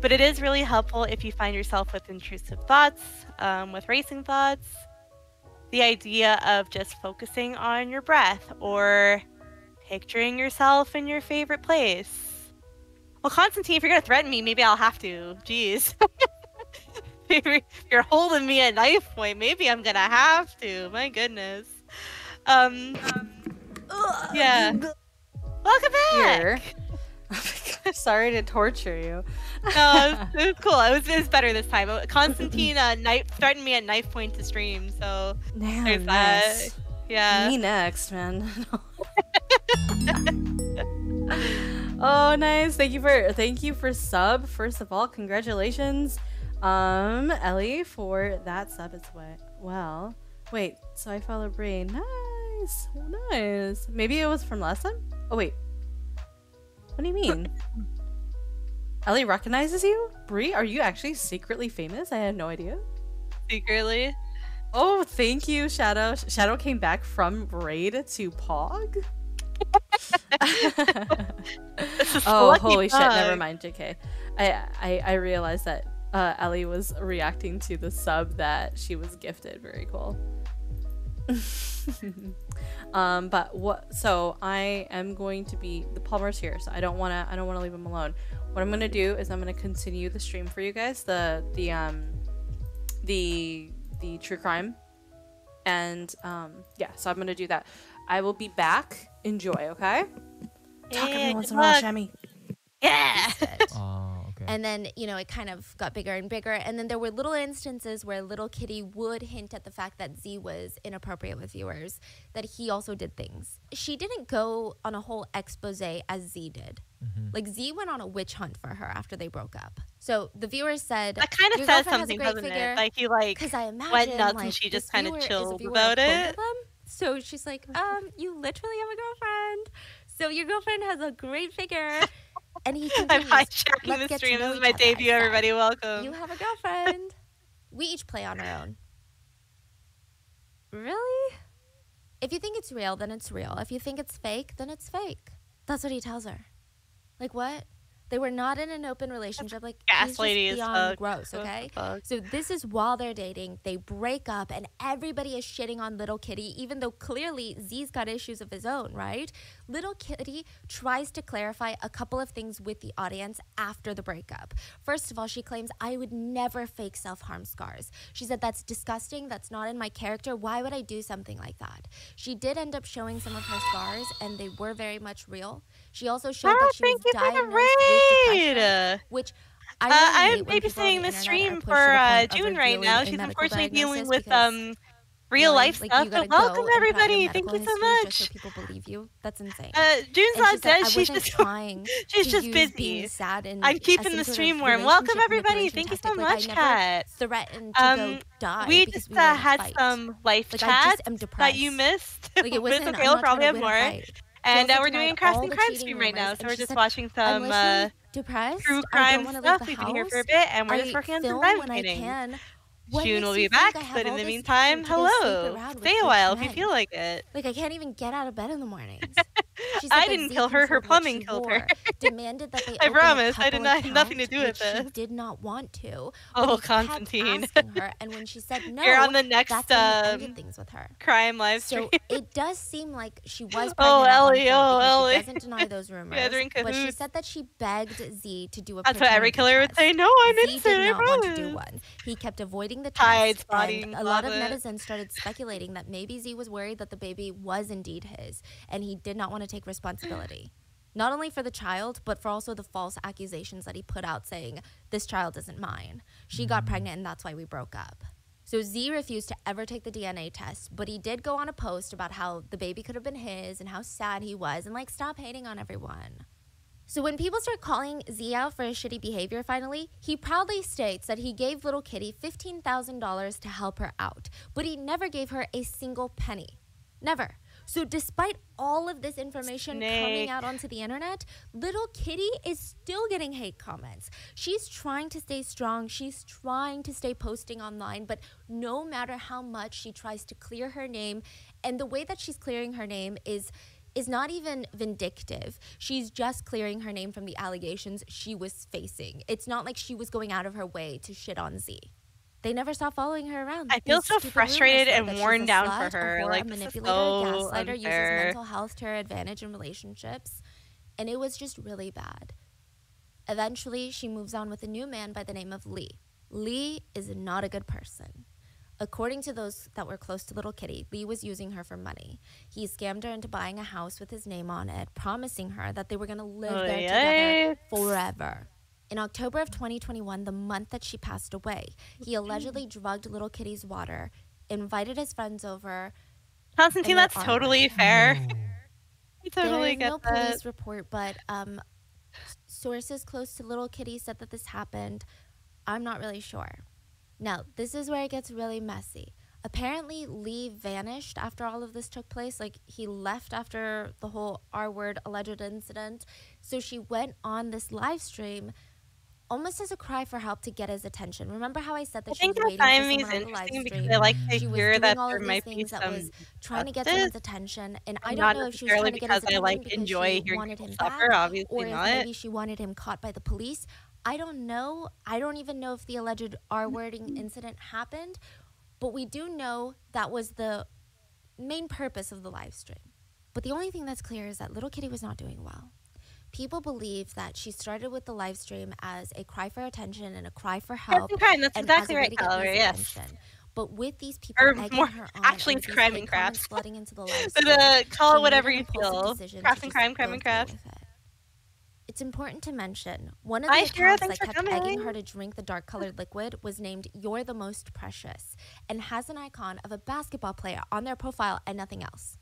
but it is really helpful if you find yourself with intrusive thoughts, um, with racing thoughts. The idea of just focusing on your breath or picturing yourself in your favorite place. Well, Constantine, if you're gonna threaten me, maybe I'll have to. Jeez. if you're holding me at knife point, maybe I'm gonna have to. My goodness. Um. yeah. Welcome back. Here. Sorry to torture you. no, it was, it was cool. It was, it was better this time. Constantine uh, knife threatened me at knife point to stream, so Damn, there's nice. that. Yeah. Me next, man. oh, nice. Thank you for thank you for sub. First of all, congratulations, um, Ellie, for that sub as well. Well, wait. So I follow Brain. Nice, nice. Maybe it was from last time. Oh wait. What do you mean? Ellie recognizes you? Brie, are you actually secretly famous? I had no idea. Secretly? Oh, thank you, Shadow. Shadow came back from Raid to Pog. oh, holy shit! Never mind, JK. I I, I realized that uh, Ellie was reacting to the sub that she was gifted. Very cool. um, but what? So I am going to be the Palmer's here, so I don't wanna I don't wanna leave him alone. What I'm gonna do is I'm gonna continue the stream for you guys. The the um the the true crime, and um yeah. So I'm gonna do that. I will be back. Enjoy, okay? Talk Yeah, every once in a while, luck. Shami. Yeah. Okay. And then, you know, it kind of got bigger and bigger. And then there were little instances where little Kitty would hint at the fact that Z was inappropriate with viewers, that he also did things. She didn't go on a whole expose as Z did. Mm-hmm. Like Z went on a witch hunt for her after they broke up. So the viewers said That kind of "Your says girlfriend has a something, great doesn't figure." it? Like he like 'Cause I went imagine, nuts like, and she just kind of viewer chilled about both it. So she's like, um, you literally have a girlfriend. So your girlfriend has a great figure. And he I'm continues, hijacking "Let's the stream. This is my debut, everybody. Welcome. You have a girlfriend. we each play on our own. Really? If you think it's real, then it's real. If you think it's fake, then it's fake. That's what he tells her. Like what? They were not in an open relationship. Like he's just gaslighty as beyond gross. Okay. So this is while they're dating. They break up, and everybody is shitting on Little Kitty, even though clearly Z's got issues of his own, right? Little Kitty tries to clarify a couple of things with the audience after the breakup. First of all, she claims, I would never fake self harm scars. She said, That's disgusting. That's not in my character. Why would I do something like that? She did end up showing some of her scars, and they were very much real. She also showed Ah, that she was thank you for the diagnosed with depression, which I Uh, really I'm when people babysitting the the stream for uh, Jun right now. She's unfortunately dealing with um real really, life like, stuff. But welcome go and put out your everybody. Thank you so much. Just so people believe you. That's insane. Uh, Jun's not dead. She's just trying she's just busy. sad and I'm keeping the stream warm. Welcome everybody. Thank you so. Like, much, Kat. threatened to go Um, die we because just we uh, had fight. some life Like, I chats just that you missed. Like, it wasn't- okay. We'll probably have to win a more. And uh, we're doing a the Crime stream right now, so we're just said, watching some uh, depressed. true crime stuff. We've been here for a bit, and we're I just working on some crime when I can. What Jun will be back, but in the meantime, time to go sleep hello. Stay a while if you feel like it. Like I can't even get out of bed in the mornings. She I didn't kill her, her plumbing killed her. demanded that they I promise, I did not have nothing to do with which She did not want to. Oh, but he kept Constantine. her, and when she said no, You're on the next um, things with her. crime live stream. So it does seem like she was Oh, Ellie, oh, Ellie. she doesn't deny those rumors. are but she said that she begged Z to do a That's what every killer would say. No, I'm Z innocent. did I not want to do one. He kept avoiding the Tides, body a lot of closet. netizens started speculating that maybe Z was worried that the baby was indeed his, and he did not want to take responsibility. Not only for the child, but for also the false accusations that he put out saying, This child isn't mine. She got mm. pregnant, and that's why we broke up. So Z refused to ever take the DNA test, but he did go on a post about how the baby could have been his and how sad he was, and like, stop hating on everyone. So when people start calling Z out for his shitty behavior finally, he proudly states that he gave little Kitty $15,000 to help her out, but he never gave her a single penny. Never. So despite all of this information coming out onto the internet, little Kitty is still getting hate comments. She's trying to stay strong, she's trying to stay posting online, but no matter how much she tries to clear her name, and the way that she's clearing her name is is not even vindictive. She's just clearing her name from the allegations she was facing. It's not like she was going out of her way to shit on Z. They never stop following her around. I feel These so frustrated and worn down slut, for a her. whore, Like, a manipulator, so gaslighter, uses mental health to her advantage in relationships, and it was just really bad. Eventually, she moves on with a new man by the name of Lee. Lee is not a good person. According to those that were close to little Kitty, Lee was using her for money. He scammed her into buying a house with his name on it, promising her that they were going to live Oh, there yikes. together forever. In October of 2021, the month that she passed away, he allegedly drugged little Kitty's water, invited his friends over. Constantine, and their that's totally fair. I totally is get no that. police report, but um, sources close to Little Kitty said that this happened. I'm not really sure. Now, this is where it gets really messy. Apparently, Lee vanished after all of this took place. Like, he left after the whole R word alleged incident. So she went on this live stream almost as a cry for help to get his attention. Remember how I said that I she was waiting for someone on the live stream? I like to she was hear doing that all of these be things that was trying to get someone's attention, and I don't know if she was trying to get his because I, attention like, because enjoy she hearing wanted him suffer, back, obviously or if not. maybe she wanted him caught by the police. I don't know. I don't even know if the alleged R wording incident happened, but we do know that was the main purpose of the live stream. But the only thing that's clear is that little Kitty was not doing well. People believe that she started with the live stream as a cry for attention and a cry for help. and crime, that's exactly as a way right, to get Calorie, Lee's yes. attention. But with these people Or more, her on, actually, it's crime and crafts. flooding into the live But, stream, uh, call it whatever you feel. Craft and crime, crime and craft. It's important to mention one of the accounts that kept egging coming. her to drink the dark colored liquid was named You're the Most Precious and has an icon of a basketball player on their profile and nothing else.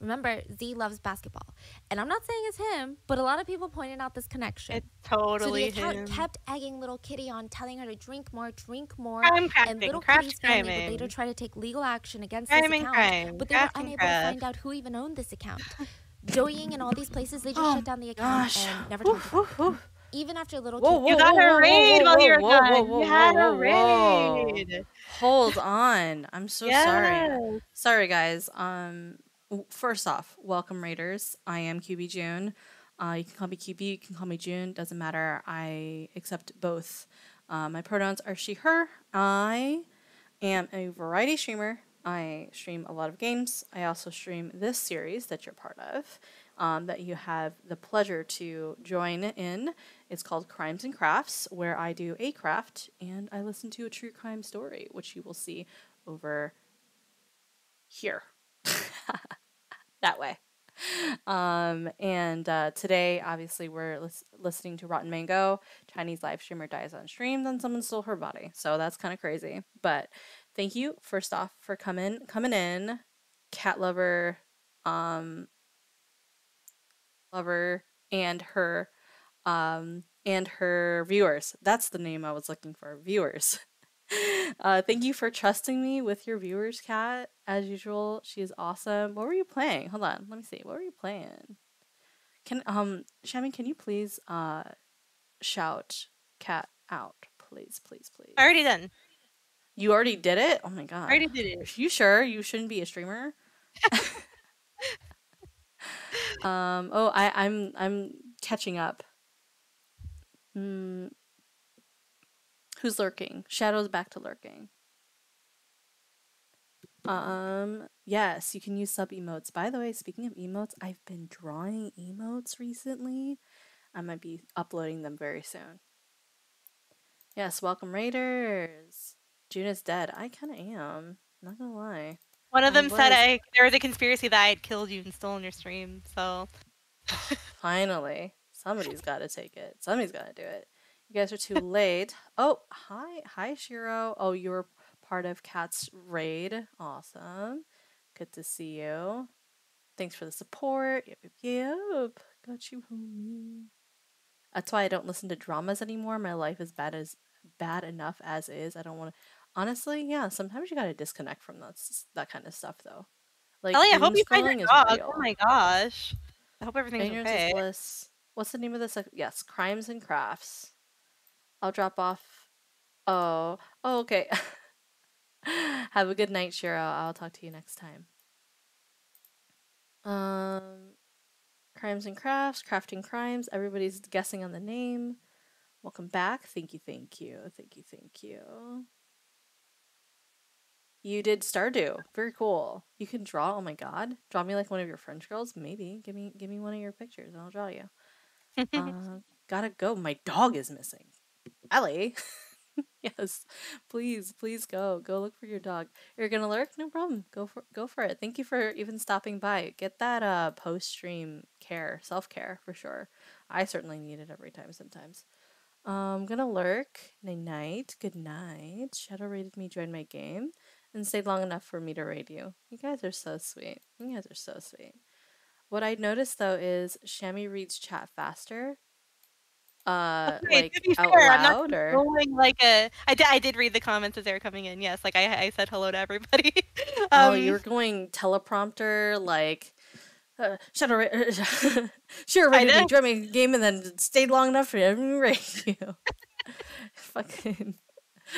Remember, Z loves basketball. And I'm not saying it's him, but a lot of people pointed out this connection. It's totally so the account him. kept egging little Kitty on, telling her to drink more, drink more. Crime and little Kitty's family would later try to take legal action against Crime this account. but they were unable to find out who even owned this account. Doing and all these places, they just Oh shut down the account gosh. and never told her. back. Even after a little Whoa, Kitty. whoa, got a whoa, whoa, raid whoa, while you were whoa, whoa, gone. whoa, You had a raid. Hold on. I'm so sorry. Yes. Sorry, guys. Um, first off, welcome Raiders. I am QB Jun. Uh, you can call me QB. You can call me Jun. Doesn't matter. I accept both. Uh, my pronouns are she, her. I am a variety streamer. I stream a lot of games. I also stream this series that you're part of, um, that you have the pleasure to join in. It's called Crimes and Crafts, where I do a craft and I listen to a true crime story, which you will see over here. that way. Um, and uh, today, obviously, we're lis- listening to Rotten Mango. Chinese live streamer dies on stream, then someone stole her body. So that's kind of crazy. But thank you, first off, for coming coming in, cat lover, um, lover, and her, um, and her viewers. That's the name I was looking for. Viewers. Uh, thank you for trusting me with your viewers, Cat. As usual, she is awesome. What were you playing? Hold on, let me see. What were you playing? Can um, Shami, can you please uh, shout Cat out, please, please, please? Already done. You already did it? Oh my god. already did it. You sure you shouldn't be a streamer? um. Oh, I I'm I'm catching up. Hmm. Who's lurking? Shadow's back to lurking. Um, yes, you can use sub emotes. By the way, speaking of emotes, I've been drawing emotes recently. I might be uploading them very soon. Yes, welcome Raiders. Jun is dead. I kind of am. Not gonna lie. One of I them said. I there was a conspiracy that I had killed you and stolen your stream. So Finally, somebody's got to take it. Somebody's got to do it. You guys are too late. Oh, hi, hi, Shiro. Oh, you were part of Cat's raid. Awesome. Good to see you. Thanks for the support. Yep, yep, yep. Got you, homie. That's why I don't listen to dramas anymore. My life is bad as bad enough as is. I don't want to. Honestly, yeah. Sometimes you gotta disconnect from that s- that kind of stuff, though. Like, Ellie, I hope you find your dog. Oh my gosh. I hope everything's Ignorance okay. is bliss. What's the name of this? Yes, crimes and crafts. I'll drop off. Oh, oh, okay. Have a good night, Shiro. I'll talk to you next time. Um, crimes and crafts, crafting crimes. Everybody's guessing on the name. Welcome back. Thank you, thank you, thank you, thank you. You did Stardew. Very cool. You can draw. Oh my god. Draw me like one of your French girls. Maybe. Give me give me one of your pictures and I'll draw you. uh, gotta go. My dog is missing. Ellie. yes. Please, please go. Go look for your dog. You're gonna lurk? No problem. Go for go for it. Thank you for even stopping by. Get that uh post stream care, self care for sure. I certainly need it every time sometimes. Um, gonna lurk. Night night. Good night. Shadow rated me join my game and stayed long enough for me to raid you. You guys are so sweet. You guys are so sweet. What I noticed though is Shami reads chat faster. Uh, Okay, like to be out fair, I'm loud not or going like a. I did. I did read the comments as they were coming in. Yes, like I, I said hello to everybody. oh, um, you were going teleprompter like. Uh, Shadow, ra- sure, me know. join my game and then stayed long enough for me to raid you. Fucking,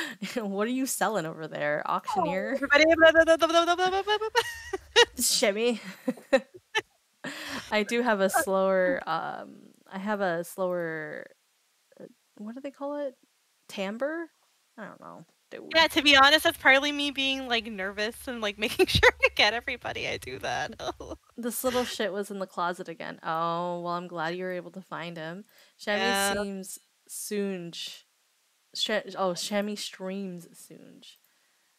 what are you selling over there, auctioneer? Shami. I do have a slower um I have a slower uh, what do they call it? Timbre? I don't know. Dude. Yeah, to be honest, that's partly me being like nervous and like making sure I get everybody. I do that. This little shit was in the closet again. Oh, well I'm glad you were able to find him. Shami Yeah. seems soonj. Sh- oh, Shami streams soonj.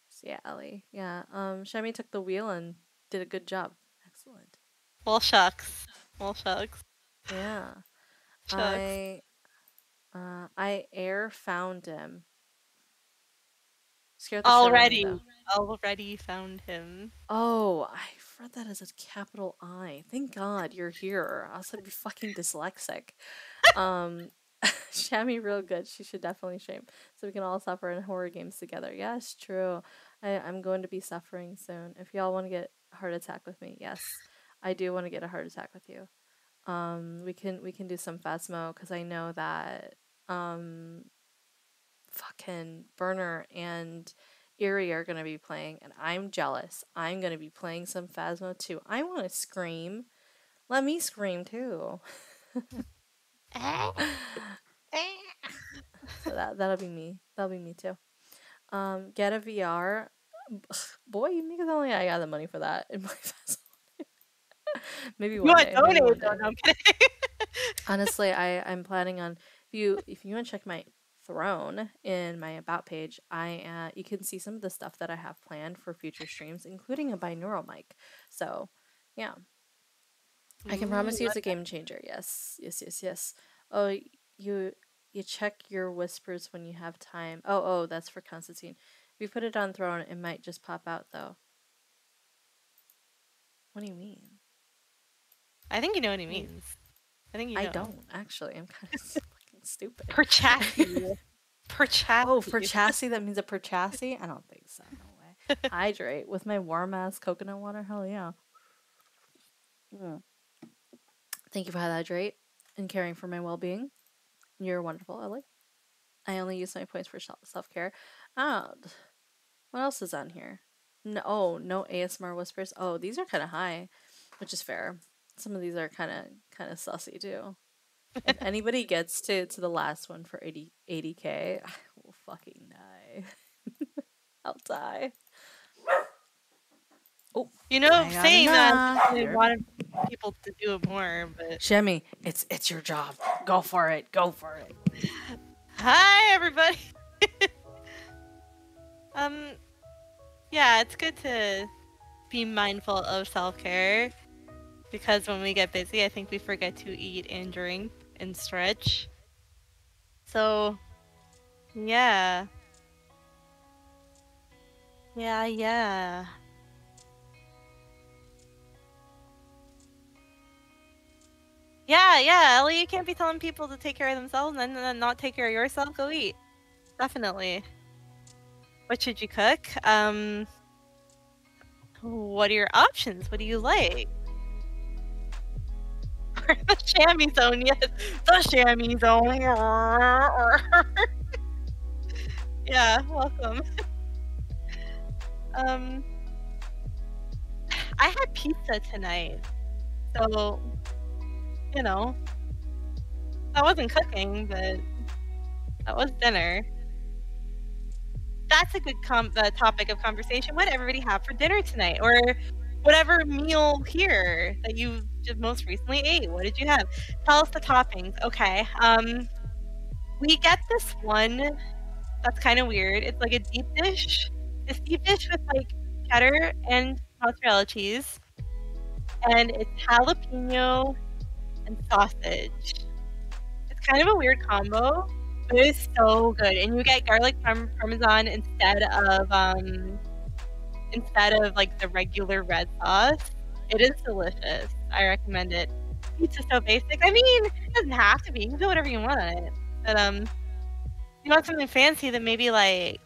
So yeah, Ellie. Yeah. Um Shami took the wheel and did a good job. Excellent. well, shucks. Well, shucks. Yeah. Shucks. I uh I air found him. Scared the shit out of me, Already, already found him. Oh, I read that as a capital I. Thank God you're here. I was gonna be fucking dyslexic. Um Shami real good. She should definitely shame. So we can all suffer in horror games together. Yes, true. I, I'm going to be suffering soon. If y'all want to get heart attack with me, yes. I do want to get a heart attack with you. Um we can we can do some Phasmo because I know that um fucking Burner and Erie are gonna be playing, and I'm jealous. I'm gonna be playing some Phasmo too. I want to scream. Let me scream too. so that that'll be me. That'll be me too. Um, get a VR. Boy, you make it sound like I got the money for that in my maybe one day. maybe one day. No, Honestly, I I'm planning on if you if you want to check my throne in my about page, I uh, you can see some of the stuff that I have planned for future streams, including a binaural mic. So, yeah, I can promise you it's a game changer. Yes, yes, yes, yes. Oh, you you check your whispers when you have time. Oh, oh, that's for Constantine. If you put it on throne, it might just pop out though. What do you mean? I think you know what he means. I think you know. I don't actually. I'm kind of fucking stupid. Per chassis. per chassis. Oh, for chassis, that means a per chassis? I don't think so. No way. Hydrate with my warm ass coconut water. Hell yeah. Mm. Thank you for hydrate and caring for my well being. You're wonderful, Ellie. I only use my points for self care. And What else is on here? No, oh, no ASMR whispers. Oh, these are kind of high, which is fair. Some of these are kind of kind of sussy too. if anybody gets to to the last one for 80 80k, I will fucking die. I'll die. Oh, You know, I got saying that. I wanted people to do it more, but Shami, it's it's your job. Go for it. Go for it. Hi, everybody. um, yeah, it's good to be mindful of self care because when we get busy, I think we forget to eat and drink and stretch. So, yeah. Yeah, yeah. Yeah, yeah, Ellie, you can't be telling people to take care of themselves and then not take care of yourself. Go eat. Definitely. What should you cook? Um, what are your options? What do you like? We're the Shami zone, yes, the Shami zone. yeah, welcome. um, I had pizza tonight, so you know, I wasn't cooking, but that was dinner. That's a good com- uh, topic of conversation. What everybody have for dinner tonight, or whatever meal here that you just most recently ate? What did you have? Tell us the toppings. Okay. Um, we get this one that's kind of weird. It's like a deep dish. This deep dish with like cheddar and mozzarella cheese, and it's jalapeno and sausage. It's kind of a weird combo, but it is so good. And you get garlic parm- parmesan instead of um instead of like the regular red sauce. It is delicious. I recommend it. Pizza's so basic. I mean, it doesn't have to be. You can do whatever you want on it. But um, you want something fancy, then maybe like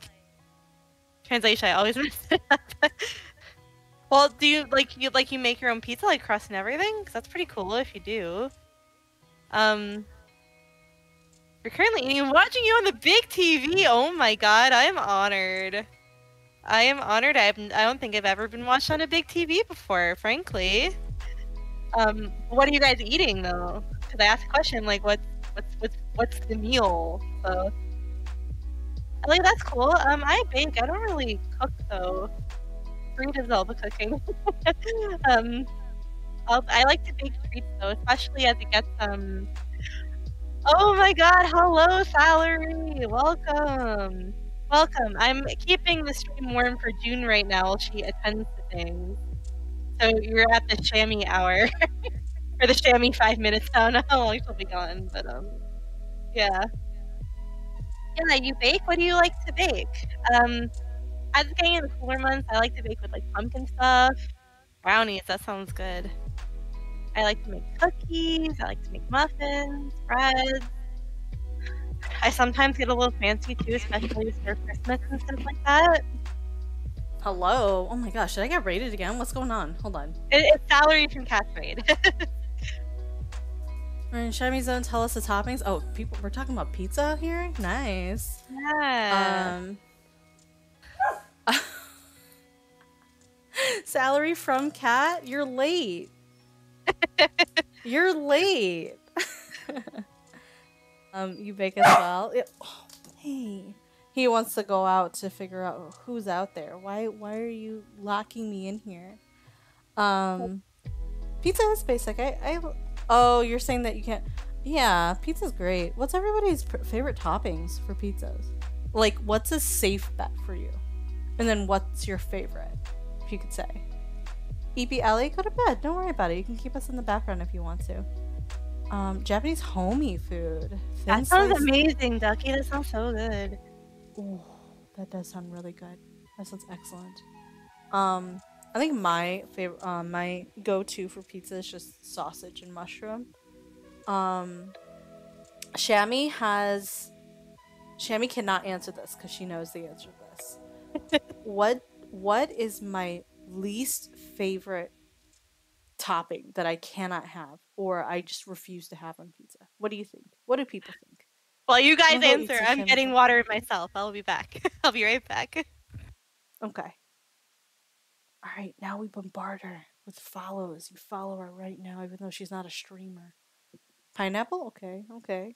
translation. I always mess it up. Well, do you like you like you make your own pizza, like crust and everything? Cause that's pretty cool if you do. Um, you're currently eating watching you on the big TV. Oh my god, I am honored. I am honored. I have, I don't think I've ever been watched on a big TV before, frankly. Um, what are you guys eating though? Because I asked a question like, what's what's what's what's the meal? So, like that's cool. Um, I bake. I don't really cook though. Free to Zelda cooking. um, I like to bake treats though, especially as it gets um. Oh my God! Hello, Salary. Welcome, welcome. I'm keeping the stream warm for Jun right now while she attends to things. So you're at the Shami hour, or the Shami five minutes. I don't know how long she'll be gone, but um, yeah. Yeah, you bake. What do you like to bake? Um, as it's getting in the cooler months, I like to bake with like pumpkin stuff, brownies. That sounds good. I like to make cookies. I like to make muffins, breads. I sometimes get a little fancy too, especially for Christmas and stuff like that. Hello. Oh my gosh, did I get rated again? What's going on? Hold on. It, it's salary from Cascade. We're in Shami Zone. Tell us the toppings. Oh, people, we're talking about pizza here. Nice. Yeah. Um. Salary from Cat. You're late. You're late. um, you bake as well. Yeah. Oh, hey. He wants to go out to figure out who's out there. Why? Why are you locking me in here? Um, pizza is basic. I. I. Oh, you're saying that you can't. Yeah, pizza's great. What's everybody's pr- favorite toppings for pizzas? Like, what's a safe bet for you? And then what's your favorite, if you could say? EP Ellie, go to bed. Don't worry about it. You can keep us in the background if you want to. Um, Japanese homey food. that sounds amazing, Ducky. That sounds so good. Ooh, that does sound really good. That sounds excellent. Um, I think my favorite, um, my go-to for pizza is just sausage and mushroom. Um, Shami has, Shami cannot answer this because she knows the answer to this. What What is my least favorite topping that I cannot have, or I just refuse to have on pizza? What do you think? What do people think? Well, you guys I'll go eat answer, I'm getting water myself. I'll be back. I'll be right back. Okay. All right, now we bombard her with follows. You follow her right now, even though she's not a streamer. Pineapple? Okay, okay.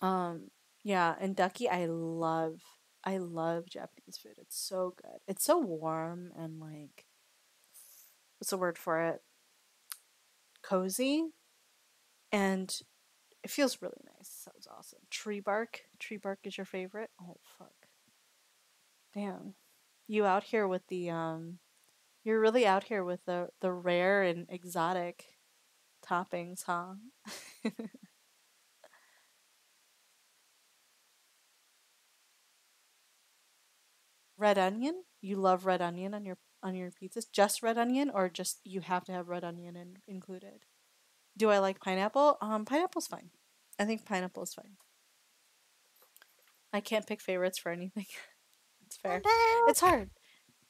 Um, yeah, and Ducky, I love, I love Japanese food. It's so good. It's so warm and like, what's the word for it? Cozy, and it feels really nice. Sounds awesome. Tree bark. Tree bark is your favorite. Oh fuck. Damn. You out here with the um you're really out here with the the rare and exotic toppings, huh? red onion? You love red onion on your on your pizzas? Just red onion or just you have to have red onion in, included? Do I like pineapple? Um pineapple's fine. I think pineapple is fine. I can't pick favorites for anything. it's fair. It's hard.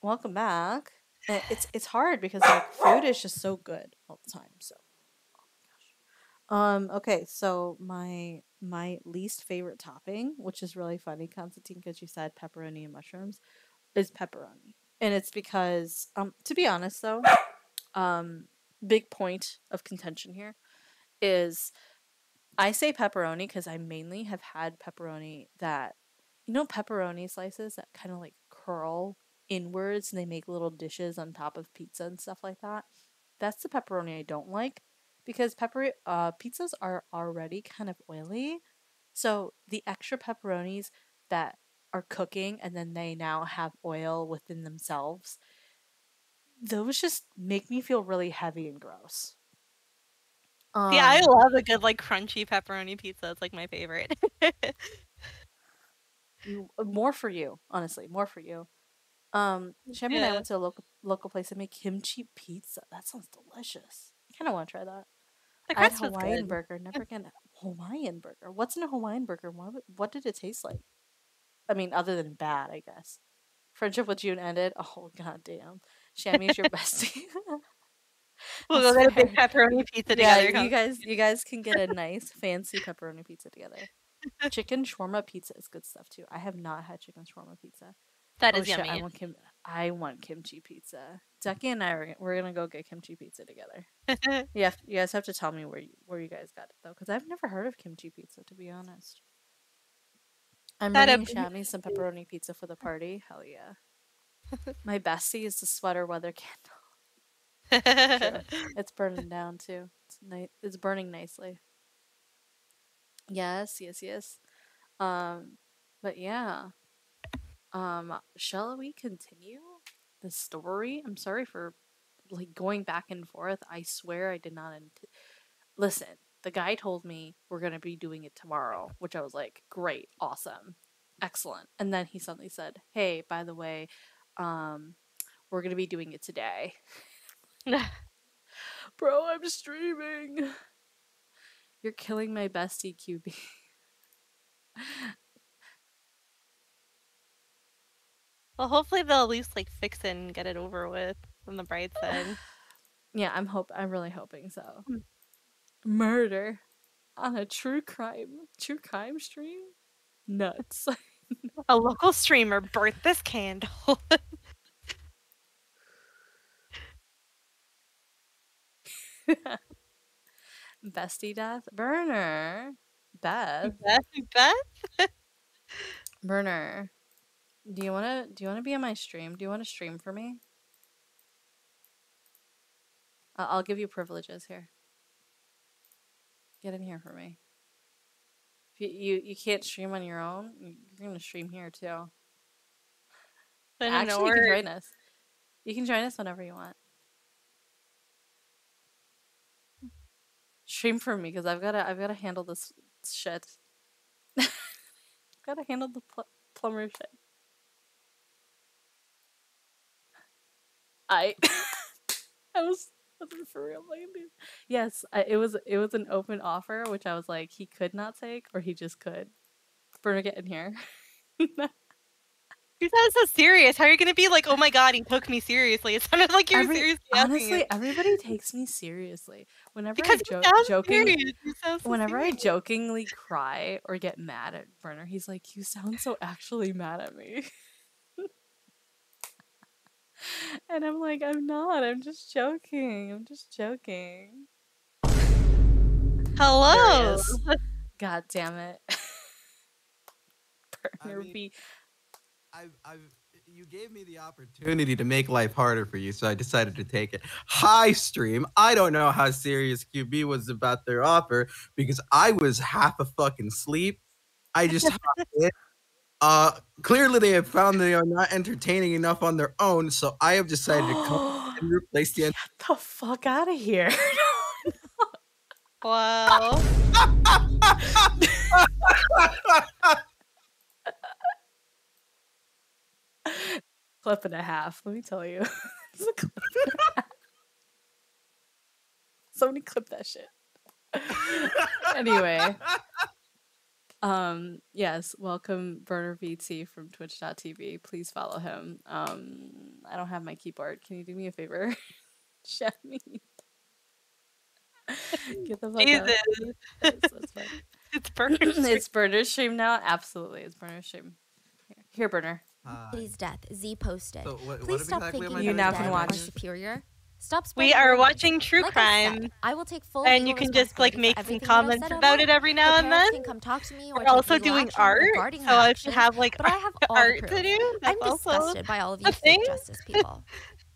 Welcome back. Uh, It's it's hard because like food is just so good all the time. So, um, okay. So my my least favorite topping, which is really funny, Constantine, because you said pepperoni and mushrooms, is pepperoni, and it's because um to be honest though, um big point of contention here is I say pepperoni because I mainly have had pepperoni that, you know, pepperoni slices that kind of like curl inwards and they make little dishes on top of pizza and stuff like that. That's the pepperoni I don't like because pepper uh, pizzas are already kind of oily. So the extra pepperonis that are cooking and then they now have oil within themselves, those just make me feel really heavy and gross. yeah, I Um, love a good like crunchy pepperoni pizza. It's like my favorite. uh, more for you, honestly, more for you. Um, Shami and I went to a local local place that make kimchi pizza. That sounds delicious. I kind of want to try that. The I had Hawaiian good. burger. Never again uh, Hawaiian burger. What's in a Hawaiian burger? What what did it taste like? I mean, other than bad, I guess. Friendship with Jun ended. Oh god damn. Shami is your bestie. We'll go get a big pepperoni pizza Yeah, together. you guys, you guys can get a nice fancy pepperoni pizza together. Chicken shawarma pizza is good stuff too. I have not had chicken shawarma pizza. That oh, is shit, I yummy. want kim- I want kimchi pizza. Ducky and I are we're gonna go get kimchi pizza together. yeah, you guys have to tell me where you, where you guys got it though, because I've never heard of kimchi pizza to be honest. I'm That bringing up- Shami some pepperoni pizza for the party. Hell yeah! My bestie is the sweater weather candle. True. It's burning down too. It's ni- It's burning nicely. Yes, yes, yes. Um, but yeah. Um, shall we continue the story? I'm sorry for like going back and forth. I swear I did not. Ant- Listen, the guy told me we're gonna be doing it tomorrow, which I was like, great, awesome, excellent. And then he suddenly said, "Hey, by the way, um, we're gonna be doing it today." Bro, I'm streaming. You're killing my bestie, QB. well, hopefully they'll at least like fix it and get it over with on the bright side. Yeah, I'm hope I'm really hoping so. Hmm. Murder on a true crime true crime stream? Nuts. a local streamer burnt this candle. Bestie death? Burner. Beth. Beth, Beth? Burner. Do you wanna do you wanna be on my stream? Do you wanna stream for me? I'll give you privileges here. Get in here for me. If you, you you can't stream on your own, you're gonna stream here too. I don't know Actually, you can join us. You can join us whenever you want. Stream for me because I've gotta I've gotta handle this shit. gotta handle the pl- plumber shit. I I was for real like. Yes, I, it was it was an open offer, which I was like he could not take or he just could. Bruno, get in here. You sounded so serious. How are you gonna be like, oh my god, he took me seriously? It sounded like you were Every- seriously honestly, it. everybody takes me seriously. Whenever Because I jo- joking, serious. So whenever I jokingly cry or get mad at Werner, he's like, "You sound so actually mad at me." And I'm like, I'm not. I'm just joking. I'm just joking. Hello. is. God damn it. Burner B. I've, I've, you gave me the opportunity to make life harder for you, so I decided to take it. Hi, stream. I don't know how serious QB was about their offer because I was half a fucking sleep. I just hopped in. Uh, clearly they have found they are not entertaining enough on their own, so I have decided to come and replace the. Get the fuck out of here. Wow. clip and a half, let me tell you. It's a clip and a half. Somebody clip that shit. anyway. Um, yes, welcome Burner VT from twitch.tv. Please follow him. Um, I don't have my keyboard. Can you do me a favor? Chef me. Get the fuck out. Jesus. Yes, that's fine. It's Burner it's Burner stream now? Absolutely. It's Burner stream. Here, Here Burner. His death. Z posted. So what- Please what stop exactly thinking You now can watch. superior. Stop. We are watching true Like I said, crime. I will take full And you can just like make some everything that I've comments about it every The now and then. can come talk to me or We're also doing art, regarding so that I should have like but I have art the to proof. do. I'm disgusted by all of a you thing. fake justice people.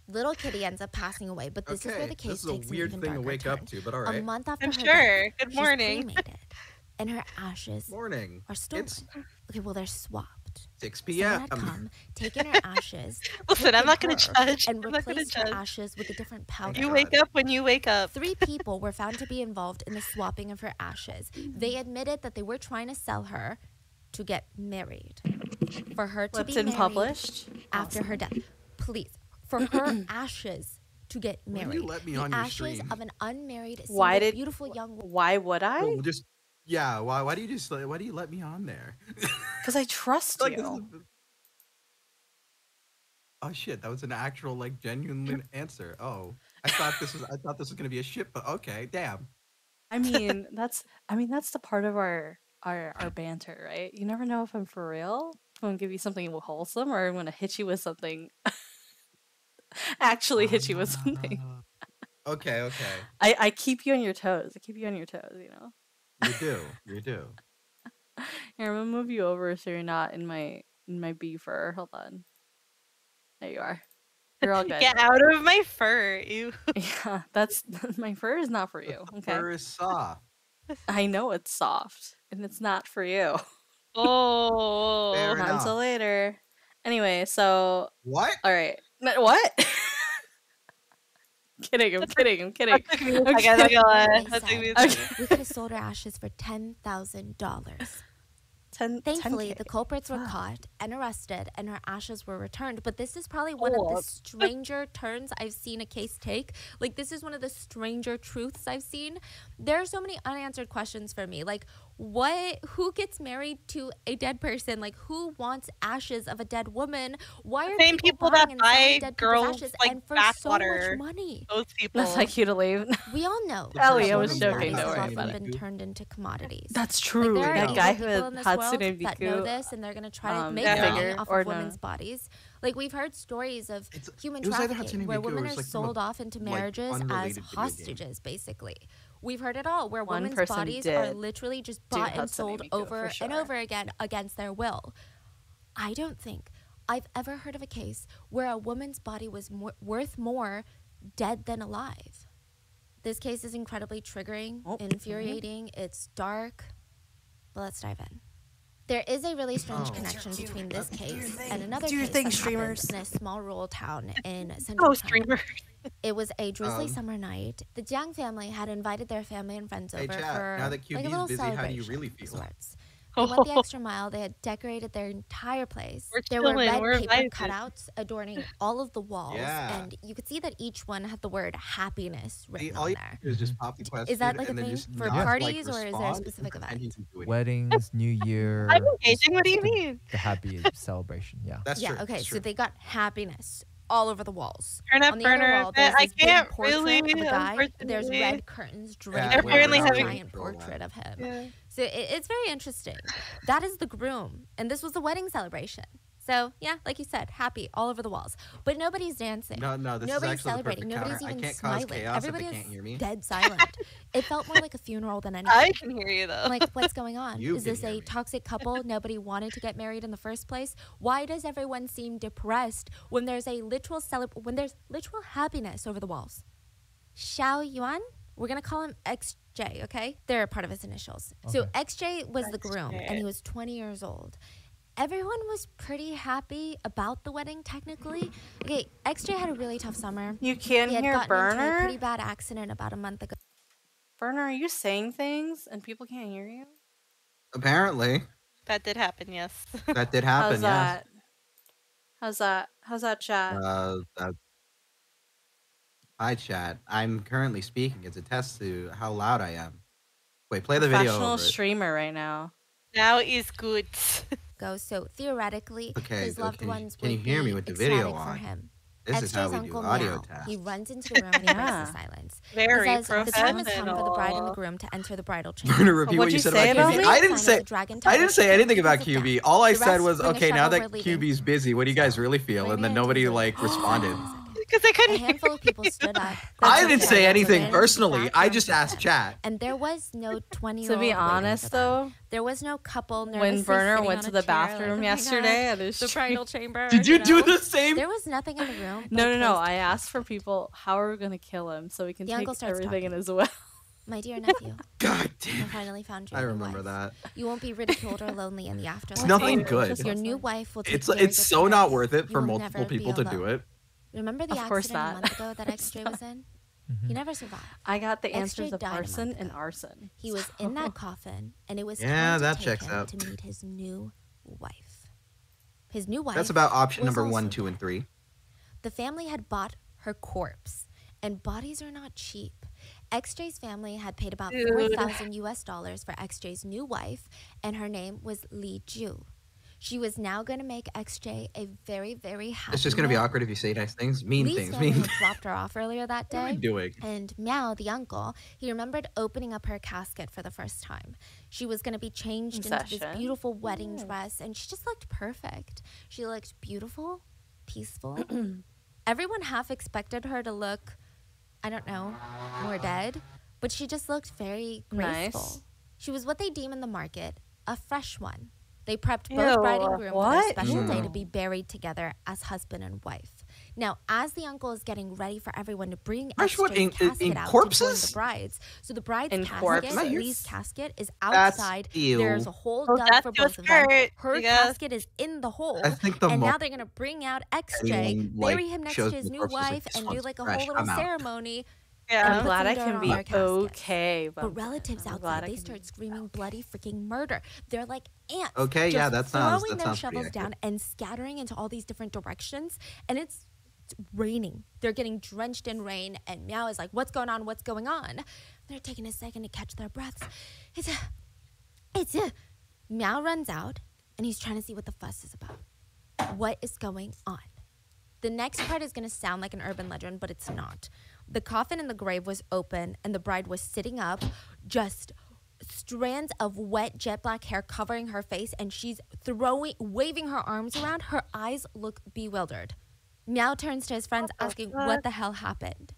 Little Kitty ends up passing away, but this is where the case this is a takes an weird even thing to darker wake turn. up to, but all A month after I'm her sure. death, Good morning. cremated, and her ashes Morning. are stolen. It's Okay, well they're swapped. 6 Someone p.m. had come, taken her ashes, Listen, I'm not gonna her, judge. and I'm gonna replaced her judge. ashes with a different powder. You wake up when you wake up. Three people were found to be involved in the swapping of her ashes. They admitted that they were trying to sell her to get married. For her to Clipped be and married published? after her death. Please. For her ashes to get Why do married. you let me the on your ashes stream? of an unmarried, Why did- beautiful young woman. Why would I? Well, just yeah. Why? Why do you just? Why do you let me on there? Because I trust Like, this is you. Oh shit! That was an actual like genuine answer. Oh, I thought this was. I thought this was gonna be a shit, but okay, damn. I mean, that's I mean that's the part of our our our banter, right? You never know if I'm for real. I'm gonna give you something wholesome, or I'm gonna hit you with something. Actually, hit you with something. Okay, okay. I I keep you on your toes. I keep you on your toes. You know. You do. You do. Here, I'm gonna move you over so you're not in my in my bee fur. Hold on. There you are. You're all good. Get out of my fur. You. Yeah, that's my fur is not for you. Okay. Fur is soft. I know it's soft, and it's not for you. Oh. Fair Not enough. until later. Anyway, so What? all right. What? Kidding. I'm kidding. I'm kidding. That took me a I'm I kidding. got They That took said, Okay. second. we could have sold her ashes for ten thousand dollars. Ten. Thankfully, 10K. the culprits were caught and arrested, and her ashes were returned. But this is probably one Oh, of the stranger turns I've seen a case take. Like, this is one of the stranger truths I've seen. There are so many unanswered questions for me. Like, what? Who gets married to a dead person? Like, who wants ashes of a dead woman? Why are Same people buying that buy dead people's girls ashes like and for so bathwater. much money? Those people. That's like you to leave. We all know. Ellie, I was joking. bought Don't it worry often about it. been turned into commodities. That's true. there are that guy who people had in this Hatsune world that know this, and they're gonna try to um, make Yeah. money off of no. women's bodies. Like we've heard stories of It's- human it was either trafficking where women are like sold off into like, marriages as unrelated video game. hostages, basically. We've heard it all, where One women's bodies are literally just bought and sold over and over again against their will. I don't think I've ever heard of a case where a woman's body was more, worth more dead than alive. This case is incredibly triggering, Oh, mhm. infuriating, it's dark, but let's dive in. There is a really strange Oh. connection between this case and another Do your case thing, streamers. in a small rural town in central Oh, China. streamer. It was a drizzly Um, summer night. The Jiang family had invited their family and friends Hey, over chat, for now that like a QB is little busy, how do you celebration really of feel? sorts. They went the extra mile. They had decorated their entire place. We're there were red we're paper vibing. cutouts adorning all of the walls, Yeah. and you could see that each one had the word happiness See, written all on you there. do is just pop the question. Is that like a and then thing for not, like, parties, or is there a specific event? pretend you didn't do it. Weddings, New Year. I'm just engaging. What do you the- mean? The happy celebration. Yeah. That's yeah, true. okay, that's so true. they got happiness all over the walls. Turn up On the other burner. wall, there's I can't really. of a guy. There's red curtains draped Yeah, They're apparently a giant portrait of him. Yeah. So it, it's very interesting. That is the groom, and this was the wedding celebration. So yeah, like you said, happy all over the walls, but nobody's dancing. No, no, this is nobody's actually the celebrating. perfect Nobody's counter. I even can't cause smiling. chaos if they Everybody can't is hear me. dead silent. it felt more like a funeral than anything. I can hear you though. Like, what's going on? You is this hear a toxic couple? Nobody wanted to get married in the first place. Why does everyone seem depressed when there's a literal celeb- when there's literal happiness over the walls? Xiao Yuan, we're gonna call him XJ, okay? They're a part of his initials. So XJ was the groom, and he was 20 years old. Everyone was pretty happy about the wedding, technically. Okay, XJ had a really tough summer. You can he had hear gotten into a Burner? pretty bad accident about a month ago. Burner, are you saying things and people can't hear you? Apparently, That did happen, yes. that did happen. How's yes. that? How's that? How's that chat? Uh, that... Hi, chat. I'm currently speaking. It's a test to how loud I am. Wait, play the video Professional over it. streamer right now. Now is good. Go. So theoretically, Okay, his loved can you- ones can you hear me with the video for on? him. This is how XJ's we do uncle audio Meow, tests. He runs into the room and he breaks Yeah. the silence. Very he says the time has come for the bride and the groom to enter the bridal You're chamber. gonna repeat what you said about QB. I didn't say. I didn't say anything about QB. All I said was, okay, now that we're. QB's busy, what do you guys really feel? And then nobody like responded. Because I couldn't. A handful of people stood up. I didn't say anything ran into the personally. I just asked them. chat. And there was no 20 To be honest, though, there was no couple when nervously Burner sitting went to the chair, like, bathroom "Oh yesterday at his the stream- bridal chamber. Did you do know? the same? There was nothing in the room. No, no, no. I asked for people how are we gonna kill him so we can The take uncle starts everything in talking. his well. My dear nephew. God damn. I finally found you. I a new remember wife. that. You won't be ridiculed or lonely in the afterlife. It's nothing good. Your new wife will take It's very it's so not worth it for multiple people to do it. Remember the Of accident a month ago that XJ was in? Mm-hmm. He never survived. I got the XJ answers of died a arson and arson. He was in that coffin, and it was Yeah, time to that take checks him out. to meet his new wife. His new wife. That's about option number one, two, and three. the family had bought her corpse, and bodies are not cheap. XJ's family had paid about Dude. 4,000 US dollars for XJ's new wife, and her name was Li Ju. She was now going to make XJ a very, very happy It's just gonna be awkward if you say nice things, mean Lee's things, family mean. had dropped her off earlier that day. What am I day. doing? And Meow, the uncle, he remembered opening up her casket for the first time. She was going to be changed into this beautiful wedding dress, and she just looked perfect. She looked beautiful, peaceful. Everyone half expected her to look, I don't know, more dead, but she just looked very graceful. Nice. She was what they deem in the market a fresh one. They prepped both bride and Ew. groom for What? their special day to Mm. be buried together as husband and wife. Now, as the uncle is getting ready for everyone to bring Fresh what, XJ's in- in- casket in out to corpses? the brides, so the bride's In casket, corpses? Lee's casket, is outside. ew. There's a hole Oh, dug that's for what's both of them. hurt, Her I casket is in the hole, I think the and mo- now they're gonna bring out XJ, Anyone, like, bury him next to his new corpses like, wife, and do like a fresh, whole little I'm out." ceremony. Yeah. I'm glad I can be okay, But but relatives I'm outside, glad they start be screaming bloody freaking murder. They're like ants. Okay, yeah, just that sounds- throwing that their sounds shovels down and scattering into all these different directions, and it's it's raining. They're getting drenched in rain, and Meow is like, "What's going on? What's going on?" They're taking a second to catch their breaths. It's a, it's a. Meow runs out, and he's trying to see what the fuss is about. What is going on? The next part is going to sound like an urban legend, but it's not. The coffin in the grave was open, and the bride was sitting up, just strands of wet jet black hair covering her face, and she's throwing, waving her arms around. Her eyes look bewildered. Meow turns to his friends, asking what the hell happened.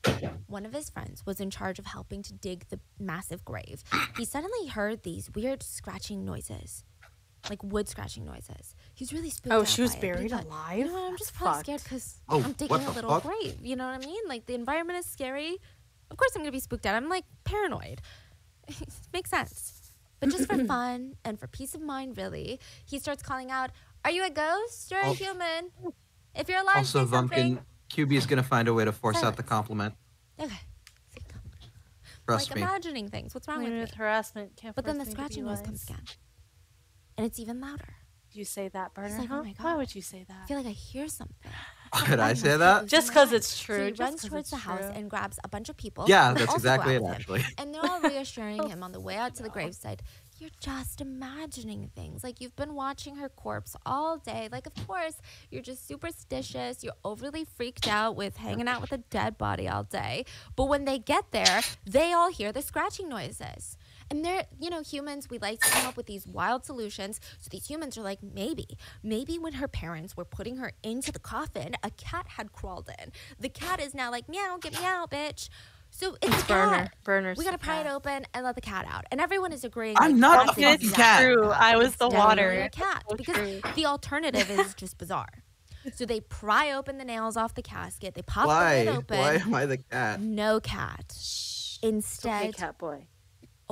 One of his friends was in charge of helping to dig the massive grave. He suddenly heard these weird scratching noises, like wood scratching noises. He's really spooked. Oh, she was by it, but he buried thought, alive? You know what? I'm just probably Fucked. scared because Oh, I'm digging a little fuck? grave. You know what I mean? Like the environment is scary. Of course, I'm gonna be spooked out. I'm like paranoid. Makes sense. But just for fun and for peace of mind, really, he starts calling out, "Are you a ghost or a Oh. human? If you're alive, Also, say something." Vumpkin, QB is gonna find a way to force out the compliment. Okay. Trust like me. imagining things. What's wrong Women with with me? harassment can't But then the force me to be scratching noise wise. comes again, and it's even louder. You say that, Burner? like, oh huh? my Why God. would you say that? I feel like I hear something. Could I say that? Just because it's So true. he just runs 'cause towards it's the house and grabs a bunch of people. Yeah, that's exactly it, with him. actually. And they're all reassuring oh. him on the way out to the gravesite You're just imagining things. Like you've been watching her corpse all day. Like, of course, you're just superstitious. You're overly freaked out with hanging out with a dead body all day. But when they get there, they all hear the scratching noises. And they're, you know, humans, we like to come up with these wild solutions. So these humans are like, maybe, maybe when her parents were putting her into the coffin, a cat had crawled in. The cat is now like, meow, get me out, bitch. So it's, It's a Burner. cat. Burner's We gotta the pry it open and let the cat out. And everyone is agreeing. I'm like, not that's a fucking exactly cat. True, I was it's the water. a cat because the alternative is just bizarre. So they pry open the nails off the casket. They pop Why? the lid open. Why am I the cat? No cat. Shh. Instead, okay, cat boy.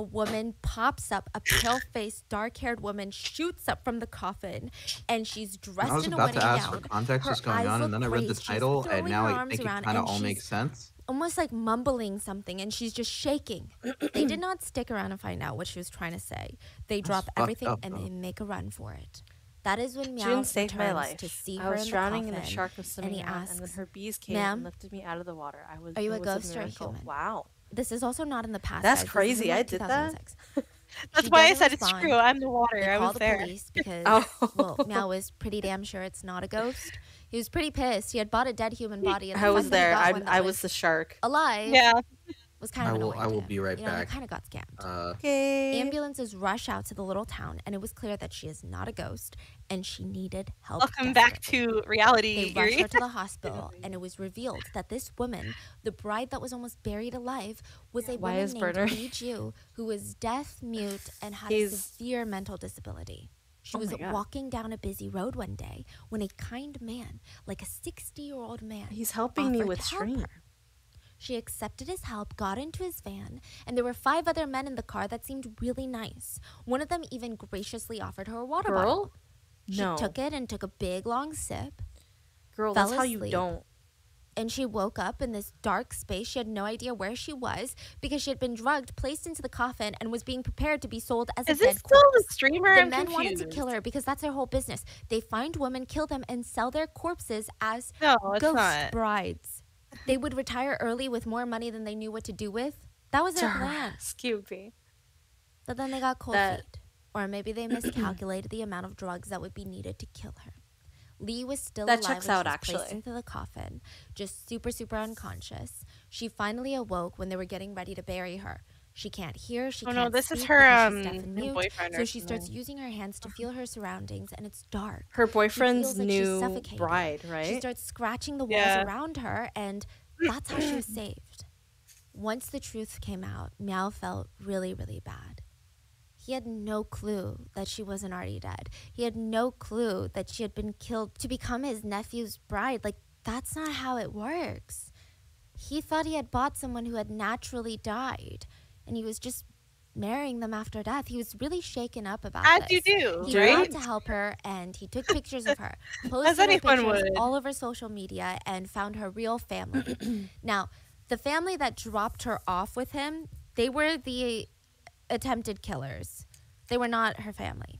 A woman pops up, a pale-faced, dark-haired woman shoots up from the coffin, and she's dressed I was in a about wedding to ask gown. what context Her was going eyes on, and look then I read the. She's title, and throwing now her I arms think it around, kind of and all she's makes sense. Almost like mumbling something, and she's just shaking. they did not stick around and find out what she was trying to say. They drop everything up, and though. they make a run for it. That is when Meow Jun saved my life. to see I her was in drowning the and a coffin, shark was and swimming he out, and asks, then her bees came "Ma'am, and lifted me out of the water. I was. Are you a was ghost or a human? Wow. This is also not in the past. That's guys. Crazy. in, I did that? 2006. That's She why I said it's true. I'm the water. They I was the there. police because Oh. well, Meow was pretty damn sure it's not a ghost. He was pretty pissed. He had bought a dead human body, and I was there. I, I was the shark. alive. Yeah. Was kind I will. annoying. I will be right you know, back. He kind of got scammed. Uh, Okay. Ambulances rush out to the little town, and it was clear that she is not a ghost, and she needed help. Welcome back to reality. They rushed Yuri. her to the hospital, and it was revealed that this woman, the bride that was almost buried alive, was a Why woman is named Burner- Lee Ju, who was deaf, mute, and had a severe mental disability. She Oh was walking down a busy road one day when a kind man, like a 60-year-old man, He's helping me with help stream. her. She accepted his help, got into his van, and there were five other men in the car that seemed really nice. One of them even graciously offered her a water Girl? bottle. She No. took it and took a big long sip. Girl, that's how you asleep, don't. And she woke up in this dark space. She had no idea where she was because she had been drugged, placed into the coffin, and was being prepared to be sold as Is a this dead still corpse. the streamer? The I'm men wanted to kill her because that's their whole business. They find women, kill them, and sell their corpses as No, ghost not. brides. They would retire early with more money than they knew what to do with. That was their plan. Scooby. But then they got cold That- feet. Or maybe they miscalculated the amount of drugs that would be needed to kill her. Lee was still That alive checks when out, she was placed actually. into the coffin, just super, super unconscious. She finally awoke when they were getting ready to bury her. She can't hear. She Oh, can't no, this is her, um, new boyfriend or So she starts something. using her hands to feel her surroundings, and it's dark. Her boyfriend's like new bride, She starts scratching the walls Yeah. around her, and that's how she was saved. Once the truth came out, Meow felt really, really bad. He had no clue that she wasn't already dead. He had no clue that she had been killed to become his nephew's bride. Like, that's not how it works. He thought he had bought someone who had naturally died, and he was just marrying them after death. He was really shaken up about As this. you do, He right? wanted to help her, and he took pictures of her, posted her pictures would. all over social media, and found her real family. now, the family that dropped her off with him, they were the attempted killers. They were not her family.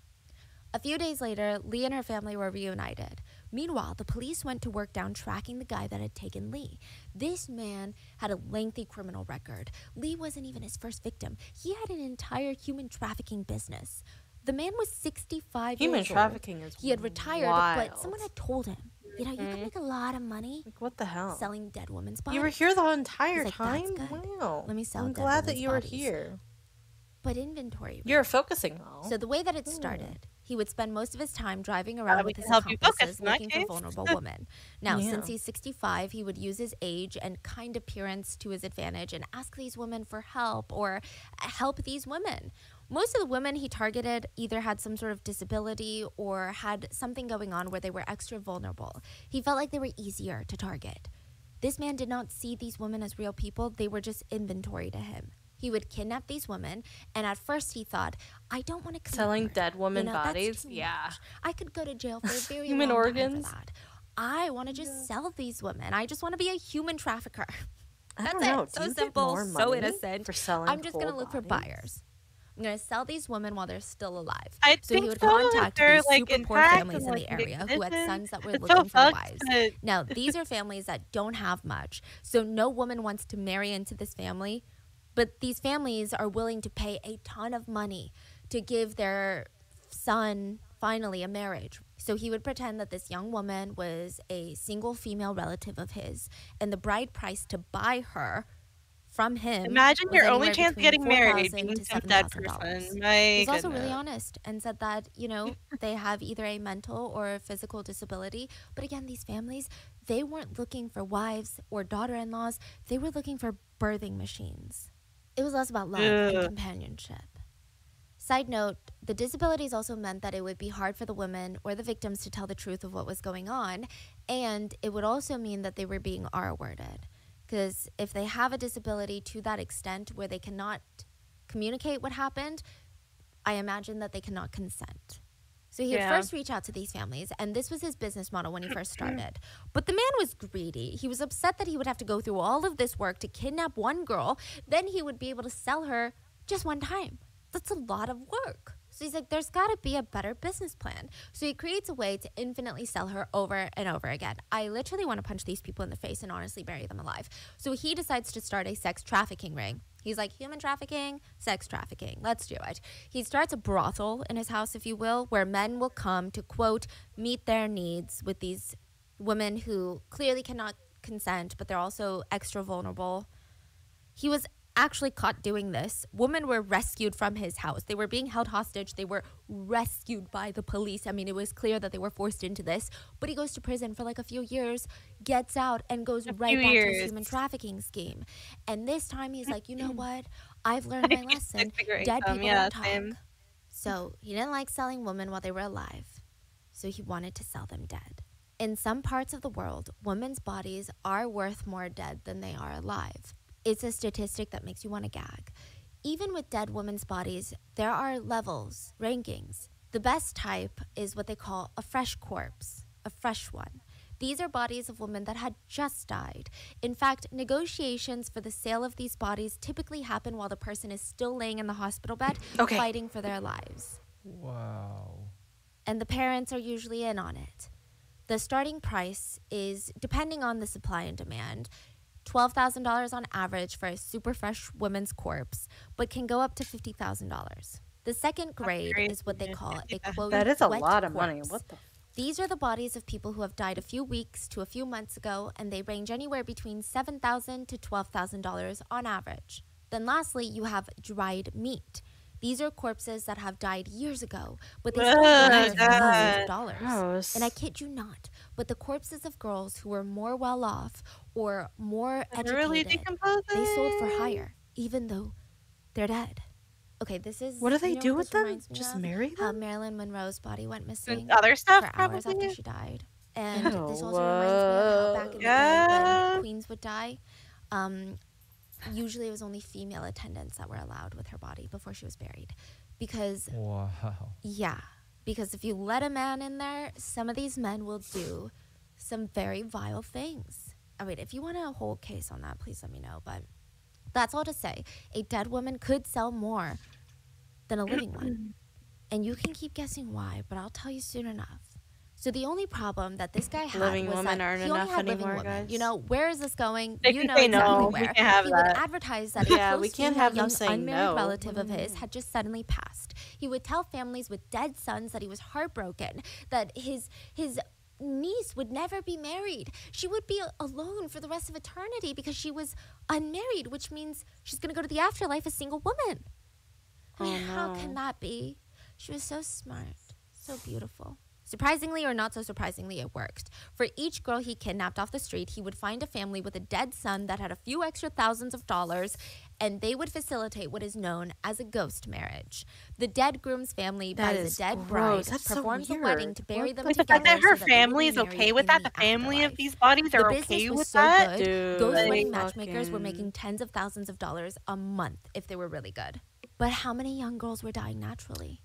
A few days later, Lee and her family were reunited. Meanwhile, the police went to work down tracking the guy that had taken Lee. This man had a lengthy criminal record. Lee wasn't even his first victim. He had an entire human trafficking business. The man was 65 Human years old. trafficking is He had retired, wild. but someone had told him, you know, you can mm-hmm. make a lot of money Like, what the hell? selling dead women's bodies. You were here the entire like, time? "That's good. Wow. Let me sell I'm glad that you were here. But inventory. You're focusing though. So the way that it hmm. started, he would spend most of his time driving around we with his help you accomplices looking for case. vulnerable women. Now, Yeah. since he's 65, he would use his age and kind appearance to his advantage and ask these women for help or help these women. Most of the women he targeted either had some sort of disability or had something going on where they were extra vulnerable. He felt like they were easier to target. This man did not see these women as real people, they were just inventory to him. He would kidnap these women, and at first he thought, I don't want to commit Selling murder. dead women know, bodies? Yeah. much. I could go to jail for a very Human long organs? time for that. I want to just sell these women. I just want to be a human trafficker. I That's don't it. Do So simple, so innocent. for selling I'm just gonna whole look for buyers. I'm gonna sell these women while they're still alive. I so he think would so, contact they're, these like, super poor families and, in like, the area who had sons that were looking so for fucked, wives. but- Now these are families that don't have much, so no woman wants to marry into this family. But these families are willing to pay a ton of money to give their son finally a marriage. So he would pretend that this young woman was a single female relative of his, and the bride price to buy her from him. Imagine your only chance of getting married 4,000 being some dead $7,000. person. My He's also really honest and said that, you know, they have either a mental or a physical disability. But again, these families, they weren't looking for wives or daughter in laws, they were looking for birthing machines. It was less about love and companionship. Side note, the disabilities also meant that it would be hard for the women or the victims to tell the truth of what was going on, and it would also mean that they were being R worded. Because if they have a disability to that extent where they cannot communicate what happened, I imagine that they cannot consent. So he would Yeah. first reach out to these families, and this was his business model when he first started. But the man was greedy. He was upset that he would have to go through all of this work to kidnap one girl, then he would be able to sell her just one time. That's a lot of work. So he's like, there's got to be a better business plan. So he creates a way to infinitely sell her over and over again. I literally want to punch these people in the face and honestly bury them alive. So he decides to start a sex trafficking ring. He's like, human trafficking, sex trafficking. Let's do it. He starts a brothel in his house, if you will, where men will come to, quote, meet their needs with these women who clearly cannot consent, but they're also extra vulnerable. He was actually caught doing this. Women were rescued from his house. They were being held hostage. They were rescued by the police. I mean, it was clear that they were forced into this. But he goes to prison for like a few years, gets out, and goes right few back to his human trafficking scheme. And this time he's like, you know what? I've learned my lesson. Dead people yeah, don't talk. same. So he didn't like selling women while they were alive. So he wanted to sell them dead. In some parts of the world, women's bodies are worth more dead than they are alive. It's a statistic that makes you want to gag. Even with dead women's bodies, there are levels, rankings. The best type is what they call a fresh corpse, a fresh one. These are bodies of women that had just died. In fact, negotiations for the sale of these bodies typically happen while the person is still laying in the hospital bed, Okay. fighting for their lives Wow. and the parents are usually in on it. The starting price is, depending on the supply and demand, $12,000 on average for a super fresh woman's corpse, but can go up to $50,000. The second grade is what they call a quote. That is a wet lot of money. What the? These are the bodies of people who have died a few weeks to a few months ago, and they range anywhere between $7,000 to $12,000 on average. Then, lastly, you have dried meat. These are corpses that have died years ago, but they still Ugh, range millions of dollars. Gross. And I kid you not, but the corpses of girls who were more well off or more They're really educated, they sold for higher, even though they're dead. Okay, this is What do they you know do with this them? Just of? marry How Marilyn Monroe's body went missing. other stuff, for hours probably? after she died. And Ew, this also reminds me of how back in the day when queens would die, um, usually it was only female attendants that were allowed with her body before she was buried, because Wow. yeah, because if you let a man in there, some of these men will do some very vile things. Oh, I mean, if you want a whole case on that, please let me know. But that's all to say, a dead woman could sell more than a living one. And you can keep guessing why, but I'll tell you soon enough. So the only problem that this guy had Living was women that aren't he only enough had living anymore, women. guys. You know, where is this going? They you know say exactly no. We where. can have he that. would advertise that Yeah, a we can't have them young unmarried no. relative of his mm-hmm. had just suddenly passed. He would tell families with dead sons that he was heartbroken, that his his niece would never be married. She would be alone for the rest of eternity because she was unmarried, which means she's going to go to the afterlife a single woman. I oh, mean, Oh, how can that be? She was so smart, so beautiful. Surprisingly or not so surprisingly, it worked. For each girl he kidnapped off the street, he would find a family with a dead son that had a few extra thousands of dollars, and they would facilitate what is known as a ghost marriage. The dead groom's family That buys is a dead gross. bride, That's so performs a wedding to bury What them together. fact that her so that family is okay with that, the the family of these bodies The are business okay was with so that. good. Dude, Ghost like, wedding matchmakers were making tens of thousands of dollars a month if they were really good. But how many young girls were dying naturally?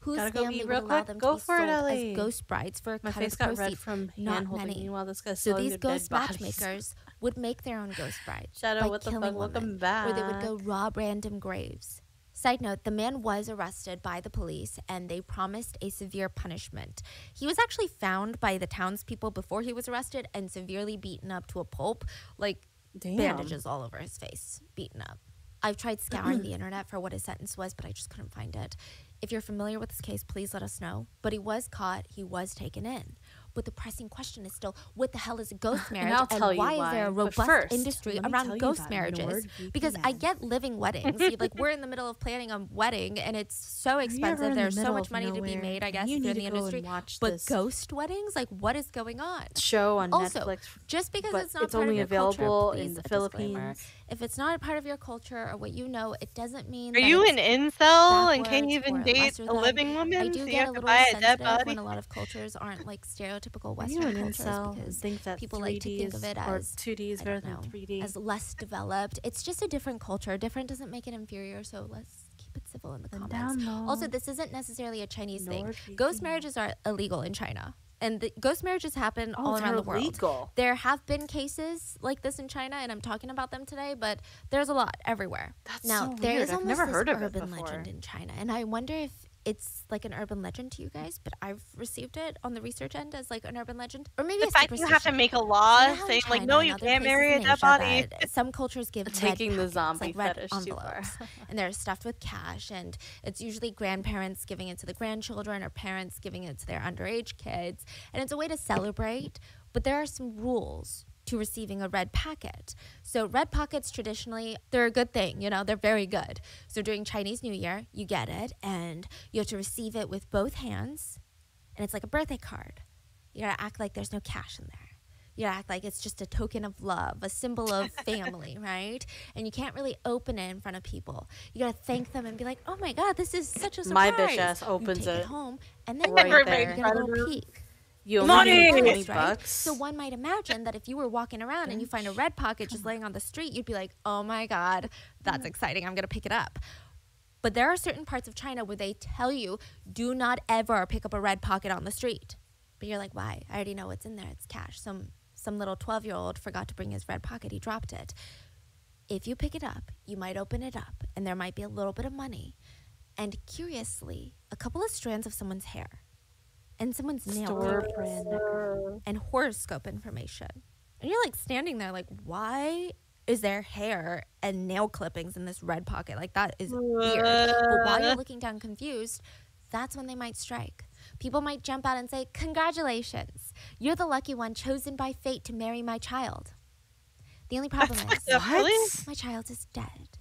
Whose Gotta go family eat would real allow quick. them Go to be for it, Ellie. as ghost brides for a My cut face of got proceeds? red from Not hand holding many. me while this guy's So selling these dead ghost bodies. matchmakers would make their own ghost brides Shadow, by what the killing fuck? Welcome women, back. or they would go rob random graves. Side note: the man was arrested by the police, and they promised a severe punishment. He was actually found by the townspeople before he was arrested and severely beaten up to a pulp, like Damn. bandages all over his face, beaten up. I've tried scouring the internet for what his sentence was, but I just couldn't find it. If you're familiar with this case, please let us know. But he was caught, he was taken in. But the pressing question is still, what the hell is a ghost And marriage, I'll tell you why, is there a robust first, industry let me tell around ghost marriages? Because I get living weddings. Like we're in the middle of planning a wedding, and it's so expensive. in the There's so much of money to be made. I guess you if in the to go and industry. watch but this ghost weddings, like what is going on? show on also, Netflix. Just because it's not it's part only of your culture, available in the. Philippines. If it's not a part of your culture or what you know, it doesn't mean. Are that you an incel and can't even date a living woman? I do so get a little buy sensitive when a lot of cultures aren't like stereotypical Are Western you an cultures because and think that people like to think of 3D it is- or as 2D is I better don't than 3D? as less developed. It's just a different culture. Different doesn't make it inferior. So let's keep it civil in the Then comments. Also, this isn't necessarily a Chinese thing. NordVPN. Ghost marriages are illegal in China. And the ghost marriages happen Oh, all around the world. illegal. There have been cases like this in China, and I'm talking about them today, but there's a lot everywhere. That's now so there weird. is I've almost never this heard of it urban before. legend in China, and I wonder if it's like an urban legend to you guys, but I've received it on the research end as like an urban legend, or maybe The a fact you have to make a So you law know how in saying like, no, you can't marry a in dead body. that Some cultures give red Taking the packets, zombie like red fetish too far. envelopes, and they're stuffed with cash, and it's usually grandparents giving it to the grandchildren or parents giving it to their underage kids, and it's a way to celebrate. But there are some rules to receiving a red packet. So red pockets traditionally they're a good thing, you know, they're very good. So during Chinese New Year, you get it and you have to receive it with both hands and it's like a birthday card. You gotta act like there's no cash in there. You gotta act like it's just a token of love, a symbol of family, right? And you can't really open it in front of people. You gotta thank them and be like, "Oh my God, this is such a surprise!" My bitch ass You opens take it home, and then right you, there. you get a little peek. You only really need 20 right? bucks. So one might imagine that if you were walking around and you find a red pocket just laying on the street, you'd be like, "Oh my god, that's mm. exciting! I'm gonna pick it up." But there are certain parts of China where they tell you, "Do not ever pick up a red pocket on the street." But you're like, "Why? I already know what's in there. It's cash." Some some little 12 year old forgot to bring his red pocket. He dropped it. If you pick it up, you might open it up, and there might be a little bit of money, and curiously, a couple of strands of someone's hair and someone's nail brand and horoscope information. And you're like standing there, like, why is there hair and nail clippings in this red pocket? Like, that is weird. But while you're looking down confused, that's when they might strike. People might jump out and say, Congratulations, you're the lucky one chosen by fate to marry my child. The only problem is, Really? my child is dead.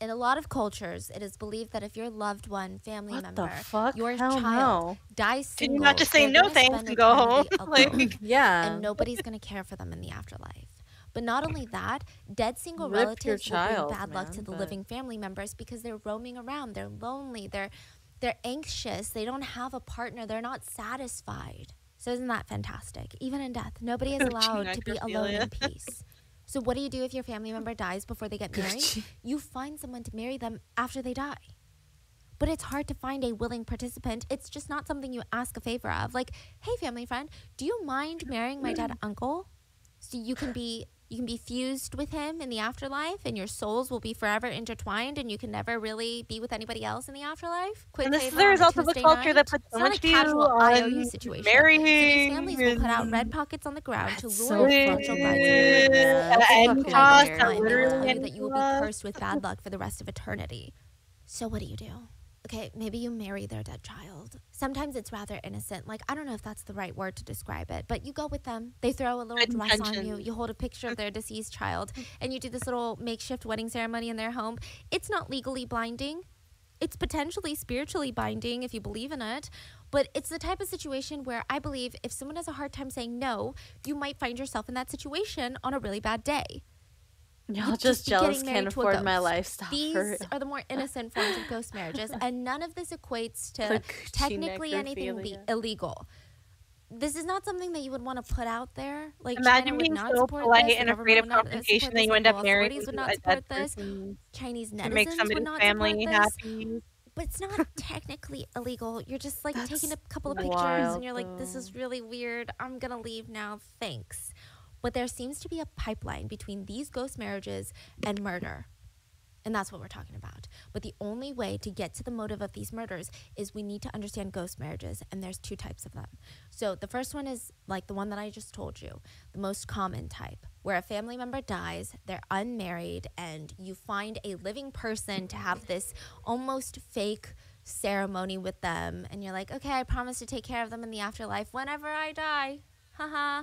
In a lot of cultures, it is believed that if your loved one, family What the member, fuck? your Hell child no. dies Can single, you not just say no gonna thanks and go home? Like- Yeah. and nobody's gonna care for them in the afterlife. But not only that, dead single Rip your relatives child, will bring bad luck to the but- living family members because they're roaming around, they're lonely, they're they're anxious, they don't have a partner, they're not satisfied. So isn't that fantastic? Even in death, nobody is allowed to be alone in peace. So what do you do if your family member dies before they get married? You find someone to marry them after they die. But it's hard to find a willing participant. It's just not something you ask a favor of. Like, hey, family friend, do you mind marrying my dead uncle? So you can be you can be fused with him in the afterlife, and your souls will be forever intertwined, and you can never really be with anybody else in the afterlife. Quick And this is favor the result of a culture night. that puts so much a casual IOU on situation. So these families will put out red pockets on the ground to lure so potential brides man. At That's any fucking cost, and they will literally tell you that you will be cursed with bad luck for the rest of eternity. So what do you do? Okay, maybe you marry their dead child. Sometimes it's rather innocent. Like I don't know if that's the right word to describe it, but you go with them. They throw a little Good dress on you. You hold a picture of their deceased child, and you do this little makeshift wedding ceremony in their home. It's not legally binding. It's potentially spiritually binding if you believe in it, but it's the type of situation where I believe if someone has a hard time saying no, you might find yourself in that situation on a really bad day. Y'all You'd just jealous can't married to a afford my lifestyle. These are the more innocent forms of ghost marriages, and none of this equates to The technically anything le- necrophilia. illegal. This is not something that you would want to put out there. Like Imagine China would being not so support polite this, and afraid of would uh, confrontation that you end up marrying authorities would not a support this. Chinese to make netizens would not family support this. happy. But it's not technically illegal. You're just like taking a couple of pictures wild, and you're like, this is really weird. I'm going to leave now. Thanks. But there seems to be a pipeline between these ghost marriages and murder. And that's what we're talking about. But the only way to get to the motive of these murders is we need to understand ghost marriages, and there's two types of them. So the first one is like the one that I just told you, the most common type, where a family member dies, they're unmarried, and you find a living person to have this almost fake ceremony with them and you're like, okay, I promise to take care of them in the afterlife whenever I die. Haha.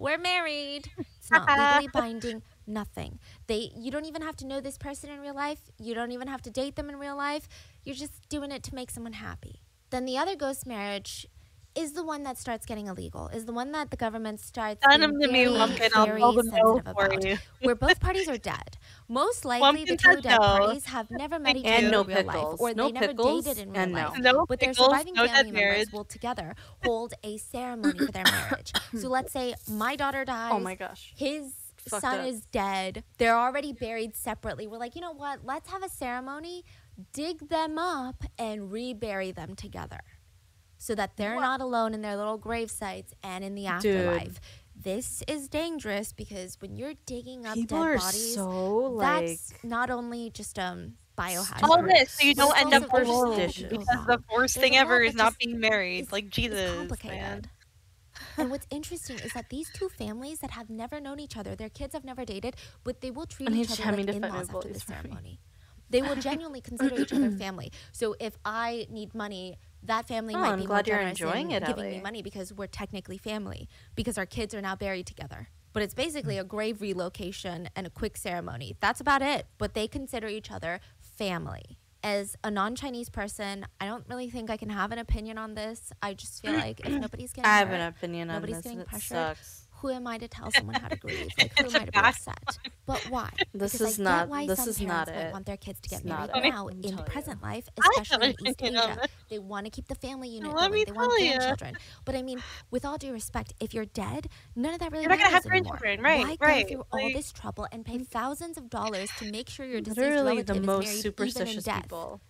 We're married. It's not legally binding. Nothing. They you don't even have to know this person in real life. You don't even have to date them in real life. You're just doing it to make someone happy. Then the other ghost marriage is the one that starts getting illegal. Is the one that the government starts Send being 'em to me, Lumpkin. I'll very tell them no for about, you. where both parties are dead. Most likely, the two dead no. parties have never met each And other no in real life, or No they never dated in real and no. life. No but their surviving no dead family marriage. members will together hold a ceremony for their marriage. so let's say my daughter dies. Oh my gosh. His Fucked son up. is dead. They're already buried separately. We're like, you know what? Let's have a ceremony, dig them up, and rebury them together so that they're not alone in their little grave sites and in the Dude. afterlife. This is dangerous because when you're digging up People dead are bodies, so, that's not only just um biohazard. All this so you don't end up also alone superstitious. because the worst There's thing ever is not being married. Like Jesus, complicated. man. And what's interesting is that these two families that have never known each other, their kids have never dated, but they will treat I need each other like to find in-laws after the bullies for me. ceremony. They will genuinely consider each other family. So if I need money, that family Oh, might I'm be glad more you're enjoying in it, giving me money because we're technically family because our kids are now buried together. But it's basically a grave relocation and a quick ceremony. That's about it. But they consider each other family. As a non-Chinese person, I don't really think I can have an opinion on this. I just feel like if nobody's getting I have hurt, an opinion on nobody's this, getting pressured, sucks. Who am I to tell someone how to grieve? Like, who It's am I to be bad- upset? But why? This Because is I not- why this some is not parents might it. want their kids to get It's married not it. now in the present life, I have especially an in East Asia. this. They want to keep the family unit Let going. me They want tell ya. grandchildren. But I mean, with all due respect, if you're dead, none of that really You're not gonna matters have anymore. grandchildren, right, Why right, go through all this trouble and pay mm. thousands of dollars to make sure your deceased Literally the relative most is married even in superstitious death? people.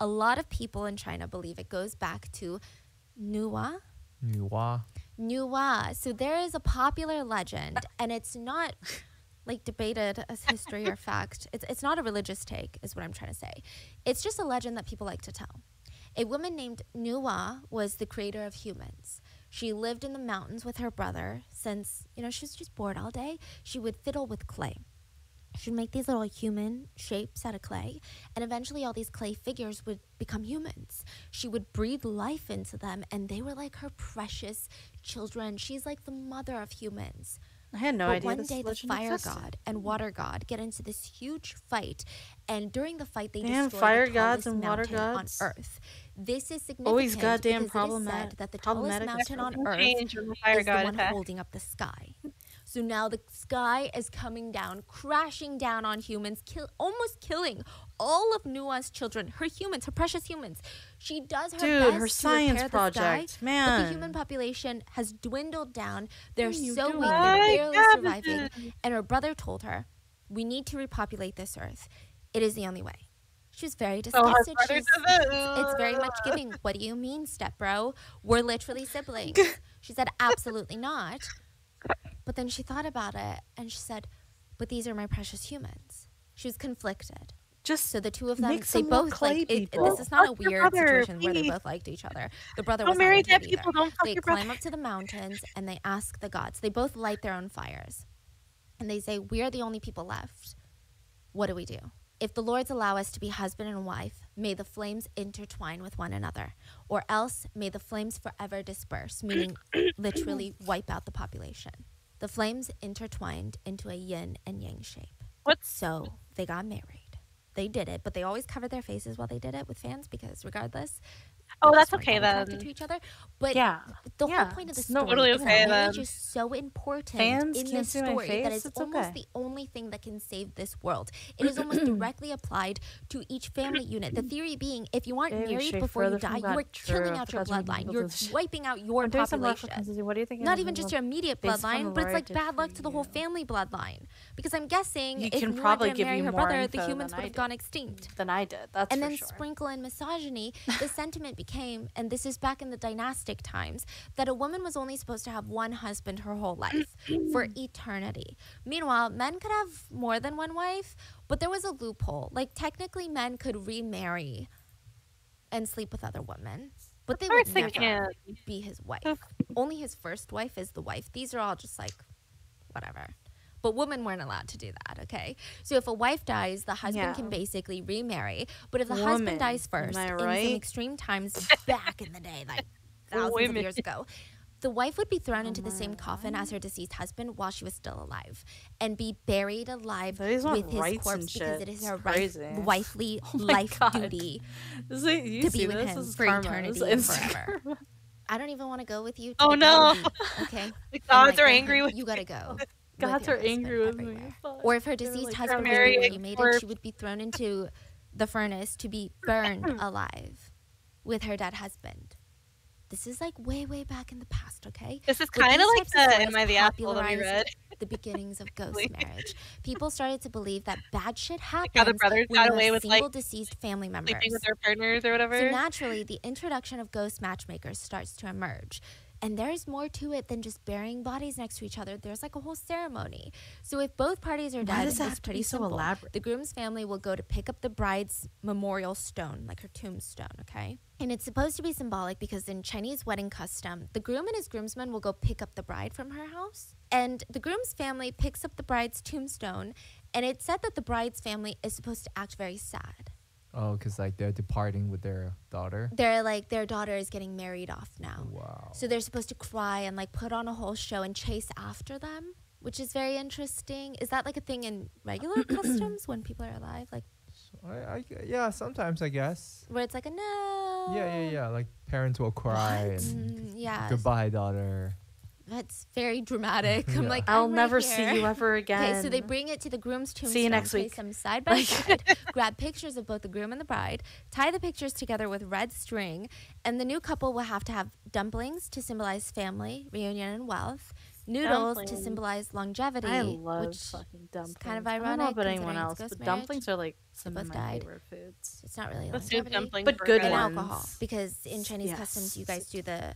A lot of people in China believe it goes back to Nuwa. Nuwa. Nuwa. So there is a popular legend, and it's not like debated as history or fact. It's it's not a religious take, is what I'm trying to say. It's just a legend that people like to tell. A woman named Nuwa was the creator of humans. She lived in the mountains with her brother since, you know, she was just bored all day. She would fiddle with clay. She'd make these little human shapes out of clay, and eventually all these clay figures would become humans. She would breathe life into them, and they were like her precious children. She's like the mother of humans. I had no but idea one this day, the fire existed. god and water god get into this huge fight, and during the fight, they Damn, destroy fire the gods tallest and water mountain gods. on Earth. This is significant Always goddamn because it is problematic- said that the tallest mountain on Earth change fire is the one attacks. holding up the sky. So now the sky is coming down, crashing down on humans, kill, almost killing all of Nuwa's children, her humans, her precious humans. She does her Dude, best her to science repair the sky, project, but the human population has dwindled down. They're you so weak, they're barely surviving. goodness. And her brother told her, "We need to repopulate this earth. It is the only way." She was very disgusted. brother She's, it's, it's very much giving. What do you mean, step bro? We're literally siblings. She said, absolutely not. But then she thought about it and she said, but these are my precious humans. She was conflicted. Just so the two of them, they both like. It, people. this is not a Fuck your weird brother, situation where they both liked each other. The brother Don't was marry dead people, either. don't fuck They your climb brother. up to the mountains and they ask the gods. They both light their own fires, and they say, "We are the only people left. What do we do?" If the Lords allow us to be husband and wife, may the flames intertwine with one another, or else may the flames forever disperse, meaning literally wipe out the population. The flames intertwined into a yin and yang shape. What? So they got married. They did it, but they always covered their faces while they did it with fans because, regardless, Oh, that's okay that attracted then. to each other. But Yeah, the yeah, whole point of the it's no- story Totally is okay that marriage then. is so important Fans in can't this story that it's, it's almost okay. the only thing that can save this world. It is almost directly applied to each family unit. The theory being, if you aren't Very married before you die, you are killing out your bloodline. You're wiping out your I'm population. What do you think? Not even just your immediate bloodline, but it's like bad luck to the whole family bloodline. Because I'm guessing You if can Nuwa probably didn't give marry her brother, the humans would have gone extinct Than I did. That's and then sprinkle in misogyny, the sentiment became, and this is back in the dynastic times, that a woman was only supposed to have one husband her whole life for eternity. Meanwhile, men could have more than one wife, but there was a loophole. Like, technically, men could remarry and sleep with other women, but they would they never can. be his wife. Only his first wife is the wife. These are all just like, whatever. But women weren't allowed to do that, okay? So if a wife dies, the husband yeah. can basically remarry. But if the woman, husband dies first, right? in some extreme times back in the day, like thousands women. of years ago, the wife would be thrown oh into the same coffin as her deceased husband while she was still alive and be buried alive with his corpse because it is her right, wifely oh life God. duty to be with this? him this for karma. eternity and forever. Karma. I don't even want to go with you. Oh no. Okay. The gods like, are angry with you. You gotta go gods are angry with everywhere. me. Or if her deceased like, husband really cremated, she would be thrown into the furnace to be burned alive with her dead husband. This is like way, way back in the past, okay? This is kind of like the Am I the Apple that we read? the beginnings of ghost marriage. People started to believe that bad shit happens like how the brothers got away with single like, deceased family members. Sleeping with their partners or whatever. So naturally, the introduction of ghost matchmakers starts to emerge. And there's more to it than just burying bodies next to each other. There's like a whole ceremony. So if both parties are dead, it's pretty so simple. elaborate. The groom's family will go to pick up the bride's memorial stone, like her tombstone, okay? And it's supposed to be symbolic because in Chinese wedding custom, the groom and his groomsmen will go pick up the bride from her house. And the groom's family picks up the bride's tombstone, and it's said that the bride's family is supposed to act very sad. Oh, because like they're departing with their daughter. They're like their daughter is getting married off now. Wow. So they're supposed to cry and like put on a whole show and chase after them, which is very interesting. Is that like a thing in regular customs when people are alive, like? I, I, yeah, sometimes I guess. Where it's like a no. Yeah, yeah, yeah. Like parents will cry what? and mm, yeah. goodbye, daughter that's very dramatic. I'm like, I'll I'm never see you ever again. Okay, so they bring it to the groom's tomb. See you next week. Place them side by side. grab pictures of both the groom and the bride. Tie the pictures together with red string, and the new couple will have to have dumplings to symbolize family, reunion, and wealth. Noodles dumplings. to symbolize longevity. I love fucking dumplings. Kind of ironic. but anyone else, but dumplings are like some of my died. favorite foods. It's not really Let's longevity, dumplings but good and alcohol because in Chinese yes. customs, you guys do the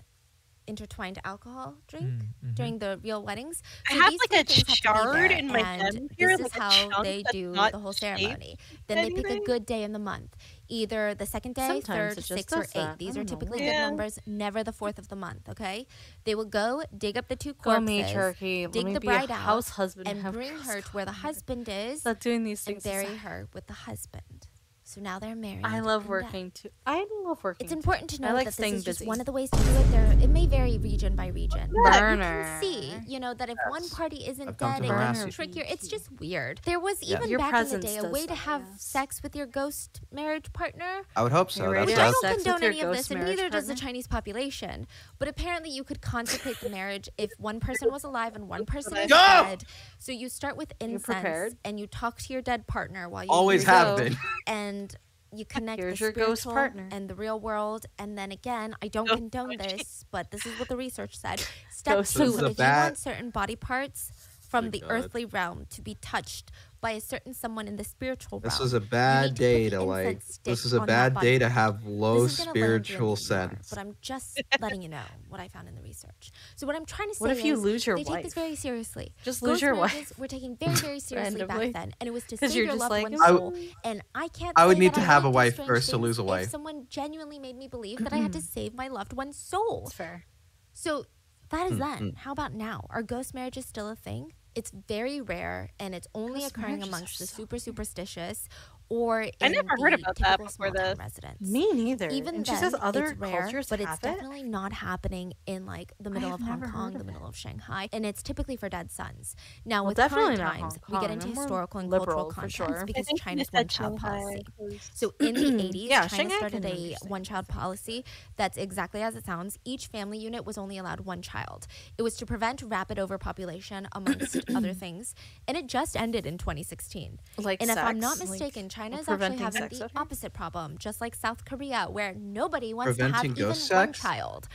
intertwined alcohol drink mm, mm-hmm. during the real weddings. So I have like a chard in my and here, this like is how they do the whole ceremony. Then they pick a good day in the month, either the second day, Sometimes third, sixth, or eighth. These are typically know. good yeah. numbers, never the fourth of the month. Okay, they will go dig up the two corpses, me, turkey. dig the bride out, house husband, and bring her to where the husband is. That doing these things and bury her with the husband. So now they're married. I love uh, working dead. too. I love working. It's important to know like that this is busy. just one of the ways to do it. There, it may vary region by region. Yeah, but you can see, you know, that if yes. one party isn't dead, it can trick your. It's just weird. There was yes. even your back in the day a way to have yes. sex with your ghost marriage partner. I would hope so. Which I don't condone any of this, and neither does the Chinese population. But apparently, you could consecrate the marriage if one person was alive and one person was dead. So you start with incense, and you talk to your dead partner while you always have been, and you connect Here's the spiritual and the real world. And then again, I don't condone this, but this is what the research said. Step two: if bat. you want certain body parts, from the God. earthly realm to be touched by a certain someone in the spiritual realm. This is a bad day to, to like. This is a bad day to have low spiritual sense. But I'm just letting you know what I found in the research. So what I'm trying to say what if you lose your they wife? take this very seriously. Just Ghost lose your wife. We're taking very very seriously back then, and it was to save your loved like, one's soul. And I can't. I would need to have a wife first to lose a wife. someone genuinely made me believe that I had to save my loved one's soul. Fair. So that is hmm, then. Hmm. How about now? Are ghost marriages still a thing? It's very rare and it's only occurring amongst the so super superstitious or I never heard about that before this. Residence. Me neither. Even and then, she says other it's rare, cultures but it's definitely it? not happening in like the middle of Hong Kong, the middle of Shanghai, and it's typically for dead sons. Now well, with current times, we get into historical and cultural context sure. because China's one-child policy. So in the 80s, yeah, China Shanghai started a one-child policy that's exactly as it sounds. Each family unit was only allowed one child. It was to prevent rapid overpopulation, amongst other things, and it just ended in 2016. Like and sex, if I'm not mistaken, like... China China is actually having the opposite problem, just like South Korea, where nobody wants preventing to have even sex? one child.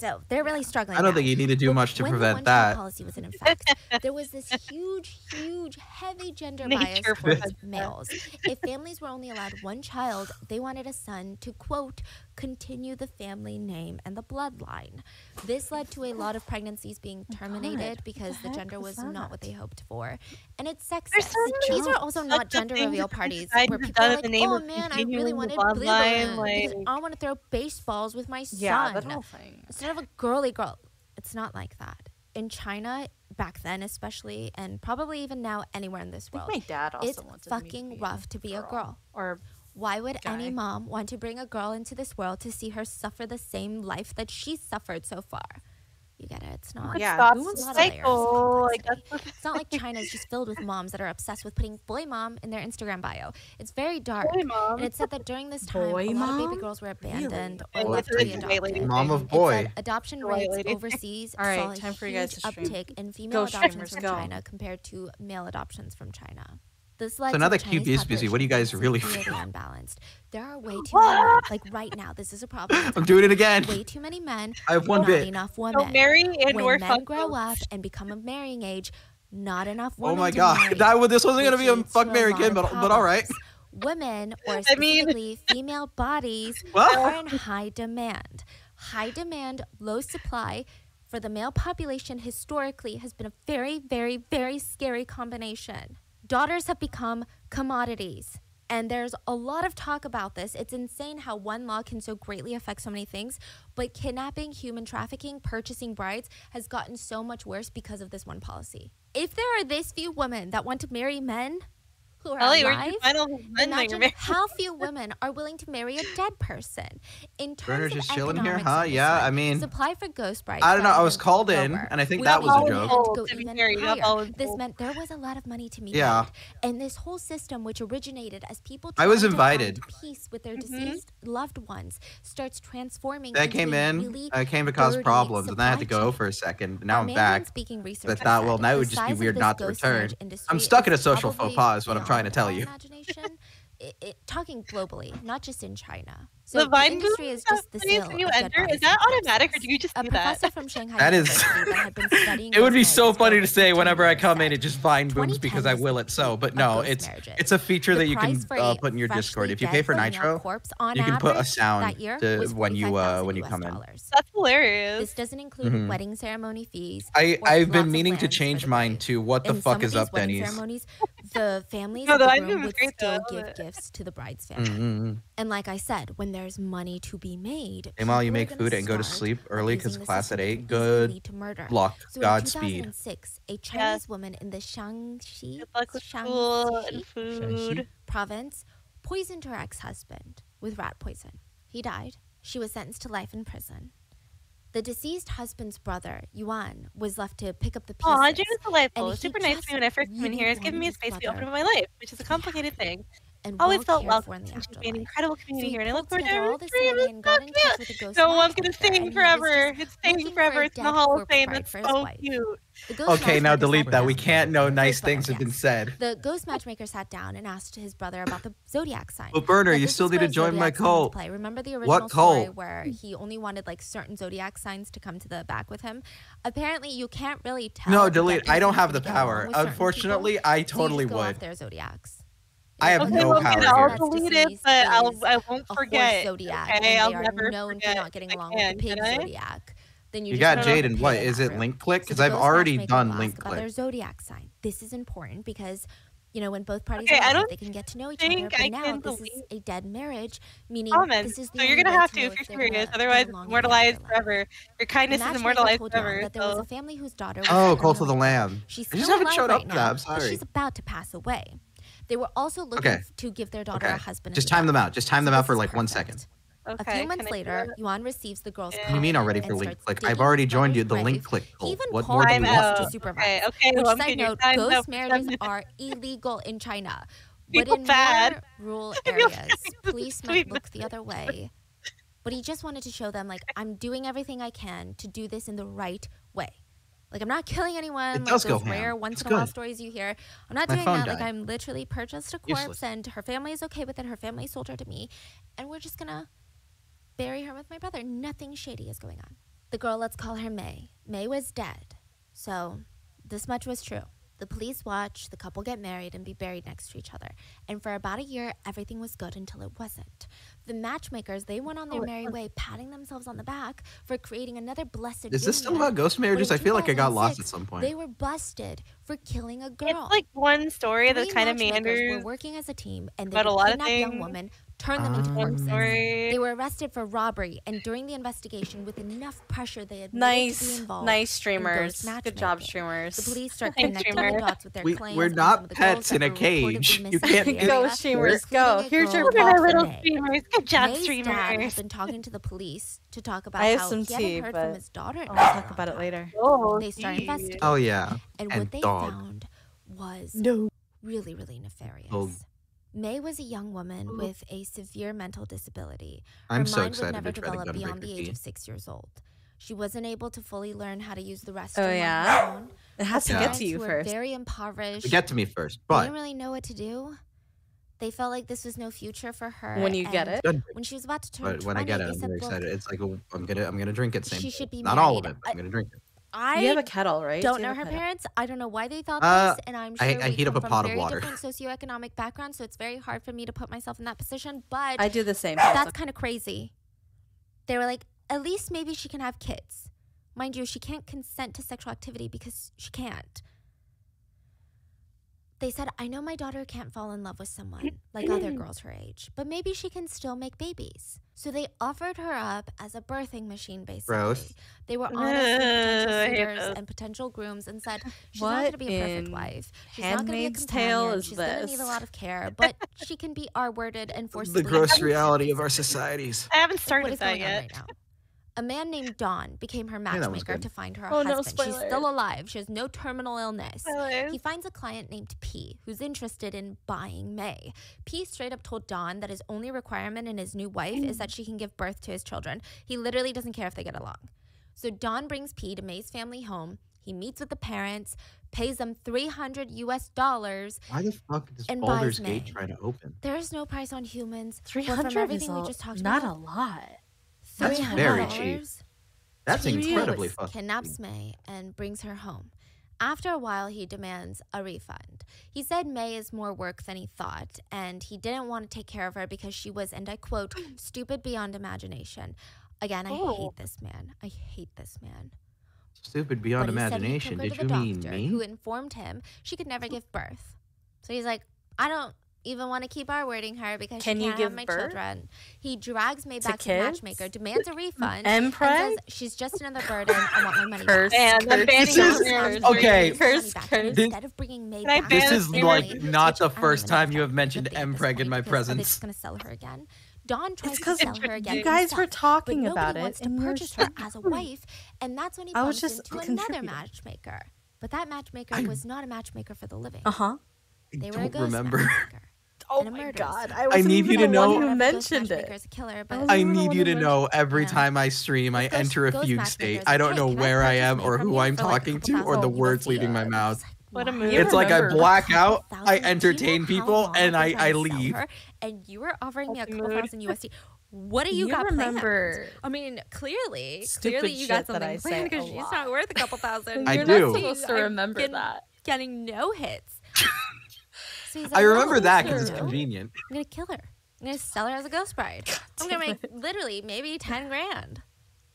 So they're really struggling. I don't now. think you need to do but much to prevent that. Policy was in effect. there was this huge, huge, heavy gender bias towards males. If families were only allowed one child, they wanted a son to quote continue the family name and the bloodline. This led to a lot of pregnancies being terminated because the, the gender was not what they hoped for, and it's sexist. So These are also not gender reveal parties where people are like, "Oh man, I really wanted blue. Like... I want to throw baseballs with my son." Yeah, that whole thing. So kind of a girly girl. It's not like that. In China, back then especially, and probably even now anywhere in this world, my dad also it's fucking to rough to be girl. a girl. Or why would guy. any mom want to bring a girl into this world to see her suffer the same life that she suffered so far? You get it? It's not. Yeah. Stop it's, not like it's not like China's just filled with moms that are obsessed with putting boy mom in their Instagram bio. It's very dark. And it said that during this time, boy a mom? lot of baby girls were abandoned really? or left to be adopted. Mom of boy. adoption boy rates lady. overseas All right, saw time a huge for you guys to uptick in female go adoptions from go. China compared to male adoptions from China so now that QB is busy, what do you guys really feel? Unbalanced. There are way too many, like right now. This is a problem. I'm doing it again. Way too many men. I have one bit. Enough women. Don't marry and when men grow up and become a marrying age, not enough oh women. Oh my god, that this wasn't gonna be a fuck Mary kid, but problems. but all right. Women or specifically I mean... female bodies what? are in high demand. High demand, low supply for the male population historically has been a very, very, very scary combination daughters have become commodities. And there's a lot of talk about this. It's insane how one law can so greatly affect so many things. But kidnapping, human trafficking, purchasing brides has gotten so much worse because of this one policy. If there are this few women that want to marry men, who are Ellie, alive, and how few women are willing to marry a dead person. In terms Bernard just of chilling here, huh? Yeah, I mean, supply for ghost brides. I don't know. I was called in, and I think we that was a joke. This meant there was a lot of money to be yeah. made, and this whole system, which originated as people, I was invited. peace with their deceased mm-hmm. loved ones starts transforming. I came in. Really I came to cause problems, and then I had to go for a second. Now I'm back. Speaking research, but thought, well, now it would just be weird not to return. I'm stuck in a social faux pas. Is what I'm trying to tell you. Imagination, it, it, talking globally, not just in China. So the Vine the industry is just the when you enter. Is that automatic, or do you just do that? From Shanghai that is. it would be so funny to say whenever I come in, it just Vine booms because I will it so. But no, it's marriages. it's a feature the that you can uh, put in your Discord. If you pay for Nitro, you can put a sound to when you uh, when you come in. That's hilarious. This doesn't include mm-hmm. wedding ceremony fees. I I've been meaning to change mine to what the fuck is up, Denny's the families no, the the groom would still give gifts to the bride's mm, family. Mm-hmm. And like I said, when there's money to be made, and while you make food and go to sleep early because class at eight, good to murder. luck, so Godspeed. Six, a Chinese woman in the Shaanxi, Shaanxi province poisoned her ex-husband with rat poison. He died. She was sentenced to life in prison. The deceased husband's brother, Yuan, was left to pick up the pieces. Aw, Jim is delightful. Super nice to me when I first came in here. he's given me a space to be open about my life, which is a complicated yeah. thing and oh, always well felt welcome. In the afterlife. an incredible community here, and I look forward to all this money and got. No one's gonna sing forever. It's singing forever. It's in the Hall of Fame. It's so cute. Okay, now delete that. We can't know nice things have been said. The ghost matchmaker sat down and asked his brother about the zodiac sign. But Burner, you still need to join my cult. Play. Remember the original story where he only wanted like certain zodiac signs to come to the back with him? Apparently, you can't really tell. No, delete. I don't have the power. Unfortunately, I totally would. Their zodiacs. I have okay, no well, power. I'll delete it, but I'll, I won't forget. Zodiac, okay, I'll never known forget. For not getting along can, with the pig zodiac. Then you, you got Jade and what is it? Link click? Because so I've already done link click. Their zodiac sign. This is important because you know when both parties okay, are married, they can get to know each other. But I now this is a dead marriage, meaning comments. this is the so you're gonna have to, if you're serious. Otherwise, immortalized forever. Your kindness is immortalized forever. There was a family whose daughter. Oh, Cult of the Lamb. She's still alive right now. She's about to pass away. They were also looking okay. to give their daughter okay. a husband. Just time them out. Just time them out for like perfect. one second. Okay, a few months later, Yuan receives the girl's. Yeah. You mean already for link click? I've already joined you. The link click. Even what more do you want to supervise? Okay, okay. Which well, side note, ghost marriages are illegal in China, but in more rural areas, police might look the other way. But he just wanted to show them, like, I'm doing everything I can to do this in the right way. Like, I'm not killing anyone. It like does go those ham. rare once It's in a while stories you hear. I'm not My doing that. Like. I'm literally purchased a Useless. corpse, and her family is okay with it. Her family sold her to me, and we're just gonna bury her with my brother. Nothing shady is going on. The girl, let's call her May. May was dead. So, this much was true. The police watch the couple get married and be buried next to each other. And for about a year, everything was good until it wasn't. The matchmakers, they went on their Oh, merry way, patting themselves on the back for creating another blessed Is this still about ghost marriages? I feel like I got lost at some point. They were busted for killing a girl. It's like one story that Three kind of matchmakers meanders were working as a team, and they about a lot of kidnap young turned them oh. into horses. They were arrested for robbery, and during the investigation, with enough pressure, they admitted nice, to be involved. Nice streamers. In Good job, streamers. The police start connecting the dots with their we, claims. We're not pets in a cage. You can't go, streamers. Go. Here's your little streamers. Good job, streamers. Dad has been talking to the police to talk about I have how some he tea, heard but from his daughter. I'll talk about it later. Oh, they start investigating. Oh yeah, and, and what they dog. found was no. really, really nefarious. Oh May was a young woman oh. with a severe mental disability. Her I'm mind so excited would never to develop beyond the age of six years old. She wasn't able to fully learn how to use the oh, restroom. Oh yeah, on it has to get to you first. Very impoverished. Get to me first, but they didn't really know what to do. They felt like this was no future for her. When you get it, when she was about to turn, but when 20, I get it, I'm very excited. It's like a, I'm gonna, I'm gonna drink it. Same, she should be not married. all of it. But I'm gonna drink it. I you have a kettle, right? Don't know her parents. I don't know why they thought uh, this, and I'm sure I, I heat up a pot of water. Different socioeconomic background, so it's very hard for me to put myself in that position. But I do the same. That's kind of crazy. They were like, at least maybe she can have kids. Mind you, she can't consent to sexual activity because she can't. They said, I know my daughter can't fall in love with someone like other girls her age, but maybe she can still make babies. So they offered her up as a birthing machine, basically. Gross. They were honest with potential suitors and potential grooms and said, she's what not going to be a perfect wife. She's not going to be a companion. She's going to need a lot of care, but she can be R-worded and forcibly... The gross reality of our societies. I haven't started that yet. A man named Don became her matchmaker yeah, to find her a oh, husband. No, She's still alive. She has no terminal illness. Spoilers. He finds a client named P who's interested in buying May. P straight up told Don that his only requirement in his new wife is that she can give birth to his children. He literally doesn't care if they get along. So Don brings P to May's family home. He meets with the parents, pays them 300 US dollars. Why the fuck does and Baldur's Gate try to open? There is no price on humans. 300 well, everything we just talked not about. Not a lot. That's very cheap. That's incredibly fucking kidnaps cheap. May and brings her home. After a while, he demands a refund. He said May is more work than he thought, and he didn't want to take care of her because she was, and I quote, stupid beyond imagination. Again, I oh. hate this man. I hate this man. Stupid beyond imagination. Did you mean me? Who informed him she could never give birth. So he's like, I don't even want to keep our wording her because Can she can't have my children. He drags me back to, to the matchmaker, demands a refund, and says she's just another burden. I want my money curse, back. Curse. This is, curse, okay. Curse, curse. This, instead of bringing May back, this is like not the first time you have mentioned Mpreg in my presence. Just gonna sell her again. Don tries to sell her again. You guys were talking about it. To purchase her as a hmm. wife, and that's when he bumps into another matchmaker. But that matchmaker was not a matchmaker for the living. Uh huh. They were a ghost remember. matchmaker. Oh my god! Oh, I, I need you to know. Mentioned it? A killer, but I, need you to know every time I stream, I enter a fugue state. I don't know where I am or who I'm talking to or the words leaving my mouth. What a movie! It's like I black out, I entertain people, and I I leave. And you were offering me a couple thousand USD. What do you, you got remember? Planned? I mean, clearly, Stupid clearly you got something planned because she's not worth a couple thousand. I You're do. Not supposed to remember I that. Getting no hits. So like, I remember no, that because it's convenient. I'm gonna kill her. I'm gonna sell her as a ghost bride. I'm gonna make literally maybe ten grand.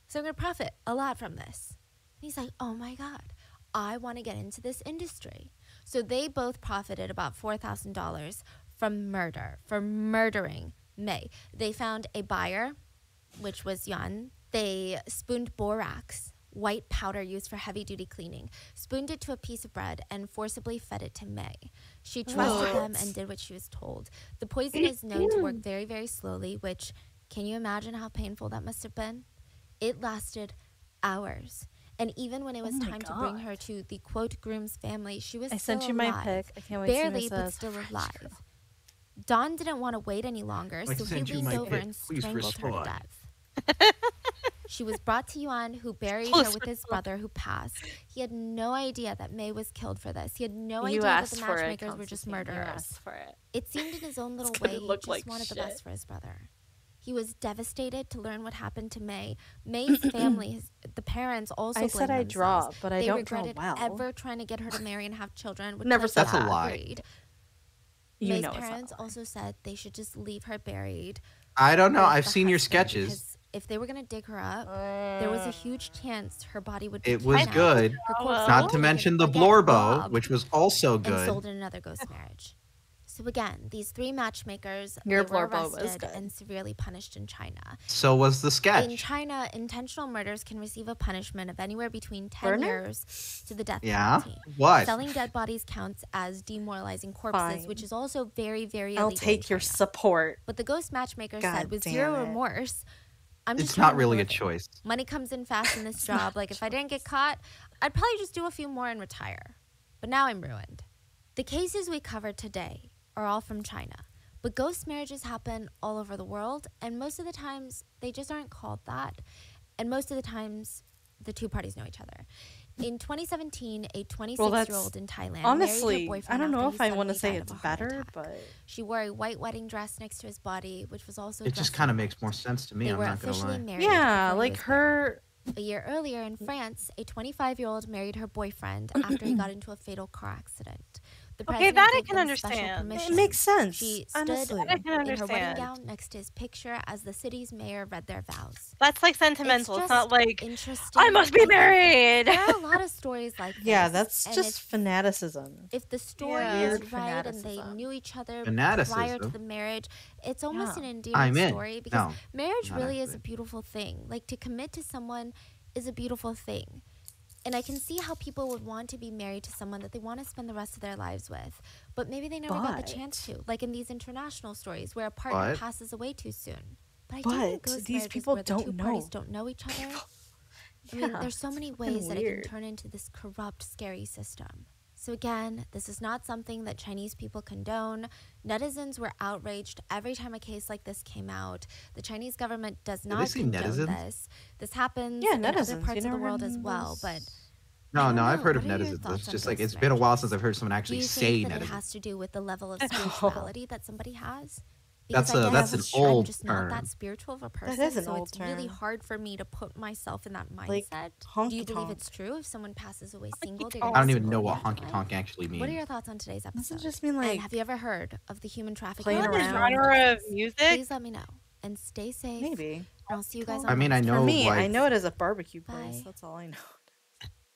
So I'm gonna profit a lot from this. And he's like, oh my god, I want to get into this industry. So they both profited about four thousand dollars from murder for murdering May. They found a buyer, which was Yan. They spooned borax, white powder used for heavy duty cleaning, spooned it to a piece of bread, and forcibly fed it to May. She trusted what? them and did what she was told. The poison is known to work very, very slowly, which can you imagine how painful that must have been? It lasted hours. And even when it oh was oh time God. to bring her to the quote groom's family, she was I sent you alive, my pic. I can't wait barely, to but uh, still alive. Don didn't want to wait any longer, I so he leaned over and strangled her to death. she was brought to Yuan, who buried her with his brother, who passed. He had no idea that May was killed for this. He had no you idea that the matchmakers it, were just murderers. It. it. seemed in his own little way he just like wanted shit. the best for his brother. He was devastated to learn what happened to May. May's family, his, the parents also. I said I themselves. draw, but I they don't regretted draw well. Ever trying to get her to marry and have children. Which Never said that's a lie. You May's parents also said they should just leave her buried. I don't know. I've seen your sketches because If they were gonna dig her up, there was a uh. huge chance her body would be It was good. her Not to mention the Blorbo, which was also good. and sold in another ghost marriage. So again, these three matchmakers Your they were blurb was arrested good. and severely punished in China. So was the sketch. In. China, intentional murders can receive a punishment of anywhere between 10 Burner? years to the death Yeah? penalty. What? Selling dead bodies counts as demoralizing corpses, which is also very, very I'll illegal. in take your China. support. What the ghost matchmaker God said with damn zero it. remorse. I'm It's not really a choice. Money comes in fast in this job. Like if I didn't get caught, I'd probably just do a few more and retire. But now I'm ruined. The cases we covered today are all from China. But ghost marriages happen all over the world, and most of the times they just aren't called that. And most of the times the two parties know each other. In 2017, a 26 well, year old in Thailand honestly. married her boyfriend I don't know if I want to say it's of a heart better, attack. but She wore a white wedding dress next to his body, which was also It just kind of makes more sense to me. they I'm were not gonna officially lie. married. yeah, like her. a year earlier in France, a 25 year old married her boyfriend after he got into a fatal car accident. The Okay, that I can understand. It makes sense, She stood honestly. I can in her wedding gown next to his picture as the city's mayor read their vows. That's like sentimental. It's, just not like interesting. I must be married. There are a lot of stories like this. Yeah, that's and just if- fanaticism. if the story Yeah. is Weird right and they knew each other prior to the marriage, it's almost Yeah. an endearing I'm in. story because No, marriage not really is a beautiful thing. Like to commit to someone is a beautiful thing. And I can see how people would want to be married to someone that they want to spend the rest of their lives with, but maybe they never got the chance to. Like in these international stories where a partner But- passes away too soon. But I do think But these people where the two don't parties know. don't know each other. I mean, there's so many ways that it can turn into this corrupt, scary system. So again, this is not something that Chinese people condone. Netizens were outraged every time a case like this came out. The Chinese government does they not say condone netizens? this. This happens Yeah, in netizens. other You parts of the world as of well, but No, don't no, I've heard of What are your netizens. thoughts It's just like ghost it's been a while since I've heard someone do actually you say think that it has to do with the level of spirituality that somebody has? That's Because I a- that's guess an I'm old just not term. that spiritual of a That person, is an so old it's really term. hard for me to put myself in that mindset. Like, do you honky believe tonk. it's true? If someone passes away single, they're I gonna don't even single know what again? honky tonk actually means. What are your thoughts on today's episode? Doesn't just mean And like have you ever heard of the human trafficking? playing of around? genre of music? Please let me know and stay safe. Maybe. And I'll see you guys on I mean, I Wednesday. know, For me, I like- know it as a barbecue place. Bye. That's all I know.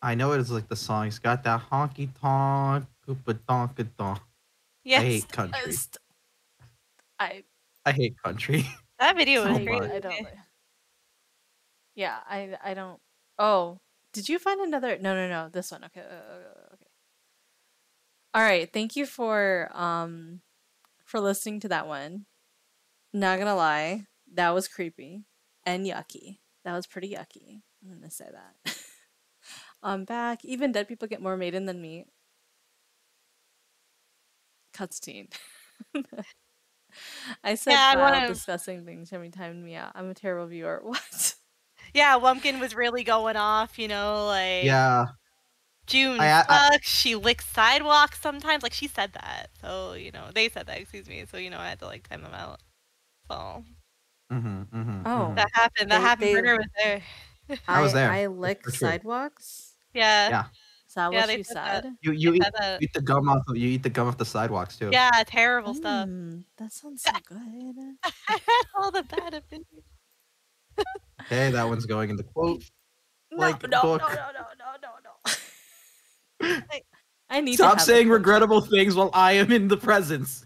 I know it is like the song. It's got that honky tonk, koopa donk donk. I Yes. hate country. Just- I I hate country. That video was So I, great. I don't. like- Yeah, I I don't. Oh, did you find another? No, no, no. This one. Okay, uh, okay. All right. Thank you for um for listening to that one. Not gonna lie, that was creepy and yucky. That was pretty yucky. I'm gonna say that. I'm back. Even dead people get more maiden than me. Cutscene. I said Yeah, I foul, wanna- discussing things every time me out. I'm a terrible viewer. What? Yeah, Lumpkin was really going off, you know, like yeah. Jun I- I- sucks. she licks sidewalks sometimes. Like she said that. So, you know, they said that, excuse me. So, you know, I had to like time them out. So Mm-hmm, mm-hmm, Oh. that happened. That They- happened. they- Murder was there. I was there, I that's lick sure. sidewalks. Yeah. Yeah. Is that Yeah, what they she said said? that. You you eat, that. eat the gum off. Of, you eat the gum off the sidewalks too. Yeah, terrible stuff. Mm, that sounds so good. All the bad opinions. Hey, that one's going in the quote. like no, book. no, no, no, no, no, no. I need Stop have saying regrettable things while I am in the presence.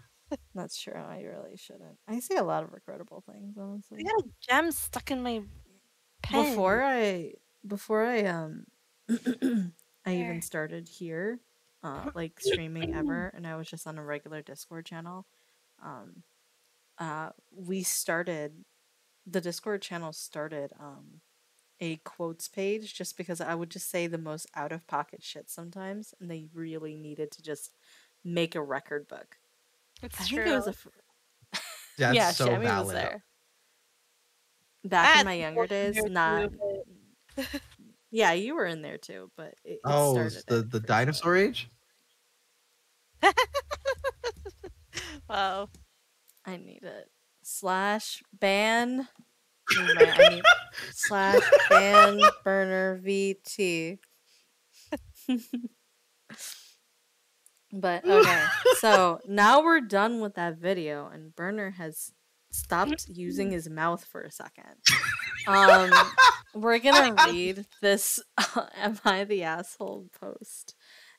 That's true. I really shouldn't. I say a lot of regrettable things, honestly. I got a gem stuck in my pen. Before I before I um I even started here, uh like streaming ever and I was just on a regular Discord channel. Um uh we started the Discord channel started um a quotes page just because I would just say the most out of pocket shit sometimes and they really needed to just make a record book. It's I true. think it was a fr- That's yeah, so Shami was there. Back I in my younger days, not. Yeah, you were in there too, but it, it Oh, started the the dinosaur age. Wow. I need it. Slash ban. Wait a minute, I need slash ban burner VT. but okay, so now we're done with that video, and Burner has stopped using his mouth for a second. Um, we're gonna read this "Am I the asshole?" post,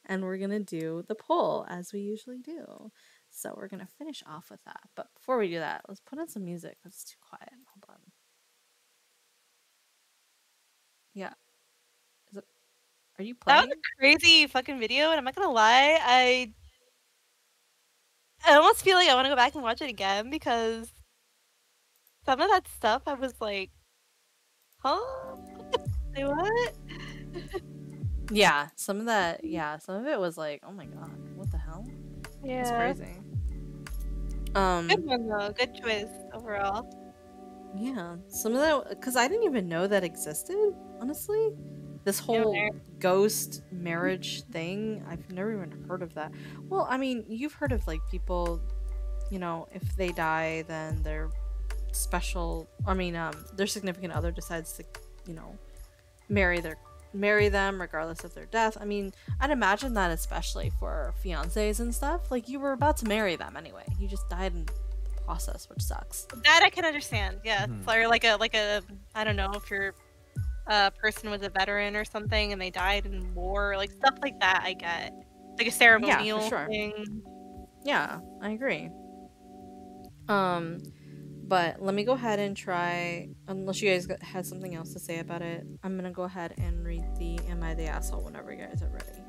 and we're gonna do the poll as we usually do. So we're gonna finish off with that. But before we do that, let's put in some music. It's too quiet. Hold on. Yeah. Is it? Are you playing? That was a crazy fucking video, and I'm not gonna lie, I I almost feel like I want to go back and watch it again because some of that stuff I was like, huh? Say what? Yeah, some of that. Yeah, some of it was like, oh my god, what the hell? Yeah. It's crazy. Um. Good one though. Good choice overall. Yeah, some of that because I didn't even know that existed. Honestly, this whole ghost marriage thing, I've never even heard of that. Well, I mean, you've heard of like people, you know, if they die, then their special, I mean, um, their significant other decides to, you know, marry their marry them regardless of their death. I mean, I'd imagine that especially for fiancés and stuff. Like you were about to marry them anyway. You just died in the process, which sucks. That I can understand. Yeah, Mhm. or like a like a I don't know if your uh, person was a veteran or something and they died in war, like stuff like that. I get like a ceremonial sure. thing. Yeah, I agree. Um, but let me go ahead and try. Unless you guys got- had something else to say about it, I'm gonna go ahead and read the "Am I the asshole?" whenever you guys are ready.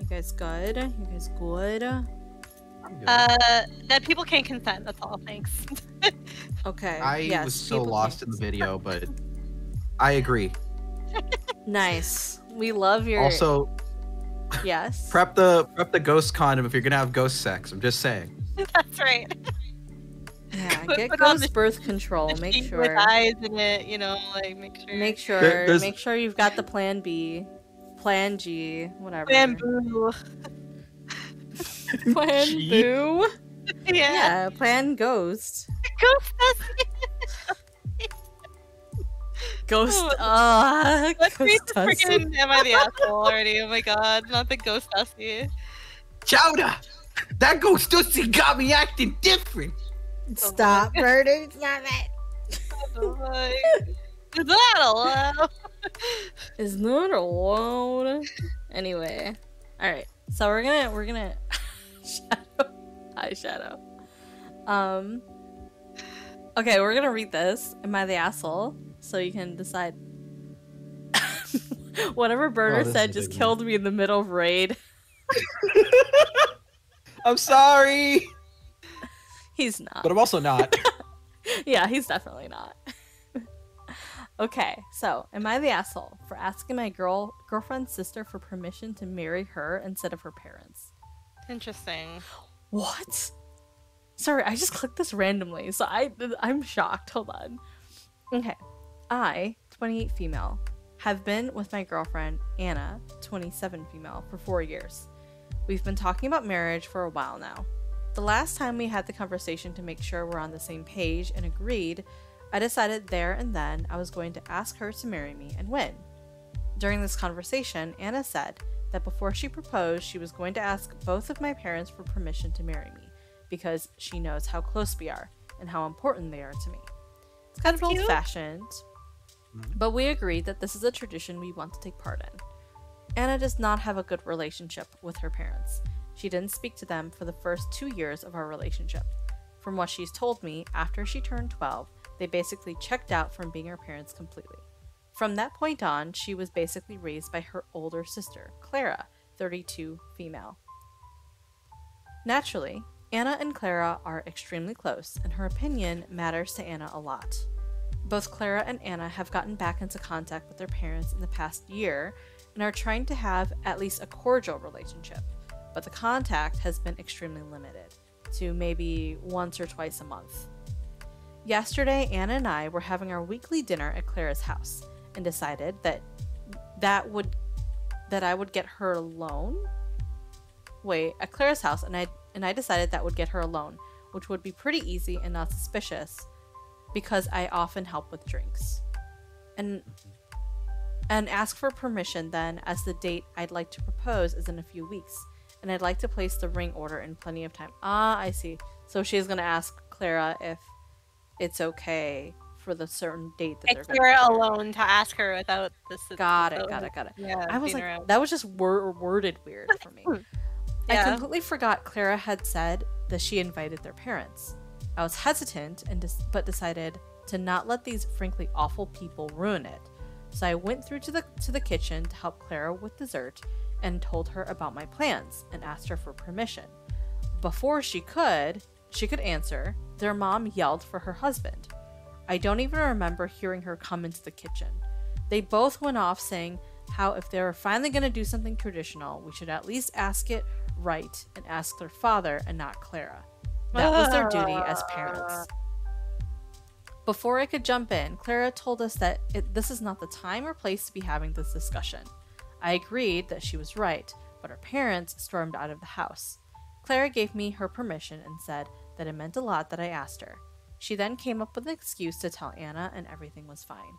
You guys good? You guys good? Uh, that people can't consent. That's all. Thanks. Okay. I yes, was so lost in the video, but I agree. Nice. We love your. Also, yes. prep the prep the ghost condom if you're gonna have ghost sex. I'm just saying. That's right. Yeah, Put- get put on ghost birth control. Make sure. with eyes in it. You know, like make sure. Make sure. There- Make sure you've got the plan B, plan G, whatever. Bamboo. plan G? boo. Yeah. Yeah, plan ghost. Ghost Ghost. Oh, Uh, Let's read ghost the freaking Am I the asshole already? Oh my god, not the ghost hussy. Chowder, that ghost Dusty got me acting different. Stop, murder. Stop it. Oh my- Is that allowed? Is not alone. Anyway, all right. So we're gonna we're gonna shadow. Hi, shadow. Um. Okay, we're gonna read this. Am I the asshole? So you can decide. Whatever Burner Oh, said just big killed me in the middle of raid. I'm sorry, He's not. but I'm also not. yeah, he's definitely not. okay, so am I the asshole for asking my girl girlfriend's sister for permission to marry her instead of her parents? Interesting. What? Sorry, I just clicked this randomly, so I I'm shocked. Hold on. Okay. I, 28 female, have been with my girlfriend Anna, 27 female, for 4 years. We've been talking about marriage for a while now. The last time we had the conversation to make sure we're on the same page and agreed, I decided there and then I was going to ask her to marry me and when. During this conversation, Anna said that before she proposed, she was going to ask both of my parents for permission to marry me because she knows how close we are and how important they are to me. It's kind of That's old fashioned, mm-hmm. but we agreed that this is a tradition we want to take part in. Anna does not have a good relationship with her parents. She didn't speak to them for the first two years of our relationship. From what she's told me, after she turned 12, they basically checked out from being her parents completely. From that point on, she was basically raised by her older sister, Clara, 32 female. Naturally, Anna and Clara are extremely close, and her opinion matters to Anna a lot. Both Clara and Anna have gotten back into contact with their parents in the past year and are trying to have at least a cordial relationship, but the contact has been extremely limited to maybe once or twice a month. Yesterday, Anna and I were having our weekly dinner at Clara's house and decided that that would that I would get her alone. Wait, at Clara's house and I and I decided that would get her alone, which would be pretty easy and not suspicious because I often help with drinks. And and ask for permission then as the date I'd like to propose is in a few weeks and I'd like to place the ring order in plenty of time. Ah, I see. So she's going to ask Clara if it's okay for the certain date that It's they're going to alone to ask her without this. Got it, got it, got it. Yeah, I was like, around. that was just wor- worded weird for me. I completely forgot Clara had said that she invited their parents. I was hesitant and but decided to not let these frankly awful people ruin it. So I went through to the to the kitchen to help Clara with dessert and told her about my plans and asked her for permission. Before she could, she could answer, their mom yelled for her husband. I don't even remember hearing her come into the kitchen. They both went off saying how if they were finally going to do something traditional, we should at least ask it right and ask their father and not Clara. That was their duty as parents. Ah. Before I could jump in, Clara told us that it, this is not the time or place to be having this discussion. I agreed that she was right, but her parents stormed out of the house. Clara gave me her permission and said that it meant a lot that I asked her. She then came up with an excuse to tell Anna and everything was fine.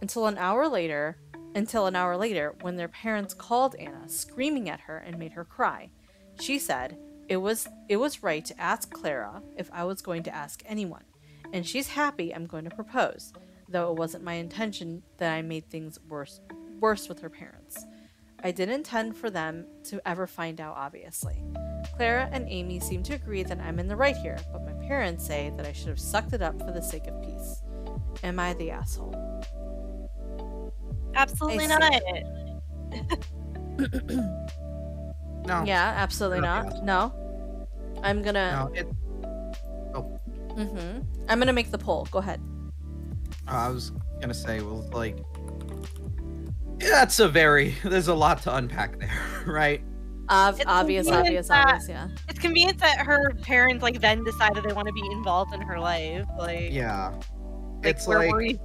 Until an hour later, until an hour later when their parents called Anna, screaming at her and made her cry. She said it was it was right to ask Clara if I was going to ask anyone, and she's happy I'm going to propose, though it wasn't my intention that I made things worse worse with her parents. I didn't intend for them to ever find out obviously. Clara and Amy seem to agree that I'm in the right here, but my parents say that I should have sucked it up for the sake of peace. Am I the asshole? Absolutely not. No. Yeah, absolutely not not. No. I'm gonna. No, it, oh, hmm I'm gonna make the poll. Go ahead. I was gonna say, well, like, that's a very. There's a lot to unpack there, right? Ob- obvious, obvious, that- obvious. Yeah. It's convenient that her parents like then decided they want to be involved in her life. Like, Yeah. like it's where like were you?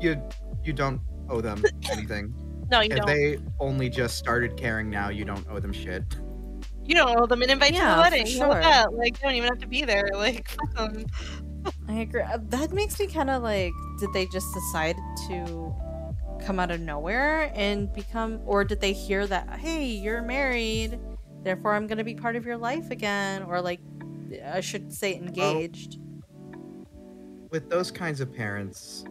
you you don't owe them anything. No, you if don't. they only just started caring now, you don't owe them shit. You don't owe them an invite Yeah, to the wedding. Sure. that? Like, you don't even have to be there. Like, fuck 'em. I agree. Uh, That makes me kind of like, did they just decide to come out of nowhere and become, or did they hear that, hey, you're married, therefore I'm gonna be part of your life again, or like, I should say engaged. With those kinds of parents,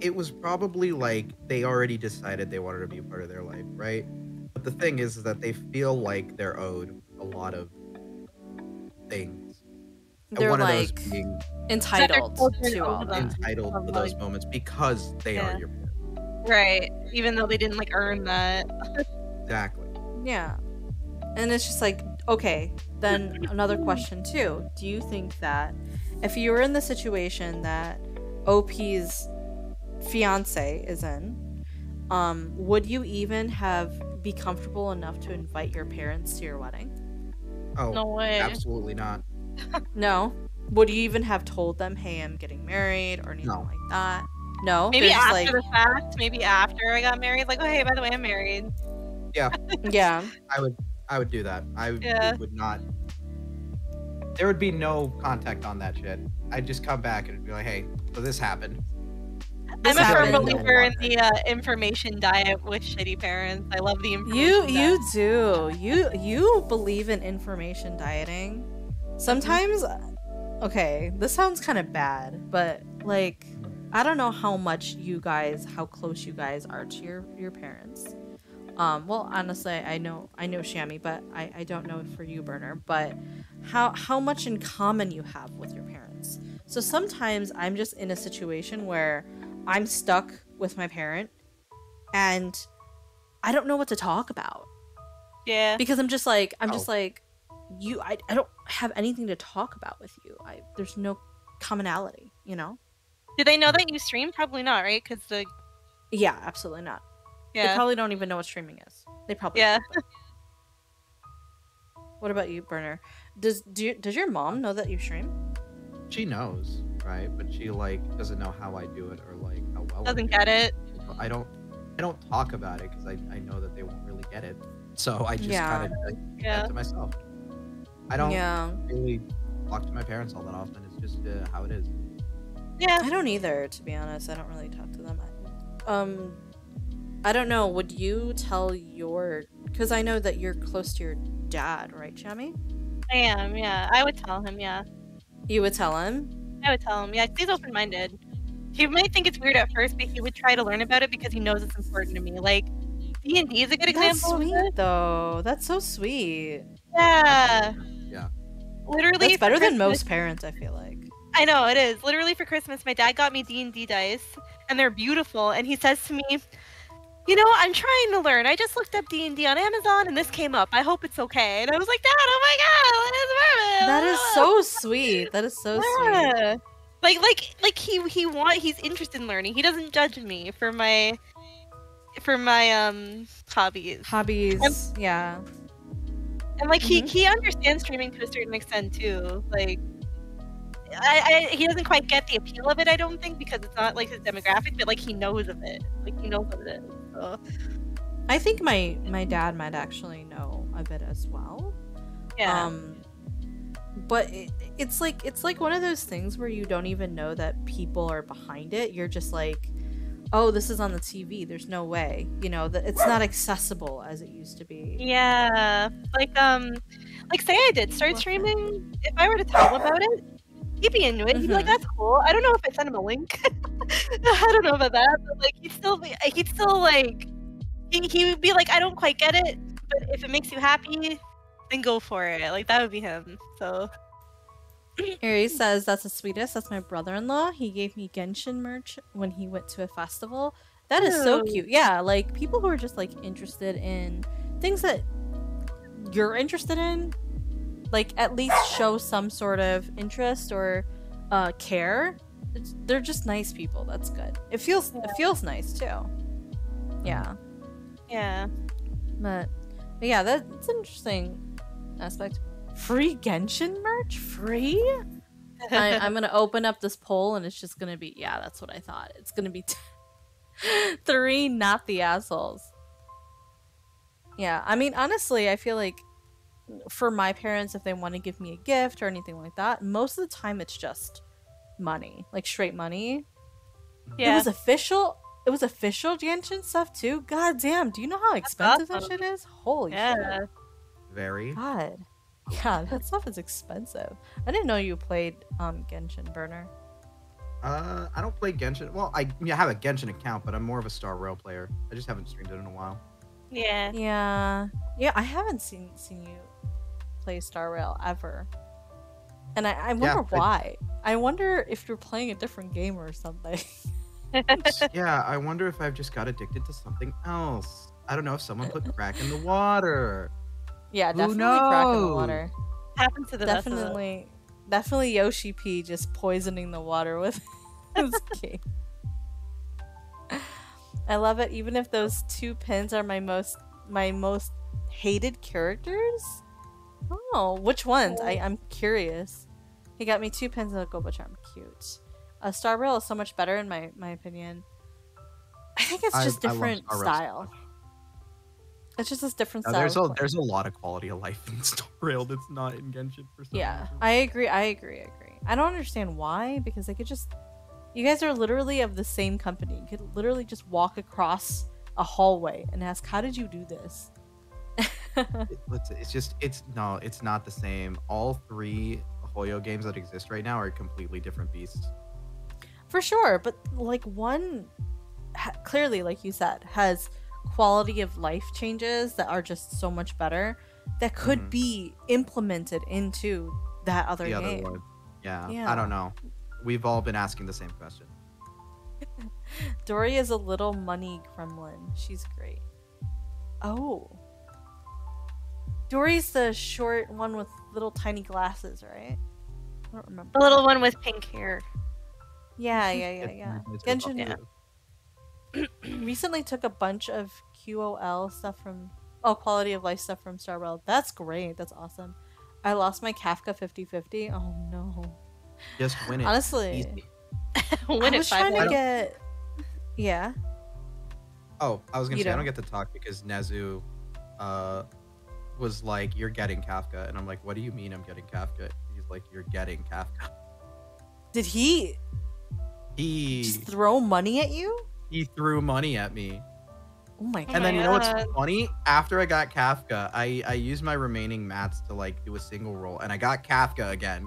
it was probably like they already decided they wanted to be a part of their life, right? But the thing is, is that they feel like they're owed a lot of things. They're one of like those being entitled to all them. entitled to those moments because they Yeah. are your parents. right. Even though they didn't like earn that. Exactly. Yeah. And it's just like, okay, then another question too. Do you think that if you were in the situation that OP's fiance is in, um, would you even have be comfortable enough to invite your parents to your wedding? Oh, No way. absolutely not. No. Would you even have told them, "Hey, I'm getting married" or anything No. like that? No. Maybe after like, the fact. Maybe after I got married. Like, oh hey, by the way, I'm married. Yeah, yeah. I would. I would do that. I Yeah. would not. There would be no contact on that shit. I'd just come back and be like, "Hey, so this happened." I'm a firm believer in the uh, information diet with shitty parents. I love the information. You you do. You you believe in information dieting. Sometimes okay, this sounds kind of bad, but like I don't know how much you guys how close you guys are to your your parents. Um well honestly I know I know Shami, but I I don't know for you Burner, but how how much in common you have with your parents. So sometimes I'm just in a situation where I'm stuck with my parent and I don't know what to talk about Yeah. because I'm just like I'm just Oh. like you I, I don't have anything to talk about with you. I there's no commonality, you know? Do they know that you stream? Probably not, right? Because the Yeah, absolutely not. They probably don't even know what streaming is. They probably Yeah. don't, but- What about you, Burner? Does do you, does your mom know that you stream? She knows, right? But she like doesn't know how I do it or like how well. Doesn't do get it. So I don't. I don't talk about it because I, I know that they won't really get it. So I just Yeah. kind of like, Yeah. to myself. I don't Yeah. really talk to my parents all that often. It's just uh, how it is. Yeah. I don't either, to be honest. I don't really talk to them. Um, I don't know. Would you tell your? Because I know that you're close to your dad, right, Jamie? I am. Yeah. I would tell him. Yeah. You would tell him. I would tell him. Yeah, He's open minded. He might think it's weird at first, but he would try to learn about it because he knows it's important to me. Like, D and D is a good That's example. of sweet it. though. That's so sweet. Yeah. Yeah. Literally, That's better than Christmas- most parents, I feel like. I know it is. Literally for Christmas, my dad got me D and D dice, and they're beautiful. And he says to me, "You know, I'm trying to learn. I just looked up D and D on Amazon, and this came up. I hope it's okay." And I was like, "Dad, oh my god, it's perfect." That is so sweet. That is so sweet. Like, like, like he he want he's interested in learning. He doesn't judge me for my for my um hobbies. Hobbies, yeah. And like Mm-hmm. he he understands streaming to a certain extent too. Like I, I he doesn't quite get the appeal of it, I don't think, because it's not like his demographic, but like he knows of it. Like he knows what it is. So I think my my dad might actually know of it as well. Yeah. Um but it, it's like it's like one of those things where you don't even know that people are behind it. You're just like, "Oh, this is on the TV. There's no way." You know, that it's not accessible as it used to be. Yeah. Like um like say I did start streaming, if I were to tell him about it, he'd be into it. He'd be like, Mhm. That's cool. I don't know if I sent him a link. I don't know about that, but like he'd still be he'd still like he, he would be like, I don't quite get it, but if it makes you happy, then go for it. Like that would be him. So Aries says that's the sweetest. That's my brother-in-law. He gave me Genshin merch when he went to a festival. That is so cute. Yeah, like people who are just like interested in things that you're interested in, like at least show some sort of interest or uh, care. It's, they're just nice people. That's good. It feels it feels nice too. Yeah, yeah. but, but yeah, that's an interesting aspect. Free Genshin merch? Free? I, I'm gonna open up this poll and it's just gonna be yeah, that's what I thought. It's gonna be three, not the assholes. Yeah, I mean honestly, I feel like for my parents, if they want to give me a gift or anything like that, most of the time it's just money, like straight money. Yeah. It was official. It was official Genshin stuff too. God damn, do you know how expensive that shit is? Holy Yeah. shit! Very. God, yeah, that stuff is expensive. I didn't know you played um Genshin Burner. Uh, I don't play Genshin. Well, I, I mean, I have a Genshin account, but I'm more of a Star Rail player. I just haven't streamed it in a while. Yeah. Yeah, yeah. I haven't seen seen you play Star Rail ever, and I, I wonder I- why. I wonder if you're playing a different game or something. yeah, I wonder if I've just got addicted to something else. I don't know if someone put crack in the water. Yeah, Who definitely crack in the water. Happened to the best of definitely, definitely Yoshi P just poisoning the water with his game. I love it. Even if those two pins are my most my most hated characters. Oh, which ones? I, I'm curious. He got me two pins and a Gobo Charm. Cute. Uh, Star Rail is so much better in my my opinion. I think it's just I different Star Rail so style. It's just this different style. there's a there's a lot of quality of life in Star Rail that's not in Genshin for some Yeah, reason. I agree. I agree. I agree. I don't understand why because they could just. You guys are literally of the same company. You could literally just walk across a hallway and ask, "How did you do this?" It- it's just it's no, it's not the same. All three Hoyo games that exist right now are completely different beasts. For sure, but like one, ha- clearly, like you said, has quality of life changes that are just so much better that could Mhm. be implemented into that other the game. other. Yeah, Yeah. I don't know. We've all been asking the same question. Dory is a little money gremlin. She's great. Oh. Dory's the short one with little tiny glasses, right? I don't remember. The little one with pink hair. Yeah, yeah, yeah, yeah. it's Genshin buff recently took a bunch of QOL stuff from oh quality of life stuff from Star Rail. That's great. That's awesome. I lost my Kafka 50-50. Oh no. Just win it. Honestly. Easy. Win I it was trying to get Yeah. Oh, I was gonna You say I don't. don't get to talk because Nezu uh was like, You're getting Kafka and I'm like, What do you mean I'm getting Kafka? He's like, You're getting Kafka. Did he He just throw money at you? He threw money at me. Oh my god. And then you know what's funny? After I got Kafka, I I used my remaining mats to like do a single roll, and I got Kafka again.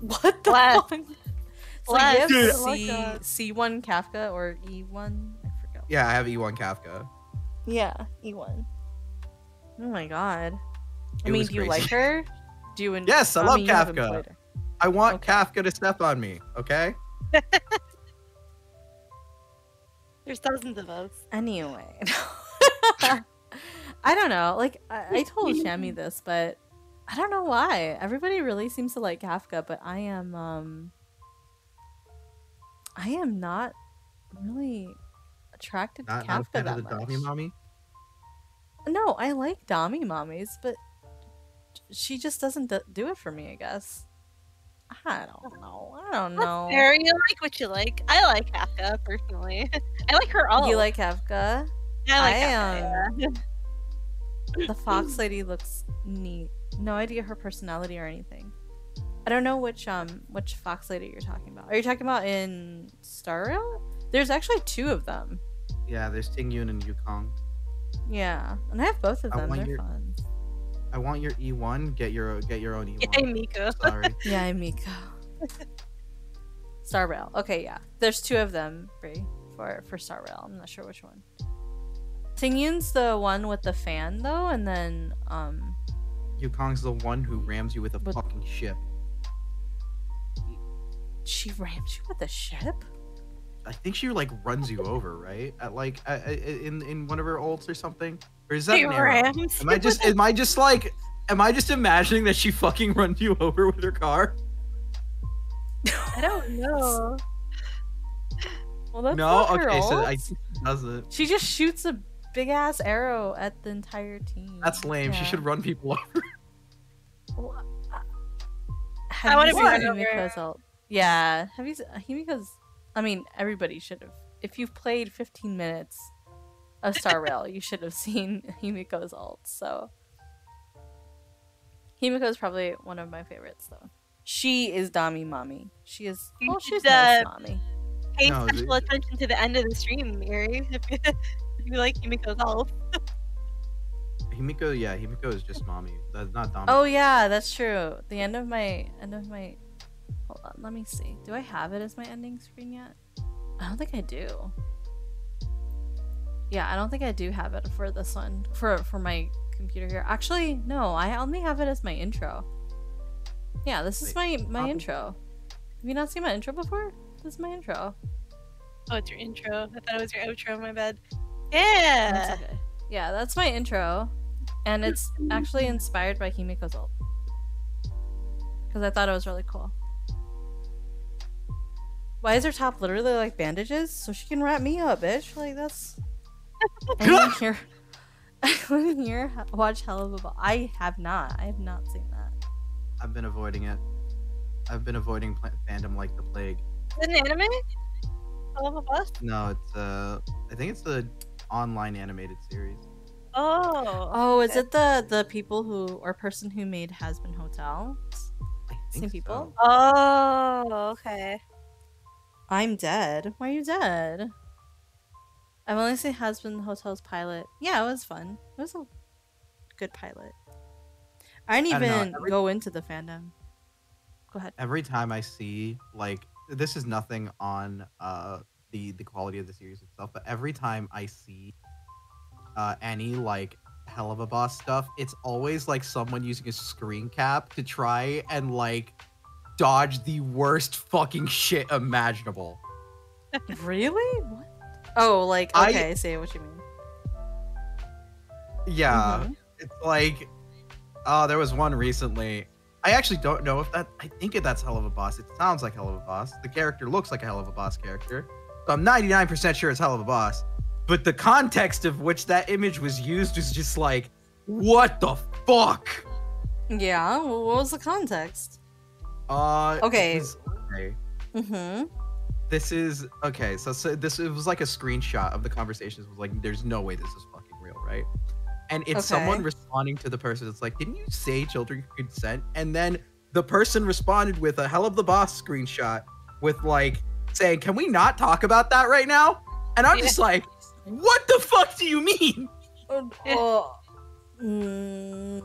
What the Bless. fuck? So Bless. you have C oh C one Kafka or E one? I forgot. Yeah, I have E1 Kafka. Yeah, E1. Oh my god. I mean, do you crazy. like her? Do you? En- Yes, I love mean, Kafka. I want Kafka to step on me. Okay. There's thousands of us. Anyway, I don't know. Like I, I told Shami this, but I don't know why. Everybody really seems to like Kafka, but I am um I am not really attracted to Not, not a Kafka fan that of the much. Dami mommy. No, I like Dami mommies, but she just doesn't do it for me. I guess. I don't know. I don't know. Fair, you like what you like. I like Kafka personally. I like her all. You like Kafka? I like I, Kafka. um, the fox lady looks neat. No idea her personality or anything. I don't know which um which fox lady you're talking about. Are you talking about in Star Rail? There's actually two of them. Yeah, there's Ting Yun and Yukong. Yeah, and I have both of them. They're your- fun. I want your E1. Get your get your own E1. Yay, Miko. Sorry. Yeah, I'm Miko. Star Rail. Okay, yeah. There's two of them, Brie, for for Star Rail. I'm not sure which one. Tingyun's the one with the fan though, and then um Yukong's the one who rams you with a fucking ship. she rams you with a ship. I think she like runs you over, right? At like uh, uh, in in one of her ults or something. Or is that She an arrow? rams Am I just am I just like am I just imagining that she fucking runs you over with her car? I don't know. Well, that's no, not her okay, so I ult. think she does it. She just shoots a big ass arrow at the entire team. That's lame. She should run people over. Have I wanna you be seen run over. Himeko's ult? Yeah. Have you? se- Himeko's. I mean, everybody should have. If you've played 15 minutes of Star Rail, you should have seen Himeko's ult. So Himeko's probably one of my favorites, though. She is Dami Mommy. She is. You Well, she's should, nice uh, Mommy. Pay No, special attention to the end of the stream, Mary. If you, if you like Himeko's ult. Himeko, yeah, Himeko is just mommy. That's not Dom. Oh yeah, that's true. The end of my end of my. Hold on, let me see. Do I have it as my ending screen yet? I don't think I do. Yeah, I don't think I do have it for this one for for my computer here. Actually, no, I only have it as my intro. Yeah, this is my my Copy. intro. Have you not seen my intro before? This is my intro. Oh, it's your intro. I thought it was your outro. My bad. Yeah. That's okay. Yeah, that's my intro, and it's actually inspired by Himeko's ult. Because I thought it was really cool. Why is her top literally like bandages? So she can wrap me up, bitch. Like that's. Anyone here? Anyone here watch Helluva Boss? I have not. I have not seen that. I've been avoiding it. I've been avoiding pla- fandom like the plague. Is it an anime? All of us? No, it's uh, I think it's the online animated series. Oh. Oh, is it the the people who or person who made Hazbin Hotel? Same people. Oh, okay. I'm dead. Why are you dead? I've only seen Hazbin Hotel's pilot. Yeah, it was fun. It was a good pilot. I didn't I even every- go into the fandom. Go ahead. Every time I see like this is nothing on uh the the quality of the series itself, but every time I see uh any like Helluva Boss stuff, it's always like someone using a screen cap to try and like dodge the worst fucking shit imaginable. really? What? Oh, like I- okay, I see what you mean. Yeah, Mhm. it's like, oh, there was one recently. I actually don't know if that. I think that's Helluva Boss. It sounds like Helluva Boss. The character looks like a Helluva Boss character, so I'm 99% sure it's Helluva Boss. But the context of which that image was used was just like, what the fuck? Yeah. Well, what was the context? Uh, Okay. okay. Mm-hmm. This is okay. So, so this it was like a screenshot of the conversations. Was like, there's no way this is fucking real, right? And it's someone responding to the person. It's like, didn't you say children consent? And then the person responded with a hell of the boss screenshot with like saying, "Can we not talk about that right now?" And I'm just like, what the fuck do you mean? Oh, mm,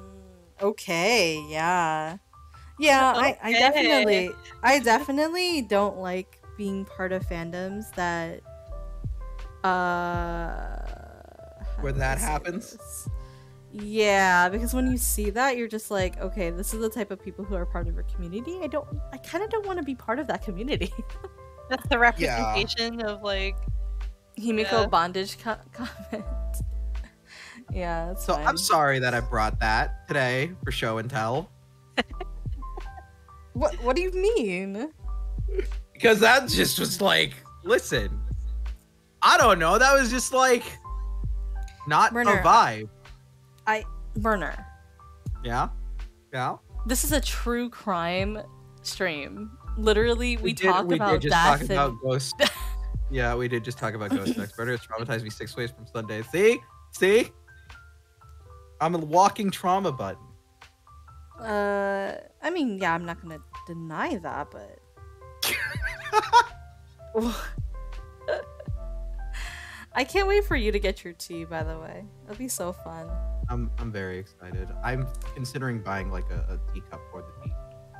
okay, yeah. Yeah, I, I definitely I definitely don't like being part of fandoms that uh when that happens. Yeah, because when you see that, you're just like, okay, this is the type of people who are part of your community. I don't, I kind of don't want to be part of that community. That's the representation of like. Himeko Yeah. bondage co- comment. yeah, So fine. I'm sorry that I brought that today for show and tell. What What do you mean? Because that just was like, listen, I don't know. That was just like not Werner, a vibe. I Burner. Yeah. Yeah. This is a true crime stream. Literally, we, did- talk we about did just death and about ghost. yeah, we did just talk about ghost sex. Murder has traumatized me six ways from Sunday. See? See? I'm a walking trauma button. Uh, I mean, yeah, I'm not gonna deny that, but I can't wait for you to get your tea. By the way, it'll be so fun. I'm I'm very excited. I'm considering buying like a, a teacup for the tea,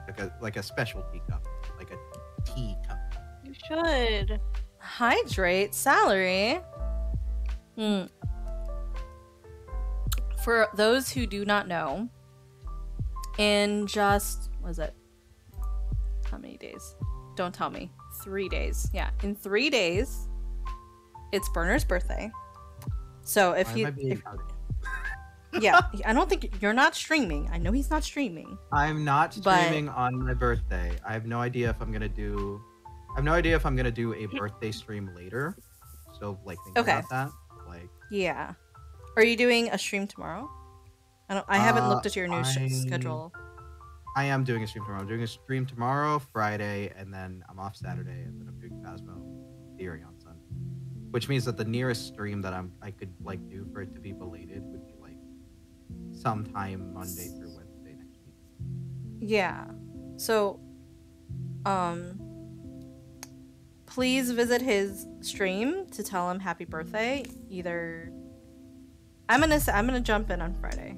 like a like a special teacup, like a tea cup. You should. Hydrate salary. Hmm. For those who do not know, in just was it how many days? Don't tell me. Three days. Yeah, in three days, it's Burner's birthday. So if Why you, am I being if, yeah, I don't think you're not streaming. I know he's not streaming. I'm not streaming on my birthday. I have no idea if I'm gonna do. I have no idea if I'm gonna do a birthday stream later. So like think Okay. about that. Like Yeah. Are you doing a stream tomorrow? I don't. I haven't Uh, looked at your new I- schedule. I am doing a stream tomorrow. I'm doing a stream tomorrow, Friday, and then I'm off Saturday, and then I'm doing Phasmo Theory on Sunday. Which means that the nearest stream that I'm I could like do for it to be belated would be like sometime Monday through Wednesday next week. Yeah. So, um, please visit his stream to tell him happy birthday. Either I'm gonna I'm gonna jump in on Friday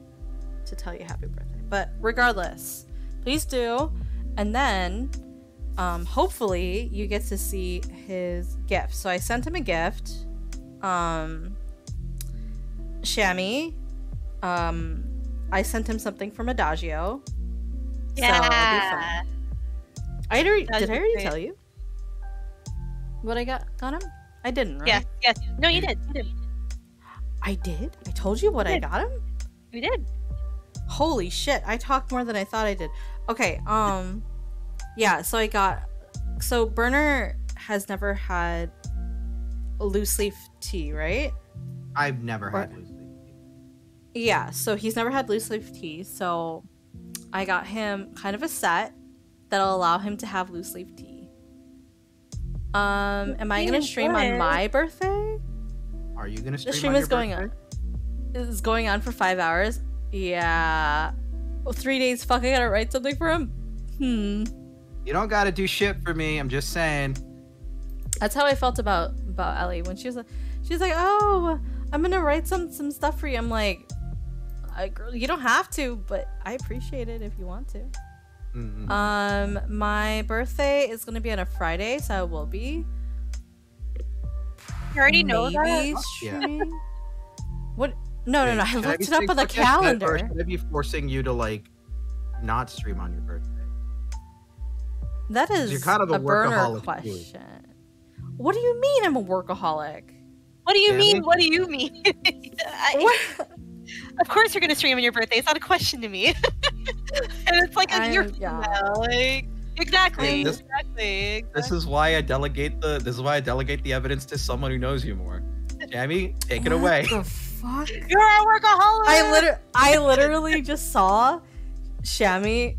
to tell you happy birthday. But regardless, please do, and then um, hopefully you get to see his gift. So I sent him a gift. Um, Shami. Um, I sent him something from Adagio. So Yeah. fun. I already, did I already great. tell you what I got got him? I didn't, right? Yes, yes. No, you did. You did. I did. I told you what I got him. You did. Holy shit! I talked more than I thought I did. Okay. Um. Yeah. So I got. So Burner has never had loose leaf tea, right? I've never Or- had loose leaf. Tea. Yeah, so he's never had loose leaf tea, so I got him kind of a set that'll allow him to have loose leaf tea. Um, am I gonna stream on my birthday? Are you gonna stream? The stream on is your going birthday? on. Is going on for five hours. Yeah. Well, three days. Fuck, I gotta write something for him. Hmm. You don't gotta do shit for me. I'm just saying. That's how I felt about about Ellie when she was like, she was like, "Oh, I'm gonna write some some stuff for you." I'm like, I, girl, "You don't have to, but I appreciate it if you want to." Mm-mm. Um, my birthday is gonna be on a Friday, so I will be. You already know that. Yeah. What? No, no, no. I looked it up on the fuck that Or calendar. should I be forcing you to like not stream on your birthday? That is you're kind of a a burner workaholic too. question. What do you mean I'm a workaholic? What do you Yeah, mean? we- What do you mean? I- of course you're gonna stream on your birthday. It's not a question to me. and it's like a year I'm- from yeah. now. Like exactly, this- exactly. This is why I delegate the. This is why I delegate the evidence to someone who knows you more. Jamie, take it away. The fuck? You're a workaholic. I liter- I literally just saw Shami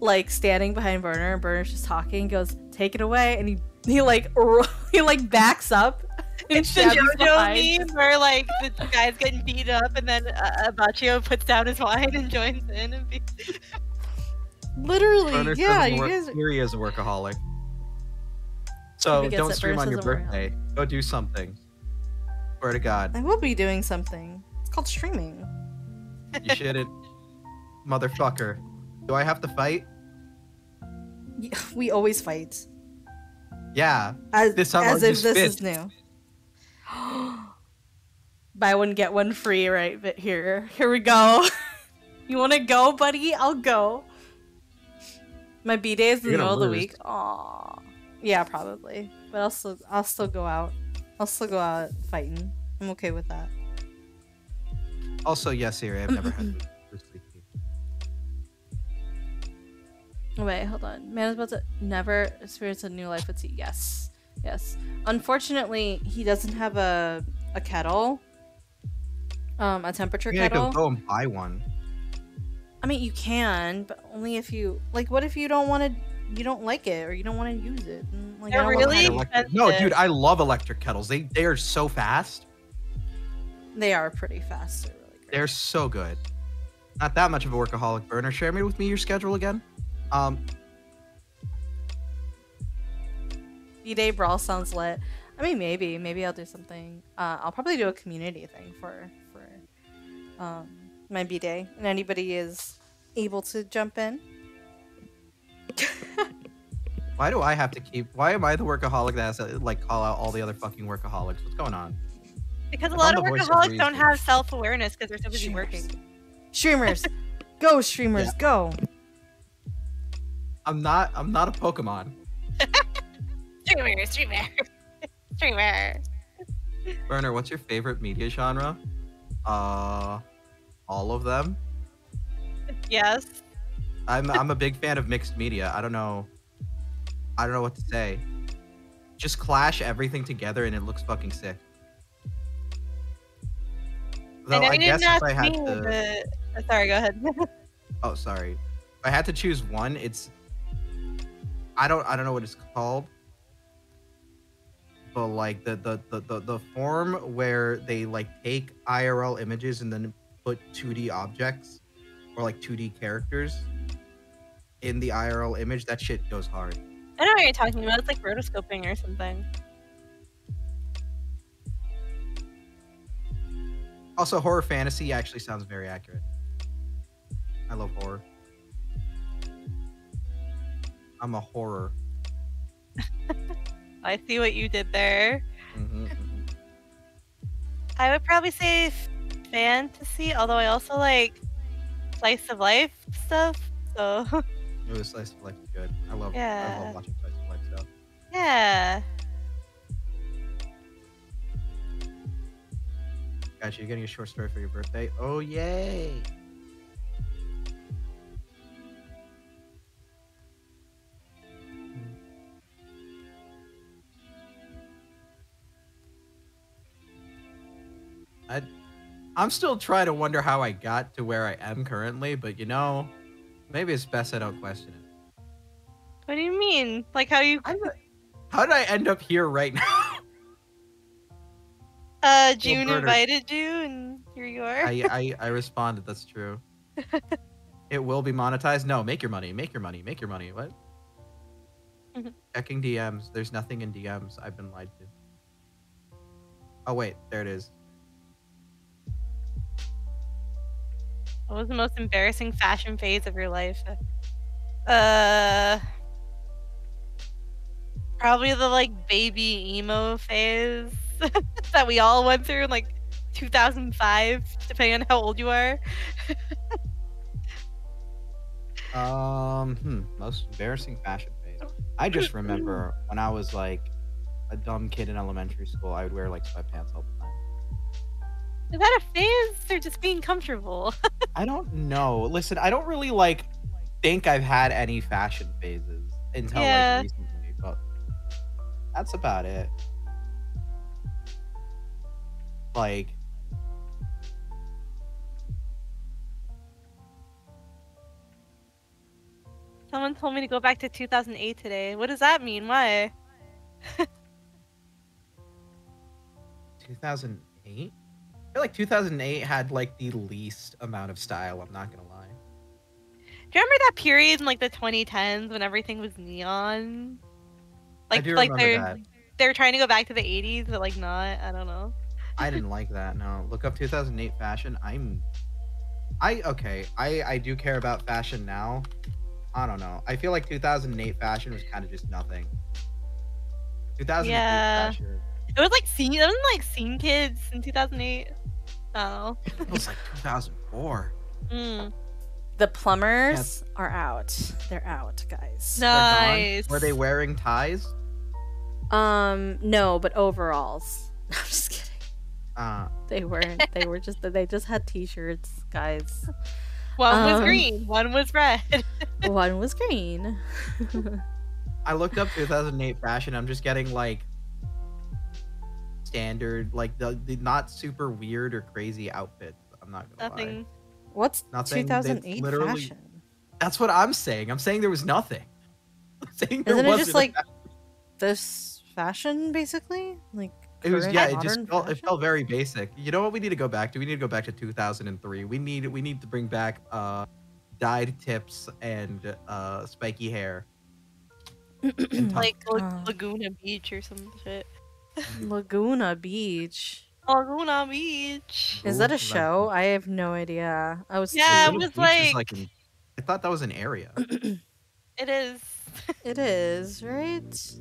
like standing behind Burner and Burner's just talking, goes, take it away, and he he like ro- he like backs up. It's the Shami's JoJo behind. meme where like the, the guy's getting beat up and then uh, Baccio puts down his wine and joins in and be- Literally, Burner yeah, you wor- guys Here he is a workaholic. So don't stream on your says I'm a workaholic. birthday. Go do something. Swear to God, I will be doing something. It's called streaming. you shouldn't, motherfucker. Do I have to fight? We always fight. Yeah. As, This time as if use this is new. buy one get one free right but here. Here we go. you want to go, buddy? I'll go. My B day is in the middle gonna of the week. Aw. Yeah, probably. But I'll still I'll still go out. I'll still go out fighting. I'm okay with that. Also, yes, Siri, I've never had Bruce Lee. Wait, hold on. Man is about to never experience a new life with tea. Yes. Yes. Unfortunately, he doesn't have a a kettle. Um, a temperature Yeah, I kettle. could go and buy one. I mean, you can, but only if you like. What if you don't want to? You don't like it, or you don't want to use it? And, Like, They're really Electric- No, dude, I love electric kettles. They they are so fast. They are pretty fast. They're really They're so good. Not that much of a workaholic burner. Share me with me your schedule again. Um, B Day Brawl sounds lit. I mean, maybe, maybe I'll do something. Uh, I'll probably do a community thing for for um, my B Day, and anybody is able to jump in. why do I have to keep? Why am I the workaholic that has to like call out all the other fucking workaholics? What's going on? Because a lot of the voice of workaholics don't have self awareness because they're so busy working. Streamers, go streamers, go! I'm not. I'm not a Pokemon. Streamer, streamer, streamer. Burner, what's your favorite media genre? Uh, all of them. Yes. I'm I'm a big fan of mixed media. I don't know. I don't know what to say. Just clash everything together and it looks fucking sick. Though I I, guess if I had to, but oh, sorry. Go ahead. oh sorry, if I had to choose one, it's I don't I don't know what it's called, but like the the the the, the form where they like take IRL images and then put 2D objects or like 2D characters in the IRL image. That shit goes hard. I don't know what you're talking about. It's like rotoscoping or something. Also, horror fantasy actually sounds very accurate. I love horror. I'm a horror. I see what you did there. hmm I would probably say fantasy, although I also like slice of life stuff. So It was slice of life is good. I love. I love watching slice of life stuff. yeah. Gotcha. You're getting a short story for your birthday. Oh yay! I, I'm still trying to wonder how I got to where I am currently, but you know, maybe it's best I don't question it. What do you mean? Like how you? How did I end up here right now? Uh, Jun invited you, and here you are. I, I I responded. That's true. it will be monetized. No, make your money. Make your money. Make your money. What? Checking DMs. There's nothing in DMs. I've been lied to. Oh wait, there it is. What was the most embarrassing fashion phase of your life? Uh, probably the like baby emo phase that we all went through in like 2005, depending on how old you are. Um, hmm, most embarrassing fashion phase. I just remember when I was like a dumb kid in elementary school, I would wear like sweatpants all the time. Is that a phase or just being comfortable? I don't know. Listen, I don't really like think I've had any fashion phases until Yeah. like recently, but that's about it. Like Someone told me to go back to 2008 today. What does that mean? Why? 2008. Feel like 2008 had like the least amount of style. I'm not gonna lie. Do you remember that period in like the 2010s when everything was neon? Like, like they're that. they're trying to go back to the 80s, but like not. I don't know. I didn't like that. No, look up 2008 fashion. I'm, I okay. I I do care about fashion now. I don't know. I feel like 2008 fashion was kind of just nothing. 2008 Yeah. fashion. It was like scene. It wasn't like scene kids in 2008. Oh. It was like 2004. Mm. The plumbers are out. They're out, guys. Nice. Were they wearing ties? Um, no, but overalls. I'm just kidding. Uh, They weren't. They were just. They just had T-shirts, guys. One was Um, green, one was red. One was green. I looked up 2008 fashion. I'm just getting like standard, like the, the not super weird or crazy outfits. I'm not gonna lie. Nothing. What's Nothing. It's 2008 literally- fashion? That's what I'm saying. I'm saying there was nothing. I'm saying there Isn't it wasn't just like fa- this fashion, basically? Like It was yeah. It just felt it felt very basic. You know what we need to go back to? We need to go back to 2003. We need we need to bring back uh dyed tips and uh spiky hair. and like La- Uh. Laguna Beach or some shit. Laguna Beach. Laguna Beach. Is that a show? I have no idea. I was. Yeah, it was Beach is like- in- I thought that was an area. It is. It is right.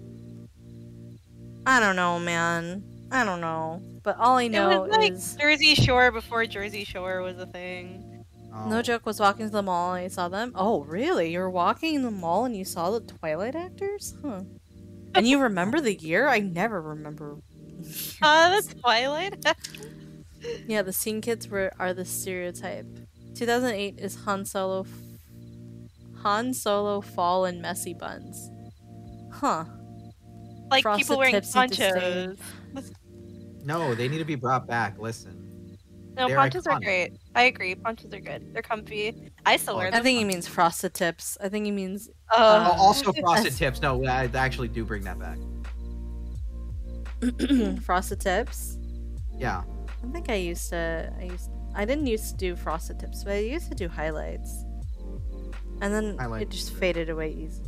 I don't know, man. I don't know, but all I It know was like is Jersey Shore before Jersey Shore was a thing. Oh. no joke was walking to the mall and I saw them. Oh, really? You were walking in the mall and you saw the Twilight actors? Huh. And you remember the year? I never remember. Uh, that's Twilight. Yeah, the scene kids were are the stereotype. 2008 is Han Solo. Han Solo fall in messy buns. Huh. like Frosted people wearing tips and disdain. ponchos. No, they need to be brought back. Listen. No, They're ponchos are great. I agree. Ponchos are good. They're comfy. I still wear them. I them. think he means frosted tips. I think he means. Oh. Oh, um, also frosted tips. No, I actually do bring that back. frosted tips. Yeah. I think I used to. I used. I didn't used to do frosted tips, but I used to do highlights. And then it just are- faded away easily.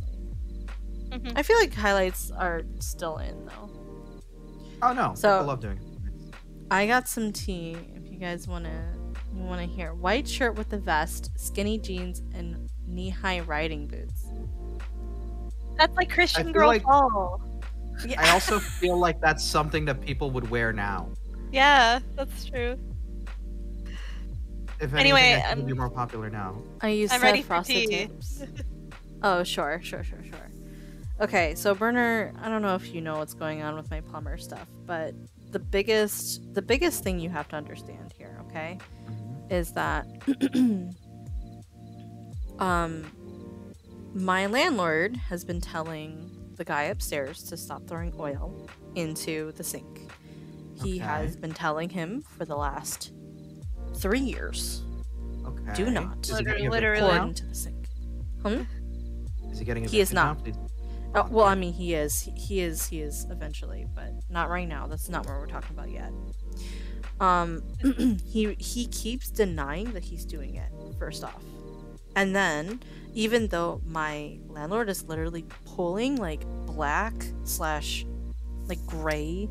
Mhm. I feel like highlights are still in though. Oh no. So- people love doing it. I got some tea. If you guys wanna, you wanna hear white shirt with a vest, skinny jeans, and knee-high riding boots. That's like Christian Girl like- Fall. I also feel like that's something that people would wear now. Yeah, that's true. If Anyway, anything, I think it um, would be more popular now. I used I'm ready have for frosted tea. tips. Oh, sure, sure, sure, sure. Okay, so Burner, I don't know if you know what's going on with my plumber stuff, but the biggest the biggest thing you have to understand here, okay, is that um my landlord has been telling the guy upstairs to stop throwing oil into the sink. He Okay. has been telling him for the last 3 years. Okay. Do not Is he Literally. pour into the sink. Hmm? Is he getting He is not. Please- Oh, well, I mean, he is. He, he is. He is eventually, but not right now. That's not what we're talking about yet. Um, he he keeps denying that he's doing it. First off, and then even though my landlord is literally pulling like black slash like gray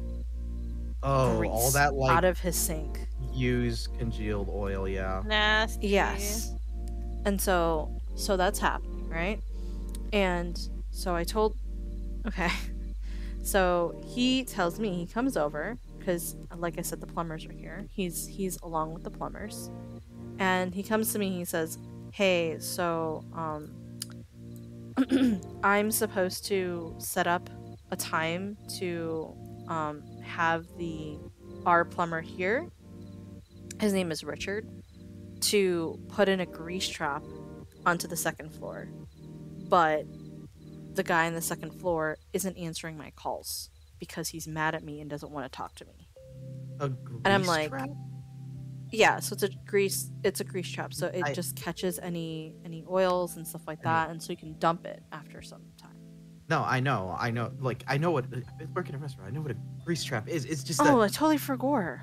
Oh, all that like out of his sink. used congealed oil. Yeah. Nasty. Yes. And so so that's happening, right? And so I told okay. So he tells me he comes over cuz like I said the plumbers are here. He's he's along with the plumbers. And he comes to me he says, "Hey, so um I'm supposed to set up a time to um have the our plumber here. His name is Richard to put in a grease trap onto the second floor. But the guy on the second floor isn't answering my calls because he's mad at me and doesn't want to talk to me. A And I'm like, trap? yeah, so it's a grease it's a grease trap, so it I- just catches any any oils and stuff like that and so you can dump it after some time. No, I know, I know. Like, I know what. I work in a restaurant. I know what a grease trap is. It's just Oh, I totally forgot.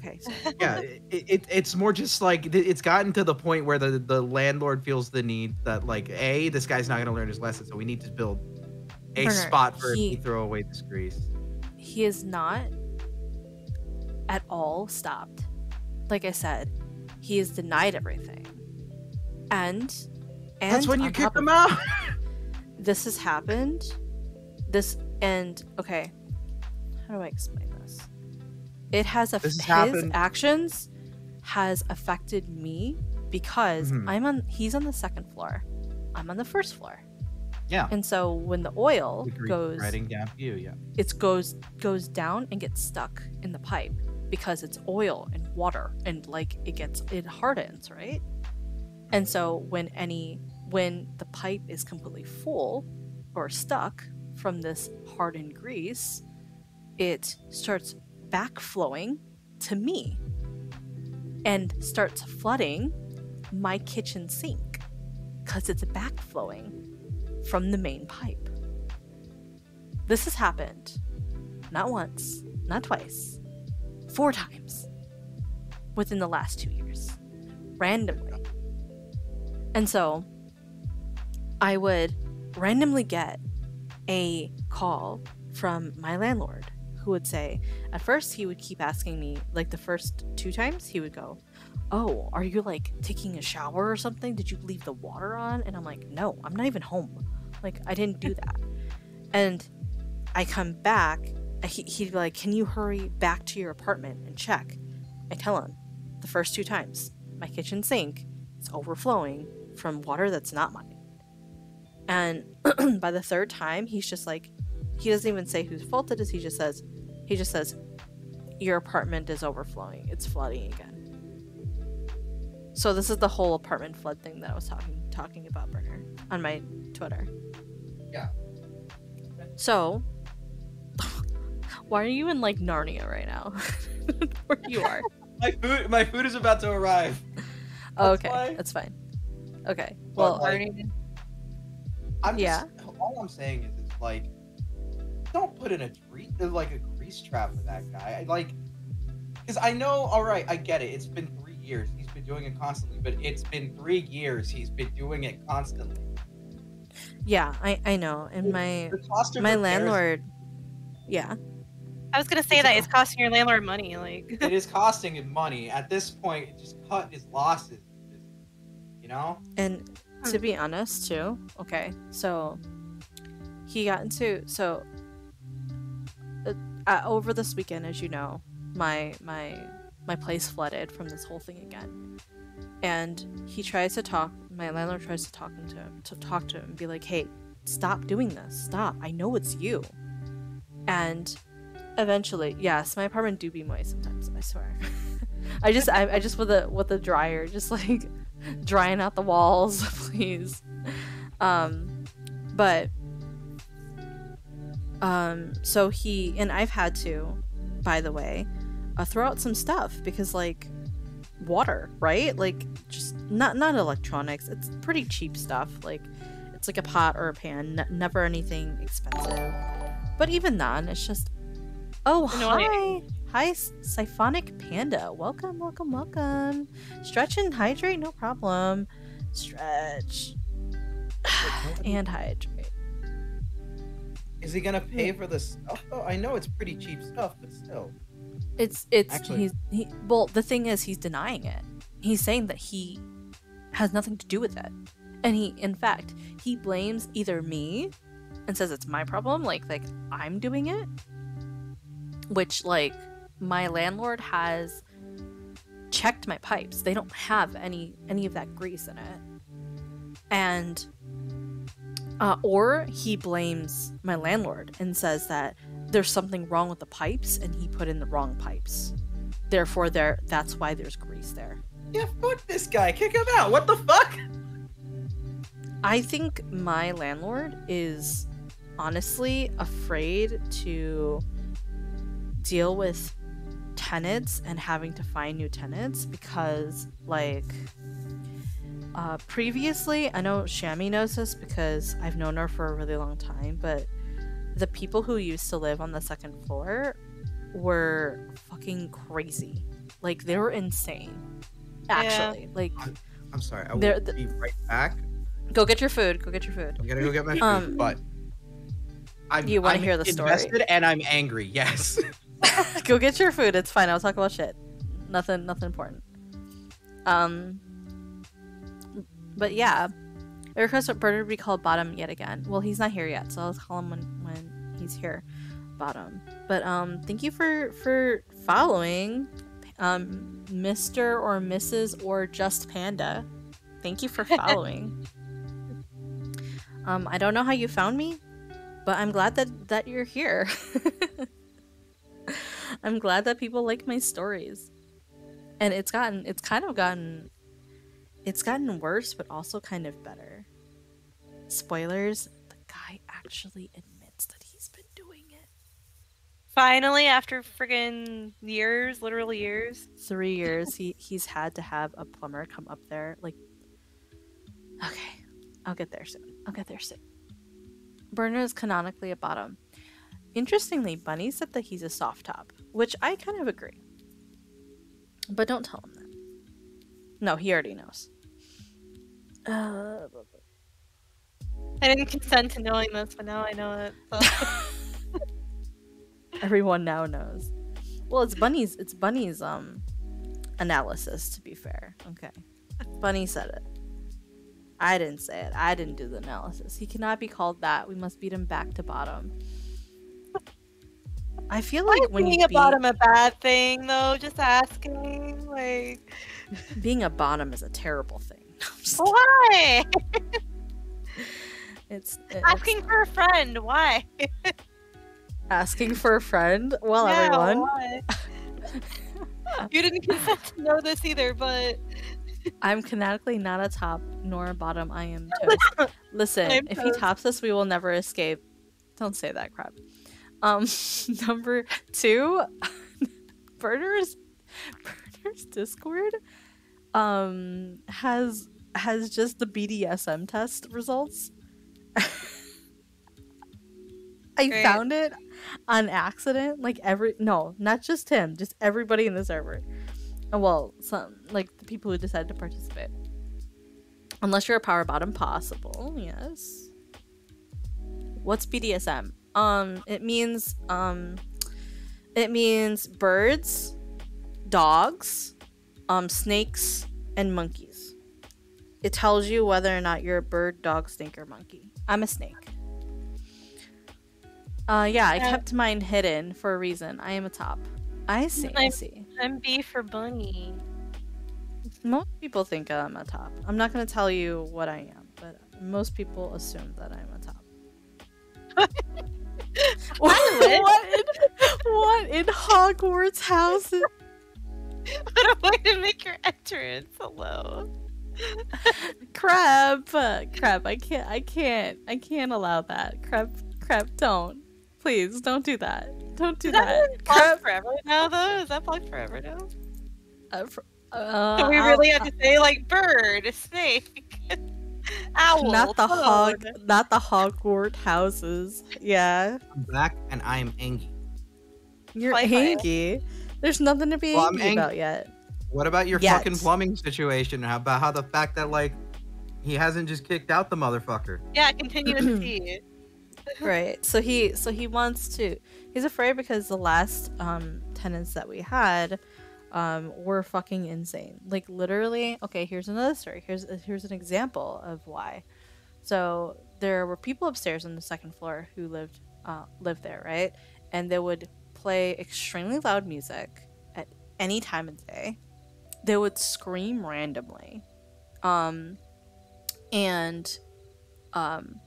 Okay. So yeah, it, it, it's more just like it's gotten to the point where the, the landlord feels the need that like a this guy's not gonna learn his lesson, so we need to build a Burner, spot for he- him to throw away this grease. he is not at all stopped. Like I said, he has denied everything. And and That's when you kick him out. this has happened. This and okay, how do I explain this? It has a his happened- actions has affected me because Mhm. I'm on he's on the second floor. I'm on the first floor. Yeah. And so when the oil The goes down you, yeah. it goes goes down and gets stuck in the pipe because it's oil and water and like it gets it hardens, right? And so when any when the pipe is completely full or stuck from this hardened grease, it starts backflowing to me and starts flooding my kitchen sink because it's backflowing from the main pipe. This has happened not once, not twice, four times within the last two years, randomly. And so I would randomly get a call from my landlord who would say, at first, he would keep asking me, like the first two times, he would go, Oh, are you like taking a shower or something? Did you leave the water on? And I'm like, No, I'm not even home. Like, I didn't do that. And I come back, uh, he, he'd be like, Can you hurry back to your apartment and check? I tell him, the first two times, my kitchen sink is overflowing from water that's not mine. And by the third time, he's just like, he doesn't even say whose fault it is. He just says, he just says, your apartment is overflowing. It's flooding again. So this is the whole apartment flood thing that I was talking talking about, Burner, on my Twitter. Yeah. So, why are you in like Narnia right now? Where you are? My food, my food is about to arrive. Oh, okay, why. that's fine. Okay. But, Well, like, I'm just, Yeah. All I'm saying is, it's like, don't put in a grease, like a grease trap for that guy. I like, because I know. All right, I get it. It's been three years. He's been doing it constantly, but it's been three years. He's been doing it constantly. yeah, I I know, and my cost of my repairs- landlord, yeah. I was gonna say that it's costing your landlord money. Like, it is costing him money. At this point, just cut his losses. You know. And to hmm. be honest, too, okay, so he got into so uh, over this weekend, as you know, my my my place flooded from this whole thing again, and he tries to talk. My landlord tries to talk to him to talk to him and be like, "Hey, stop doing this. Stop. I know it's you." And eventually, yes, my apartment do be moist sometimes. I swear. I just I, I just with the with the dryer, just like drying out the walls, please. Um, but um, so he and I've had to, by the way, uh, throw out some stuff because like water, right? Like just not not electronics. It's pretty cheap stuff. Like it's like a pot or a pan. N- never anything expensive. But even then, it's just oh hi hi S- Siphonic Panda. Welcome, welcome, welcome. Stretch and hydrate, no problem. Stretch and hydrate. Is he gonna pay for this stuff? though? I know it's pretty cheap stuff, but still. It's it's Actually- he's he well the thing is he's denying it. He's saying that he has nothing to do with it. And he in fact, he blames either me and says it's my problem, like like I'm doing it. Which like my landlord has checked my pipes. They don't have any any of that grease in it. And uh, or he blames my landlord and says that there's something wrong with the pipes and he put in the wrong pipes. Therefore, there that's why there's grease there. Yeah, fuck this guy. Kick him out. What the fuck? I think my landlord is honestly afraid to deal with tenants and having to find new tenants because like uh, previously i know shami knows this because i've known her for a really long time but the people who used to live on the second floor were fucking crazy like they were insane actually like I'm sorry. I will They're be right back. go get your food go get your food I'm gonna go get my food, Um, but I'm, you wanna I'm hear the story? invested and I'm angry. Yes. Go get your food. It's fine. I'll talk about shit. Nothing. Nothing important. Um. But yeah, I request that Bernard be called Bottom yet again. Well, he's not here yet, so I'll call him when when he's here. Bottom. But um, thank you for for following. um, Mr. or Mrs. or just Panda. Thank you for following. um, I don't know how you found me, but I'm glad that that you're here. I'm glad that people like my stories. And it's gotten it's kind of gotten it's gotten worse but also kind of better. Spoilers, the guy actually admits that he's been doing it. Finally, after friggin' years, literal years. 3 years he he's had to have a plumber come up there like Okay, I'll get there soon. I'll get there soon. Burner is canonically a bottom. Interestingly, Bunny said that he's a soft top, which I kind of agree. But don't tell him that. No, he already knows. Uh, I didn't consent to knowing this, but now I know it. So. everyone now knows. Well, it's Bunny's. It's Bunny's um analysis. To be fair, okay. Bunny said it. I didn't say it. I didn't do the analysis. He cannot be called that. We must beat him back to bottom. I feel like when being a beat, bottom a bad thing though? Just asking, like being a bottom is a terrible thing. Why? It's, it's asking for a friend. Why? asking for a friend. Well, Yeah, everyone, you didn't consent to know this either, but I'm canonically not a top nor a bottom. I am toast. Listen, I'm if he toast. tops us, we will never escape. Don't say that crap. Um, number two, Burner's Burner's Discord, um, has has just the BDSM test results. I Great. found it on accident. Like every no, not just him, just everybody in the server. Well, some like the people who decided to participate. Unless you're a power bottom, possible. Yes. What's BDSM? Um, it means um, it means birds, dogs, um, snakes, and monkeys. It tells you whether or not you're a bird, dog, snake, or monkey. I'm a snake. Uh, yeah, I kept mine hidden for a reason. I am a top. I see. I I'm, see. I'm B for bunny. Most people think I'm a top. I'm not going to tell you what I am, but most people assume that I'm a top. what, in, what in Hogwarts houses? What a way to make your entrance. Hello. Crap, uh, crap! I can't, I can't, I can't allow that. Crap, crap! Don't, please, don't do that. Don't do Is that that. blocked forever now, though? Is that blocked forever now? Uh, fr- uh, Do we I'll- really have to say like bird, snake, owl, not the hog, not the Hogwarts houses. Yeah, I'm back and I am angry. you're Play, play. angry. There's nothing to be Well, I'm angry about yet. What about your Yet. fucking plumbing situation? How about how the fact that like he hasn't just kicked out the motherfucker? Yeah, continue to see. right so he so he wants to he's afraid because the last um tenants that we had um were fucking insane like literally okay here's another story here's here's an example of why so there were people upstairs on the second floor who lived uh lived there right and they would play extremely loud music at any time of the day. They would scream randomly. Um and um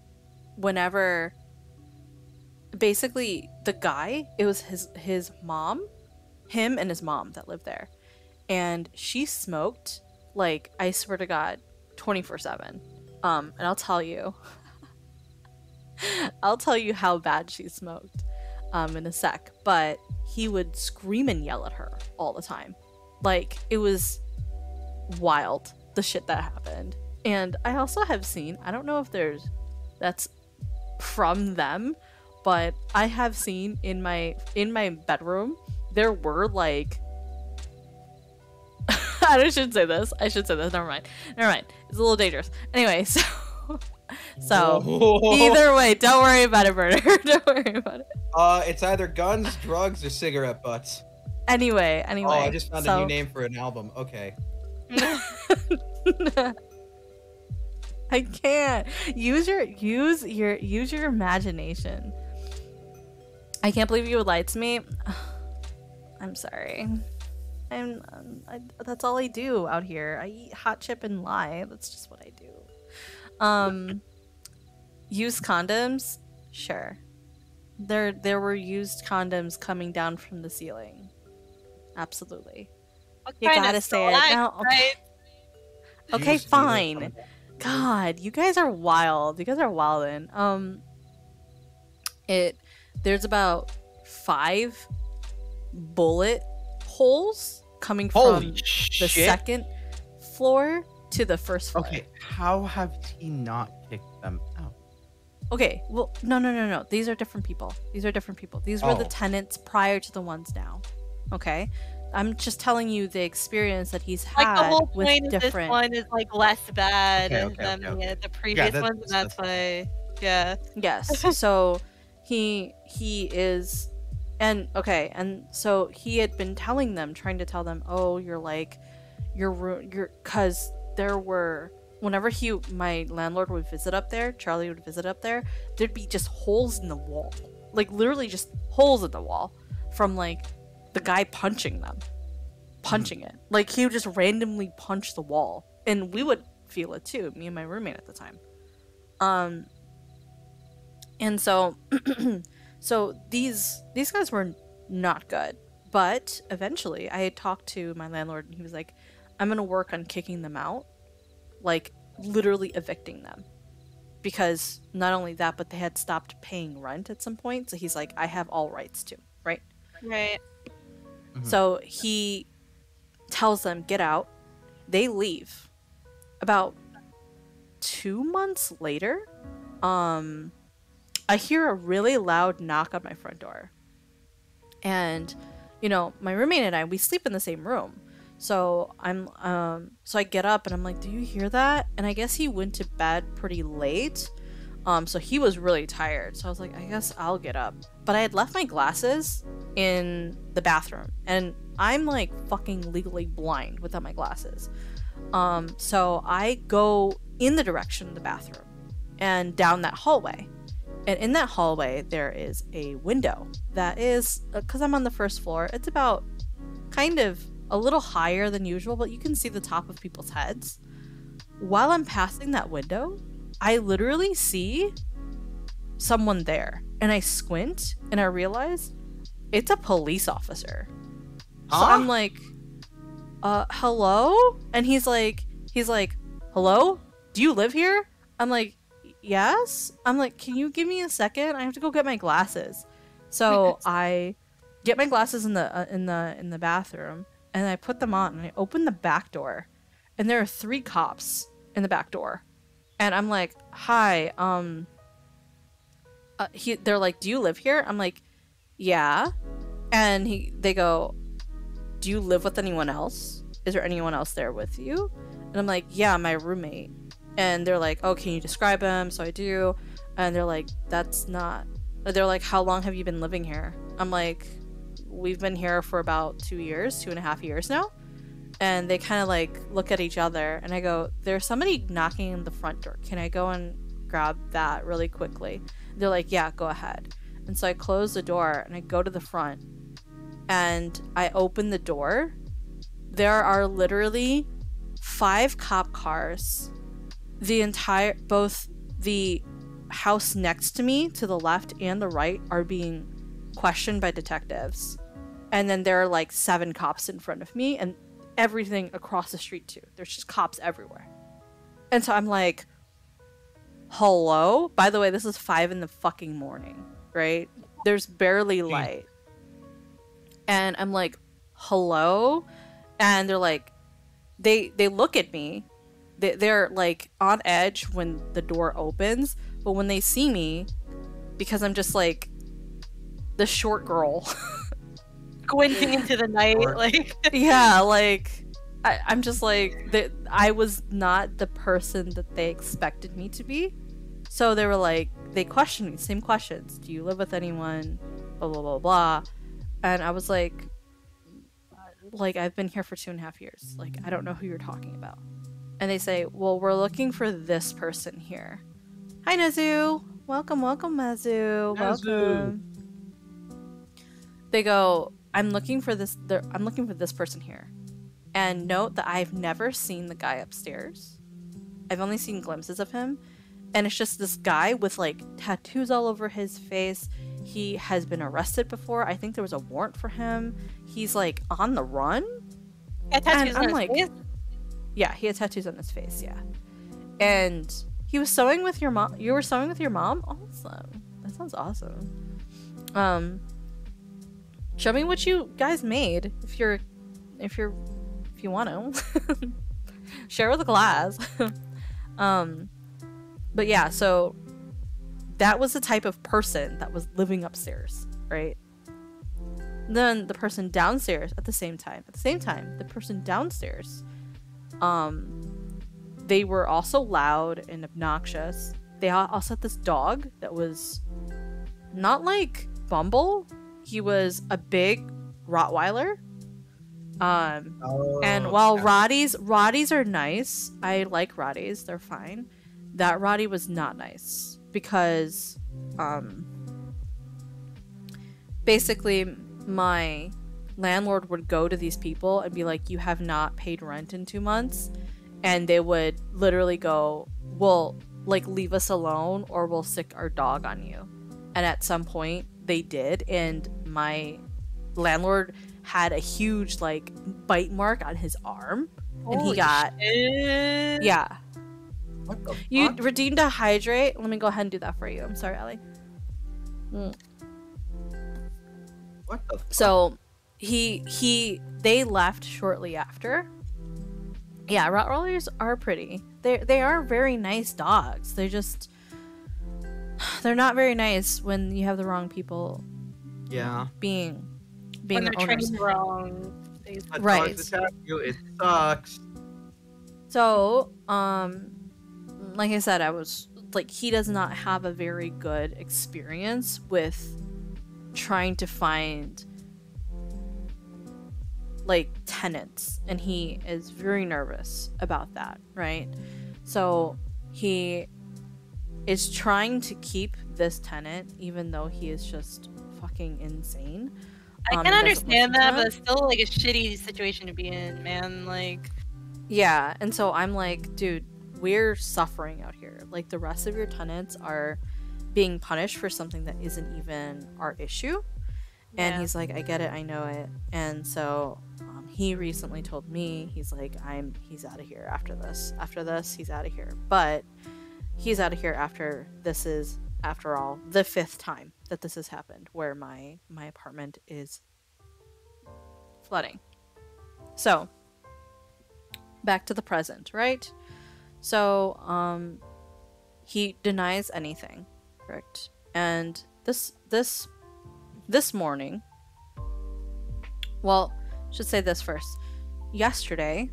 whenever basically the guy it was his his mom him and his mom that lived there. And she smoked like i swear to god 24 7 um and i'll tell you i'll tell you how bad she smoked um in a sec but he would scream and yell at her all the time. Like it was wild the shit that happened. And i also have seen i don't know if there's that's from them but i have seen in my in my bedroom there were like i shouldn't say this i should say this never mind never mind it's a little dangerous. Anyway so so Whoa. either way don't worry about it Burner. don't worry about it Uh, it's either guns, drugs, or cigarette butts. anyway anyway oh, I just found a new name for an album. Okay. I can't use your use your use your imagination. I can't believe you would lie to me. I'm sorry. I'm, um, I, that's all I do out here. I eat hot chip and lie. That's just what I do. Um, use condoms, sure. There, there were used condoms coming down from the ceiling. Absolutely. What You kind gotta of say it now. stalactite? Okay, Used fine. God, you guys are wild. You guys are wildin'. Um, it there's about five bullet holes coming Holy from the second floor to the first floor. Okay, how have he not kicked them out? Okay, well, no, no, no, no. These are different people. These are different people. These were the Oh. tenants prior to the ones now. Okay, I'm just telling you the experience that he's had. Like had the whole with point is this different. one is like less bad Okay, okay, than okay, okay. The, the previous that- ones, and that's why. Yeah. Yes. so he he is and okay, and so he had been telling them, trying to tell them, "Oh, you're like you're ru- you're cuz there were whenever he my landlord would visit up there, Charlie would visit up there, there'd be just holes in the wall. Like literally just holes in the wall from like the guy punching them. Punching it. Like he would just randomly punch the wall. And we would feel it too, me and my roommate at the time. Um and so so these these guys were not good but eventually i had talked to my landlord and he was like i'm gonna work on kicking them out like literally evicting them because not only that but they had stopped paying rent at some point so he's like i have all rights to right Right. so he tells them, get out. They leave. About two months later, um, I hear a really loud knock on my front door. And, you know, my roommate and I, we sleep in the same room. So I'm, um, so I get up and I'm like, do you hear that? And I guess he went to bed pretty late. Um, so he was really tired. So I was like, I guess I'll get up. But I had left my glasses in the bathroom, and I'm like fucking legally blind without my glasses. Um, so I go in the direction of the bathroom and down that hallway. And in that hallway, there is a window that is, because I'm on the first floor, it's about kind of a little higher than usual, but you can see the top of people's heads. While I'm passing that window, I literally see someone there. And I squint and I realize it's a police officer. So I'm like, uh, hello? And he's like, he's like, hello? Do you live here? I'm like, yes. I'm like, can you give me a second? I have to go get my glasses. So I get my glasses in the uh, in the in the bathroom and I put them on and I open the back door and there are three cops in the back door. And I'm like, "Hi, um uh, he they're like, "Do you live here?" I'm like, "Yeah." And he they go, "Do you live with anyone else? Is there anyone else there with you?" And I'm like, "Yeah, my roommate." And they're like, "Oh, can you describe him?" So I do. And they're like, "That's not." They're like, "How long have you been living here?" I'm like, "We've been here for about two years, two and a half years now." And they kind of like look at each other, and I go, "There's somebody knocking on the front door. Can I go and grab that really quickly?" They're like, "Yeah, go ahead." And so I close the door and I go to the front, and I open the door. There are literally five cop cars. The entire both the house next to me to the left and the right are being questioned by detectives. And then there are like seven cops in front of me and everything across the street too. There's just cops everywhere. And so I'm like, hello? By the way, this is five in the fucking morning, right? There's barely mm. light. And I'm like, hello? And they're like, they they look at me. They, they're like on edge when the door opens, but when they see me, because I'm just like the short girl. Squinting into the night, like yeah, like I, I'm just like that. I was not the person that they expected me to be. So they were like, they questioned me, same questions. Do you live with anyone? Blah blah blah blah. And I was like, like I've been here for two and a half years. Like I don't know who you're talking about. And they say, well, we're looking for this person here. Hi Nazu, welcome, welcome Mazu, Nazu. welcome. They go, I'm looking for this. I'm looking for this person here, and note that I've never seen the guy upstairs. I've only seen glimpses of him, and it's just this guy with like tattoos all over his face. He has been arrested before. I think there was a warrant for him. He's like on the run. Got tattoos And on like, face? Yeah, he had tattoos on his face. Yeah, and he was sewing with your mom. You were sewing with your mom. Awesome. That sounds awesome. Um, show me what you guys made if you're, if you're, if you want to. Share with the class. um, but yeah, so that was the type of person that was living upstairs, right? Then the person downstairs at the same time, at the same time, the person downstairs, um, they were also loud and obnoxious. They also had this dog that was not like Bumble. He was a big Rottweiler. Um, and while Roddies, Roddies are nice, I like Roddies. They're fine. That Roddy was not nice because, um, basically my landlord would go to these people and be like, "You have not paid rent in two months," and they would literally go, "Well, like leave us alone, or we'll sick our dog on you." And at some point, they did, and my landlord had a huge like bite mark on his arm, and he got shit. yeah. You fuck? redeemed a hydrate. Let me go ahead and do that for you. I'm sorry, Ellie. Mm. What the? So he he they left shortly after. Yeah, Rottweilers are pretty. They they are very nice dogs. They just they're not very nice when you have the wrong people Yeah. being being when they're the owners. trained wrong. Right. you, it sucks. So, um, like I said, I was like, he does not have a very good experience with trying to find like tenants, and he is very nervous about that, right? So, he is trying to keep this tenant, even though he is just fucking insane. I can and understand that, but it's still like a shitty situation to be in, man. Like, Yeah, and so I'm like, dude, we're suffering out here. Like the rest of your tenants are being punished for something that isn't even our issue. And Yeah. he's like, I get it, I know it. And so um, he recently told me, he's like, I'm, he's out of here after this. After this, he's out of here. But he's out of here after this is, after all, the fifth time that this has happened, where my my apartment is flooding. So back to the present, right? So, um, he denies anything, correct? And this this this morning, well, should say this first. Yesterday,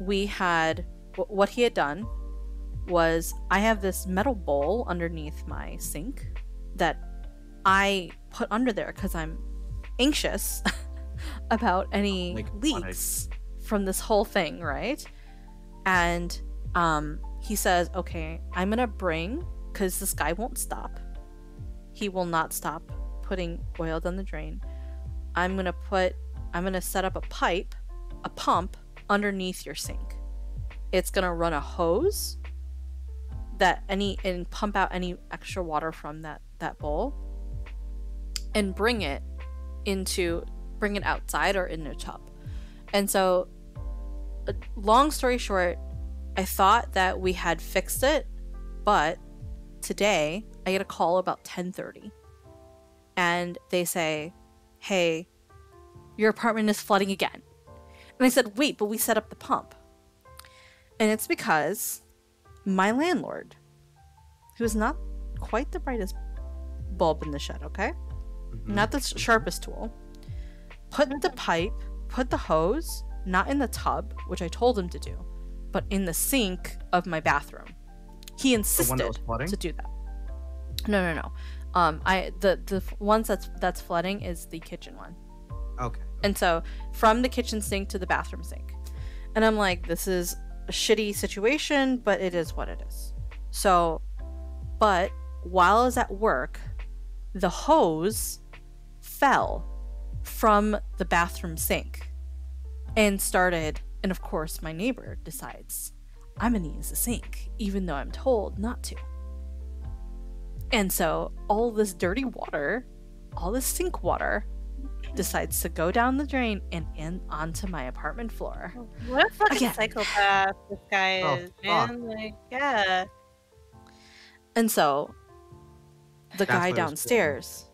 we had wh- what he had done was I have this metal bowl underneath my sink that I put under there because I'm anxious about any Like, leaks from this whole thing, right? And um, he says, "Okay, I'm gonna bring because this guy won't stop. He will not stop putting oil down the drain. I'm gonna put, I'm gonna set up a pipe, a pump underneath your sink. It's gonna run a hose that any and pump out any extra water from that that bowl and bring it into bring it outside or in a tub. And so uh, long story short, I thought that we had fixed it, but today I get a call about 10:30 and they say, "Hey, your apartment is flooding again." And I said, "Wait, but we set up the pump." And it's because my landlord, who is not quite the brightest bulb in the shed, okay? Not the sharpest tool, put the pipe, put the hose, not in the tub, which I told him to do, but in the sink of my bathroom. He The insisted one that was flooding? to do that. No, no, no. Um, I the the ones that's that's flooding is the kitchen one. Okay. And so from the kitchen sink to the bathroom sink. And I'm like, this is a shitty situation, but it is what it is. So, but while I was at work, the hose fell from the bathroom sink and started and of course my neighbor decides I'm gonna use the sink, even though I'm told not to. And so all this dirty water, all this sink water, decides to go down the drain and in onto my apartment floor. What a fucking Again. psychopath this guy Oh, is, man. Like, yeah. And so the That's guy why it was downstairs.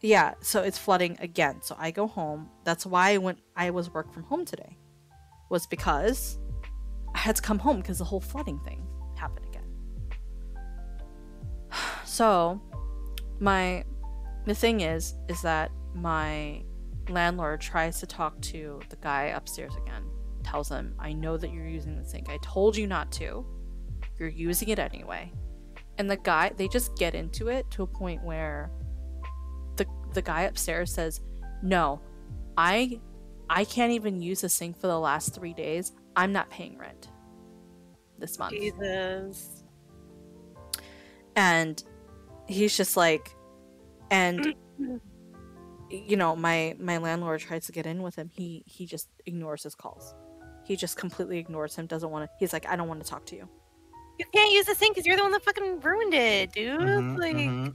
Yeah, so it's flooding again. So I go home. That's why I went I was work from home today. Was because I had to come home because the whole flooding thing happened again. So my the thing is is that my landlord tries to talk to the guy upstairs again. Tells him, "I know that you're using the sink. I told you not to. You're using it anyway." And the guy, they just get into it to a point where the the guy upstairs says, "No, I I can't even use the sink for the last 3 days. I'm not paying rent this month." Jesus. and he's just like and you know my my landlord tries to get in with him he he just ignores his calls. He just completely ignores him doesn't want to he's like i don't want to talk to you. You can't use the sink because you're the one that fucking ruined it, dude. Mhm, like, mhm.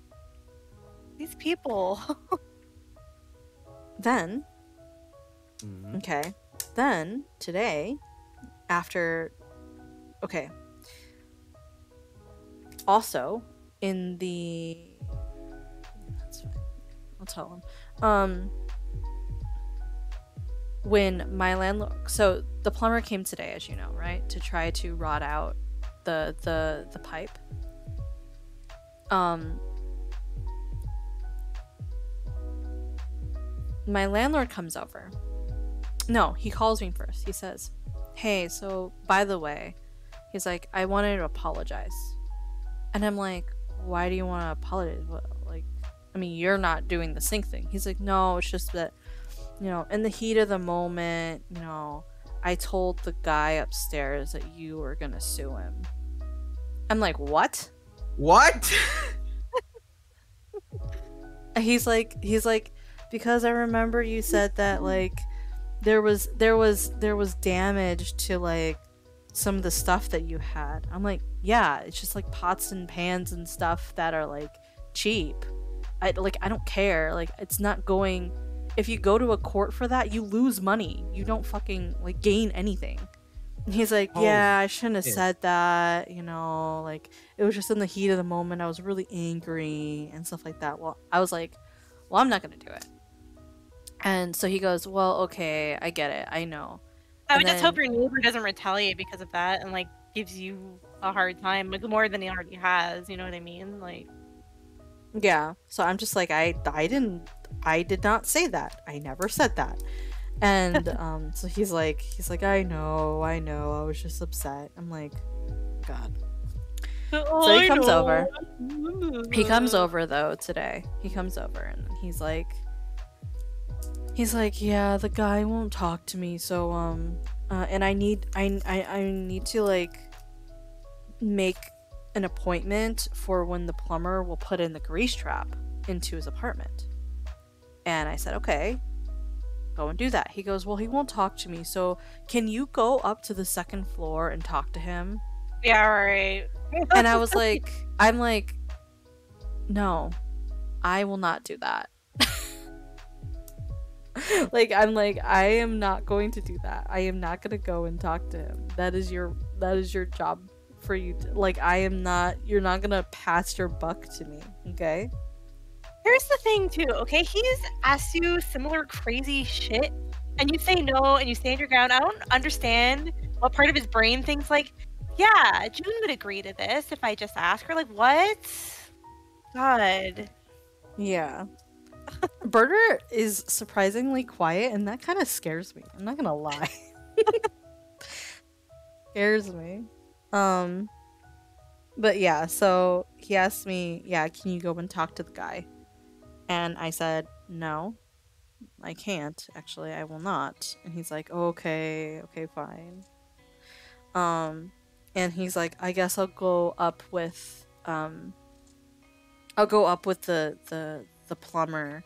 these people. then okay. Then today after okay. Also in the that's fine. I'll tell him um when my landlord so the plumber came today as you know right to try to rot out the the the pipe um my landlord comes over. No, he calls me first. He says, Hey, so by the way, he's like, I wanted to apologize. And I'm like, Why do you want to apologize? What, I mean, you're not doing the sink thing. He's like, No, it's just that, you know, in the heat of the moment, you know, I told the guy upstairs that you were going to sue him. I'm like, What? What? he's like he's like because i remember you said that like there was there was there was damage to like some of the stuff that you had i'm like yeah it's just like pots and pans and stuff that are like cheap i like i don't care. Like it's not going if you go to a court for that you lose money. You don't fucking like gain anything. And he's like Oh, yeah i shouldn't have shit. said that you know like it was just in the heat of the moment. I was really angry and stuff like that. Well i was like well i'm not gonna do it. And so he goes well okay i get it. I know. I And would just hope your neighbor doesn't retaliate because of that and like gives you a hard time, like more than he already has. You know what I mean? Like, Yeah. So I'm just like I I didn't I did not say that. I never said that. And um so he's like he's like I know, I know. I was just upset. I'm like god. So he comes over. He comes over though today. He comes over and he's like He's like, "Yeah, the guy won't talk to me. So um uh, and I need I, I I need to like make an appointment for when the plumber will put in the grease trap into his apartment." And I said, "Okay. Go and do that." He goes, "Well, he won't talk to me. So can you go up to the second floor and talk to him?" Yeah, right. and I was like, I'm like, no, I will not do that. like I'm like I am not going to do that. I am not going to go and talk to him. That is your that is your job for you. To, like I am not you're not going to pass your buck to me, okay? Here's the thing, too. Okay, he's asked you similar crazy shit, and you say no, and you stand your ground. I don't understand what part of his brain thinks like, yeah, Jun would agree to this if I just ask her. Like, what? God. Yeah. Berger is surprisingly quiet and that kind of scares me. I'm not going to lie. scares me. Um but yeah, so he asked me, "Yeah, can you go and talk to the guy?" And I said, "No. I can't. Actually, I will not." And he's like, "Okay, okay, fine." Um and he's like, "I guess I'll go up with um I'll go up with the the the plumber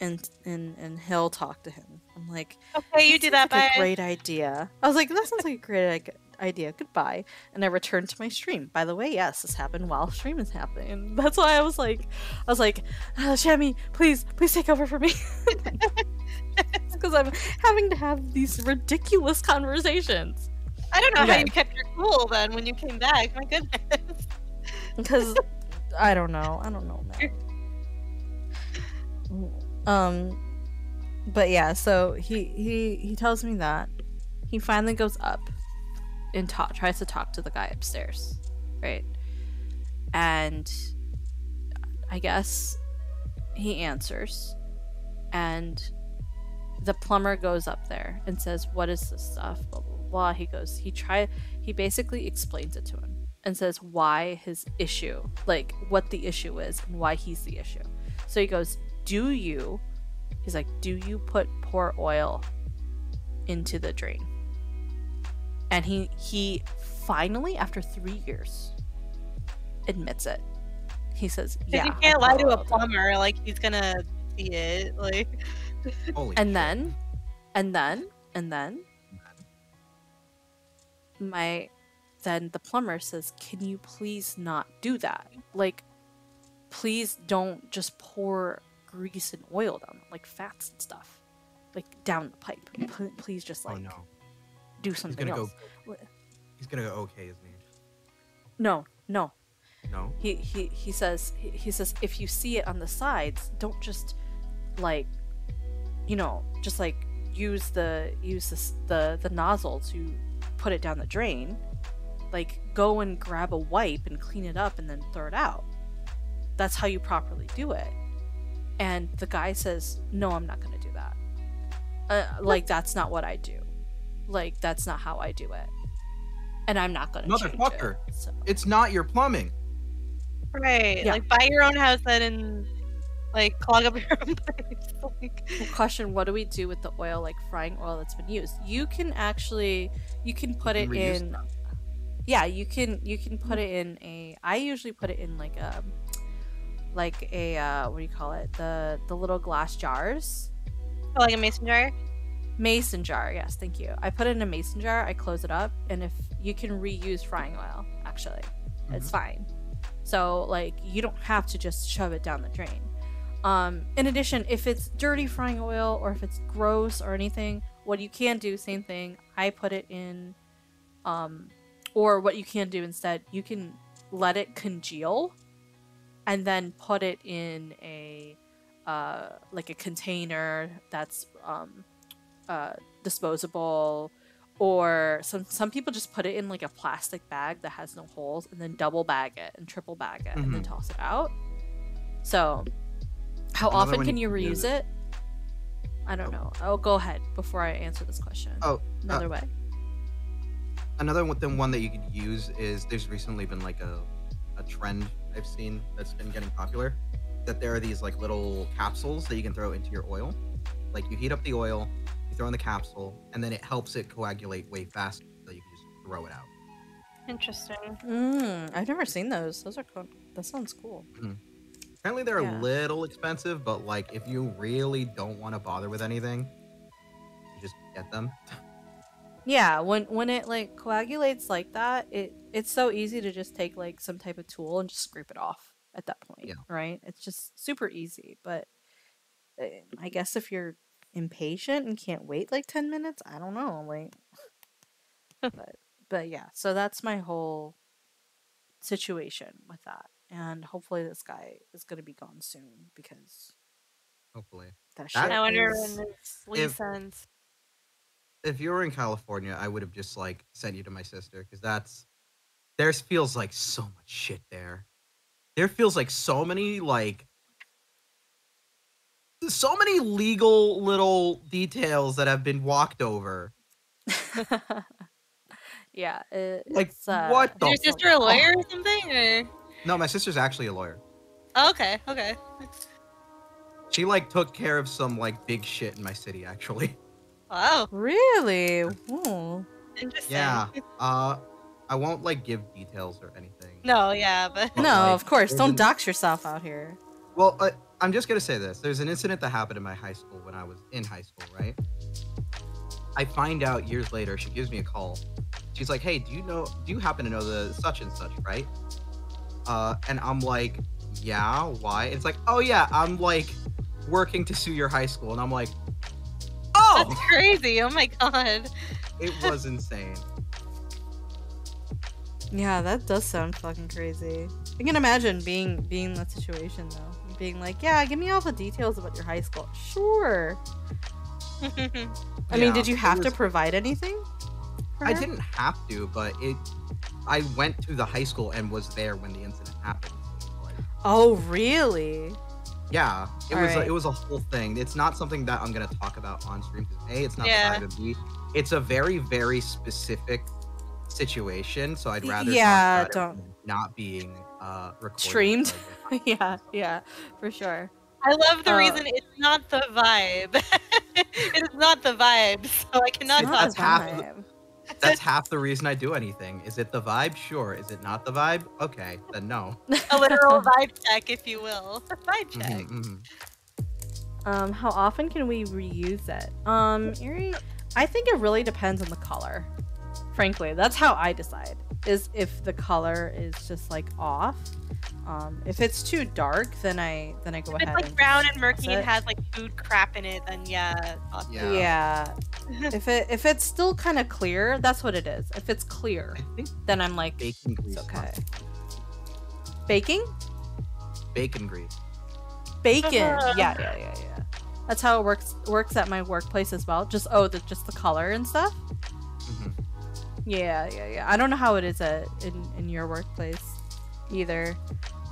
and and and he'll talk to him. I'm like, Okay, you do that. like Bye. a great idea. I was like, that sounds like a great i- idea. Goodbye. And I returned to my stream. By the way, yes, this happened while stream is happening. That's why I was like, I was like, uh, Shami, please, please take over for me. Because I'm having to have these ridiculous conversations. I don't know how you kept your cool then when you came back. My goodness. Because I don't know. I don't know, man. Um, but yeah. So he he he tells me that he finally goes up and tries to talk to the guy upstairs, right? And I guess he answers, and the plumber goes up there and says, "What is this stuff?" Blah blah blah. He goes. He try. He basically explains it to him and says why his issue, like what the issue is and why he's the issue. So he goes, "Do you?" He's like, "Do you put pour oil into the drain?" And he he finally, after three years, admits it. He says "Yeah." you can't lie to a plumber. Like he's gonna see it. Like. and then and then and then my then the plumber says can you please not do that like please don't just pour grease and oil down like fats and stuff like down the pipe please just oh, like oh no. Do He's gonna else go. He's gonna go. Okay, isn't he? no no No. he he he says he, he says if you see it on the sides don't just like you know just like use the use this, the the nozzle to put it down the drain like go and grab a wipe and clean it up and then throw it out that's how you properly do it and the guy says no i'm not going to do that uh, like that's not what i do like that's not how i do it and i'm not going to Motherfucker! It's not your plumbing. Right. Yeah. Like buy your own house then and like clog up your own pipes. Like Well, question what do we do with the oil like frying oil that's been used you can actually you can put can it reuse in yeah you can you can put it in a i usually put it in like a like a uh what do you call it the the little glass jars Oh, like a mason jar? Mason jar yes thank you. I put it in a mason jar i close it up and if you can reuse frying oil actually it's fine. So like you don't have to just shove it down the drain. Um in addition if it's dirty frying oil or if it's gross or anything what you can do same thing i put it in um or what you can do instead you can let it congeal and then put it in a uh like a container that's um uh, disposable or some some people just put it in like a plastic bag that has no holes and then double bag it and triple bag it and then Mhm. toss it out so how Another often can you reuse do- it i don't know oh go ahead before i answer this question Oh, another uh, way Another one, the one that you could use is there's recently been like a, a trend I've seen that's been getting popular. That there are these like little capsules that you can throw into your oil. Like you heat up the oil, throw in the capsule, and then it helps it coagulate way faster. So you can just throw it out. Interesting. mm, i've never seen those those are cool that sounds cool Apparently they're Yeah. a little expensive, but like if you really don't want to bother with anything, you just get them. Yeah, when when it like coagulates like that, it it's so easy to just take like some type of tool and just scrape it off at that point, yeah. right? It's just super easy, but uh, I guess if you're impatient and can't wait like 10 minutes, I don't know, like but but yeah, so that's my whole situation with that. And hopefully this guy is going to be gone soon because Hopefully. that That shit I wonder is- when this lease ends. if you were in California, I would have just like sent you to my sister because that's there's feels like so much shit there. There feels like so many like so many legal little details that have been walked over. yeah, it, Like it's, uh, what the Is your sister a lawyer or something? Or No, my sister's actually a lawyer. oh, okay, okay. She like took care of some like big shit in my city actually. Wow. Really? Ooh. Interesting. Yeah. Uh I won't like give details or anything. No, yeah, but But, No, like, of course. Don't dox yourself out here. Well, uh, I'm just gonna say this. There's an incident that happened in my high school when I was in high school, right? I find out years later. She gives me a call. She's like, "Hey, do you know? Do you happen to know the such and such, right?" Uh, and I'm like, "Yeah, why?" It's like, "Oh yeah, I'm like working to sue your high school," and I'm like, "Oh, That's crazy. Oh my god. it was insane." Yeah, that does sound fucking crazy. I can imagine being being in that situation though. Being like, yeah, give me all the details about your high school. Sure. I mean, did you it have to provide anything? I didn't have to, but it. I went to the high school and was there when the incident happened. Oh, really? Yeah, it was Alright. a, it was a whole thing. It's not something that I'm gonna talk about on stream because a it's not Yeah. the vibe of B. It's a very very specific situation, so I'd rather yeah, talk about don't- it not being uh recorded. Streamed? yeah, yeah, for sure. I love the Uh, reason it's not the vibe. it is not the vibe, so I cannot talk that's half. about The, that's half the reason I do anything. Is it the vibe? Sure. Is it not the vibe? Okay, then no. A literal vibe check, if you will. Vibe check. Mhm, mhm. Um, how often can we reuse it? Um, Erie, I think it really depends on the color. Frankly, that's how I decide. Is if the color is just like off. Um, if it's too dark, then I then I go If it's ahead like and brown just and murky and it. has like food crap in it, then yeah. awesome. Yeah. if it if it's still kind of clear, that's what it is. If it's clear, then I'm like Bacon grease. it's okay. Baking? Bacon grease. Bacon. yeah, yeah, yeah, yeah. That's how it works works at my workplace as well. Just oh, the just the color and stuff. Mhm. Yeah, yeah, yeah. I don't know how it is at in in your workplace either,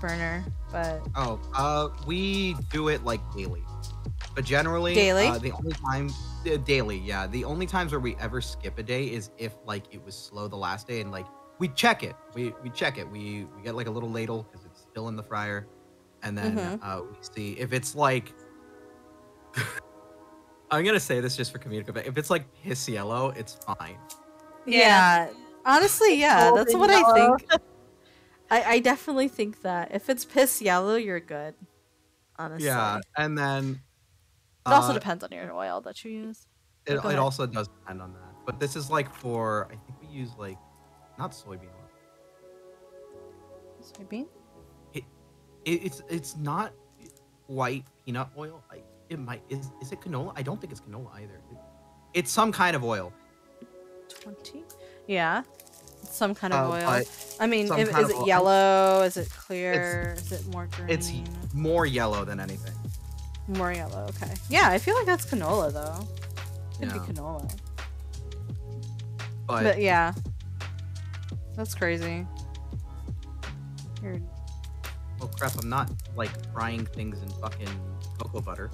burner, but Oh, uh, we do it like daily, but generally Daily? Uh, the only time uh, daily, yeah. The only times where we ever skip a day is if like it was slow the last day and like we check it. We we check it. We we get like a little ladle because it's still in the fryer, and then Mhm. uh, we see if it's like. I'm gonna say this just for comedic effect. If it's like piss yellow, it's fine. yeah. Honestly, yeah, that's Golden what I think. I, I definitely think that if it's piss yellow, you're good. Honestly. Yeah, and then It also uh, depends on your oil that you use. It, it also does depend on that. But this is like for I think we use like not soybean oil. Soybean? It, it it's it's not white peanut oil. I, it might is is it canola? I don't think it's canola either. It- it's some kind of oil. 20? Yeah. It's some kind of Uh, oil. I mean, if, is it oil. yellow? Is it clear? Is it more green? It's more yellow than anything. More yellow, okay. Yeah, I feel like that's canola though. it could Yeah. be canola. But, But, yeah. That's crazy. You're oh crap! I'm not like frying things in fucking cocoa butter.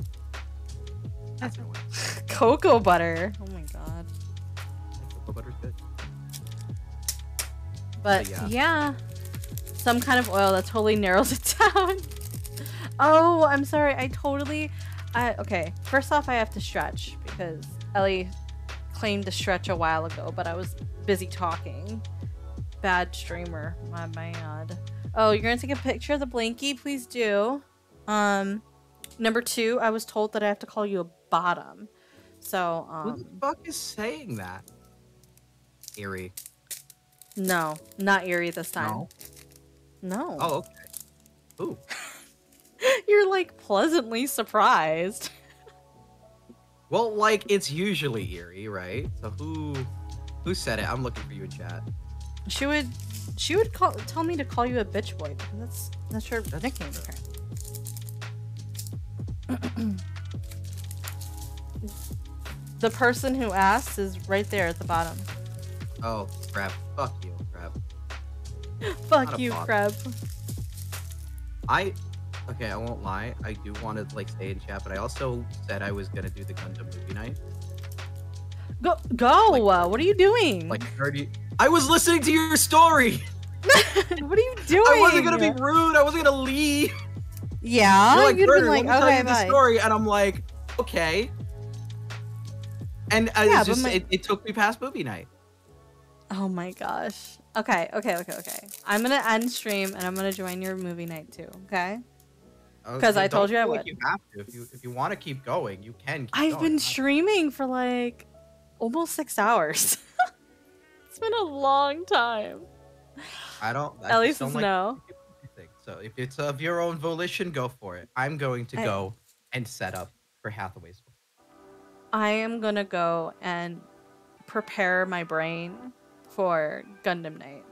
That's cocoa butter. Oh my god. Cocoa butter's good. But yeah. yeah. Some kind of oil that totally narrows it down. oh, I'm sorry. I totally I okay. First off I have to stretch because Ellie claimed to stretch a while ago, but I was busy talking. Bad streamer, my bad. Oh, you're gonna take a picture of the blankie? Please do. Um number two, I was told that I have to call you a bottom. So Who the um fuck is saying that? Eerie. No, not Eerie this time. No. No. Oh, okay. Ooh. You're like pleasantly surprised. Well, like it's usually eerie, right? So who who said it? I'm looking for you in chat. She would she would call tell me to call you a bitch boy. That's that's your nickname apparently. the person who asked is right there at the bottom. Oh, crap. Fuck you, crap. Fuck you. Crab. I okay, I won't lie. I do want to like stay in chat, but I also said I was gonna do the Gundam movie night. Go go! uh, what are you doing? Like 30 I was listening to your story. what are you doing? I wasn't gonna be rude. I wasn't gonna leave. Yeah, You're like, you'd "Burner, been like, let me tell okay, you the story, and I'm like, okay. And uh, Yeah, just my- it, it took me past movie night. Oh my gosh. Okay, okay, okay, okay. I'm gonna end stream and I'm gonna join your movie night too. Okay. was 'Cause I don't told you I like would. You have to. If you if you want to keep going, you can. Keep I've going. been streaming for like almost six hours. it's been a long time. I don't. I At least don't like no. So if it's of your own volition, go for it. I'm going to I- go and set up for Hathaway's. I am gonna go and prepare my brain for Gundam Night.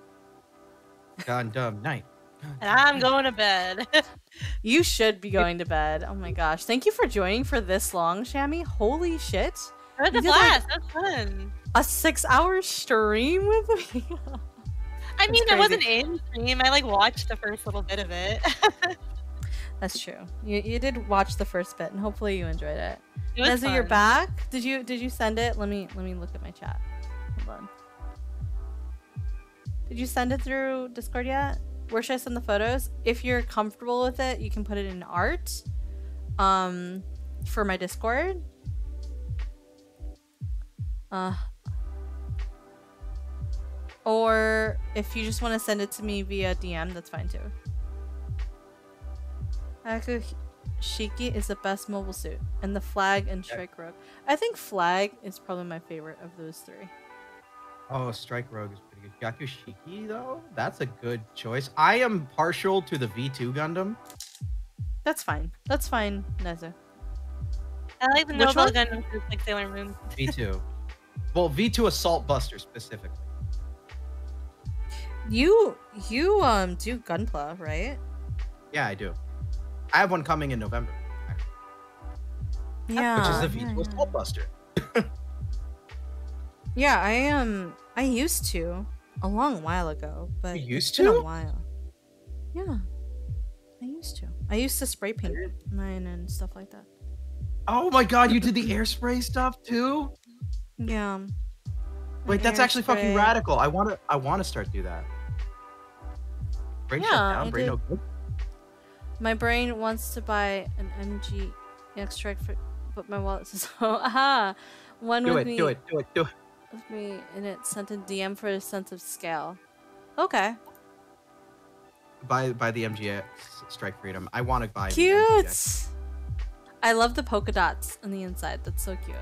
Gundam Night. And I'm going to bed. You should be going to bed. Oh my gosh. Thank you for joining for this long, Shami. Holy shit. It was a blast. like, That was fun. a six hour stream with me. I mean, crazy. it wasn't in stream. I like watched the first little bit of it. That's true. You, you did watch the first bit and hopefully you enjoyed it. It was you're back. Did you did you send it? Let me let me look at my chat. Did you send it through Discord yet? Where should I send the photos? If you're comfortable with it, you can put it in art. Um for my Discord. Uh or if you just want to send it to me via DM, that's fine too. Hyaku Shiki is the best mobile suit, and the flag and strike rogue. I think flag is probably my favorite of those three. Oh, Strike Rogue is. Hyaku Shiki though, that's a good choice. I am partial to the V2 Gundam. That's fine. That's fine, Nezu. I like the Which Nobel? Gundam group like Sailor Moon. V2. well, V2 Assault Buster specifically. You you um do Gunpla, right? Yeah, I do. I have one coming in November, Yeah. which is the V2 yeah. Assault Buster. Yeah, I um I used to a long while ago, but You used to? a while. Yeah, I used to. I used to spray paint mine and stuff like that. Oh my god, you did the air spray stuff too? Yeah. Wait, that's actually fucking radical. I want to I want to start do that. Brain shut Yeah, down, brain no good. My brain wants to buy an MG extract for, but my wallet says, "Oh, aha!" One Do with it, me, do it, do it, do it. With me, and it sent a DM for a sense of scale. Okay, Buy buy the MGX Strike Freedom. I want to buy the cute. MGX. I love the polka dots on the inside. That's so cute.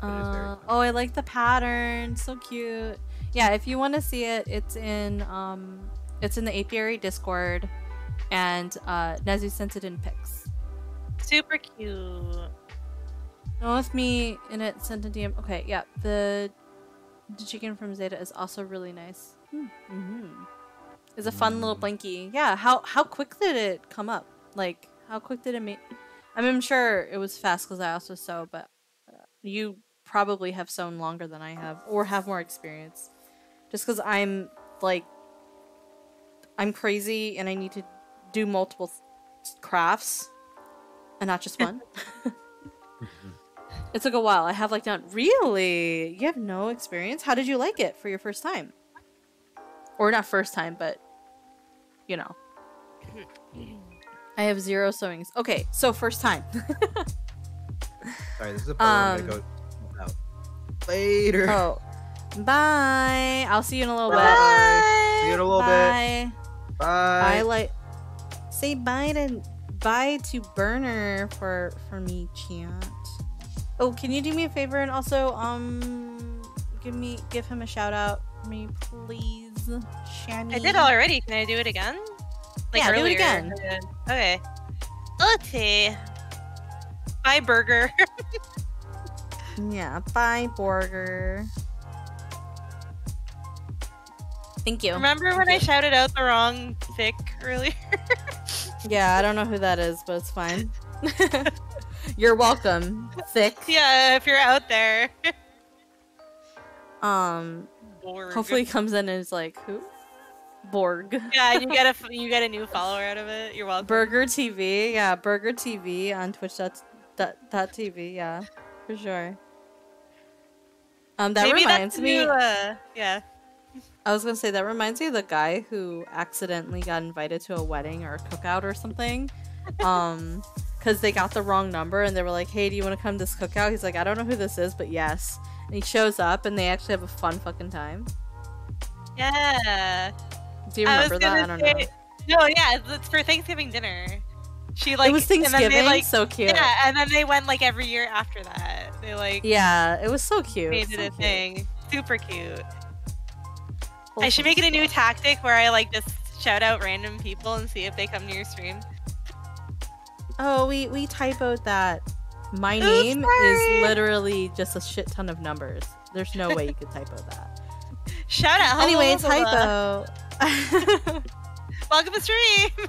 Uh, oh, I like the pattern. So cute. Yeah, if you want to see it, it's in um, it's in the apiary Discord, and uh, Nezu sent it in pics. Super cute. No, with me and it sent a DM. Okay, yeah, the the chicken from Zeta is also really nice. Mm-hmm. It's a fun little blankie. Yeah, how how quick did it come up? Like, how quick did it make? I mean, I'm sure it was fast because I also sew, but uh, you probably have sewn longer than I have, or have more experience. Just because I'm like, I'm crazy and I need to do multiple crafts and not just one. It took a while. I have like not really. You have no experience. How did you like it for your first time? Or not first time, but you know. I have zero sewings. Okay, so first time. Sorry, this is a part Um, out. later. oh, bye. I'll see you in a little bit. Bye. See you in a little bit. bit. Bye. I like say bye to bye to Burner for for me, chat. Oh, can you do me a favor and also um give me give him a shout out for me, please, Shami. I did already. Can I do it again? Like Yeah, do it again. Okay. Let's see. Bye, burger. Yeah, bye, Borger. Thank you. Remember when I shouted out the wrong thick earlier? Yeah, I don't know who that is, but it's fine. You're welcome. Thick. yeah, if you're out there. Um. Borg. Hopefully, he comes in and is like, who? Borg. Yeah, you get a you get a new follower out of it. You're welcome. Burger TV, yeah, Burger TV on Twitch dot, dot TV, yeah, for sure. Um, that Maybe reminds me. new, uh, yeah. I was gonna say that reminds me of the guy who accidentally got invited to a wedding or a cookout or something, um, because they got the wrong number and they were like, "Hey, do you want to come to this cookout?" He's like, "I don't know who this is, but yes." And he shows up and they actually have a fun fucking time. Yeah. Do you I remember that? I don't know. No, yeah, it's- for Thanksgiving dinner. She like it was and then they, Thanksgiving? like, So cute. Yeah, and then they went like every year after that. They like Yeah, it was so cute. made so a cute. thing. Super cute. Oh, I should make it a new tactic where I like just shout out random people and see if they come to your stream. Oh, we we typoed that. My Oops, name sorry. is literally just a shit ton of numbers. There's no way you could typo that. Shout out. Anyway, oh, hello, typo. Welcome to stream.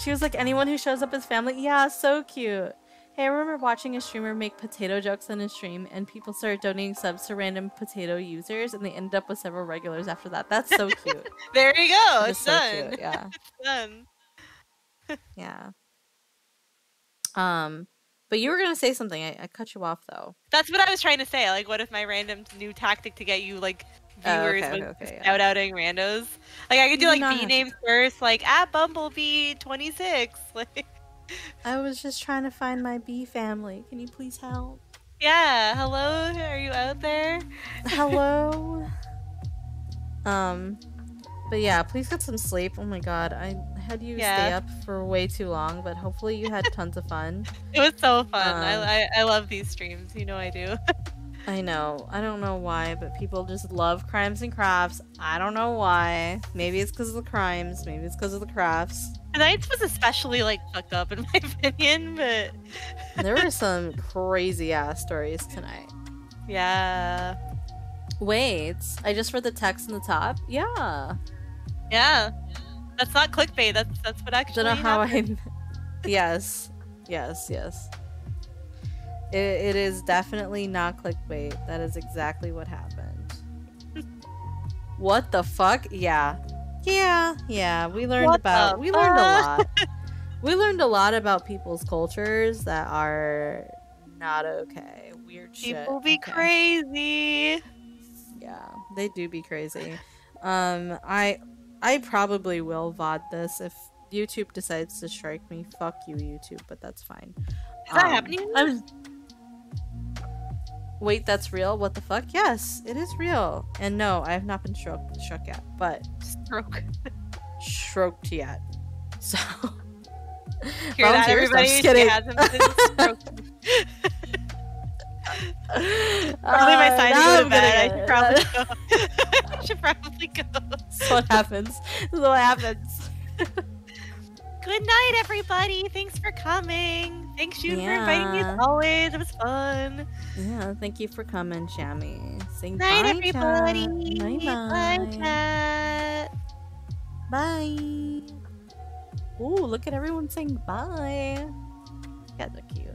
She was like, anyone who shows up is family. Yeah, so cute. Hey, I remember watching a streamer make potato jokes on his stream, and people started donating subs to random potato users, and they ended up with several regulars after that. That's so cute. there you go. It It's so done. cute, yeah. it's done. yeah. Um, but you were gonna say something. I, I cut you off though. That's what I was trying to say. Like, what if my random new tactic to get you like Oh, viewers okay, okay, okay, yeah. outing randos? Like, I could do like B names first, like at Bumblebee twenty six. Like, I was just trying to find my bee family. Can you please help? yeah. Hello, are you out there? Hello. um, but yeah, please get some sleep. Oh my god, I had you stay up for way too long, but hopefully you had tons of fun. It was so fun. Um, I, I I love these streams. You know I do. I know. I don't know why, but people just love crimes and crafts. I don't know why. Maybe it's because of the crimes. Maybe it's because of the crafts. Tonight's was especially like fucked up in my opinion, but There were some crazy ass stories tonight. yeah, Wait, I just read the text in the top. Yeah. yeah. That's not clickbait. That's that's what actually. Don't know how happened. I. yes, yes, yes. It, it is definitely not clickbait. That is exactly what happened. what the fuck? Yeah, yeah, yeah. We learned What about. We learned a lot. we learned a lot about people's cultures that are not okay. Weird shit. People be Okay. crazy. Yeah, they do be crazy. Um, I I probably will VOD this if YouTube decides to strike me. Fuck you, YouTube, but that's fine. Is that Um, happening? I'm... Wait, that's real? What the fuck? Yes, it is real. And no, I have not been struck struck yet, but stroke stroked yet. So Hear that, everybody? just kidding. hasn't been stroked. Probably my Uh, to go I'm bed. I should probably go. I should probably go. That's what happens. That's what happens. Good night, everybody. Thanks for coming. Thanks, Jun, for inviting me as always. It was fun. Yeah, thank you for coming, Shami. Say Night, bye, everybody. Bye, Bye, bye. chat. Bye. Ooh, look at everyone saying bye. You guys are cute.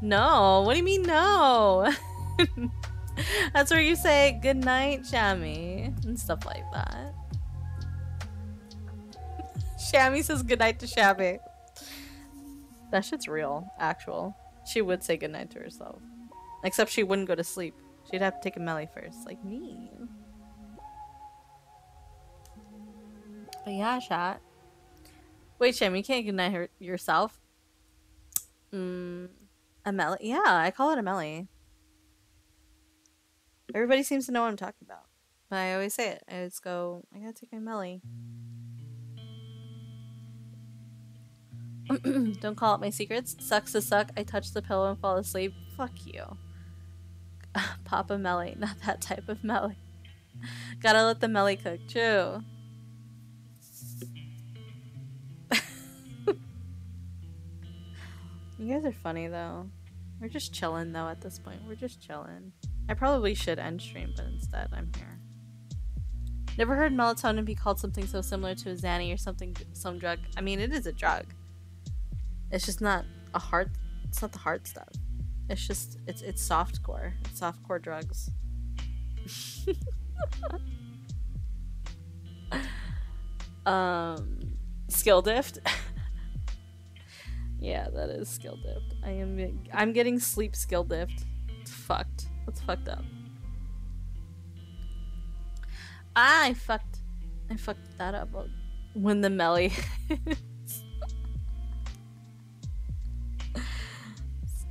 No, what do you mean no? That's where you say good night, Shami, and stuff like that. Shami says good night to Shami. That shit's real, actual. She would say good night to herself. Except she wouldn't go to sleep. She'd have to take a melly first, like me. But yeah, chat. Wait, Shem, you can't goodnight her yourself. Mm, melly? Yeah, I call it a melly. Everybody seems to know what I'm talking about. But I always say it. I always go, I gotta take my melly. Don't call out my secrets. Sucks to suck. I touch the pillow and fall asleep. Fuck you. Papa Melly, not that type of Melly. Gotta let the Melly cook. True. you guys are funny though. We're just chilling though at this point. We're just chilling. I probably should end stream, but instead I'm here. Never heard melatonin be called something so similar to a Xanny or something, some drug. I mean, it is a drug. It's just not a hard. It's not the hard stuff. It's just it's it's soft core. It's soft core drugs. um, skill dift. yeah, that is skill dipped. I am. I'm getting sleep skill dipped. It's fucked. That's fucked up. I fucked. I fucked that up when the melly.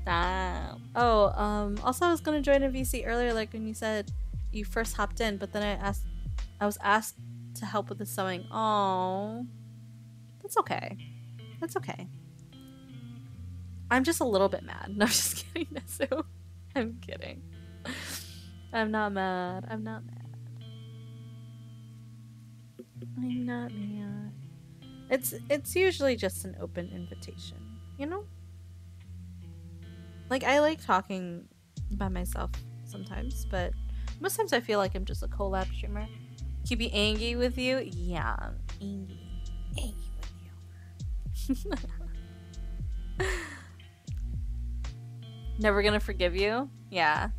Stop. Oh, um. Also, I was gonna join a VC earlier, like when you said you first hopped in, but then I asked, I was asked to help with the sewing. Oh, that's okay. That's okay. I'm just a little bit mad. No, I'm just kidding, Nezu. I'm kidding. I'm not mad. I'm not mad. I'm not mad. It's it's usually just an open invitation, you know? Like I like talking by myself sometimes, but most times I feel like I'm just a collab streamer. Keep you angry with you? Yeah, angry. Angry with you. Never gonna forgive you? Yeah.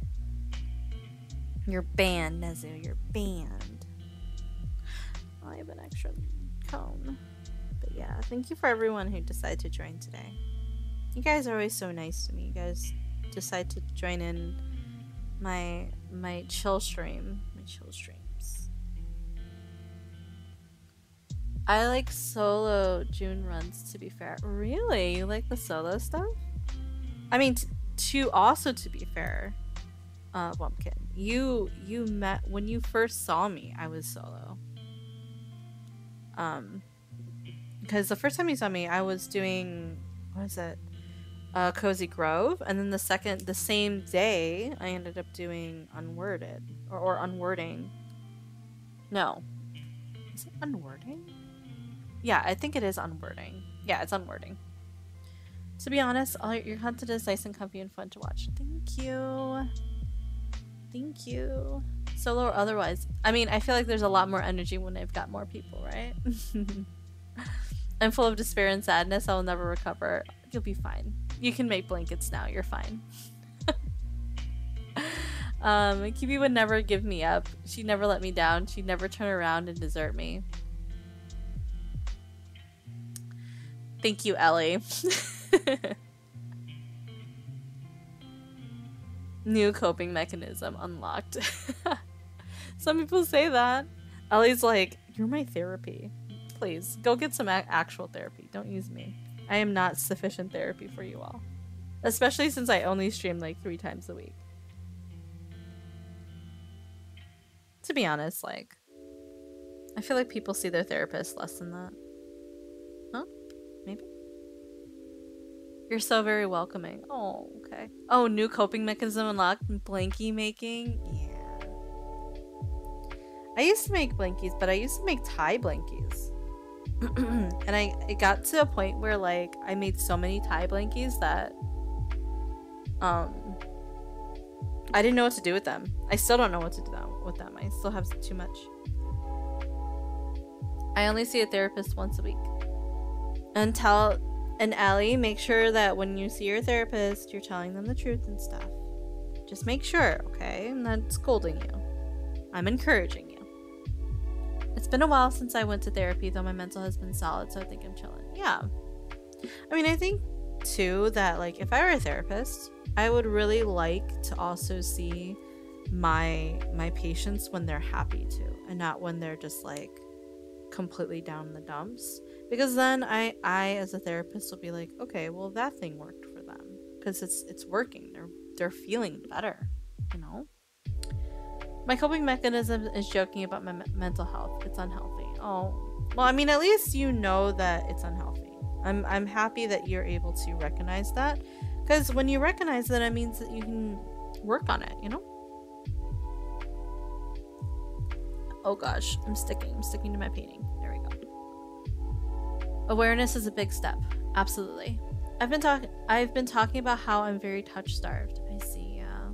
You're banned, Nezu. You're banned. I have an extra cone. But yeah, thank you for everyone who decided to join today. You guys are always so nice to me. You guys decide to join in my my chill stream. My chill streams. I like solo Jun runs to be fair. Really? You like the solo stuff? I mean, t- to also to be fair, uh, Bumpkin, you you met when you first saw me. I was solo. Um, because the first time you saw me, I was doing what is it, uh, Cozy Grove, and then the second, the same day, I ended up doing Unworded or, or Unwording. No, is it Unwording? Yeah, I think it is Unwording. Yeah, it's Unwording. To be honest, all your content is nice and comfy and fun to watch. Thank you. Thank you. Solo or otherwise. I mean, I feel like there's a lot more energy when I've got more people, right? I'm full of despair and sadness. I will never recover. You'll be fine. You can make blankets now. You're fine. um, Kibi would never give me up. She'd never let me down. She'd never turn around and desert me. Thank you, Ellie. New coping mechanism unlocked. some people say that. Ellie's like, You're my therapy. Please, go get some actual therapy. Don't use me. I am not sufficient therapy for you all. Especially since I only stream like three times a week. To be honest, like, I feel like people see their therapist less than that. You're so very welcoming. Oh, okay. Oh, new coping mechanism unlocked. Blankie making. Yeah. I used to make blankies, but I used to make tie blankies. and I it got to a point where like I made so many tie blankies that um I didn't know what to do with them. I still don't know what to do with them. I still have too much. I only see a therapist once a week. Tell and Allie, make sure that when you see your therapist, you're telling them the truth and stuff. Just make sure, okay? I'm not scolding you. I'm encouraging you. It's been a while since I went to therapy, though my mental has been solid, so I think I'm chilling. Yeah. I mean, I think too that like if I were a therapist, I would really like to also see my my patients when they're happy to and not when they're just like completely down in the dumps because then I I as a therapist will be like, okay, well that thing worked for them because it's it's working. They're they're feeling better, you know. My coping mechanism is joking about my me- mental health. It's unhealthy. Oh, well, I mean, at least you know that it's unhealthy. I'm I'm happy that you're able to recognize that because when you recognize that, it means that you can work on it. You know. Oh gosh, I'm sticking. I'm sticking to my painting. Awareness is a big step. Absolutely. I've been talking. I've been talking about how I'm very touch starved. I see. Yeah.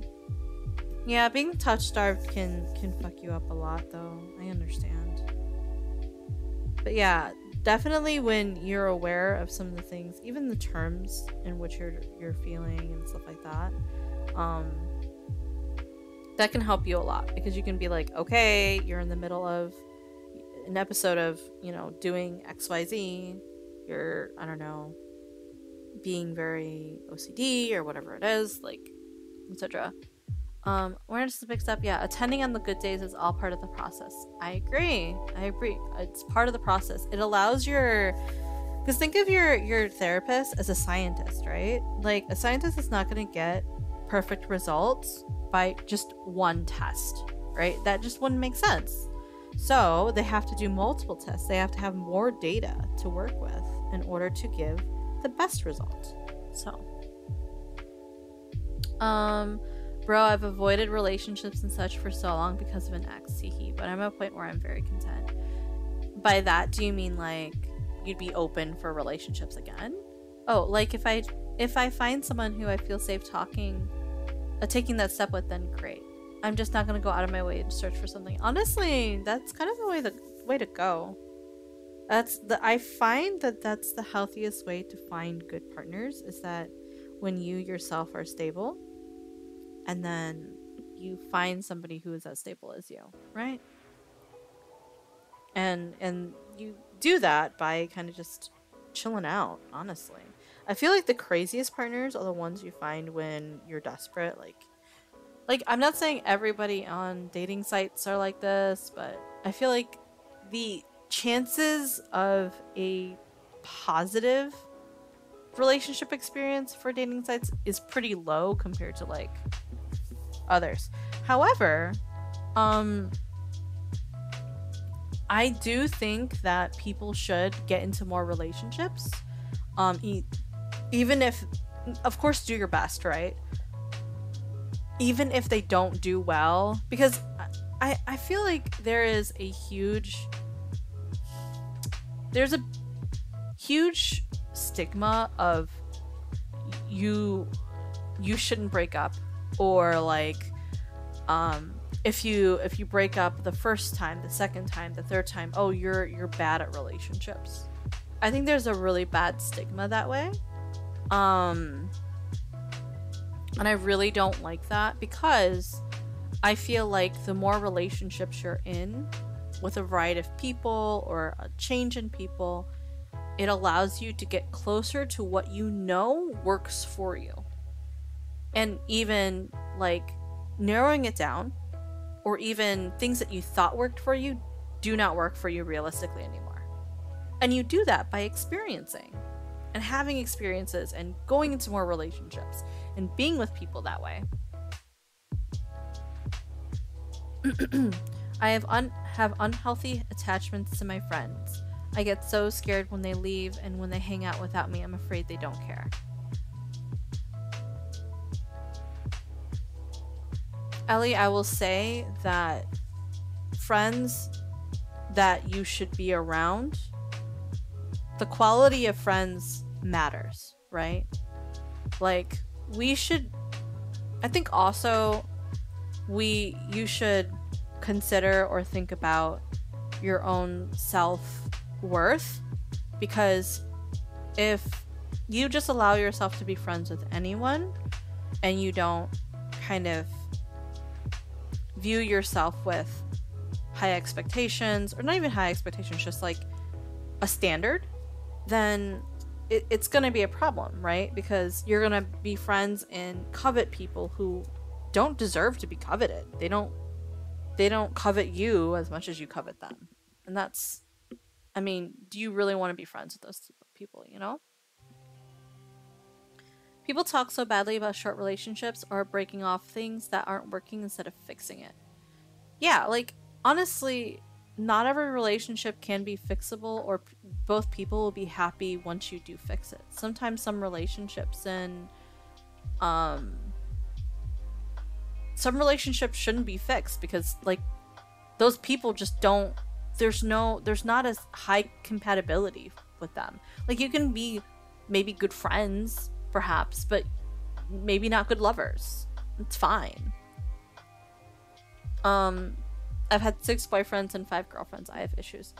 Yeah, being touch starved can can fuck you up a lot, though. I understand. But yeah, definitely when you're aware of some of the things, even the terms in which you're you're feeling and stuff like that, um, that can help you a lot because you can be like, okay, you're in the middle of an episode of you know doing X Y Z. You're I don't know being very OCD or whatever it is, like etc. Um, awareness big step. Yeah, attending on the good days is all part of the process. I agree. I agree. It's part of the process. It allows your because think of your your therapist as a scientist, right? Like a scientist is not going to get perfect results by just one test, right? That just wouldn't make sense. So they have to do multiple tests. They have to have more data to work with in order to give the best result. So, um, bro, I've avoided relationships and such for so long because of an ex, he, but I'm at a point where I'm very content. By that, do you mean like you'd be open for relationships again? Oh, like if I if I find someone who I feel safe talking, uh, taking that step with, then great. I'm just not gonna go out of my way to search for something. Honestly, that's kind of the way the way to go. That's the I find that that's the healthiest way to find good partners is that when you yourself are stable, and then you find somebody who is as stable as you, right? And and you do that by kind of just chilling out, honestly. I feel like the craziest partners are the ones you find when you're desperate. Like, like I'm not saying everybody on dating sites are like this, but I feel like the chances of a positive relationship experience for dating sites is pretty low compared to like others. However, um I do think that people should get into more relationships. Um e- even if of course do your best, right? Even if they don't do well because I I feel like there is a huge there's a huge stigma of you you shouldn't break up or like um if you if you break up the first time the second time the third time oh you're you're bad at relationships. I think there's a really bad stigma that way. Um and i really don't like that because i feel like the more relationships you're in with a variety of people or a change in people it allows you to get closer to what you know works for you. And even like narrowing it down or even things that you thought worked for you do not work for you realistically anymore. And you do that by experiencing and having experiences and going into more relationships and being with people that way i have un- have unhealthy attachments to my friends I get so scared when they leave, and when they hang out without me, I'm afraid they don't care. Ellie, I will say that friends that you should be around, the quality of friends matters, right? Like, we should, I think also, we, you should consider or think about your own self worth because if you just allow yourself to be friends with anyone and you don't kind of view yourself with high expectations or not even high expectations just like a standard then it, it's going to be a problem right because you're going to be friends and covet people who don't deserve to be coveted they don't they don't covet you as much as you covet them and that's I mean, do you really want to be friends with those people, you know? People talk so badly about short relationships or breaking off things that aren't working instead of fixing it. Yeah, like, honestly, not every relationship can be fixable or p- both people will be happy once you do fix it. Sometimes some relationships and um some relationships shouldn't be fixed because like those people just don't there's no there's not as high compatibility with them. Like you can be maybe good friends perhaps but maybe not good lovers. It's fine. Um i've had six boyfriends and five girlfriends. I have issues.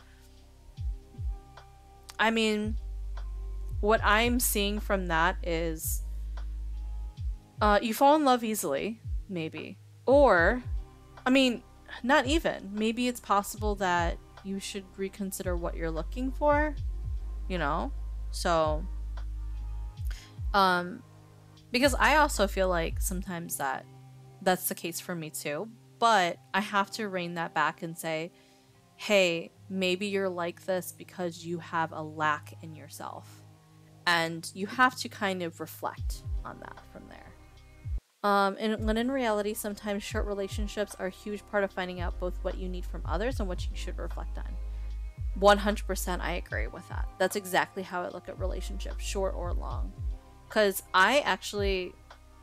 I mean what i'm seeing from that is uh you fall in love easily maybe. Or i mean not even. Maybe it's possible that you should reconsider what you're looking for you know? So um because i also feel like sometimes that that's the case for me too but i have to rein that back and say hey maybe you're like this because you have a lack in yourself and you have to kind of reflect on that from there Um, and when in reality, sometimes short relationships are a huge part of finding out both what you need from others and what you should reflect on. 100% I agree with that. That's exactly how I look at relationships, short or long. Because I actually,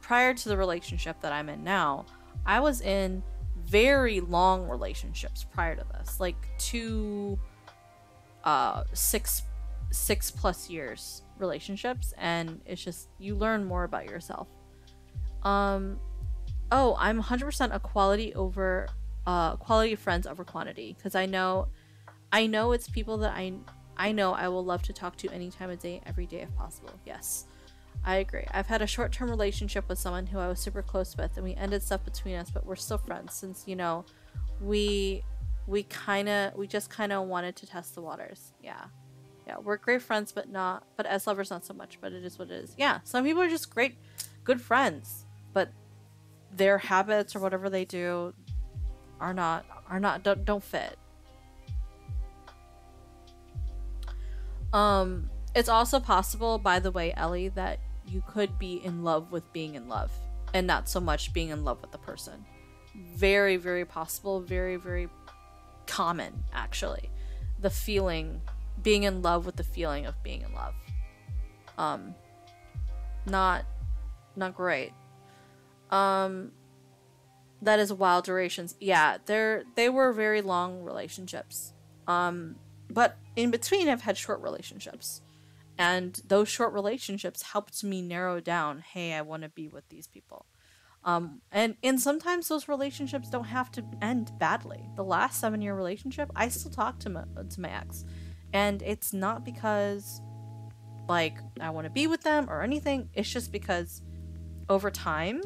prior to the relationship that I'm in now, I was in very long relationships prior to this, like two, uh, six, six plus years relationships, and it's just you learn more about yourself. Um, oh, I'm 100% a quality over, uh, quality of friends over quantity because I know, I know it's people that I, I know I will love to talk to any time of day, every day if possible. Yes. I agree. I've had a short term relationship with someone who I was super close with, and we ended stuff between us, but we're still friends since, you know, we we kind of we just kind of wanted to test the waters. Yeah. Yeah, we're great friends but not but as lovers not so much, but it is what it is. Yeah, some people are just great good friends, but their habits or whatever they do are not are not don't, don't fit. Um it's also possible by the way, Ellie, that you could be in love with being in love and not so much being in love with the person. Very, very possible, very, very common, actually. The feeling, being in love with the feeling of being in love. Um, not, not great. Um, that is wild durations. Yeah, they're, they were very long relationships. Um, but in between, I've had short relationships and those short relationships helped me narrow down hey i want to be with these people. Um and and sometimes those relationships don't have to end badly. The last seven year relationship i still talk to my to my ex. And it's not because like i want to be with them or anything. It's just because over time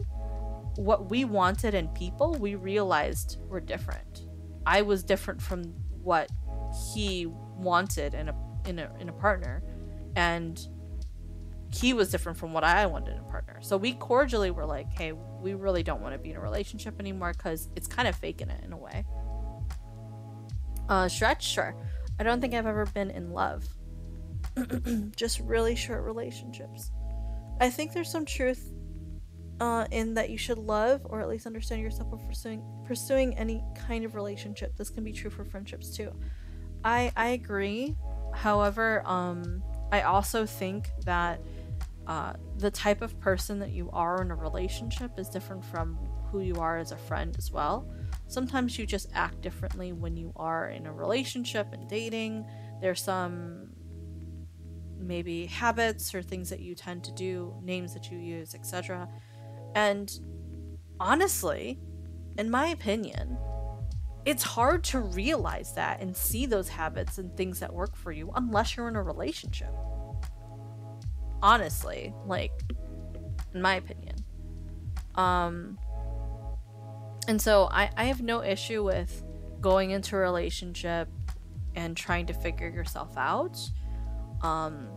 what we wanted in people we realized were different. I was different from what he wanted in a in a in a partner and he was different from what I wanted in a partner. So we cordially were like, "Hey, we really don't want to be in a relationship anymore because it's kind of faking it in a way." Uh, stretch, sure. I don't think I've ever been in love. Just really short relationships. I think there's some truth uh, in that you should love or at least understand yourself before pursuing pursuing any kind of relationship. This can be true for friendships too. I I agree. However, um, I also think that uh, the type of person that you are in a relationship is different from who you are as a friend as well. Sometimes you just act differently when you are in a relationship and dating. There's some maybe habits or things that you tend to do, names that you use, etc. And honestly, in my opinion, it's hard to realize that and see those habits and things that work for you unless you're in a relationship. Honestly, like in my opinion. Um and so I I have no issue with going into a relationship and trying to figure yourself out. Um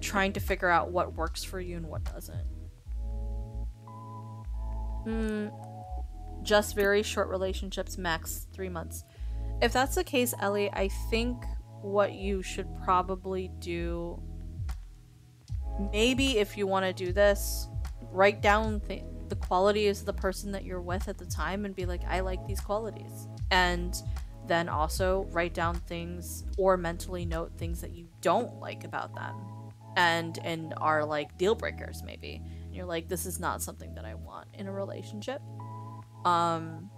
trying to figure out what works for you and what doesn't. Hmm just very short relationships, max three months. If that's the case, Ellie, I think what you should probably do, maybe if you want to do this, write down th- the qualities of the person that you're with at the time and be like, I like these qualities. And then also write down things or mentally note things that you don't like about them and and are like deal breakers maybe and you're like this is not something that i want in a relationship um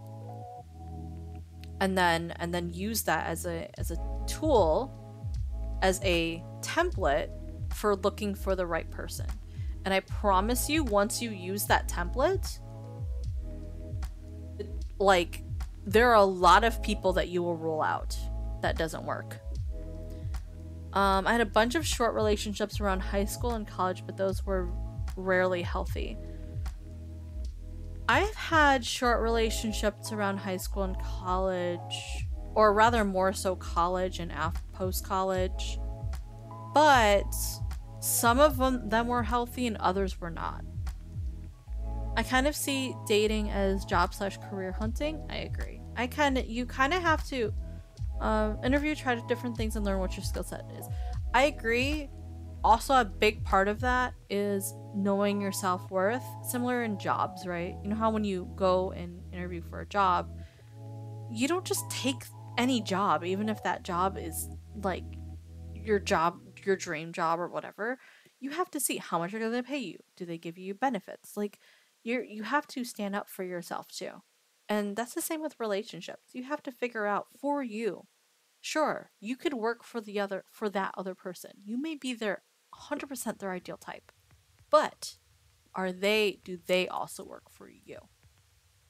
and then and then use that as a as a tool as a template for looking for the right person and i promise you once you use that template like there are a lot of people that you will rule out that doesn't work um, I had a bunch of short relationships around high school and college, but those were rarely healthy. I've had short relationships around high school and college, or rather more so college and post college, but some of them, them were healthy and others were not. I kind of see dating as job slash career hunting. I agree. I kind of you kind of have to um, interview, try different things, and learn what your skill set is. I agree. Also a big part of that is knowing your self-worth similar in jobs right? You know how when you go and interview for a job you don't just take any job even if that job is like your job your dream job or whatever you have to see how much are they going to pay you. Do they give you benefits? Like you're you have to stand up for yourself too. And that's the same with relationships. You have to figure out for you. Sure you could work for the other for that other person. You may be their 100% their ideal type. But are they do they also work for you?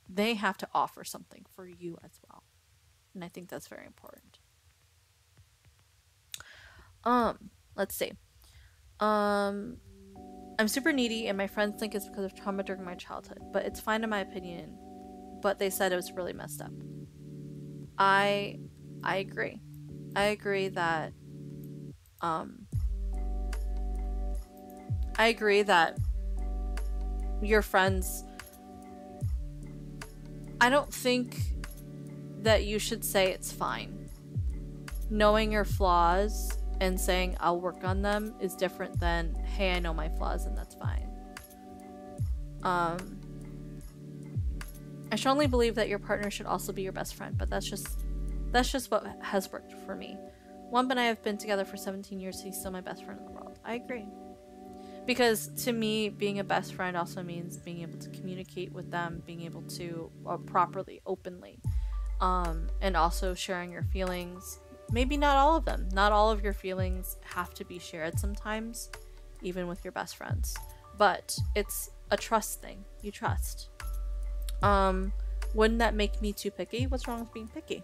They have to offer something for you as well. And i think that's very important. Um let's see. Um i'm super needy and my friends think it's because of trauma during my childhood but it's fine in my opinion but they said it was really messed up. I i agree. I agree that um i agree that your friends I don't think that you should say it's fine. Knowing your flaws and saying I'll work on them is different than hey, I know my flaws and that's fine. Um I strongly believe that your partner should also be your best friend, but that's just that's just what has worked for me. One and I have been together for 17 years, he's still my best friend in the world. I agree because to me being a best friend also means being able to communicate with them being able to uh, properly openly um, and also sharing your feelings. Maybe not all of them. Not all of your feelings have to be shared sometimes even with your best friends. But it's a trust thing. You trust. Um wouldn't that make me too picky? What's wrong with being picky?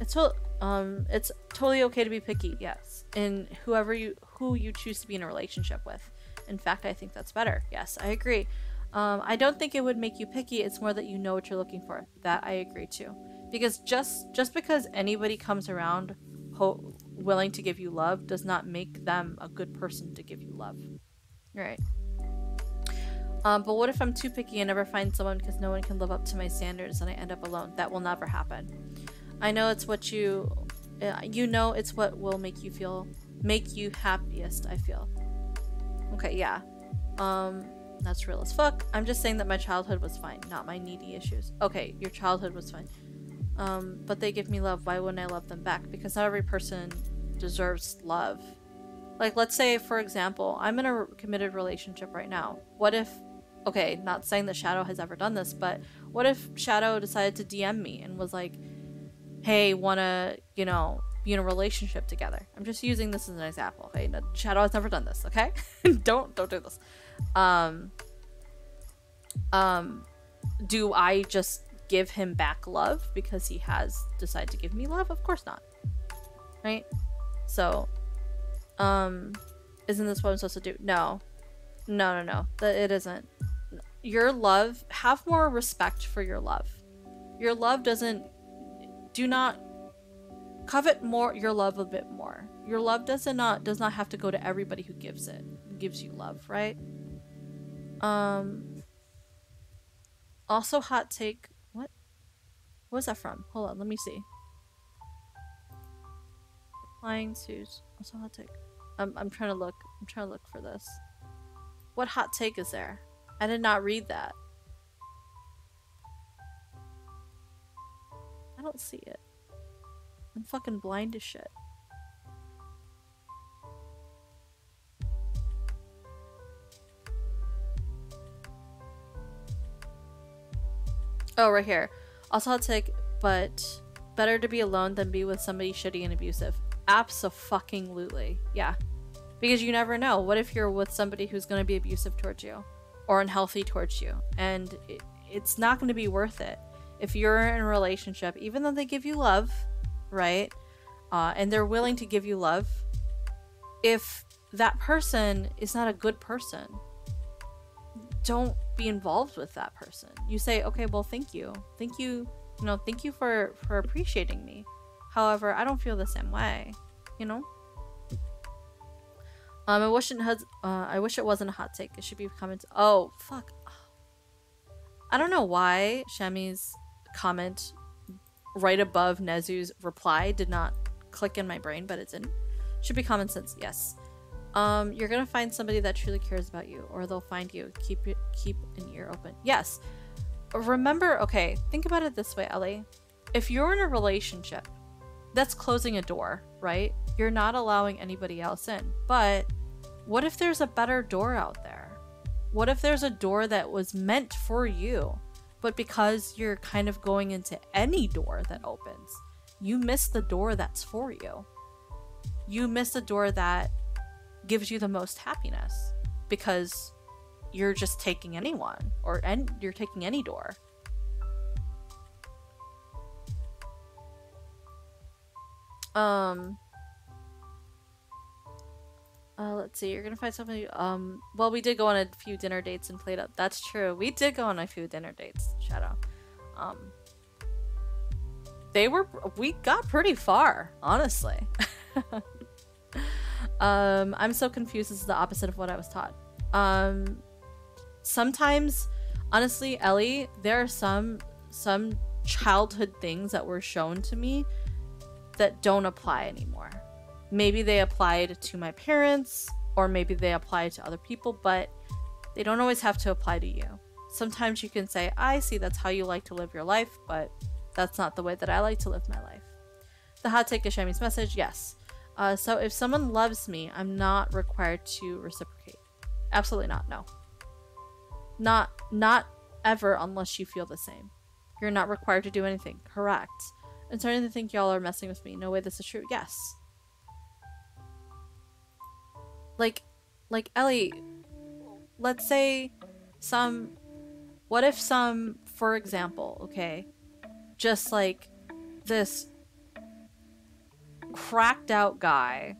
It's to- um it's totally okay to be picky yes. And whoever you who you choose to be in a relationship with in fact, I think that's better. Yes, I agree. Um, I don't think it would make you picky. It's more that you know what you're looking for. That I agree too. Because just just because anybody comes around ho- willing to give you love does not make them a good person to give you love. Right. Um, but what if I'm too picky and never find someone because no one can live up to my standards and I end up alone? That will never happen. I know it's what you, uh, you know, it's what will make you feel, make you happiest. I feel. Okay, yeah. Um, that's real as fuck. I'm just saying that my childhood was fine, not my needy issues. Okay, your childhood was fine. Um, but they give me love. Why wouldn't I love them back? Because not every person deserves love. Like, let's say, for example, I'm in a committed relationship right now. What if, okay, not saying that Shadow has ever done this, but what if Shadow decided to DM me and was like, hey, wanna, you know, be in a relationship together. I'm just using this as an example. Okay, no, Shadow has never done this. Okay, don't don't do this. Um, um, do I just give him back love because he has decided to give me love? Of course not. Right. So, um, isn't this what I'm supposed to do? No, no, no, no. That it isn't. Your love. Have more respect for your love. Your love doesn't. Do not covet more your love a bit more. Your love does not does not have to go to everybody who gives it gives you love right? Um also hot take what what was that from? Hold on let me see. Flying suits also hot take. I'm, I'm trying to look i'm trying to look for this. What hot take is there? I did not read that. I don't see it I'm fucking blind as shit. Oh, right here. Take, but better to be alone than be with somebody shitty and abusive. Absolutely. Yeah. Because you never know. What if you're with somebody who's going to be abusive towards you or unhealthy towards you? And it, it's not going to be worth it. If you're in a relationship, even though they give you love, right? Uh, and they're willing to give you love. If that person is not a good person, don't be involved with that person. You say, okay, well, thank you, thank you, you know, thank you for for appreciating me. However, I don't feel the same way, you know. Um, I wish it has. Uh, I wish it wasn't a hot take. It should be comment. Oh fuck. I don't know why Shami's comment right above Nezu's reply did not click in my brain, but it didn't. Should be common sense, yes. Um, you're gonna find somebody that truly cares about you, or they'll find you. Keep keep an ear open. Yes. Remember, okay, think about it this way, Ellie. If you're in a relationship, that's closing a door, right? You're not allowing anybody else in. But what if there's a better door out there? What if there's a door that was meant for you, but because you're kind of going into any door that opens, you miss the door that's for you. You miss the door that gives you the most happiness because you're just taking anyone or and you're taking any door. Um uh, let's see. You're gonna find somebody. Um, well, we did go on a few dinner dates and played up. That's true. We did go on a few dinner dates. Shadow. Um, they were. We got pretty far, honestly. um, I'm so confused. This is the opposite of what I was taught. Um, sometimes, honestly, Ellie, there are some some childhood things that were shown to me that don't apply anymore maybe they applied to my parents or maybe they apply to other people, but they don't always have to apply to you. Sometimes you can say, I see that's how you like to live your life, but that's not the way that I like to live my life. The hot take is Shami's message, yes. Uh, so if someone loves me, I'm not required to reciprocate. Absolutely not, no. Not not ever unless you feel the same. You're not required to do anything. Correct. I'm starting to think y'all are messing with me. No way this is true. Yes like like Ellie let's say some what if some for example okay? Just like this cracked out guy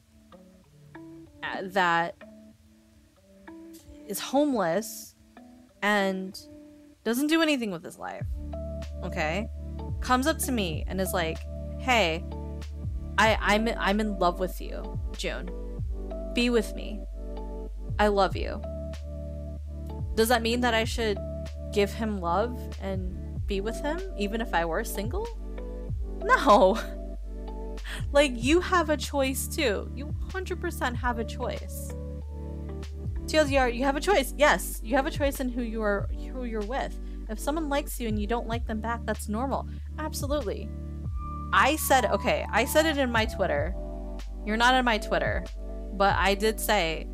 uh, that is homeless and doesn't do anything with his life okay? Comes up to me and is like hey i i'm i'm in love with you Jun be with me. I love you. Does that mean that I should give him love and be with him even if I were single? No. like you have a choice too. You 100% have a choice. TLDR, you have a choice. Yes, you have a choice in who you are who you're with. If someone likes you and you don't like them back, that's normal. Absolutely. I said okay, I said it in my Twitter. You're not in my Twitter but I did say,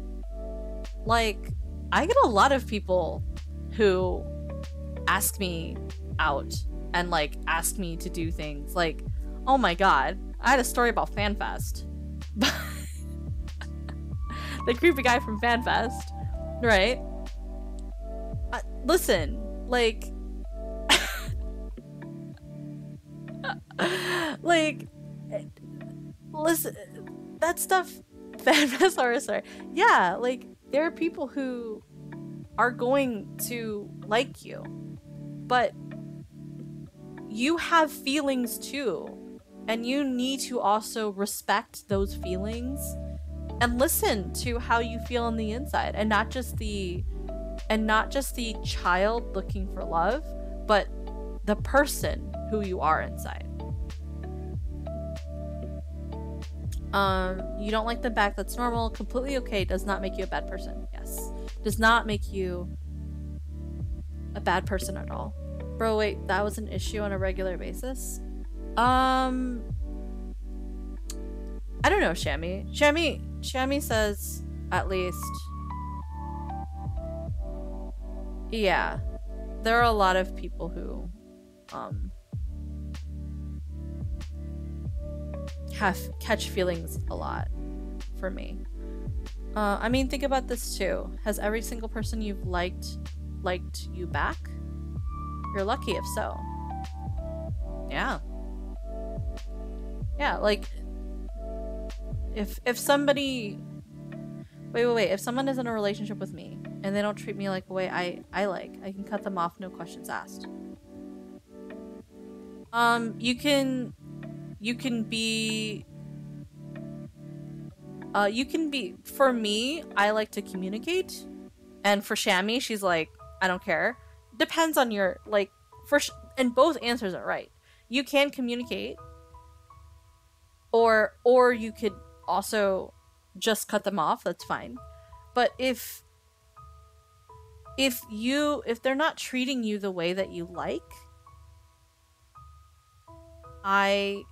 like, I get a lot of people who ask me out and like ask me to do things. Like, oh my god, I had a story about FanFest. the creepy guy from FanFest, right? Uh, listen, like, like, listen, that stuff sorry, sorry. Yeah, like there are people who are going to like you, but you have feelings too. And you need to also respect those feelings and listen to how you feel on the inside and not just the and not just the child looking for love, but the person who you are inside. Um, you don't like them back, that's normal. Completely okay. Does not make you a bad person. Yes. Does not make you a bad person at all. Bro, wait, that was an issue on a regular basis? Um I don't know, Shami. Shami Shami says at least Yeah. There are a lot of people who um have catch feelings a lot for me. Uh, I mean, think about this too. Has every single person you've liked liked you back? You're lucky if so. Yeah. Yeah, like if if somebody wait wait wait if someone is in a relationship with me and they don't treat me like the way I I like, I can cut them off no questions asked. Um, you can you can be uh you can be for me i like to communicate. And for Shami she's like i don't care. Depends on your like for sh- and both answers are right. You can communicate or or you could also just cut them off, that's fine. But if if you if they're not treating you the way that you like, I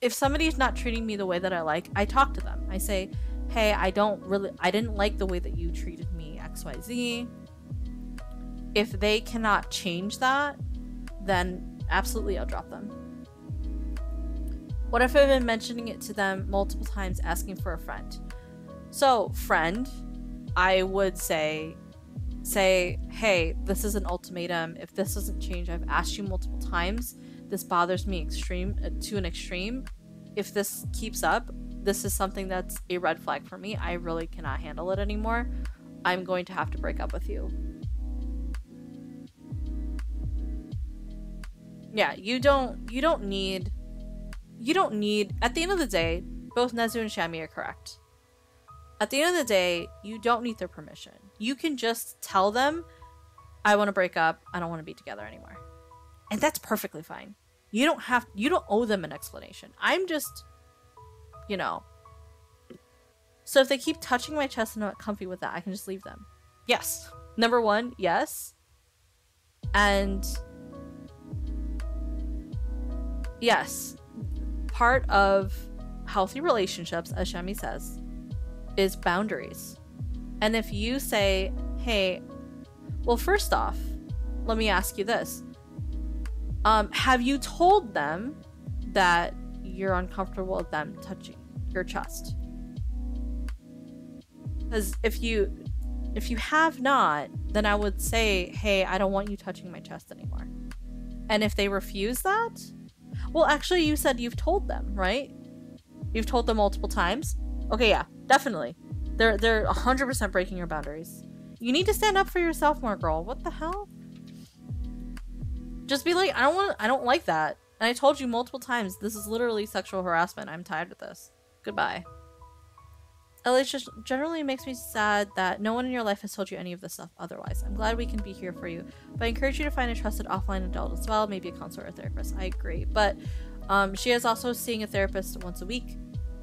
if somebody's not treating me the way that I like, I talk to them. I say, "Hey, I don't really I didn't like the way that you treated me XYZ." If they cannot change that, then absolutely I'll drop them. What if I've been mentioning it to them multiple times asking for a friend? So, friend, I would say say, "Hey, this is an ultimatum. If this doesn't change, I've asked you multiple times. This bothers me extreme uh, to an extreme. If this keeps up, this is something that's a red flag for me. I really cannot handle it anymore. I'm going to have to break up with you." Yeah, you don't you don't need you don't need at the end of the day, both Nezu and Shami are correct. At the end of the day, you don't need their permission. You can just tell them, I want to break up, I don't want to be together anymore. And that's perfectly fine. You don't have you don't owe them an explanation. I'm just you know. So if they keep touching my chest and I'm not comfy with that, I can just leave them. Yes. Number one, yes. And yes, part of healthy relationships, as Shami says, is boundaries. And if you say, hey, well, first off, let me ask you this. Um, have you told them that you're uncomfortable with them touching your chest? Because if you if you have not, then I would say, hey, I don't want you touching my chest anymore. And if they refuse that, well, actually, you said you've told them, right? You've told them multiple times. Okay, yeah, definitely. They're they're 100% breaking your boundaries. You need to stand up for yourself more, girl. What the hell? Just be like, I don't want I don't like that. And I told you multiple times, this is literally sexual harassment. I'm tired of this. Goodbye. Ellie just generally makes me sad that no one in your life has told you any of this stuff otherwise. I'm glad we can be here for you, but I encourage you to find a trusted offline adult as well, maybe a counselor or therapist. I agree, but um, she is also seeing a therapist once a week.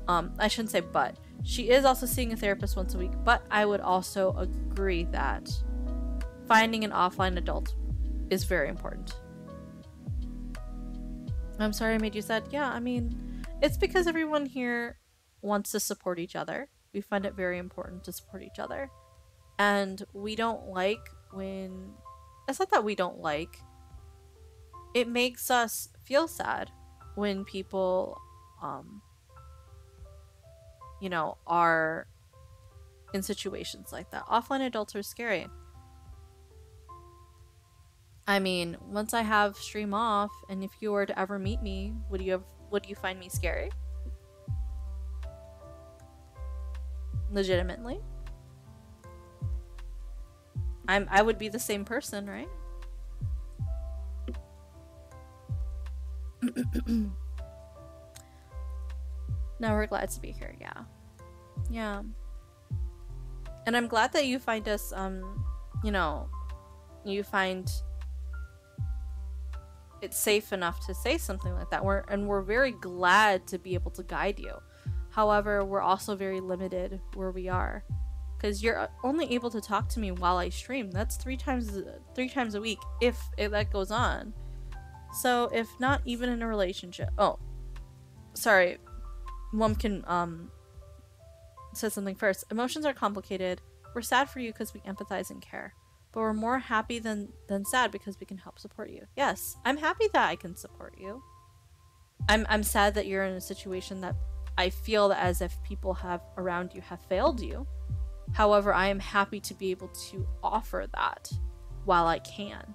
Um, I shouldn't say but. She is also seeing a therapist once a week, but I would also agree that finding an offline adult is very important. I'm sorry I made you sad. Yeah, I mean, it's because everyone here wants to support each other. We find it very important to support each other. And we don't like when. It's not that we don't like. It makes us feel sad when people, um, you know, are in situations like that. Offline adults are scary. I mean, once I have stream off, and if you were to ever meet me, would you have would you find me scary? Legitimately? I'm I would be the same person, right? now we're glad to be here, yeah. Yeah. And I'm glad that you find us um, you know, you find it's safe enough to say something like that. We're and we're very glad to be able to guide you. However, we're also very limited where we are because you're only able to talk to me while I stream. That's three times three times a week if, if that goes on. So if not even in a relationship. Oh, sorry, Lumpkin um said something first. Emotions are complicated. We're sad for you because we empathize and care but we're more happy than than sad because we can help support you. Yes, I'm happy that I can support you. I'm I'm sad that you're in a situation that I feel as if people have around you have failed you. However, I am happy to be able to offer that while I can.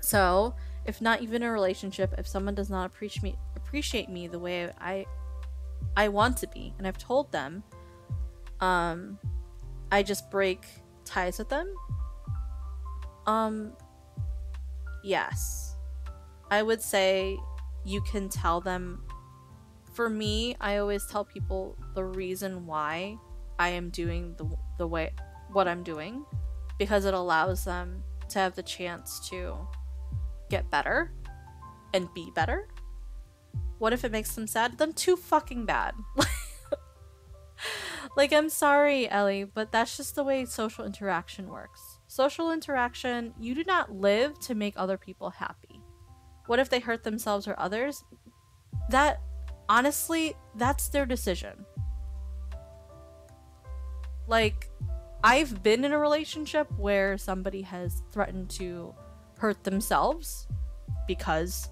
So, if not even a relationship, if someone does not appreciate me appreciate me the way I I want to be, and I've told them, um, I just break ties with them um, yes. I would say you can tell them. For me, I always tell people the reason why I am doing the the way what I'm doing because it allows them to have the chance to get better and be better. What if it makes them sad? Then too fucking bad. like, I'm sorry, Ellie, but that's just the way social interaction works. Social interaction, you do not live to make other people happy. What if they hurt themselves or others? That, honestly, that's their decision. Like, I've been in a relationship where somebody has threatened to hurt themselves because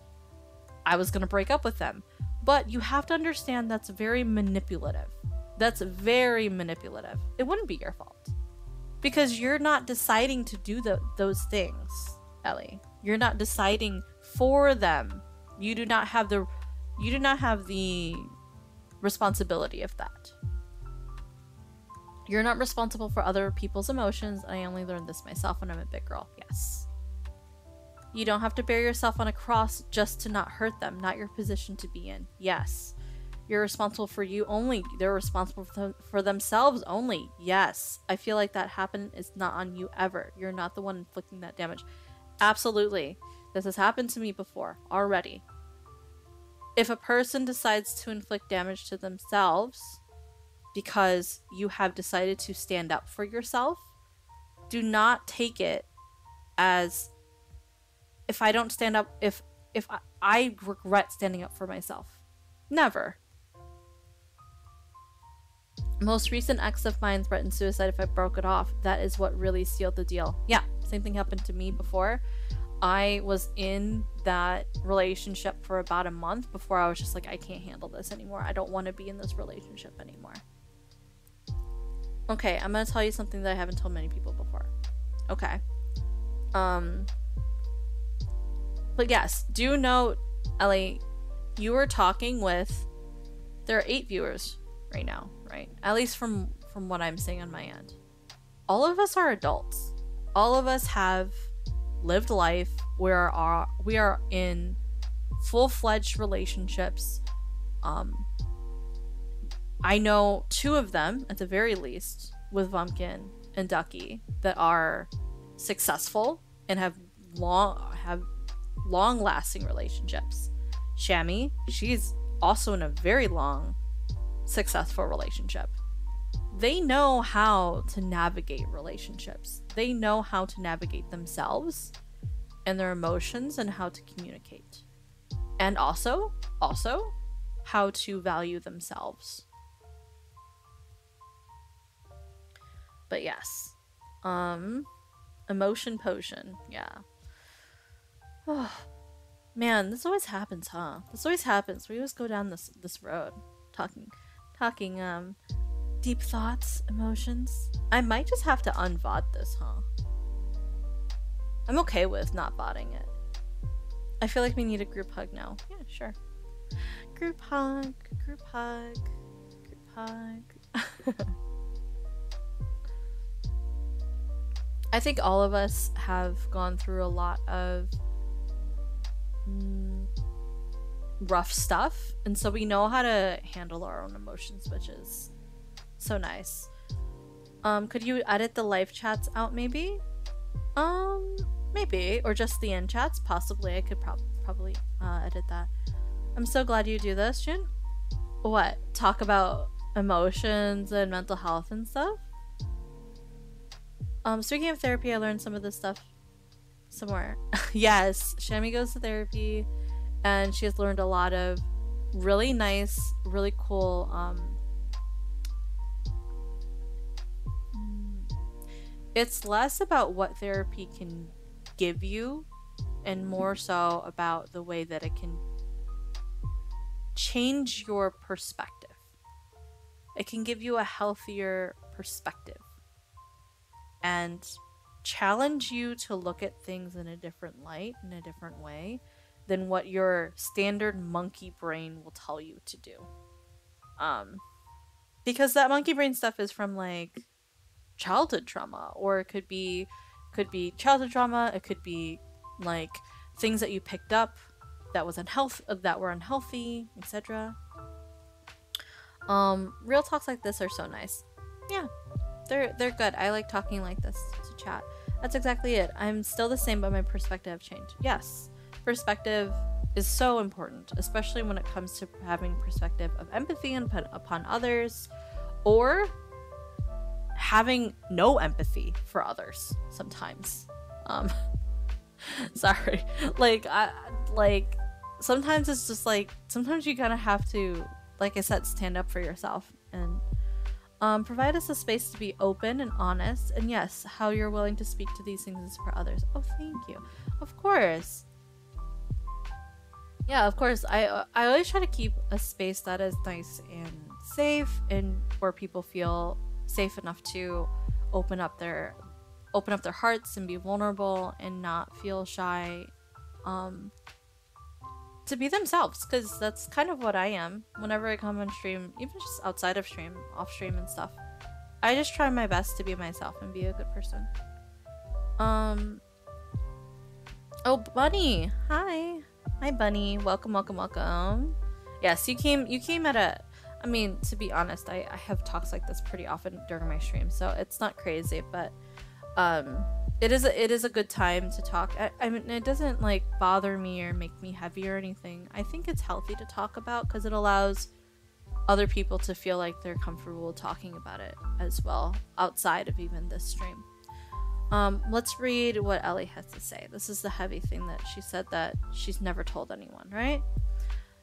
I was going to break up with them. But you have to understand that's very manipulative. That's very manipulative. It wouldn't be your fault. Because you're not deciding to do the, those things, Ellie. You're not deciding for them. You do not have the you do not have the responsibility of that. You're not responsible for other people's emotions. I only learned this myself when I'm a big girl. Yes. You don't have to bear yourself on a cross just to not hurt them, not your position to be in. Yes. You're responsible for you only. They're responsible for, for themselves only. Yes. I feel like that happened It's not on you ever. You're not the one inflicting that damage. Absolutely. This has happened to me before already. If a person decides to inflict damage to themselves because you have decided to stand up for yourself, do not take it as if I don't stand up if if I, I regret standing up for myself. Never. Most recent ex of mine threatened suicide if I broke it off. That is what really sealed the deal. Yeah, same thing happened to me before. I was in that relationship for about a month before I was just like, I can't handle this anymore. I don't want to be in this relationship anymore. Okay, I'm gonna tell you something that I haven't told many people before. Okay. Um. But yes, do note, Ellie, you were talking with. There are eight viewers right now, right? At least from from what I'm seeing on my end. All of us are adults. All of us have lived life. We are we are in full fledged relationships. Um, I know two of them at the very least with Vumpkin and Ducky that are successful and have long have long lasting relationships. Shami, she's also in a very long successful relationship. They know how to navigate relationships. They know how to navigate themselves and their emotions and how to communicate. And also, also how to value themselves. But yes. Um emotion potion. Yeah. Oh, man, this always happens, huh? This always happens. We always go down this this road talking talking um deep thoughts, emotions. I might just have to unvod this, huh? I'm okay with not vodding it. I feel like we need a group hug now. Yeah, sure. Group hug, group hug, group hug. I think all of us have gone through a lot of mm, rough stuff, and so we know how to handle our own emotions, which is so nice. Um, could you edit the live chats out, maybe? Um, maybe, or just the end chats, possibly. I could prob- probably uh, edit that. I'm so glad you do this, Jun. What? Talk about emotions and mental health and stuff? Um, speaking of therapy, I learned some of this stuff somewhere. yes, Shami goes to therapy, and she has learned a lot of really nice, really cool. Um, it's less about what therapy can give you, and more so about the way that it can change your perspective. It can give you a healthier perspective and challenge you to look at things in a different light, in a different way than what your standard monkey brain will tell you to do. Um because that monkey brain stuff is from like childhood trauma or it could be could be childhood trauma, it could be like things that you picked up that was unhealthy that were unhealthy, etc. Um real talks like this are so nice. Yeah, they're they're good. I like talking like this to chat. That's exactly it. I'm still the same, but my perspective changed. Yes, perspective is so important, especially when it comes to having perspective of empathy and put upon others, or having no empathy for others sometimes. Um sorry. Like I like sometimes it's just like sometimes you kind of have to like I said stand up for yourself and um, provide us a space to be open and honest and yes how you're willing to speak to these things is for others oh thank you of course yeah of course. I uh, i always try to keep a space that is nice and safe and where people feel safe enough to open up their open up their hearts and be vulnerable and not feel shy um to be themselves because that's kind of what i am. Whenever i come on stream even just outside of stream off stream and stuff i just try my best to be myself and be a good person. Um oh bunny. Hi hi bunny. Welcome welcome welcome. Yes you came you came at a i mean to be honest i, I have talks like this pretty often during my stream so it's not crazy but um it is a, it is a good time to talk. I, I mean it doesn't like bother me or make me heavy or anything. I think it's healthy to talk about because it allows other people to feel like they're comfortable talking about it as well outside of even this stream um, let's read what Ellie has to say. This is the heavy thing that she said that she's never told anyone, right?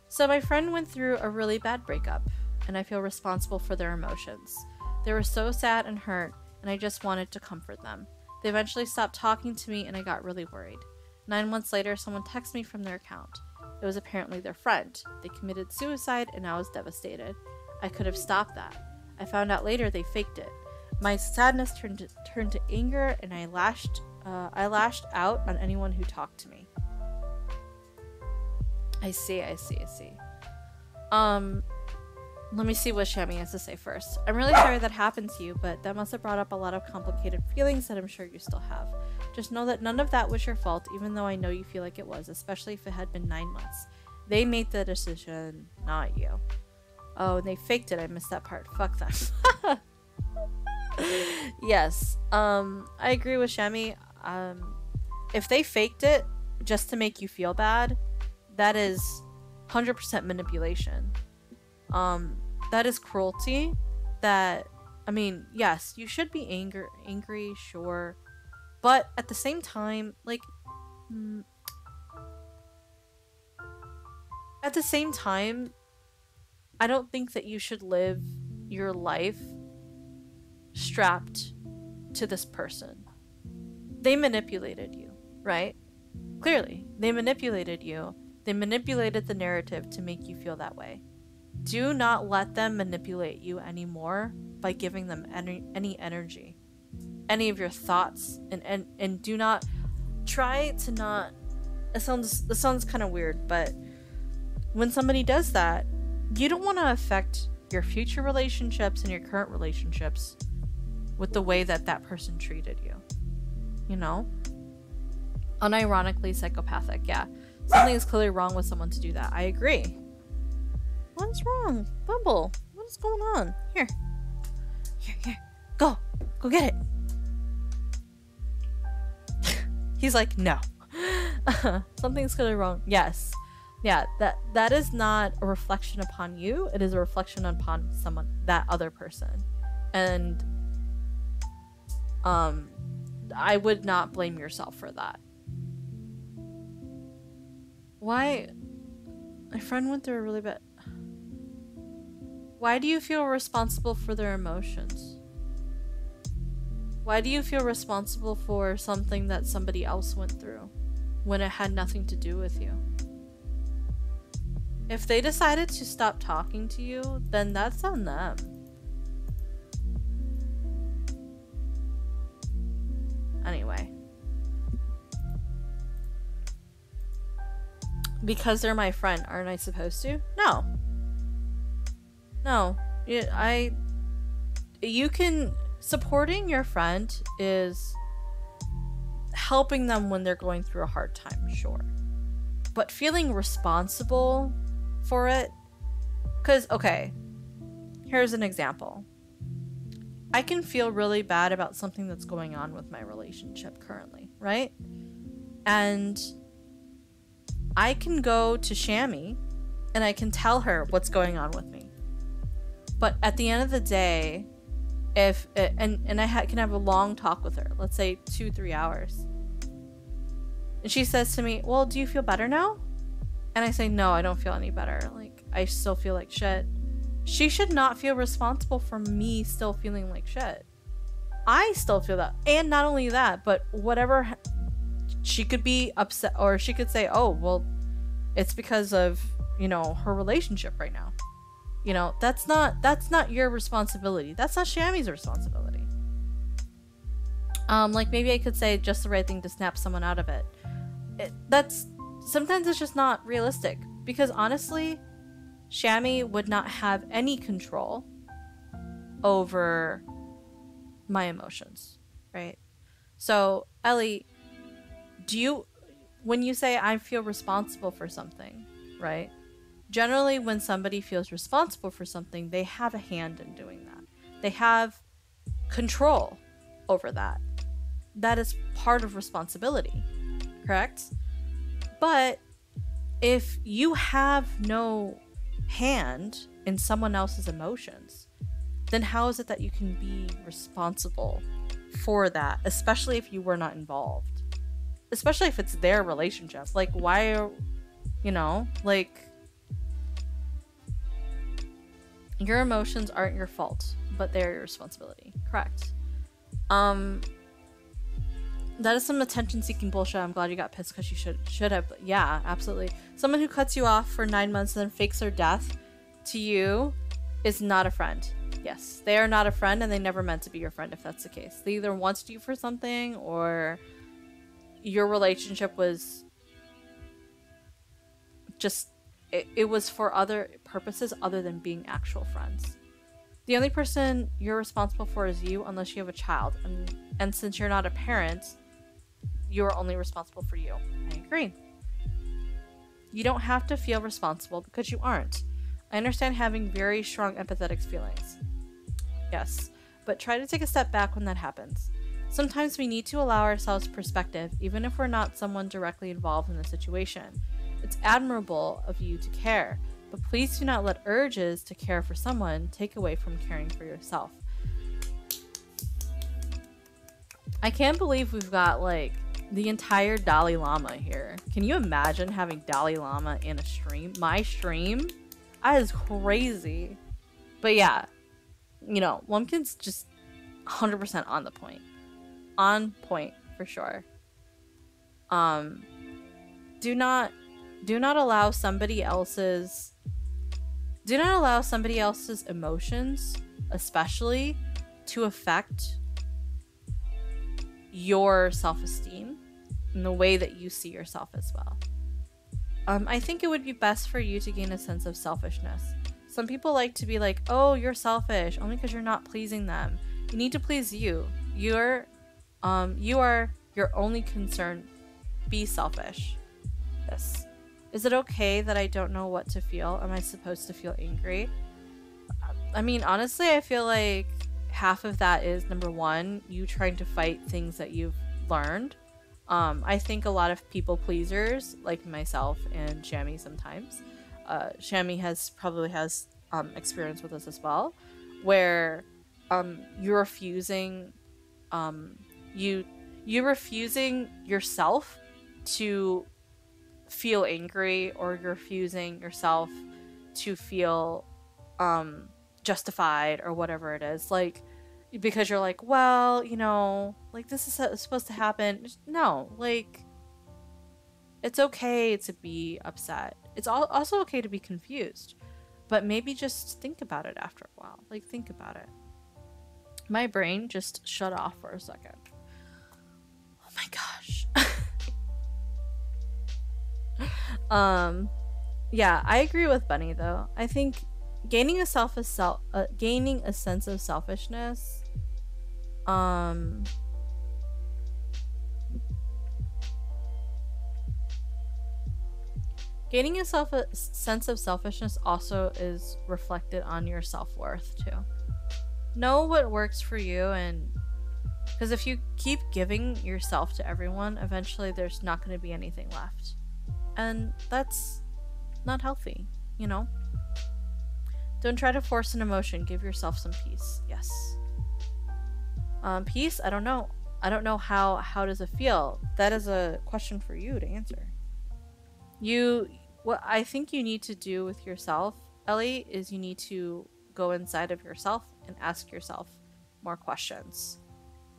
So, my friend went through a really bad breakup, and I feel responsible for their emotions. They were so sad and hurt, and I just wanted to comfort them. They eventually stopped talking to me, and I got really worried. Nine months later, someone texted me from their account. It was apparently their friend. They committed suicide, and I was devastated. I could have stopped that. I found out later they faked it. My sadness turned to, turned to anger, and I lashed. Uh, I lashed out on anyone who talked to me. I see. I see. I see. Um, let me see what Shami has to say first. I'm really sorry that happened to you, but that must have brought up a lot of complicated feelings that I'm sure you still have. Just know that none of that was your fault, even though I know you feel like it was, especially if it had been nine months. They made the decision, not you. Oh, and they faked it. I missed that part. Fuck them. yes. Um, I agree with Shami. Um, if they faked it just to make you feel bad, that is 100% manipulation. Um, that is cruelty. That I mean, yes, you should be anger angry, sure, but at the same time, like, mm, at the same time, I don't think that you should live your life strapped to this person. They manipulated you, right? Clearly, they manipulated you. They manipulated the narrative to make you feel that way. Do not let them manipulate you anymore by giving them any, any energy, any of your thoughts, and, and, and do not try to not. It sounds it sounds kind of weird, but when somebody does that, you don't want to affect your future relationships and your current relationships with the way that that person treated you. You know? Unironically psychopathic, yeah. Something is clearly wrong with someone to do that. I agree. What's wrong? Bubble, what is going on? Here. Here, here. Go. Go get it. He's like, no. Something's clearly wrong. Yes. Yeah, that that is not a reflection upon you. It is a reflection upon someone, that other person. And um I would not blame yourself for that. Why my friend went through a really bad Why do you feel responsible for their emotions? Why do you feel responsible for something that somebody else went through when it had nothing to do with you? If they decided to stop talking to you, then that's on them. Anyway. Because they're my friend, aren't I supposed to? No. No. I you can supporting your friend is helping them when they're going through a hard time, sure. But feeling responsible for it cuz okay, here's an example. I can feel really bad about something that's going on with my relationship currently, right? And I can go to Shami and I can tell her what's going on with me. But at the end of the day, if and and I ha- can have a long talk with her, let's say two three hours, and she says to me, "Well, do you feel better now?" And I say, "No, I don't feel any better. Like I still feel like shit." She should not feel responsible for me still feeling like shit. I still feel that, and not only that, but whatever she could be upset, or she could say, "Oh, well, it's because of you know her relationship right now." You know, that's not that's not your responsibility. That's not Shami's responsibility. Um, like maybe I could say just the right thing to snap someone out of it. it that's sometimes it's just not realistic because honestly, Shami would not have any control over my emotions, right? So, Ellie, do you when you say I feel responsible for something, right? Generally when somebody feels responsible for something, they have a hand in doing that. They have control over that. That is part of responsibility, correct? But if you have no hand in someone else's emotions, then how is it that you can be responsible for that, especially if you were not involved? Especially if it's their relationship. Like, why are, you know, like, your emotions aren't your fault, but they're your responsibility. Correct. Um, that is some attention seeking bullshit. I'm glad you got pissed because you should should have. Yeah, absolutely. Someone who cuts you off for nine months and then fakes their death to you is not a friend. Yes, they are not a friend and they never meant to be your friend if that's the case. They either wanted you for something or your relationship was just it, it was for other purposes other than being actual friends. The only person you're responsible for is you unless you have a child. And and since you're not a parent, you're only responsible for you. I agree. You don't have to feel responsible because you aren't. I understand having very strong empathetic feelings. Yes, but try to take a step back when that happens. Sometimes we need to allow ourselves perspective, even if we're not someone directly involved in the situation. It's admirable of you to care, but please do not let urges to care for someone take away from caring for yourself. I can't believe we've got like the entire Dalai Lama here. Can you imagine having Dalai Lama in a stream? My stream? That is crazy. But yeah, you know, Lumpkin's just 100% on the point. On point for sure. Um do not do not allow somebody else's do not allow somebody else's emotions especially to affect your self-esteem and the way that you see yourself as well. Um, i think it would be best for you to gain a sense of selfishness. Some people like to be like oh you're selfish only because you're not pleasing them. You need to please you. You're um, you are your only concern. Be selfish. Yes. Is it okay that I don't know what to feel? Am I supposed to feel angry? I mean, honestly, I feel like half of that is number one, you trying to fight things that you've learned. Um, I think a lot of people pleasers, like myself and Shami sometimes, uh, Shami has probably has um, experience with this as well, where um, you're refusing, um, you you're refusing yourself to feel angry or you're refusing yourself to feel um justified or whatever it is. Like because you're like well you know like this is supposed to happen. No like it's okay to be upset. It's also okay to be confused but maybe just think about it after a while. Like think about it. My brain just shut off for a second. Oh my gosh. Um yeah i agree with bunny though. I think gaining a self a self uh, gaining a sense of selfishness um gaining a self a sense of selfishness also is reflected on your self-worth too know what works for you and because if you keep giving yourself to everyone eventually there's not going to be anything left and that's not healthy, you know? Don't try to force an emotion, give yourself some peace. Yes. Um, peace. I don't know. I don't know how. How does it feel? That is a question for you to answer. You. What I think you need to do with yourself, Ellie, is you need to go inside of yourself and ask yourself more questions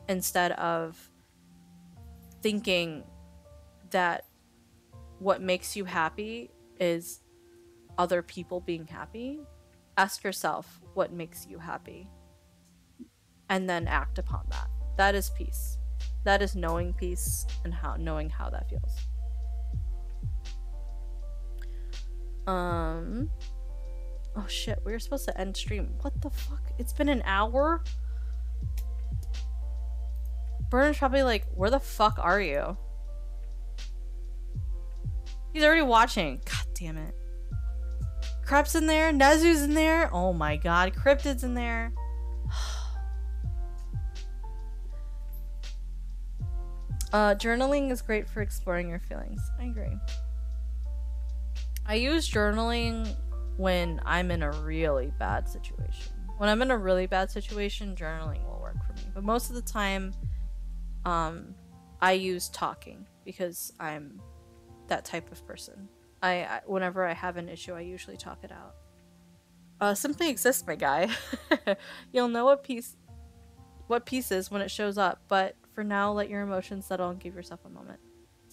instead of thinking that what makes you happy is other people being happy. Ask yourself what makes you happy and then act upon that. That is peace. That is knowing peace and how knowing how that feels. Um Oh shit, we were supposed to end stream. What the fuck? It's been an hour? Bernard's probably like, where the fuck are you? He's already watching. God damn it. Crep's in there. Nezu's in there. Oh my god. Cryptid's in there. Uh, journaling is great for exploring your feelings. I agree. I use journaling when I'm in a really bad situation. When I'm in a really bad situation, journaling will work for me. But most of the time, um, I use talking because I'm that type of person. I, I whenever I have an issue, I usually talk it out. Uh, simply exists, my guy. You'll know what piece, what piece is when it shows up. But for now, let your emotions settle and give yourself a moment.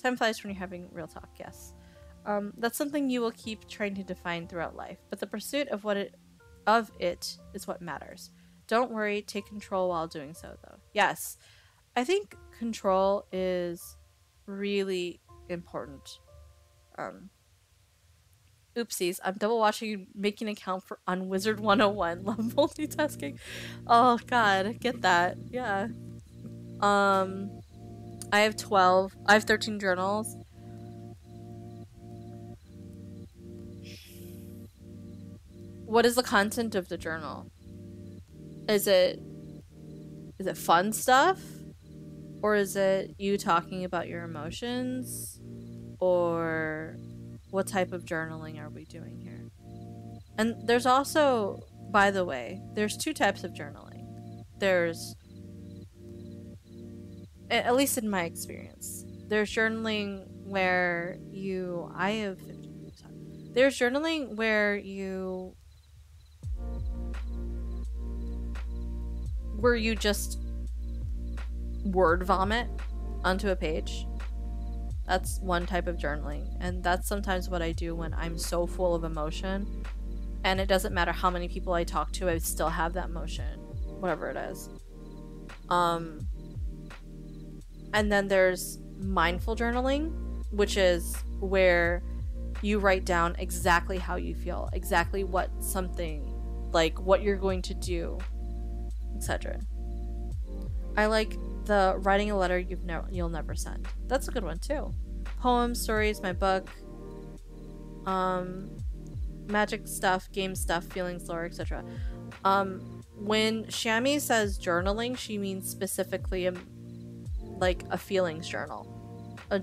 Time flies when you're having real talk. Yes, um, that's something you will keep trying to define throughout life. But the pursuit of what it, of it, is what matters. Don't worry. Take control while doing so, though. Yes, I think control is really important. Um, oopsies, I'm double watching making account for Unwizard 101. Love multitasking. Oh god, get that. Yeah. Um I have 12. I have 13 journals. What is the content of the journal? Is it is it fun stuff? Or is it you talking about your emotions? Or what type of journaling are we doing here? And there's also, by the way, there's two types of journaling. There's, at least in my experience, there's journaling where you, I have, there's journaling where you, where you just word vomit onto a page. That's one type of journaling. And that's sometimes what I do when I'm so full of emotion. And it doesn't matter how many people I talk to, I still have that emotion, whatever it is. Um, and then there's mindful journaling, which is where you write down exactly how you feel, exactly what something, like what you're going to do, etc. I like the writing a letter you've never you'll never send. That's a good one too. Poems, stories, my book, um, magic stuff, game stuff, feelings, lore, etc. Um, when Shami says journaling, she means specifically like a feelings journal, a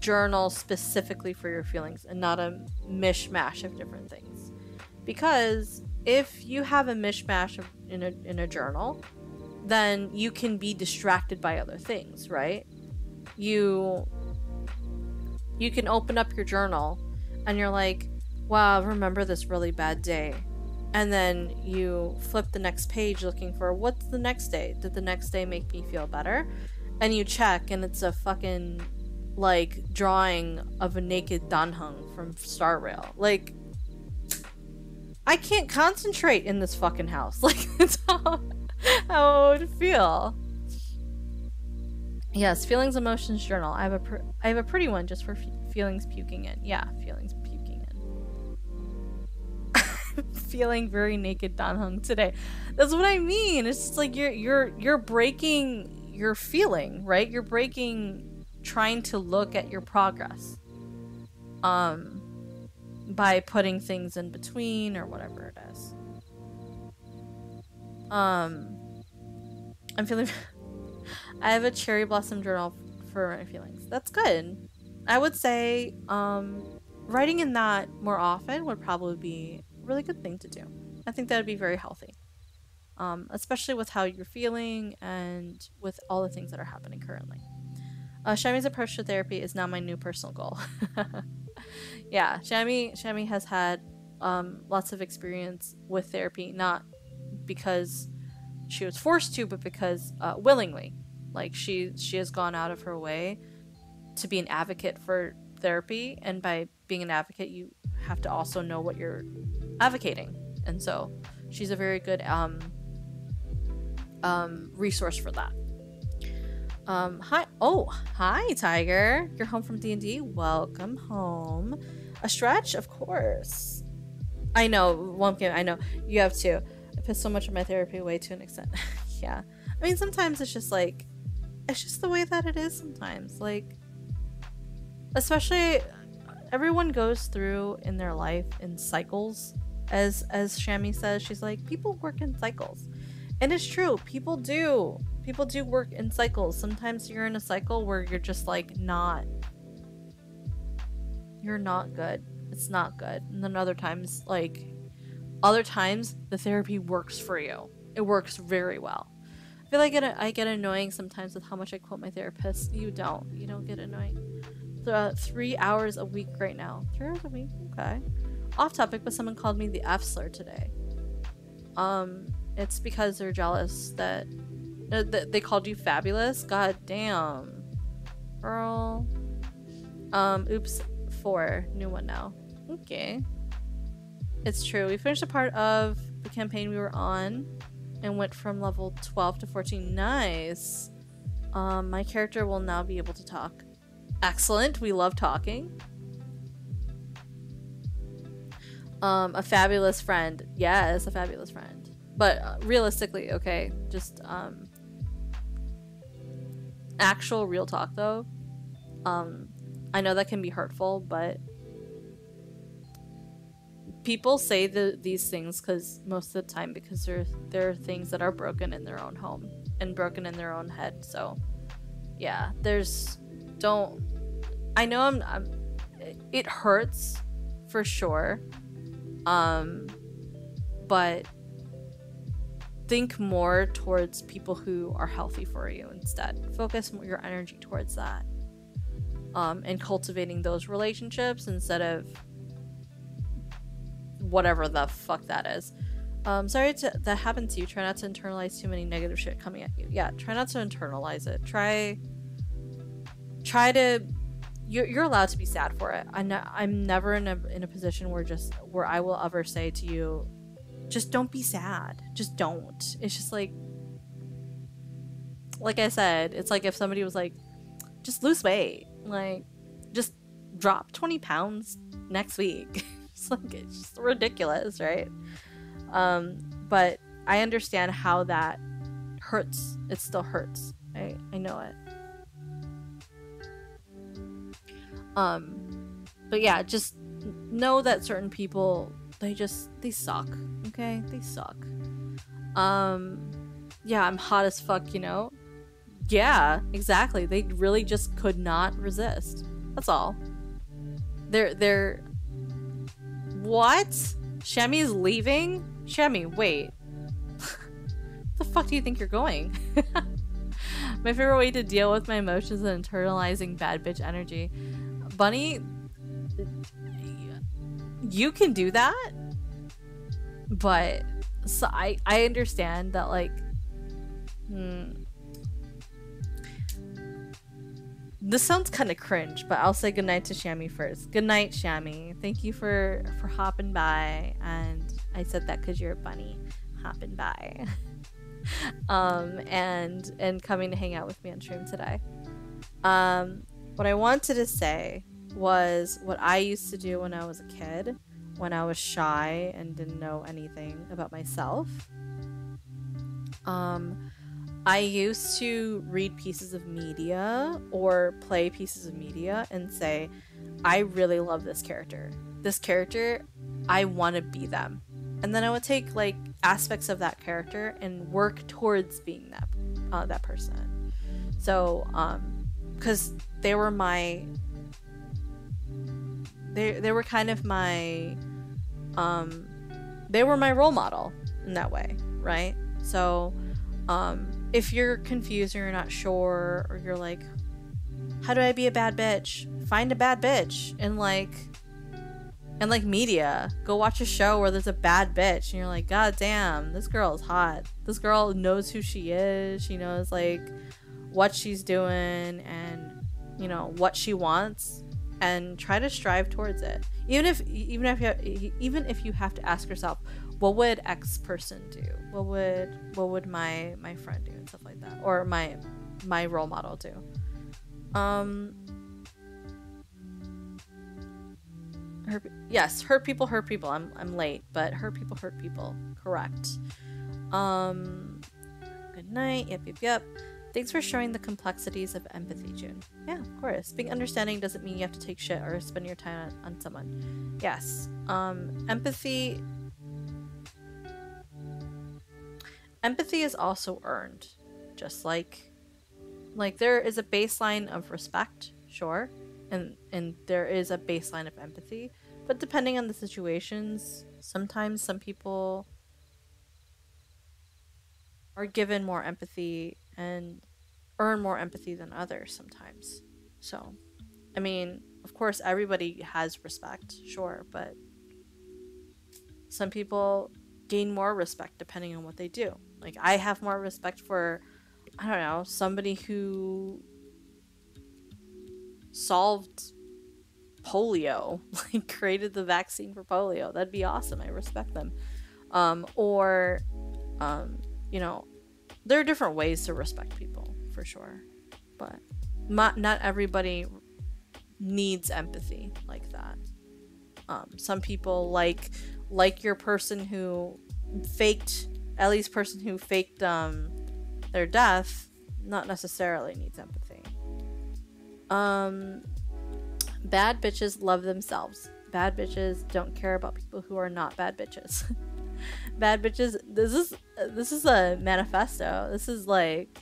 journal specifically for your feelings, and not a mishmash of different things. Because if you have a mishmash of, in a in a journal, then you can be distracted by other things, right? You you can open up your journal and you're like, "Wow, remember this really bad day." And then you flip the next page looking for what's the next day? Did the next day make me feel better? And you check and it's a fucking like drawing of a naked Dan Heng from Star Rail. Like I can't concentrate in this fucking house. Like it's how how it would feel. Yes, feelings, emotions journal. I have a pr- I have a pretty one just for f- feelings puking in. Yeah, feelings puking in. Feeling very naked, Dan Heng today. That's what I mean. It's just like you're you're you're breaking your feeling, right? You're breaking trying to look at your progress. Um by putting things in between or whatever it is. Um, I'm feeling. I have a cherry blossom journal for my feelings. That's good. I would say um, writing in that more often would probably be a really good thing to do. I think that would be very healthy. Um, especially with how you're feeling and with all the things that are happening currently. Uh, Shami's approach to therapy is now my new personal goal. yeah, Shami Shami has had um, lots of experience with therapy, not because she was forced to, but because uh, willingly. Like she she has gone out of her way to be an advocate for therapy, and by being an advocate, you have to also know what you're advocating, and so she's a very good um, um, resource for that. Um, hi. Oh, hi, Tiger. You're home from D&D. Welcome home. A stretch, of course. I know, Wumpkin, I know. You have to. I put so much of my therapy away to an extent. yeah. I mean, sometimes it's just like, it's just the way that it is sometimes. Like, especially, everyone goes through in their life in cycles. As, as Shami says, she's like, people work in cycles. And it's true, people do. People do work in cycles. Sometimes you're in a cycle where you're just like not you're not good. It's not good. And then other times like other times the therapy works for you. It works very well. I feel like I get, annoying sometimes with how much I quote my therapist. You don't. You don't get annoying. Uh, three hours a week right now. Three hours a week? Okay. Off topic, but someone called me the F slur today. Um, it's because they're jealous that, uh, they called you fabulous. God damn, girl. Um, oops, four new one now. Okay, it's true. We finished a part of the campaign we were on, and went from level twelve to fourteen. Nice. Um, my character will now be able to talk. Excellent. We love talking. Um, a fabulous friend. Yes, a fabulous friend but uh, realistically okay just um actual real talk though um i know that can be hurtful but people say the, these things because most of the time because there there are things that are broken in their own home and broken in their own head. So yeah there's don't i know i'm, I'm it hurts for sure um but think more towards people who are healthy for you instead. Focus your energy towards that. Um, and cultivating those relationships instead of whatever the fuck that is. Um, sorry to, that happened to you. Try not to internalize too many negative shit coming at you. Yeah, try not to internalize it. Try, try to. You're, you're allowed to be sad for it. I ne- I'm never in a in a position where just where I will ever say to you, just don't be sad. Just don't. It's just like like I said, it's like if somebody was like, just lose weight. Like just drop 20 pounds next week. it's like it's just ridiculous, right? Um, but I understand how that hurts. It still hurts. I I know it. Um but yeah, just know that certain people they just they suck. Okay, they suck. Um, yeah, I'm hot as fuck. You know. Yeah, exactly. They really just could not resist. That's all. They're they're. What? Shami is leaving. Shami, wait. the fuck do you think you're going? my favorite way to deal with my emotions is internalizing bad bitch energy. Bunny, you can do that but so i i understand that like hmm, this sounds kind of cringe but i'll say goodnight to shami first. Good night shami. Thank you for for hopping by and i said that because you're a bunny hopping by. Um and and coming to hang out with me on stream today. Um what i wanted to say was what I used to do when I was a kid, when I was shy and didn't know anything about myself. Um, I used to read pieces of media or play pieces of media and say, I really love this character. This character, I want to be them. And then I would take like aspects of that character and work towards being that uh, that person. So, um, because they were my they they were kind of my um they were my role model in that way, right? So, um, if you're confused or you're not sure, or you're like, how do I be a bad bitch? Find a bad bitch and like, and like media. Go watch a show where there's a bad bitch and you're like, God damn, this girl is hot. This girl knows who she is. She knows like what she's doing and you know what she wants and try to strive towards it. Even if even if you even if you have to ask yourself what would x person do? What would what would my my friend do and stuff like that? Or my my role model do? Um hurt, yes hurt people hurt people. I'm i'm late but hurt people hurt people. Correct. Um good night. Yep yep yep Thanks for showing the complexities of empathy, Jun. Yeah, of course. Being understanding doesn't mean you have to take shit or spend your time on, on someone. Yes. Um, empathy. Empathy is also earned, just like, like there is a baseline of respect, sure, and and there is a baseline of empathy, but depending on the situations, sometimes some people are given more empathy and earn more empathy than others sometimes. So, I mean, of course, everybody has respect, sure, but some people gain more respect depending on what they do. Like, I have more respect for, I don't know, somebody who solved polio, like created the vaccine for polio. That'd be awesome. I respect them. Um, or, um, you know, there are different ways to respect people for sure, but not not everybody needs empathy like that. Um, some people like like your person who faked Ellie's person who faked um, their death not necessarily needs empathy. Um, bad bitches love themselves. Bad bitches don't care about people who are not bad bitches. bad bitches. This is this is a manifesto. This is like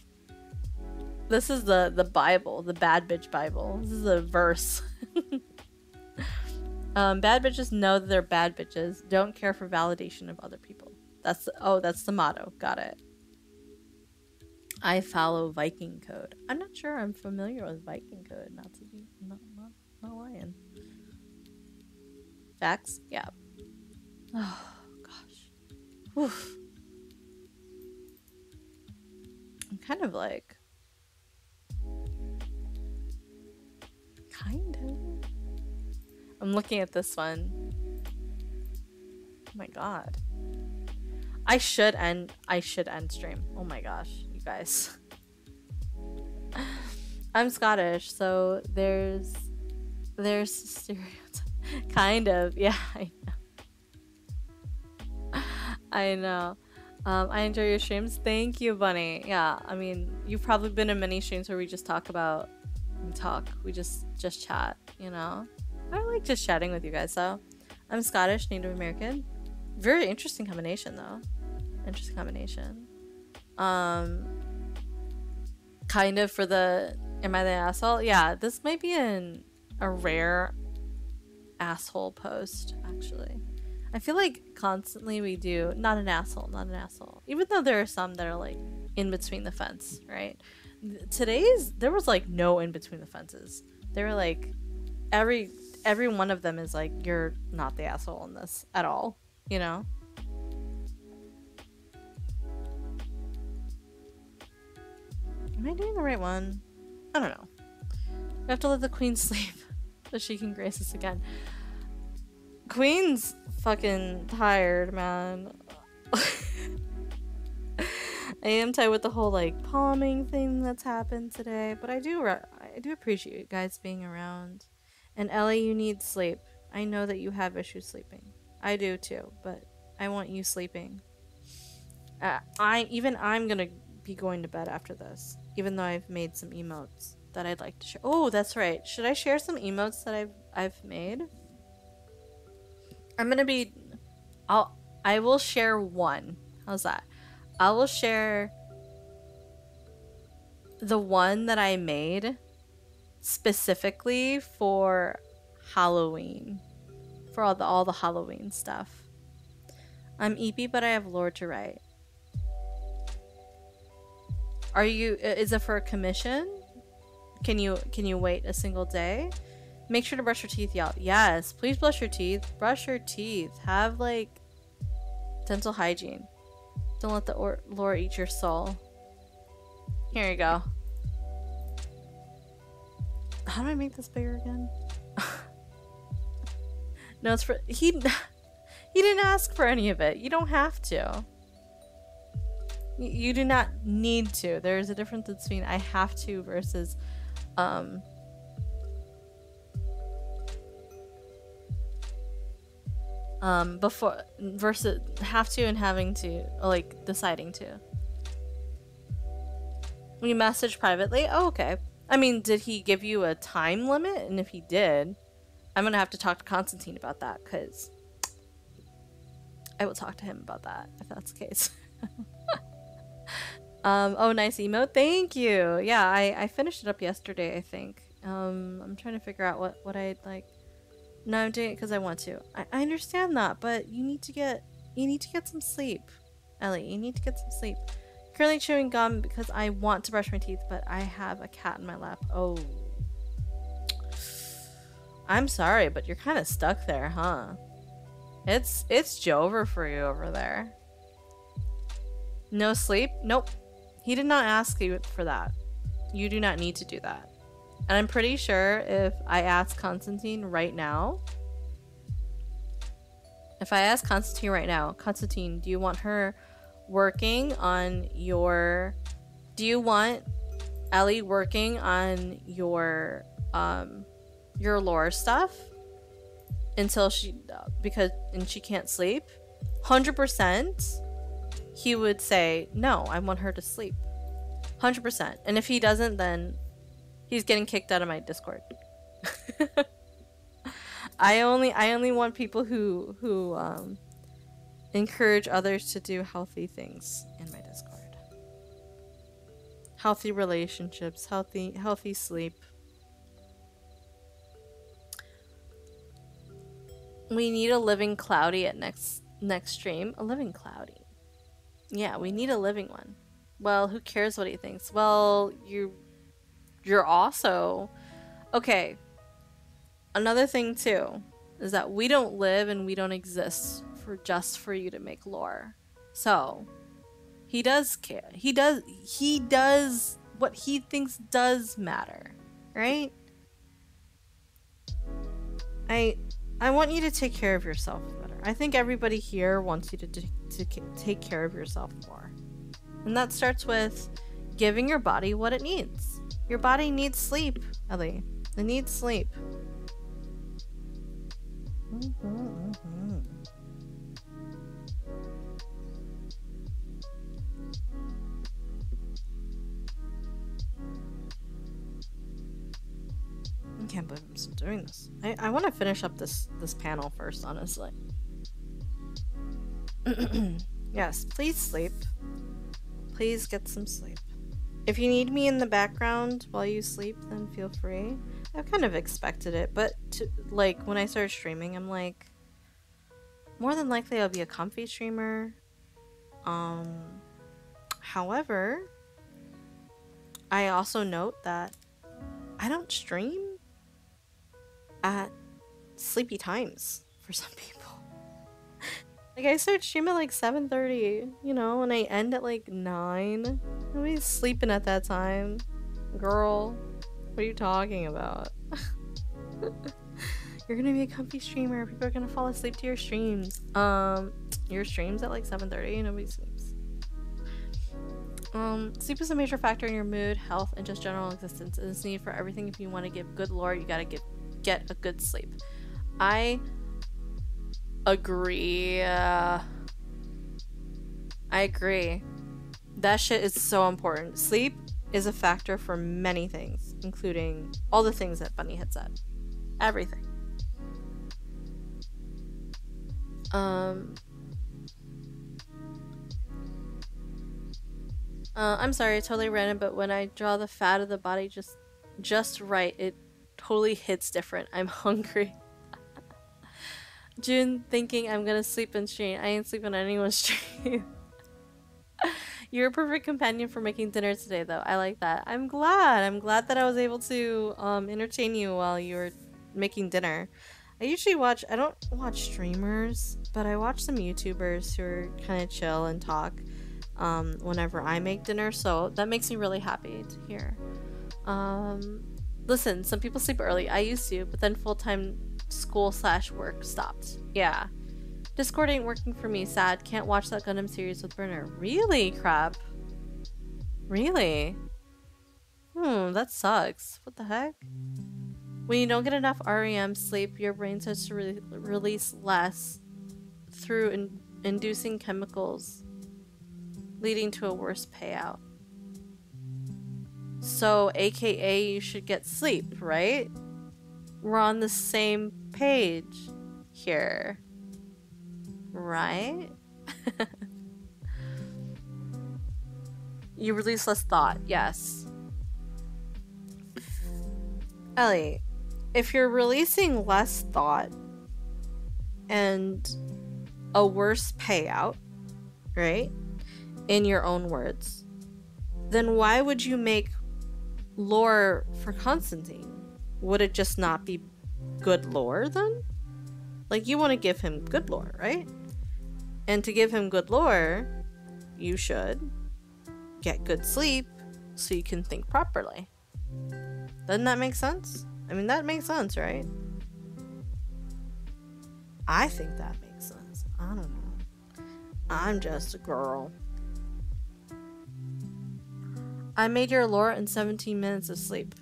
this is the the Bible, the bad bitch Bible. This is a verse. um, bad bitches know that they're bad bitches. Don't care for validation of other people. That's oh, that's the motto. Got it. I follow Viking code. I'm not sure I'm familiar with Viking code. Not to be not not, not lying. Facts? Yeah. Oh. Oof. I'm kind of like kind of. I'm looking at this one. Oh my god. I should end I should end stream. Oh my gosh, you guys. I'm Scottish, so there's there's stereotype kind of. Yeah, I know. I know. Um, I enjoy your streams. Thank you, Bunny. Yeah, I mean, you've probably been in many streams where we just talk about talk. We just just chat, you know. I like just chatting with you guys though. I'm Scottish, Native American. Very interesting combination though. Interesting combination. Um kind of for the am I the asshole? Yeah, this might be an a rare asshole post actually. I feel like constantly we do not an asshole, not an asshole. Even though there are some that are like in between the fence, right? Today's there was like no in between the fences. They were like every every one of them is like you're not the asshole in this at all, you know? Am I doing the right one? I don't know. We have to let the queen sleep so she can grace us again. Queen's fucking tired, man. I am tired with the whole like palming thing that's happened today, but I do I do appreciate you guys being around. And Ellie, you need sleep. I know that you have issues sleeping. I do too, but I want you sleeping. Uh, I even I'm gonna be going to bed after this, even though I've made some emotes that I'd like to share. Oh, that's right. Should I share some emotes that I've I've made? I'm gonna be. I'll. I will share one. How's that? I will share the one that I made specifically for Halloween, for all the all the Halloween stuff. I'm EP, but I have lore to write. Are you? Is it for a commission? Can you can you wait a single day? Make sure to brush your teeth, y'all. Yes, please brush your teeth. Brush your teeth. Have like dental hygiene. Don't let the or- lore eat your soul. Here you go. How do I make this bigger again? no, it's for he. He didn't ask for any of it. You don't have to. You do not need to. There's a difference between I have to versus um um before versus have to and having to like deciding to. When you message privately, oh okay. I mean, did he give you a time limit? And if he did, I'm gonna have to talk to Constantine about that because I will talk to him about that if that's the case. um, oh, nice emote. Thank you. Yeah, I, I finished it up yesterday, I think. Um, I'm trying to figure out what, what I'd like. No, I'm doing it because I want to. I, I understand that, but you need to get you need to get some sleep, Ellie. You need to get some sleep. Currently chewing gum because I want to brush my teeth, but I have a cat in my lap. Oh, I'm sorry, but you're kind of stuck there, huh? It's it's Jover for you over there. No sleep? Nope. He did not ask you for that. You do not need to do that. And I'm pretty sure if I ask Constantine right now, if I ask Constantine right now, Constantine, do you want her working on your do you want Ellie working on your um your lore stuff until she because and she can't sleep? 100% he would say no i want her to sleep. 100% and if he doesn't then he's getting kicked out of my discord i only i only want people who who um encourage others to do healthy things in my discord healthy relationships healthy healthy sleep We need a living cloudy at next next stream. A living cloudy. Yeah, we need a living one. Well, who cares what he thinks? Well, you you're also okay. Another thing too is that we don't live and we don't exist for just for you to make lore. So, he does care. He does he does what he thinks does matter, right? I I want you to take care of yourself better. I think everybody here wants you to t- to k- take care of yourself more. And that starts with giving your body what it needs. Your body needs sleep, Ellie. It needs sleep. I can't believe I'm still doing this. I, I want to finish up this this panel first, honestly. yes, please sleep. Please get some sleep. If you need me in the background while you sleep, then feel free. I've kind of expected it, but to, like when I started streaming, I'm like, more than likely I'll be a comfy streamer. Um, however, I also note that I don't stream at sleepy times for some people. Like I start streaming at like 7:30, you know, and I end at like 9. Nobody's sleeping at that time. Girl, what are you talking about? You're gonna be a comfy streamer. People are gonna fall asleep to your streams. Um, your streams at like 7:30. Nobody sleeps. Um, sleep is a major factor in your mood, health, and just general existence. It is needed for everything. If you want to give good lore, you gotta give get a good sleep. I agree. Uh, I agree. That shit is so important. Sleep is a factor for many things, including all the things that Bunny had said. Everything. Um. Uh, I'm sorry, I totally random, but when I draw the fat of the body just just right, it totally hits different. I'm hungry. Jun thinking I'm gonna sleep in stream. I ain't sleeping on anyone's stream. You're a perfect companion for making dinner today, though. I like that. I'm glad. I'm glad that I was able to um, entertain you while you were making dinner. I usually watch, I don't watch streamers, but I watch some YouTubers who are kind of chill and talk um, whenever I make dinner, so that makes me really happy to hear. Um, listen, some people sleep early. I used to, but then full time school slash work stopped. Yeah. Discord ain't working for me. Sad. Can't watch that Gundam series with Burner. Really, crap. Really? Hmm, that sucks. What the heck? When you don't get enough REM sleep, your brain starts to re release less through in inducing chemicals, leading to a worse payout. So, aka, you should get sleep, right? We're on the same page here. Right? you release less thought, yes. Ellie, if you're releasing less thought and a worse payout, right? In your own words, then why would you make lore for Constantine? Would it just not be good lore then? Like, you want to give him good lore, right? And to give him good lore, you should get good sleep so you can think properly. Doesn't that make sense? I mean, that makes sense, right? I think that makes sense. I don't know. I'm just a girl. I made your lore in 17 minutes of sleep.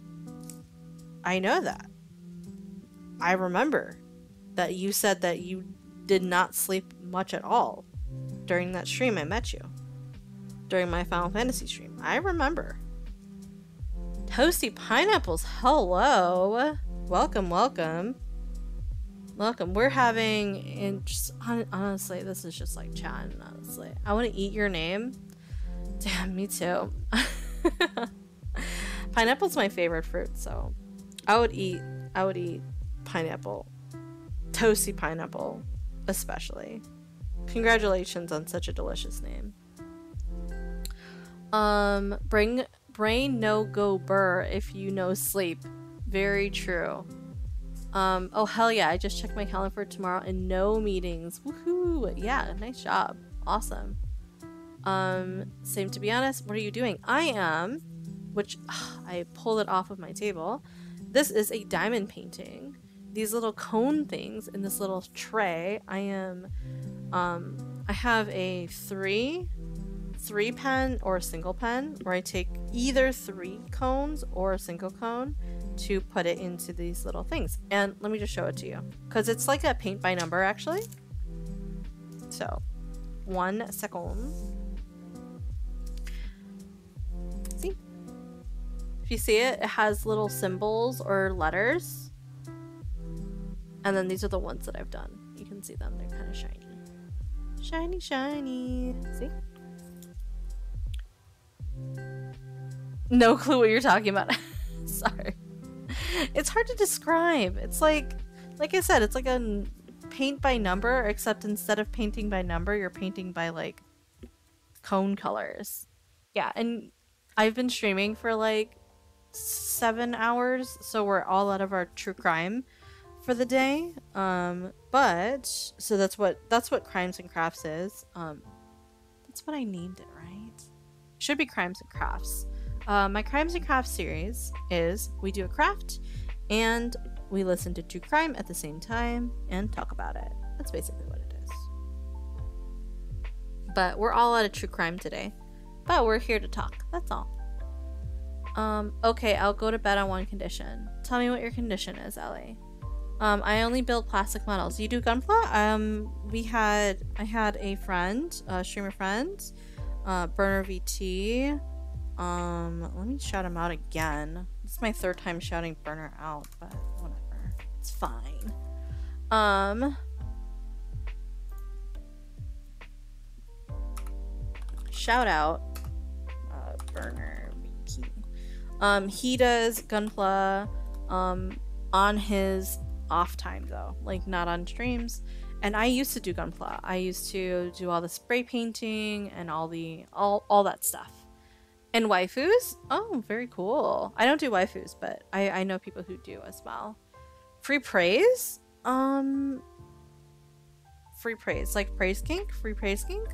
I know that. I remember that you said that you did not sleep much at all during that stream I met you. During my Final Fantasy stream. I remember. Toasty Pineapples, hello! Welcome, welcome. Welcome. We're having, in just, honestly, this is just like chatting, honestly. I want to eat your name. Damn, me too. Pineapple's my favorite fruit, so I would eat, I would eat pineapple. Toasty pineapple, especially. Congratulations on such a delicious name. Um, bring brain no go burr if you know sleep. Very true. Um, oh hell yeah, I just checked my calendar for tomorrow and no meetings. Woohoo! Yeah, nice job. Awesome. Um, same to be honest, what are you doing? I am, which ugh, I pulled it off of my table. This is a diamond painting. These little cone things in this little tray. I am, um, I have a three three pen or a single pen where I take either three cones or a single cone to put it into these little things. And let me just show it to you because it's like a paint by number actually. So one second. See? If you see it, it has little symbols or letters. And then these are the ones that I've done. You can see them, they're kind of shiny. Shiny, shiny. See? No clue what you're talking about. Sorry. It's hard to describe. It's like, like I said, it's like a paint by number, except instead of painting by number, you're painting by like cone colors. Yeah, and I've been streaming for like seven hours, so we're all out of our true crime for the day. Um, but so that's what that's what crimes and crafts is. Um, that's what I named it, right? Should be crimes and crafts. Uh, my crimes and crafts series is we do a craft and we listen to true crime at the same time and talk about it. That's basically what it is. But we're all out of true crime today. But we're here to talk. That's all. Um, okay, I'll go to bed on one condition. Tell me what your condition is, Ellie. Um, I only build plastic models. You do gunpla? Um, we had I had a friend, a streamer friend, uh, Burner VT. Um, let me shout him out again. It's my third time shouting Burner out, but whatever. It's fine. Um, shout out, uh, Burner VT. Um, he does gunpla, um, on his off time though, like not on streams. and I used to do Gunpla. I used to do all the spray painting and all the all all that stuff. And waifus? Oh, very cool. I don't do waifus, but I I know people who do as well. Free praise? Um free praise, like praise kink? Free praise kink?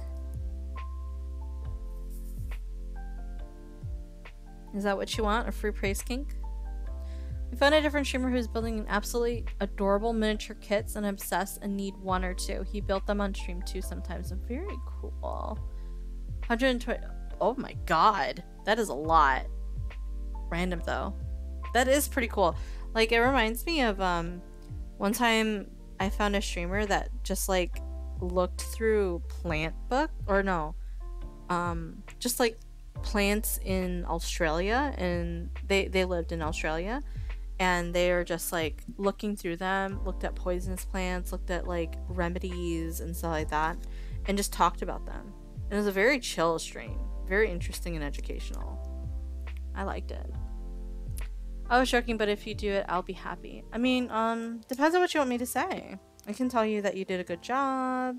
Is that what you want? A free praise kink? We found a different streamer who's building absolutely adorable miniature kits and obsessed and need one or two. He built them on stream too sometimes. Very cool. 120. Oh my god. That is a lot. Random though. That is pretty cool. Like it reminds me of um one time I found a streamer that just like looked through plant book or no. Um just like plants in Australia and they they lived in Australia and they are just like looking through them, looked at poisonous plants, looked at like remedies and stuff like that, and just talked about them. And it was a very chill stream, very interesting and educational. I liked it. I was joking, but if you do it, I'll be happy. I mean, um, depends on what you want me to say. I can tell you that you did a good job.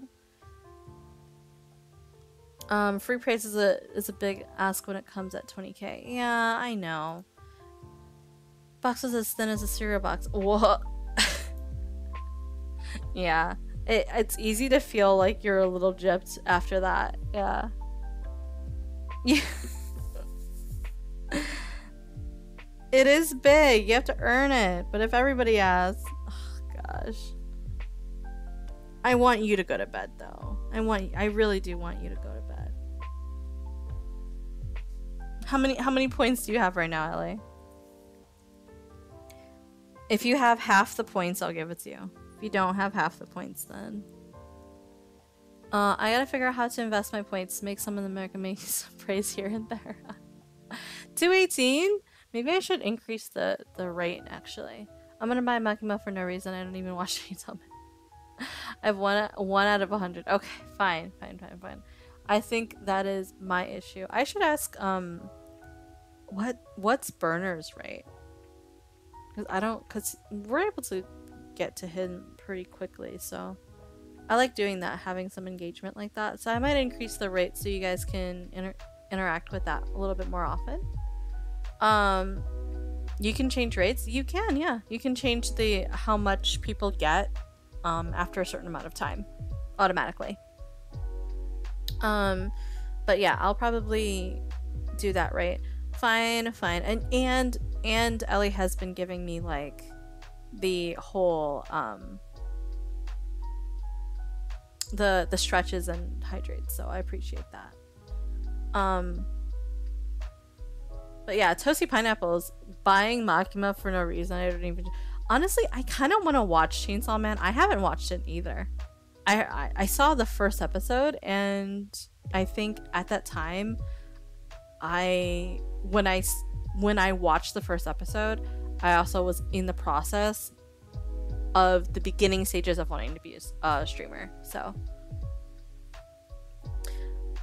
Um, free praise is a is a big ask when it comes at 20k. Yeah, I know. Box is as thin as a cereal box. What? yeah. It, it's easy to feel like you're a little gypped after that. Yeah. Yeah. it is big. You have to earn it. But if everybody asks, oh gosh. I want you to go to bed though. I want I really do want you to go to bed. How many how many points do you have right now, Ellie? If you have half the points, I'll give it to you. If you don't have half the points, then. Uh, I gotta figure out how to invest my points to make some of the American make some praise here and there. 218? Maybe I should increase the, the rate, actually. I'm gonna buy Makima for no reason. I don't even watch Chainsaw Man. I have one, one out of a hundred. Okay, fine, fine, fine, fine. I think that is my issue. I should ask, um, what what's Burner's rate? Because I don't, because we're able to get to him pretty quickly, so I like doing that, having some engagement like that. So I might increase the rate so you guys can inter interact with that a little bit more often. Um, you can change rates. You can, yeah. You can change the how much people get um, after a certain amount of time automatically. Um, but yeah, I'll probably do that right? Fine, fine. And and and Ellie has been giving me like the whole um the the stretches and hydrates, so I appreciate that. Um but yeah, Toasty Pineapples buying Makima for no reason. I don't even honestly I kinda wanna watch Chainsaw Man. I haven't watched it either. I, I I saw the first episode and I think at that time I when I when I watched the first episode, I also was in the process of the beginning stages of wanting to be a streamer. So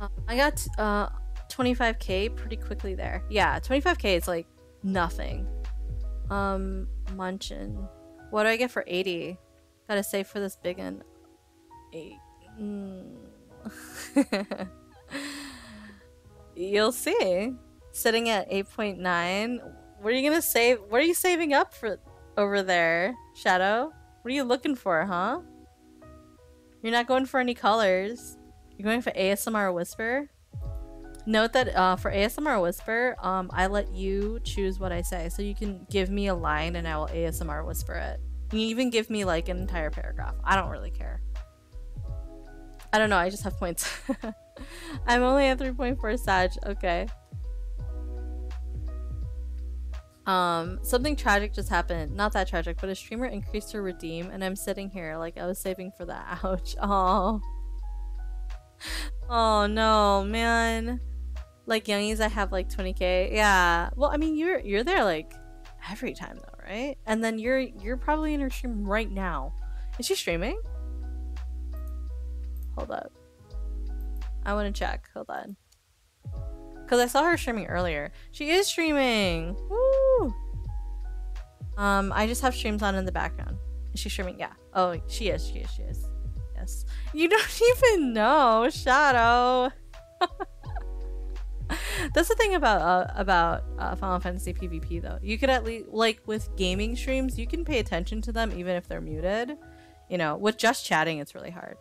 um, I got uh, 25k pretty quickly there. Yeah, 25k is like nothing. Um, Munchin. What do I get for 80? Gotta save for this big one. Eight. Mm. You'll see. Sitting at 8.9. What are you gonna save? What are you saving up for over there, Shadow? What are you looking for, huh? You're not going for any colors. You're going for ASMR Whisper. Note that uh, for ASMR Whisper, um, I let you choose what I say. So you can give me a line and I will ASMR Whisper it. You can even give me like an entire paragraph. I don't really care. I don't know, I just have points. I'm only at 3.4 Sag. Okay. Um, something tragic just happened. Not that tragic, but a streamer increased her redeem, and I'm sitting here like I was saving for that. Ouch. Oh. Oh no, man. Like youngies, I have like 20k. Yeah. Well, I mean, you're you're there like every time though, right? And then you're you're probably in her stream right now. Is she streaming? Hold up. I want to check. Hold on. Because I saw her streaming earlier. She is streaming! Woo! Um, I just have streams on in the background. Is she streaming? Yeah. Oh, she is, she is, she is. Yes. You don't even know, Shadow. That's the thing about uh, about uh, Final Fantasy PvP though. You could at least like with gaming streams, you can pay attention to them even if they're muted. You know, with just chatting, it's really hard.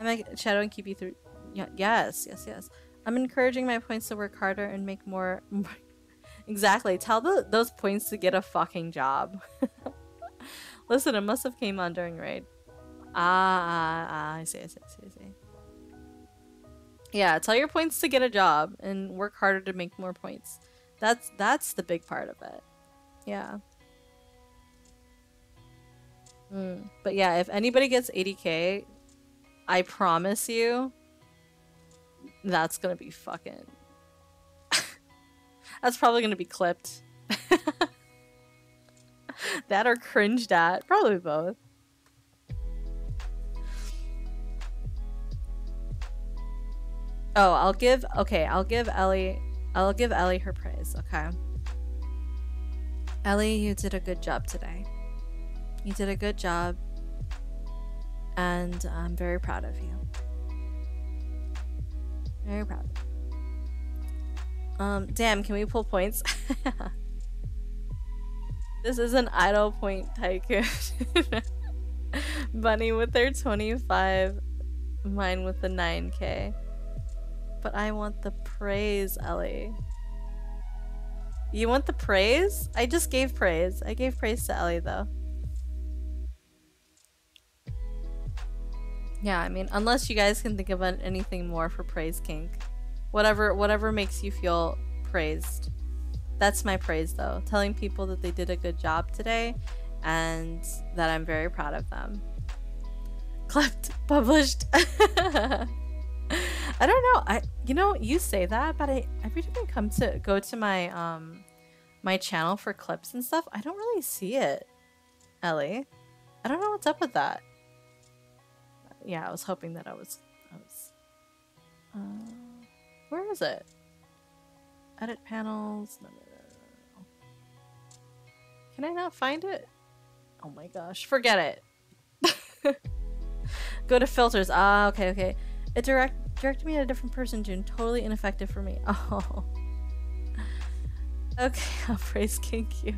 Am I shadowing keep you through? Yeah, yes, yes, yes. I'm encouraging my points to work harder and make more. exactly. Tell the, those points to get a fucking job. Listen, it must have came on during raid. Ah, ah, ah, I see, I see, I see, I see. Yeah, tell your points to get a job and work harder to make more points. That's that's the big part of it. Yeah. Mm. But yeah, if anybody gets 80k, I promise you, that's gonna be fucking. that's probably gonna be clipped. that or cringed at. Probably both. Oh, I'll give. Okay, I'll give Ellie. I'll give Ellie her praise. Okay. Ellie, you did a good job today. You did a good job. And I'm very proud of you. Very proud. Um, damn, can we pull points? this is an idle point tycoon. Bunny with their 25, mine with the 9k. But I want the praise, Ellie. You want the praise? I just gave praise. I gave praise to Ellie, though. Yeah, I mean, unless you guys can think of anything more for praise kink. Whatever whatever makes you feel praised. That's my praise though. Telling people that they did a good job today and that I'm very proud of them. Clipped, published. I don't know. I you know, you say that, but I every time I come to go to my um my channel for clips and stuff, I don't really see it. Ellie. I don't know what's up with that yeah, I was hoping that I was. I was. Uh, where is it? Edit panels. No, no, no. Can I not find it? Oh my gosh, forget it. Go to filters. Ah, okay, okay. It direct directed me at a different person, Jun. Totally ineffective for me. Oh. Okay, I'll praise kink you.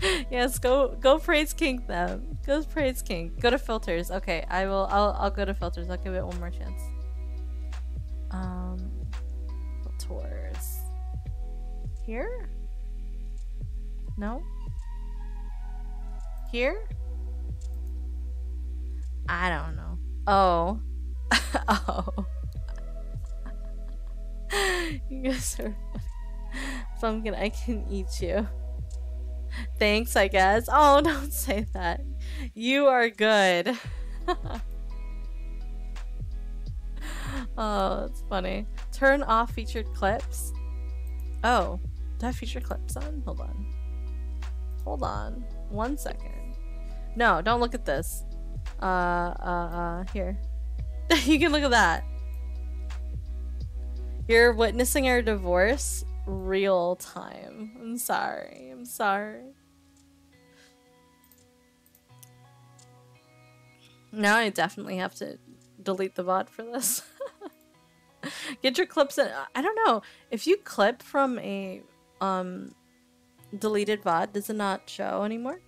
yes, go go praise kink them. Go praise kink. Go to filters. Okay, I will. I'll I'll go to filters. I'll give it one more chance. Um, filters. Here? No. Here? I don't know. Oh. oh. you guys are funny. Pumpkin, I can eat you. Thanks, I guess. Oh, don't say that. You are good. oh, it's funny. Turn off featured clips. Oh, do I have featured clips on? Hold on. Hold on. One second. No, don't look at this. Uh, uh, uh, here. you can look at that. You're witnessing our divorce real time. I'm sorry. I'm sorry. Now I definitely have to delete the VOD for this. Get your clips in. I don't know. If you clip from a um deleted VOD, does it not show anymore?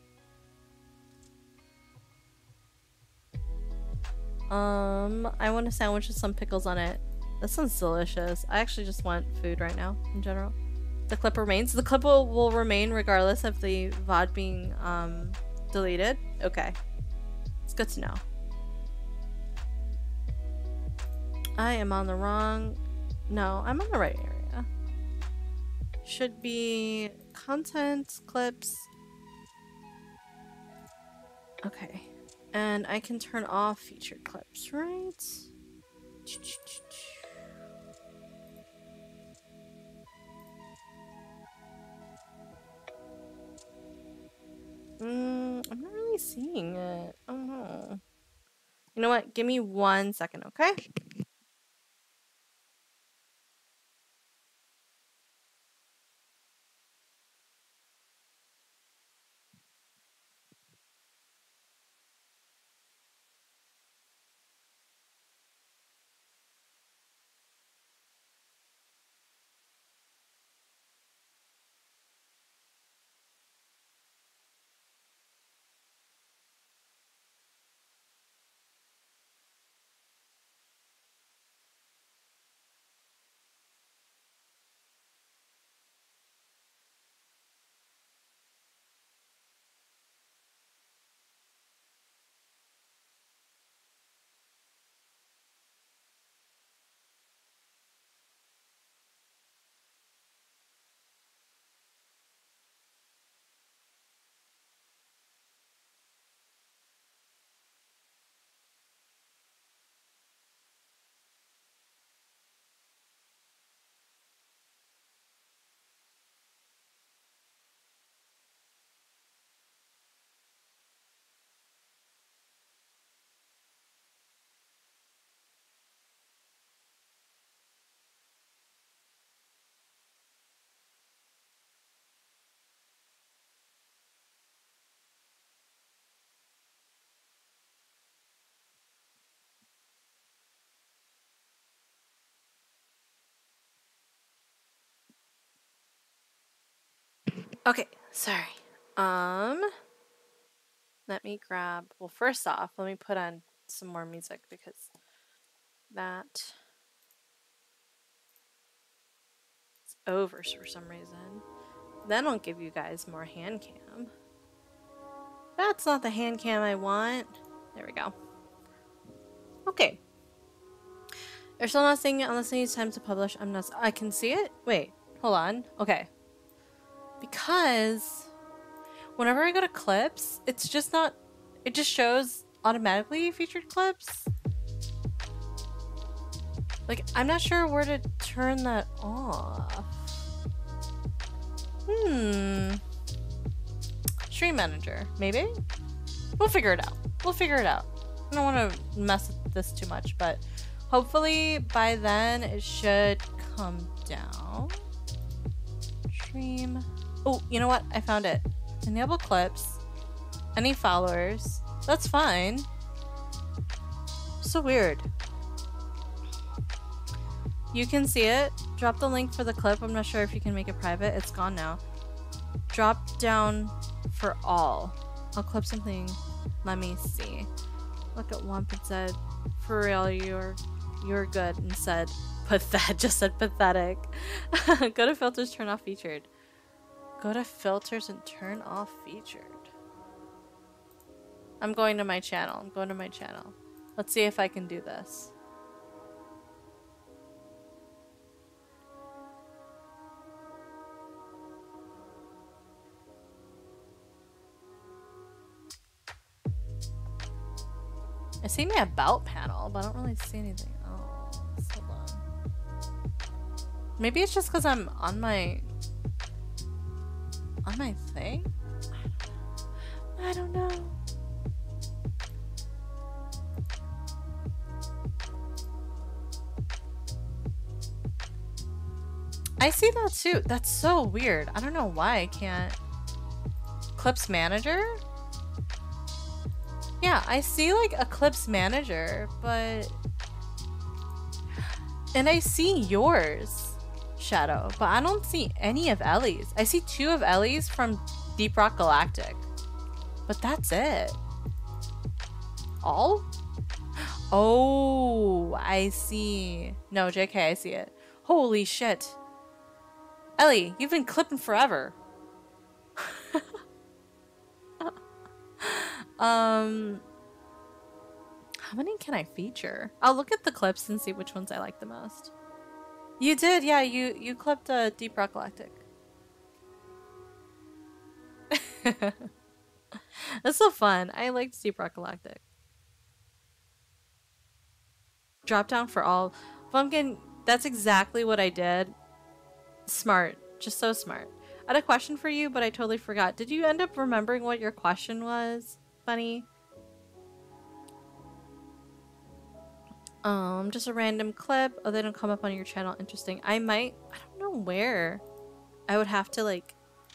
Um, I want a sandwich with some pickles on it. That sounds delicious. I actually just want food right now, in general. The clip remains. The clip will, will remain regardless of the VOD being um, deleted. Okay. It's good to know. I am on the wrong... No, I'm on the right area. Should be content, clips. Okay. And I can turn off featured clips, right? Mm, I'm not really seeing it. Oh. You know what? Give me one second, okay? Okay, sorry. Um, let me grab. Well, first off, let me put on some more music because that is over for some reason. Then I'll give you guys more hand cam. That's not the hand cam I want. There we go. Okay. You're still not seeing it unless it needs time to publish. I'm not. I can see it? Wait, hold on. Okay. Because whenever I go to clips, it's just not. It just shows automatically featured clips. Like, I'm not sure where to turn that off. Hmm. Stream manager, maybe? We'll figure it out. We'll figure it out. I don't want to mess with this too much, but hopefully by then it should come down. Stream. Oh, you know what? I found it. Enable clips. Any followers. That's fine. So weird. You can see it. Drop the link for the clip. I'm not sure if you can make it private. It's gone now. Drop down for all. I'll clip something. Let me see. Look at Womp and said, "For real, you're you're good." And said, "Pathetic." Just said pathetic. Go to filters, turn off featured. Go to filters and turn off featured. I'm going to my channel. I'm going to my channel. Let's see if I can do this. I see my about panel, but I don't really see anything else. Hold on. Maybe it's just because I'm on my on my thing. I don't know. I see that too. That's so weird. I don't know why I can't. Clips manager? Yeah, I see like Eclipse Manager, but. And I see yours, Shadow, but I don't see any of Ellie's. I see two of Ellie's from Deep Rock Galactic, but that's it. All? Oh, I see. No, JK, I see it. Holy shit. Ellie, you've been clipping forever. Um, how many can I feature? I'll look at the clips and see which ones I like the most. You did, yeah. You you clipped uh, Deep Rock Galactic. That's so fun. I liked Deep Rock Galactic. Drop down for all. Pumpkin, that's exactly what I did. Smart. Just so smart. I had a question for you, but I totally forgot. Did you end up remembering what your question was? Funny. Um, just a random clip. Oh, they don't come up on your channel. Interesting. I might, I don't know where. I would have to like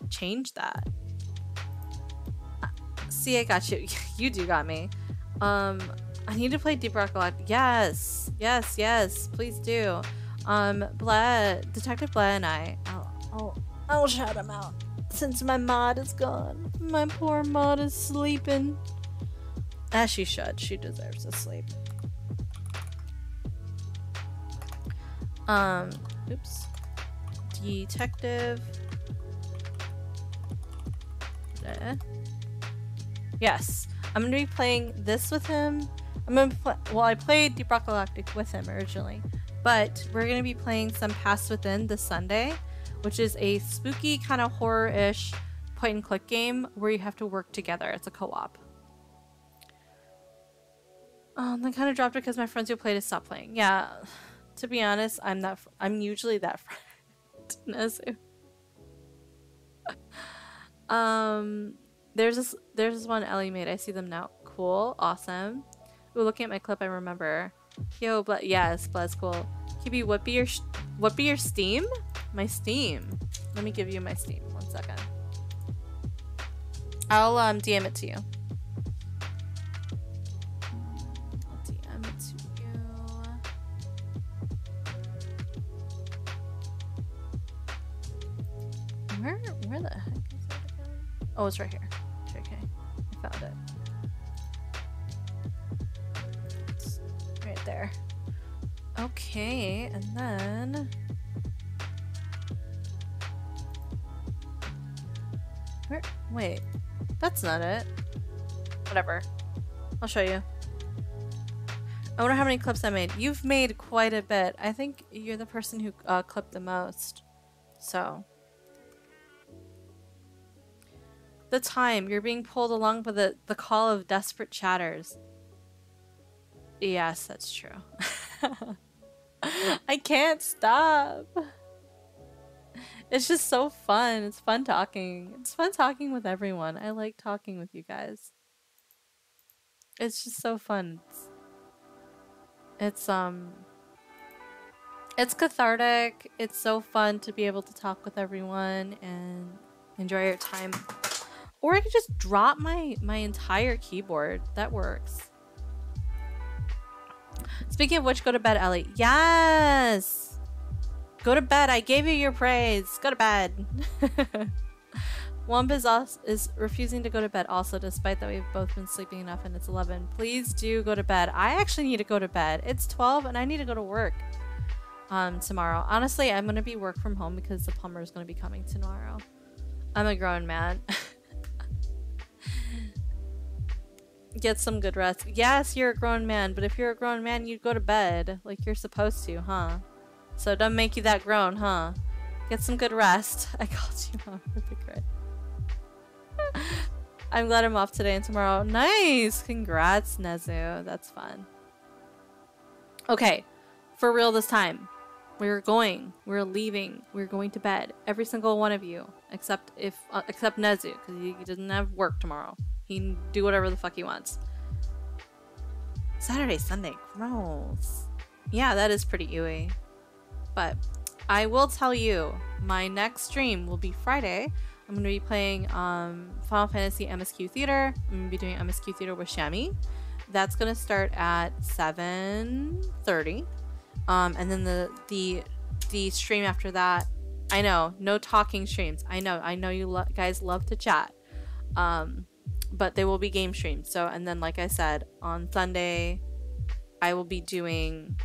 change that. Uh, see, I got you. you do got me. Um, I need to play Deep Rock Galactic. Yes, yes, yes. Please do. Um, Bled, Detective Bled and I. I'll, I'll, I'll shout him out since my mod is gone. My poor mod is sleeping. As she should. She deserves to sleep. Um, oops. Detective. Uh, yes. I'm gonna be playing this with him. I'm gonna play, well, I played Deep Rock Galactic with him originally, but we're gonna be playing some Past Within this Sunday, which is a spooky kind of horror-ish point and click game where you have to work together. It's a co-op. Um, I kind of dropped it because my friends who played it stopped playing. Yeah, to be honest, I'm that. I'm usually that friend. Um, there's this. There's this one Ellie made. I see them now. Cool. Awesome. Ooh, looking at my clip, I remember. Yo, but yes, Bless cool. Kibi, what be your what be your Steam? My Steam. Let me give you my Steam. One second. I'll um DM it to you. Where where the heck is Oh, it's right here. Okay, I found it. It's right there. Okay, and then. Where? Wait, that's not it. Whatever. I'll show you. I wonder how many clips I made. You've made quite a bit. I think you're the person who uh, clipped the most. So. The time. You're being pulled along by the, the call of desperate chatters. Yes, that's true. I can't stop. It's just so fun. It's fun talking. It's fun talking with everyone. I like talking with you guys. It's just so fun. It's, it's um it's cathartic. It's so fun to be able to talk with everyone and enjoy your time. Or I could just drop my my entire keyboard. That works. Speaking of which, go to bed, Ellie. Yes! Go to bed. I gave you your praise. Go to bed. Wump is, also, is refusing to go to bed also, despite that we've both been sleeping enough and it's 11. Please do go to bed. I actually need to go to bed. It's 12 and I need to go to work um, tomorrow. Honestly, I'm going to be work from home because the plumber is going to be coming tomorrow. I'm a grown man. Get some good rest. Yes, you're a grown man, but if you're a grown man, you'd go to bed like you're supposed to, huh? So it doesn't make you that grown, huh? Get some good rest. I called you on perfect right. I'm glad I'm off today and tomorrow. Nice! Congrats, Nezu. That's fun. Okay, for real this time. We're going. We're leaving. We're going to bed. Every single one of you, except if uh, except Nezu, because he, he doesn't have work tomorrow. He can do whatever the fuck he wants. Saturday, Sunday, gross. Yeah, that is pretty ewy. But I will tell you, my next stream will be Friday. I'm going to be playing um, Final Fantasy MSQ Theater. I'm going to be doing MSQ Theater with Shami. That's going to start at 7.30. Um, and then the, the, the stream after that, I know, no talking streams. I know, I know you lo guys love to chat. Um, but they will be game streams. So, and then, like I said, on Sunday, I will be doing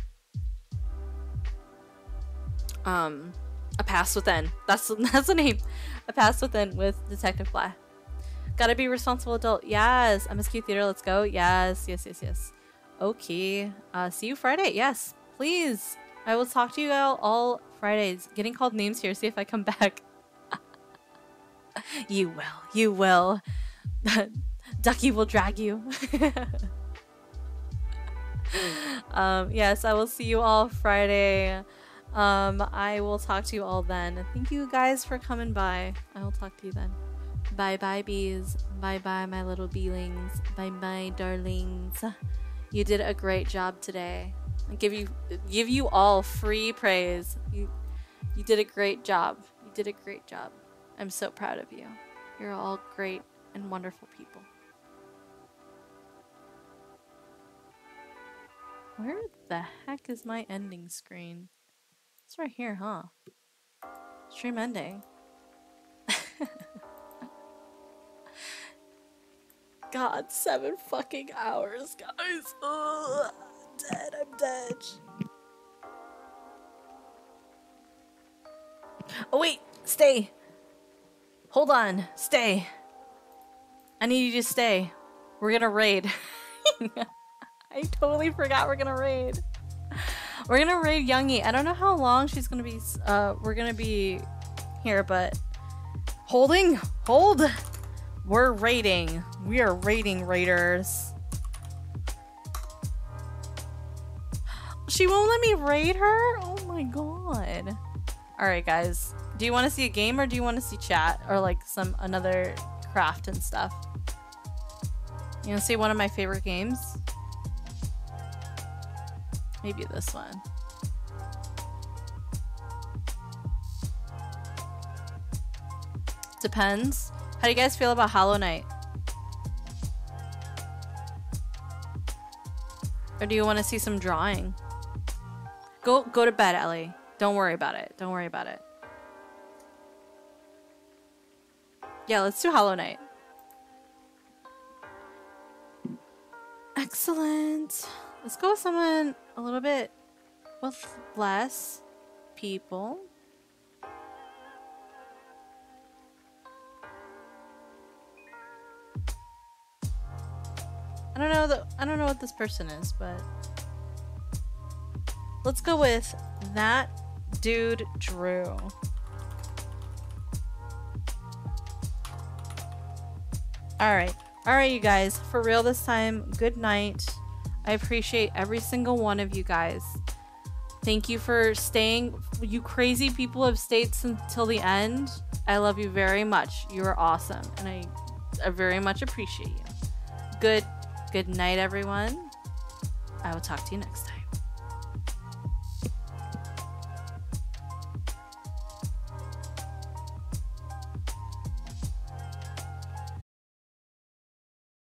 um a Past Within. That's that's the name. A Past Within with Detective Fly. Gotta be responsible adult. Yes. MSQ Theater, let's go. Yes, yes, yes, yes. Okay. Uh see you Friday. Yes, please. I will talk to you all, all Fridays. Getting called names here, see if I come back. you will. You will. Ducky will drag you. um, yes, I will see you all Friday. Um, I will talk to you all then. Thank you guys for coming by. I will talk to you then. Bye bye, bees. Bye bye, my little beelings. Bye bye, darlings. You did a great job today. I give you give you all free praise. You you did a great job. You did a great job. I'm so proud of you. You're all great and wonderful people. Where the heck is my ending screen? It's right here, huh? Stream ending. God, seven fucking hours, guys. Ugh, dead, I'm dead. Oh, wait, stay. Hold on, stay. I need you to stay. We're gonna raid. I totally forgot we're gonna raid. We're gonna raid Youngie. I don't know how long she's gonna be. Uh, we're gonna be here, but holding, hold. We're raiding. We are raiding raiders. She won't let me raid her. Oh my god. All right, guys. Do you want to see a game or do you want to see chat or like some another craft and stuff? You want to see one of my favorite games? Maybe this one. Depends. How do you guys feel about Hollow Knight? Or do you want to see some drawing? Go go to bed, Ellie. Don't worry about it. Don't worry about it. Yeah, let's do Hollow Knight. Excellent. Let's go with someone a little bit with less people. I don't know the I don't know what this person is, but let's go with that dude Drew. All right. All right, you guys. For real this time, good night. I appreciate every single one of you guys. Thank you for staying. You crazy people have stayed until the end. I love you very much. You are awesome. And I, I very much appreciate you. Good good night, everyone. I will talk to you next time.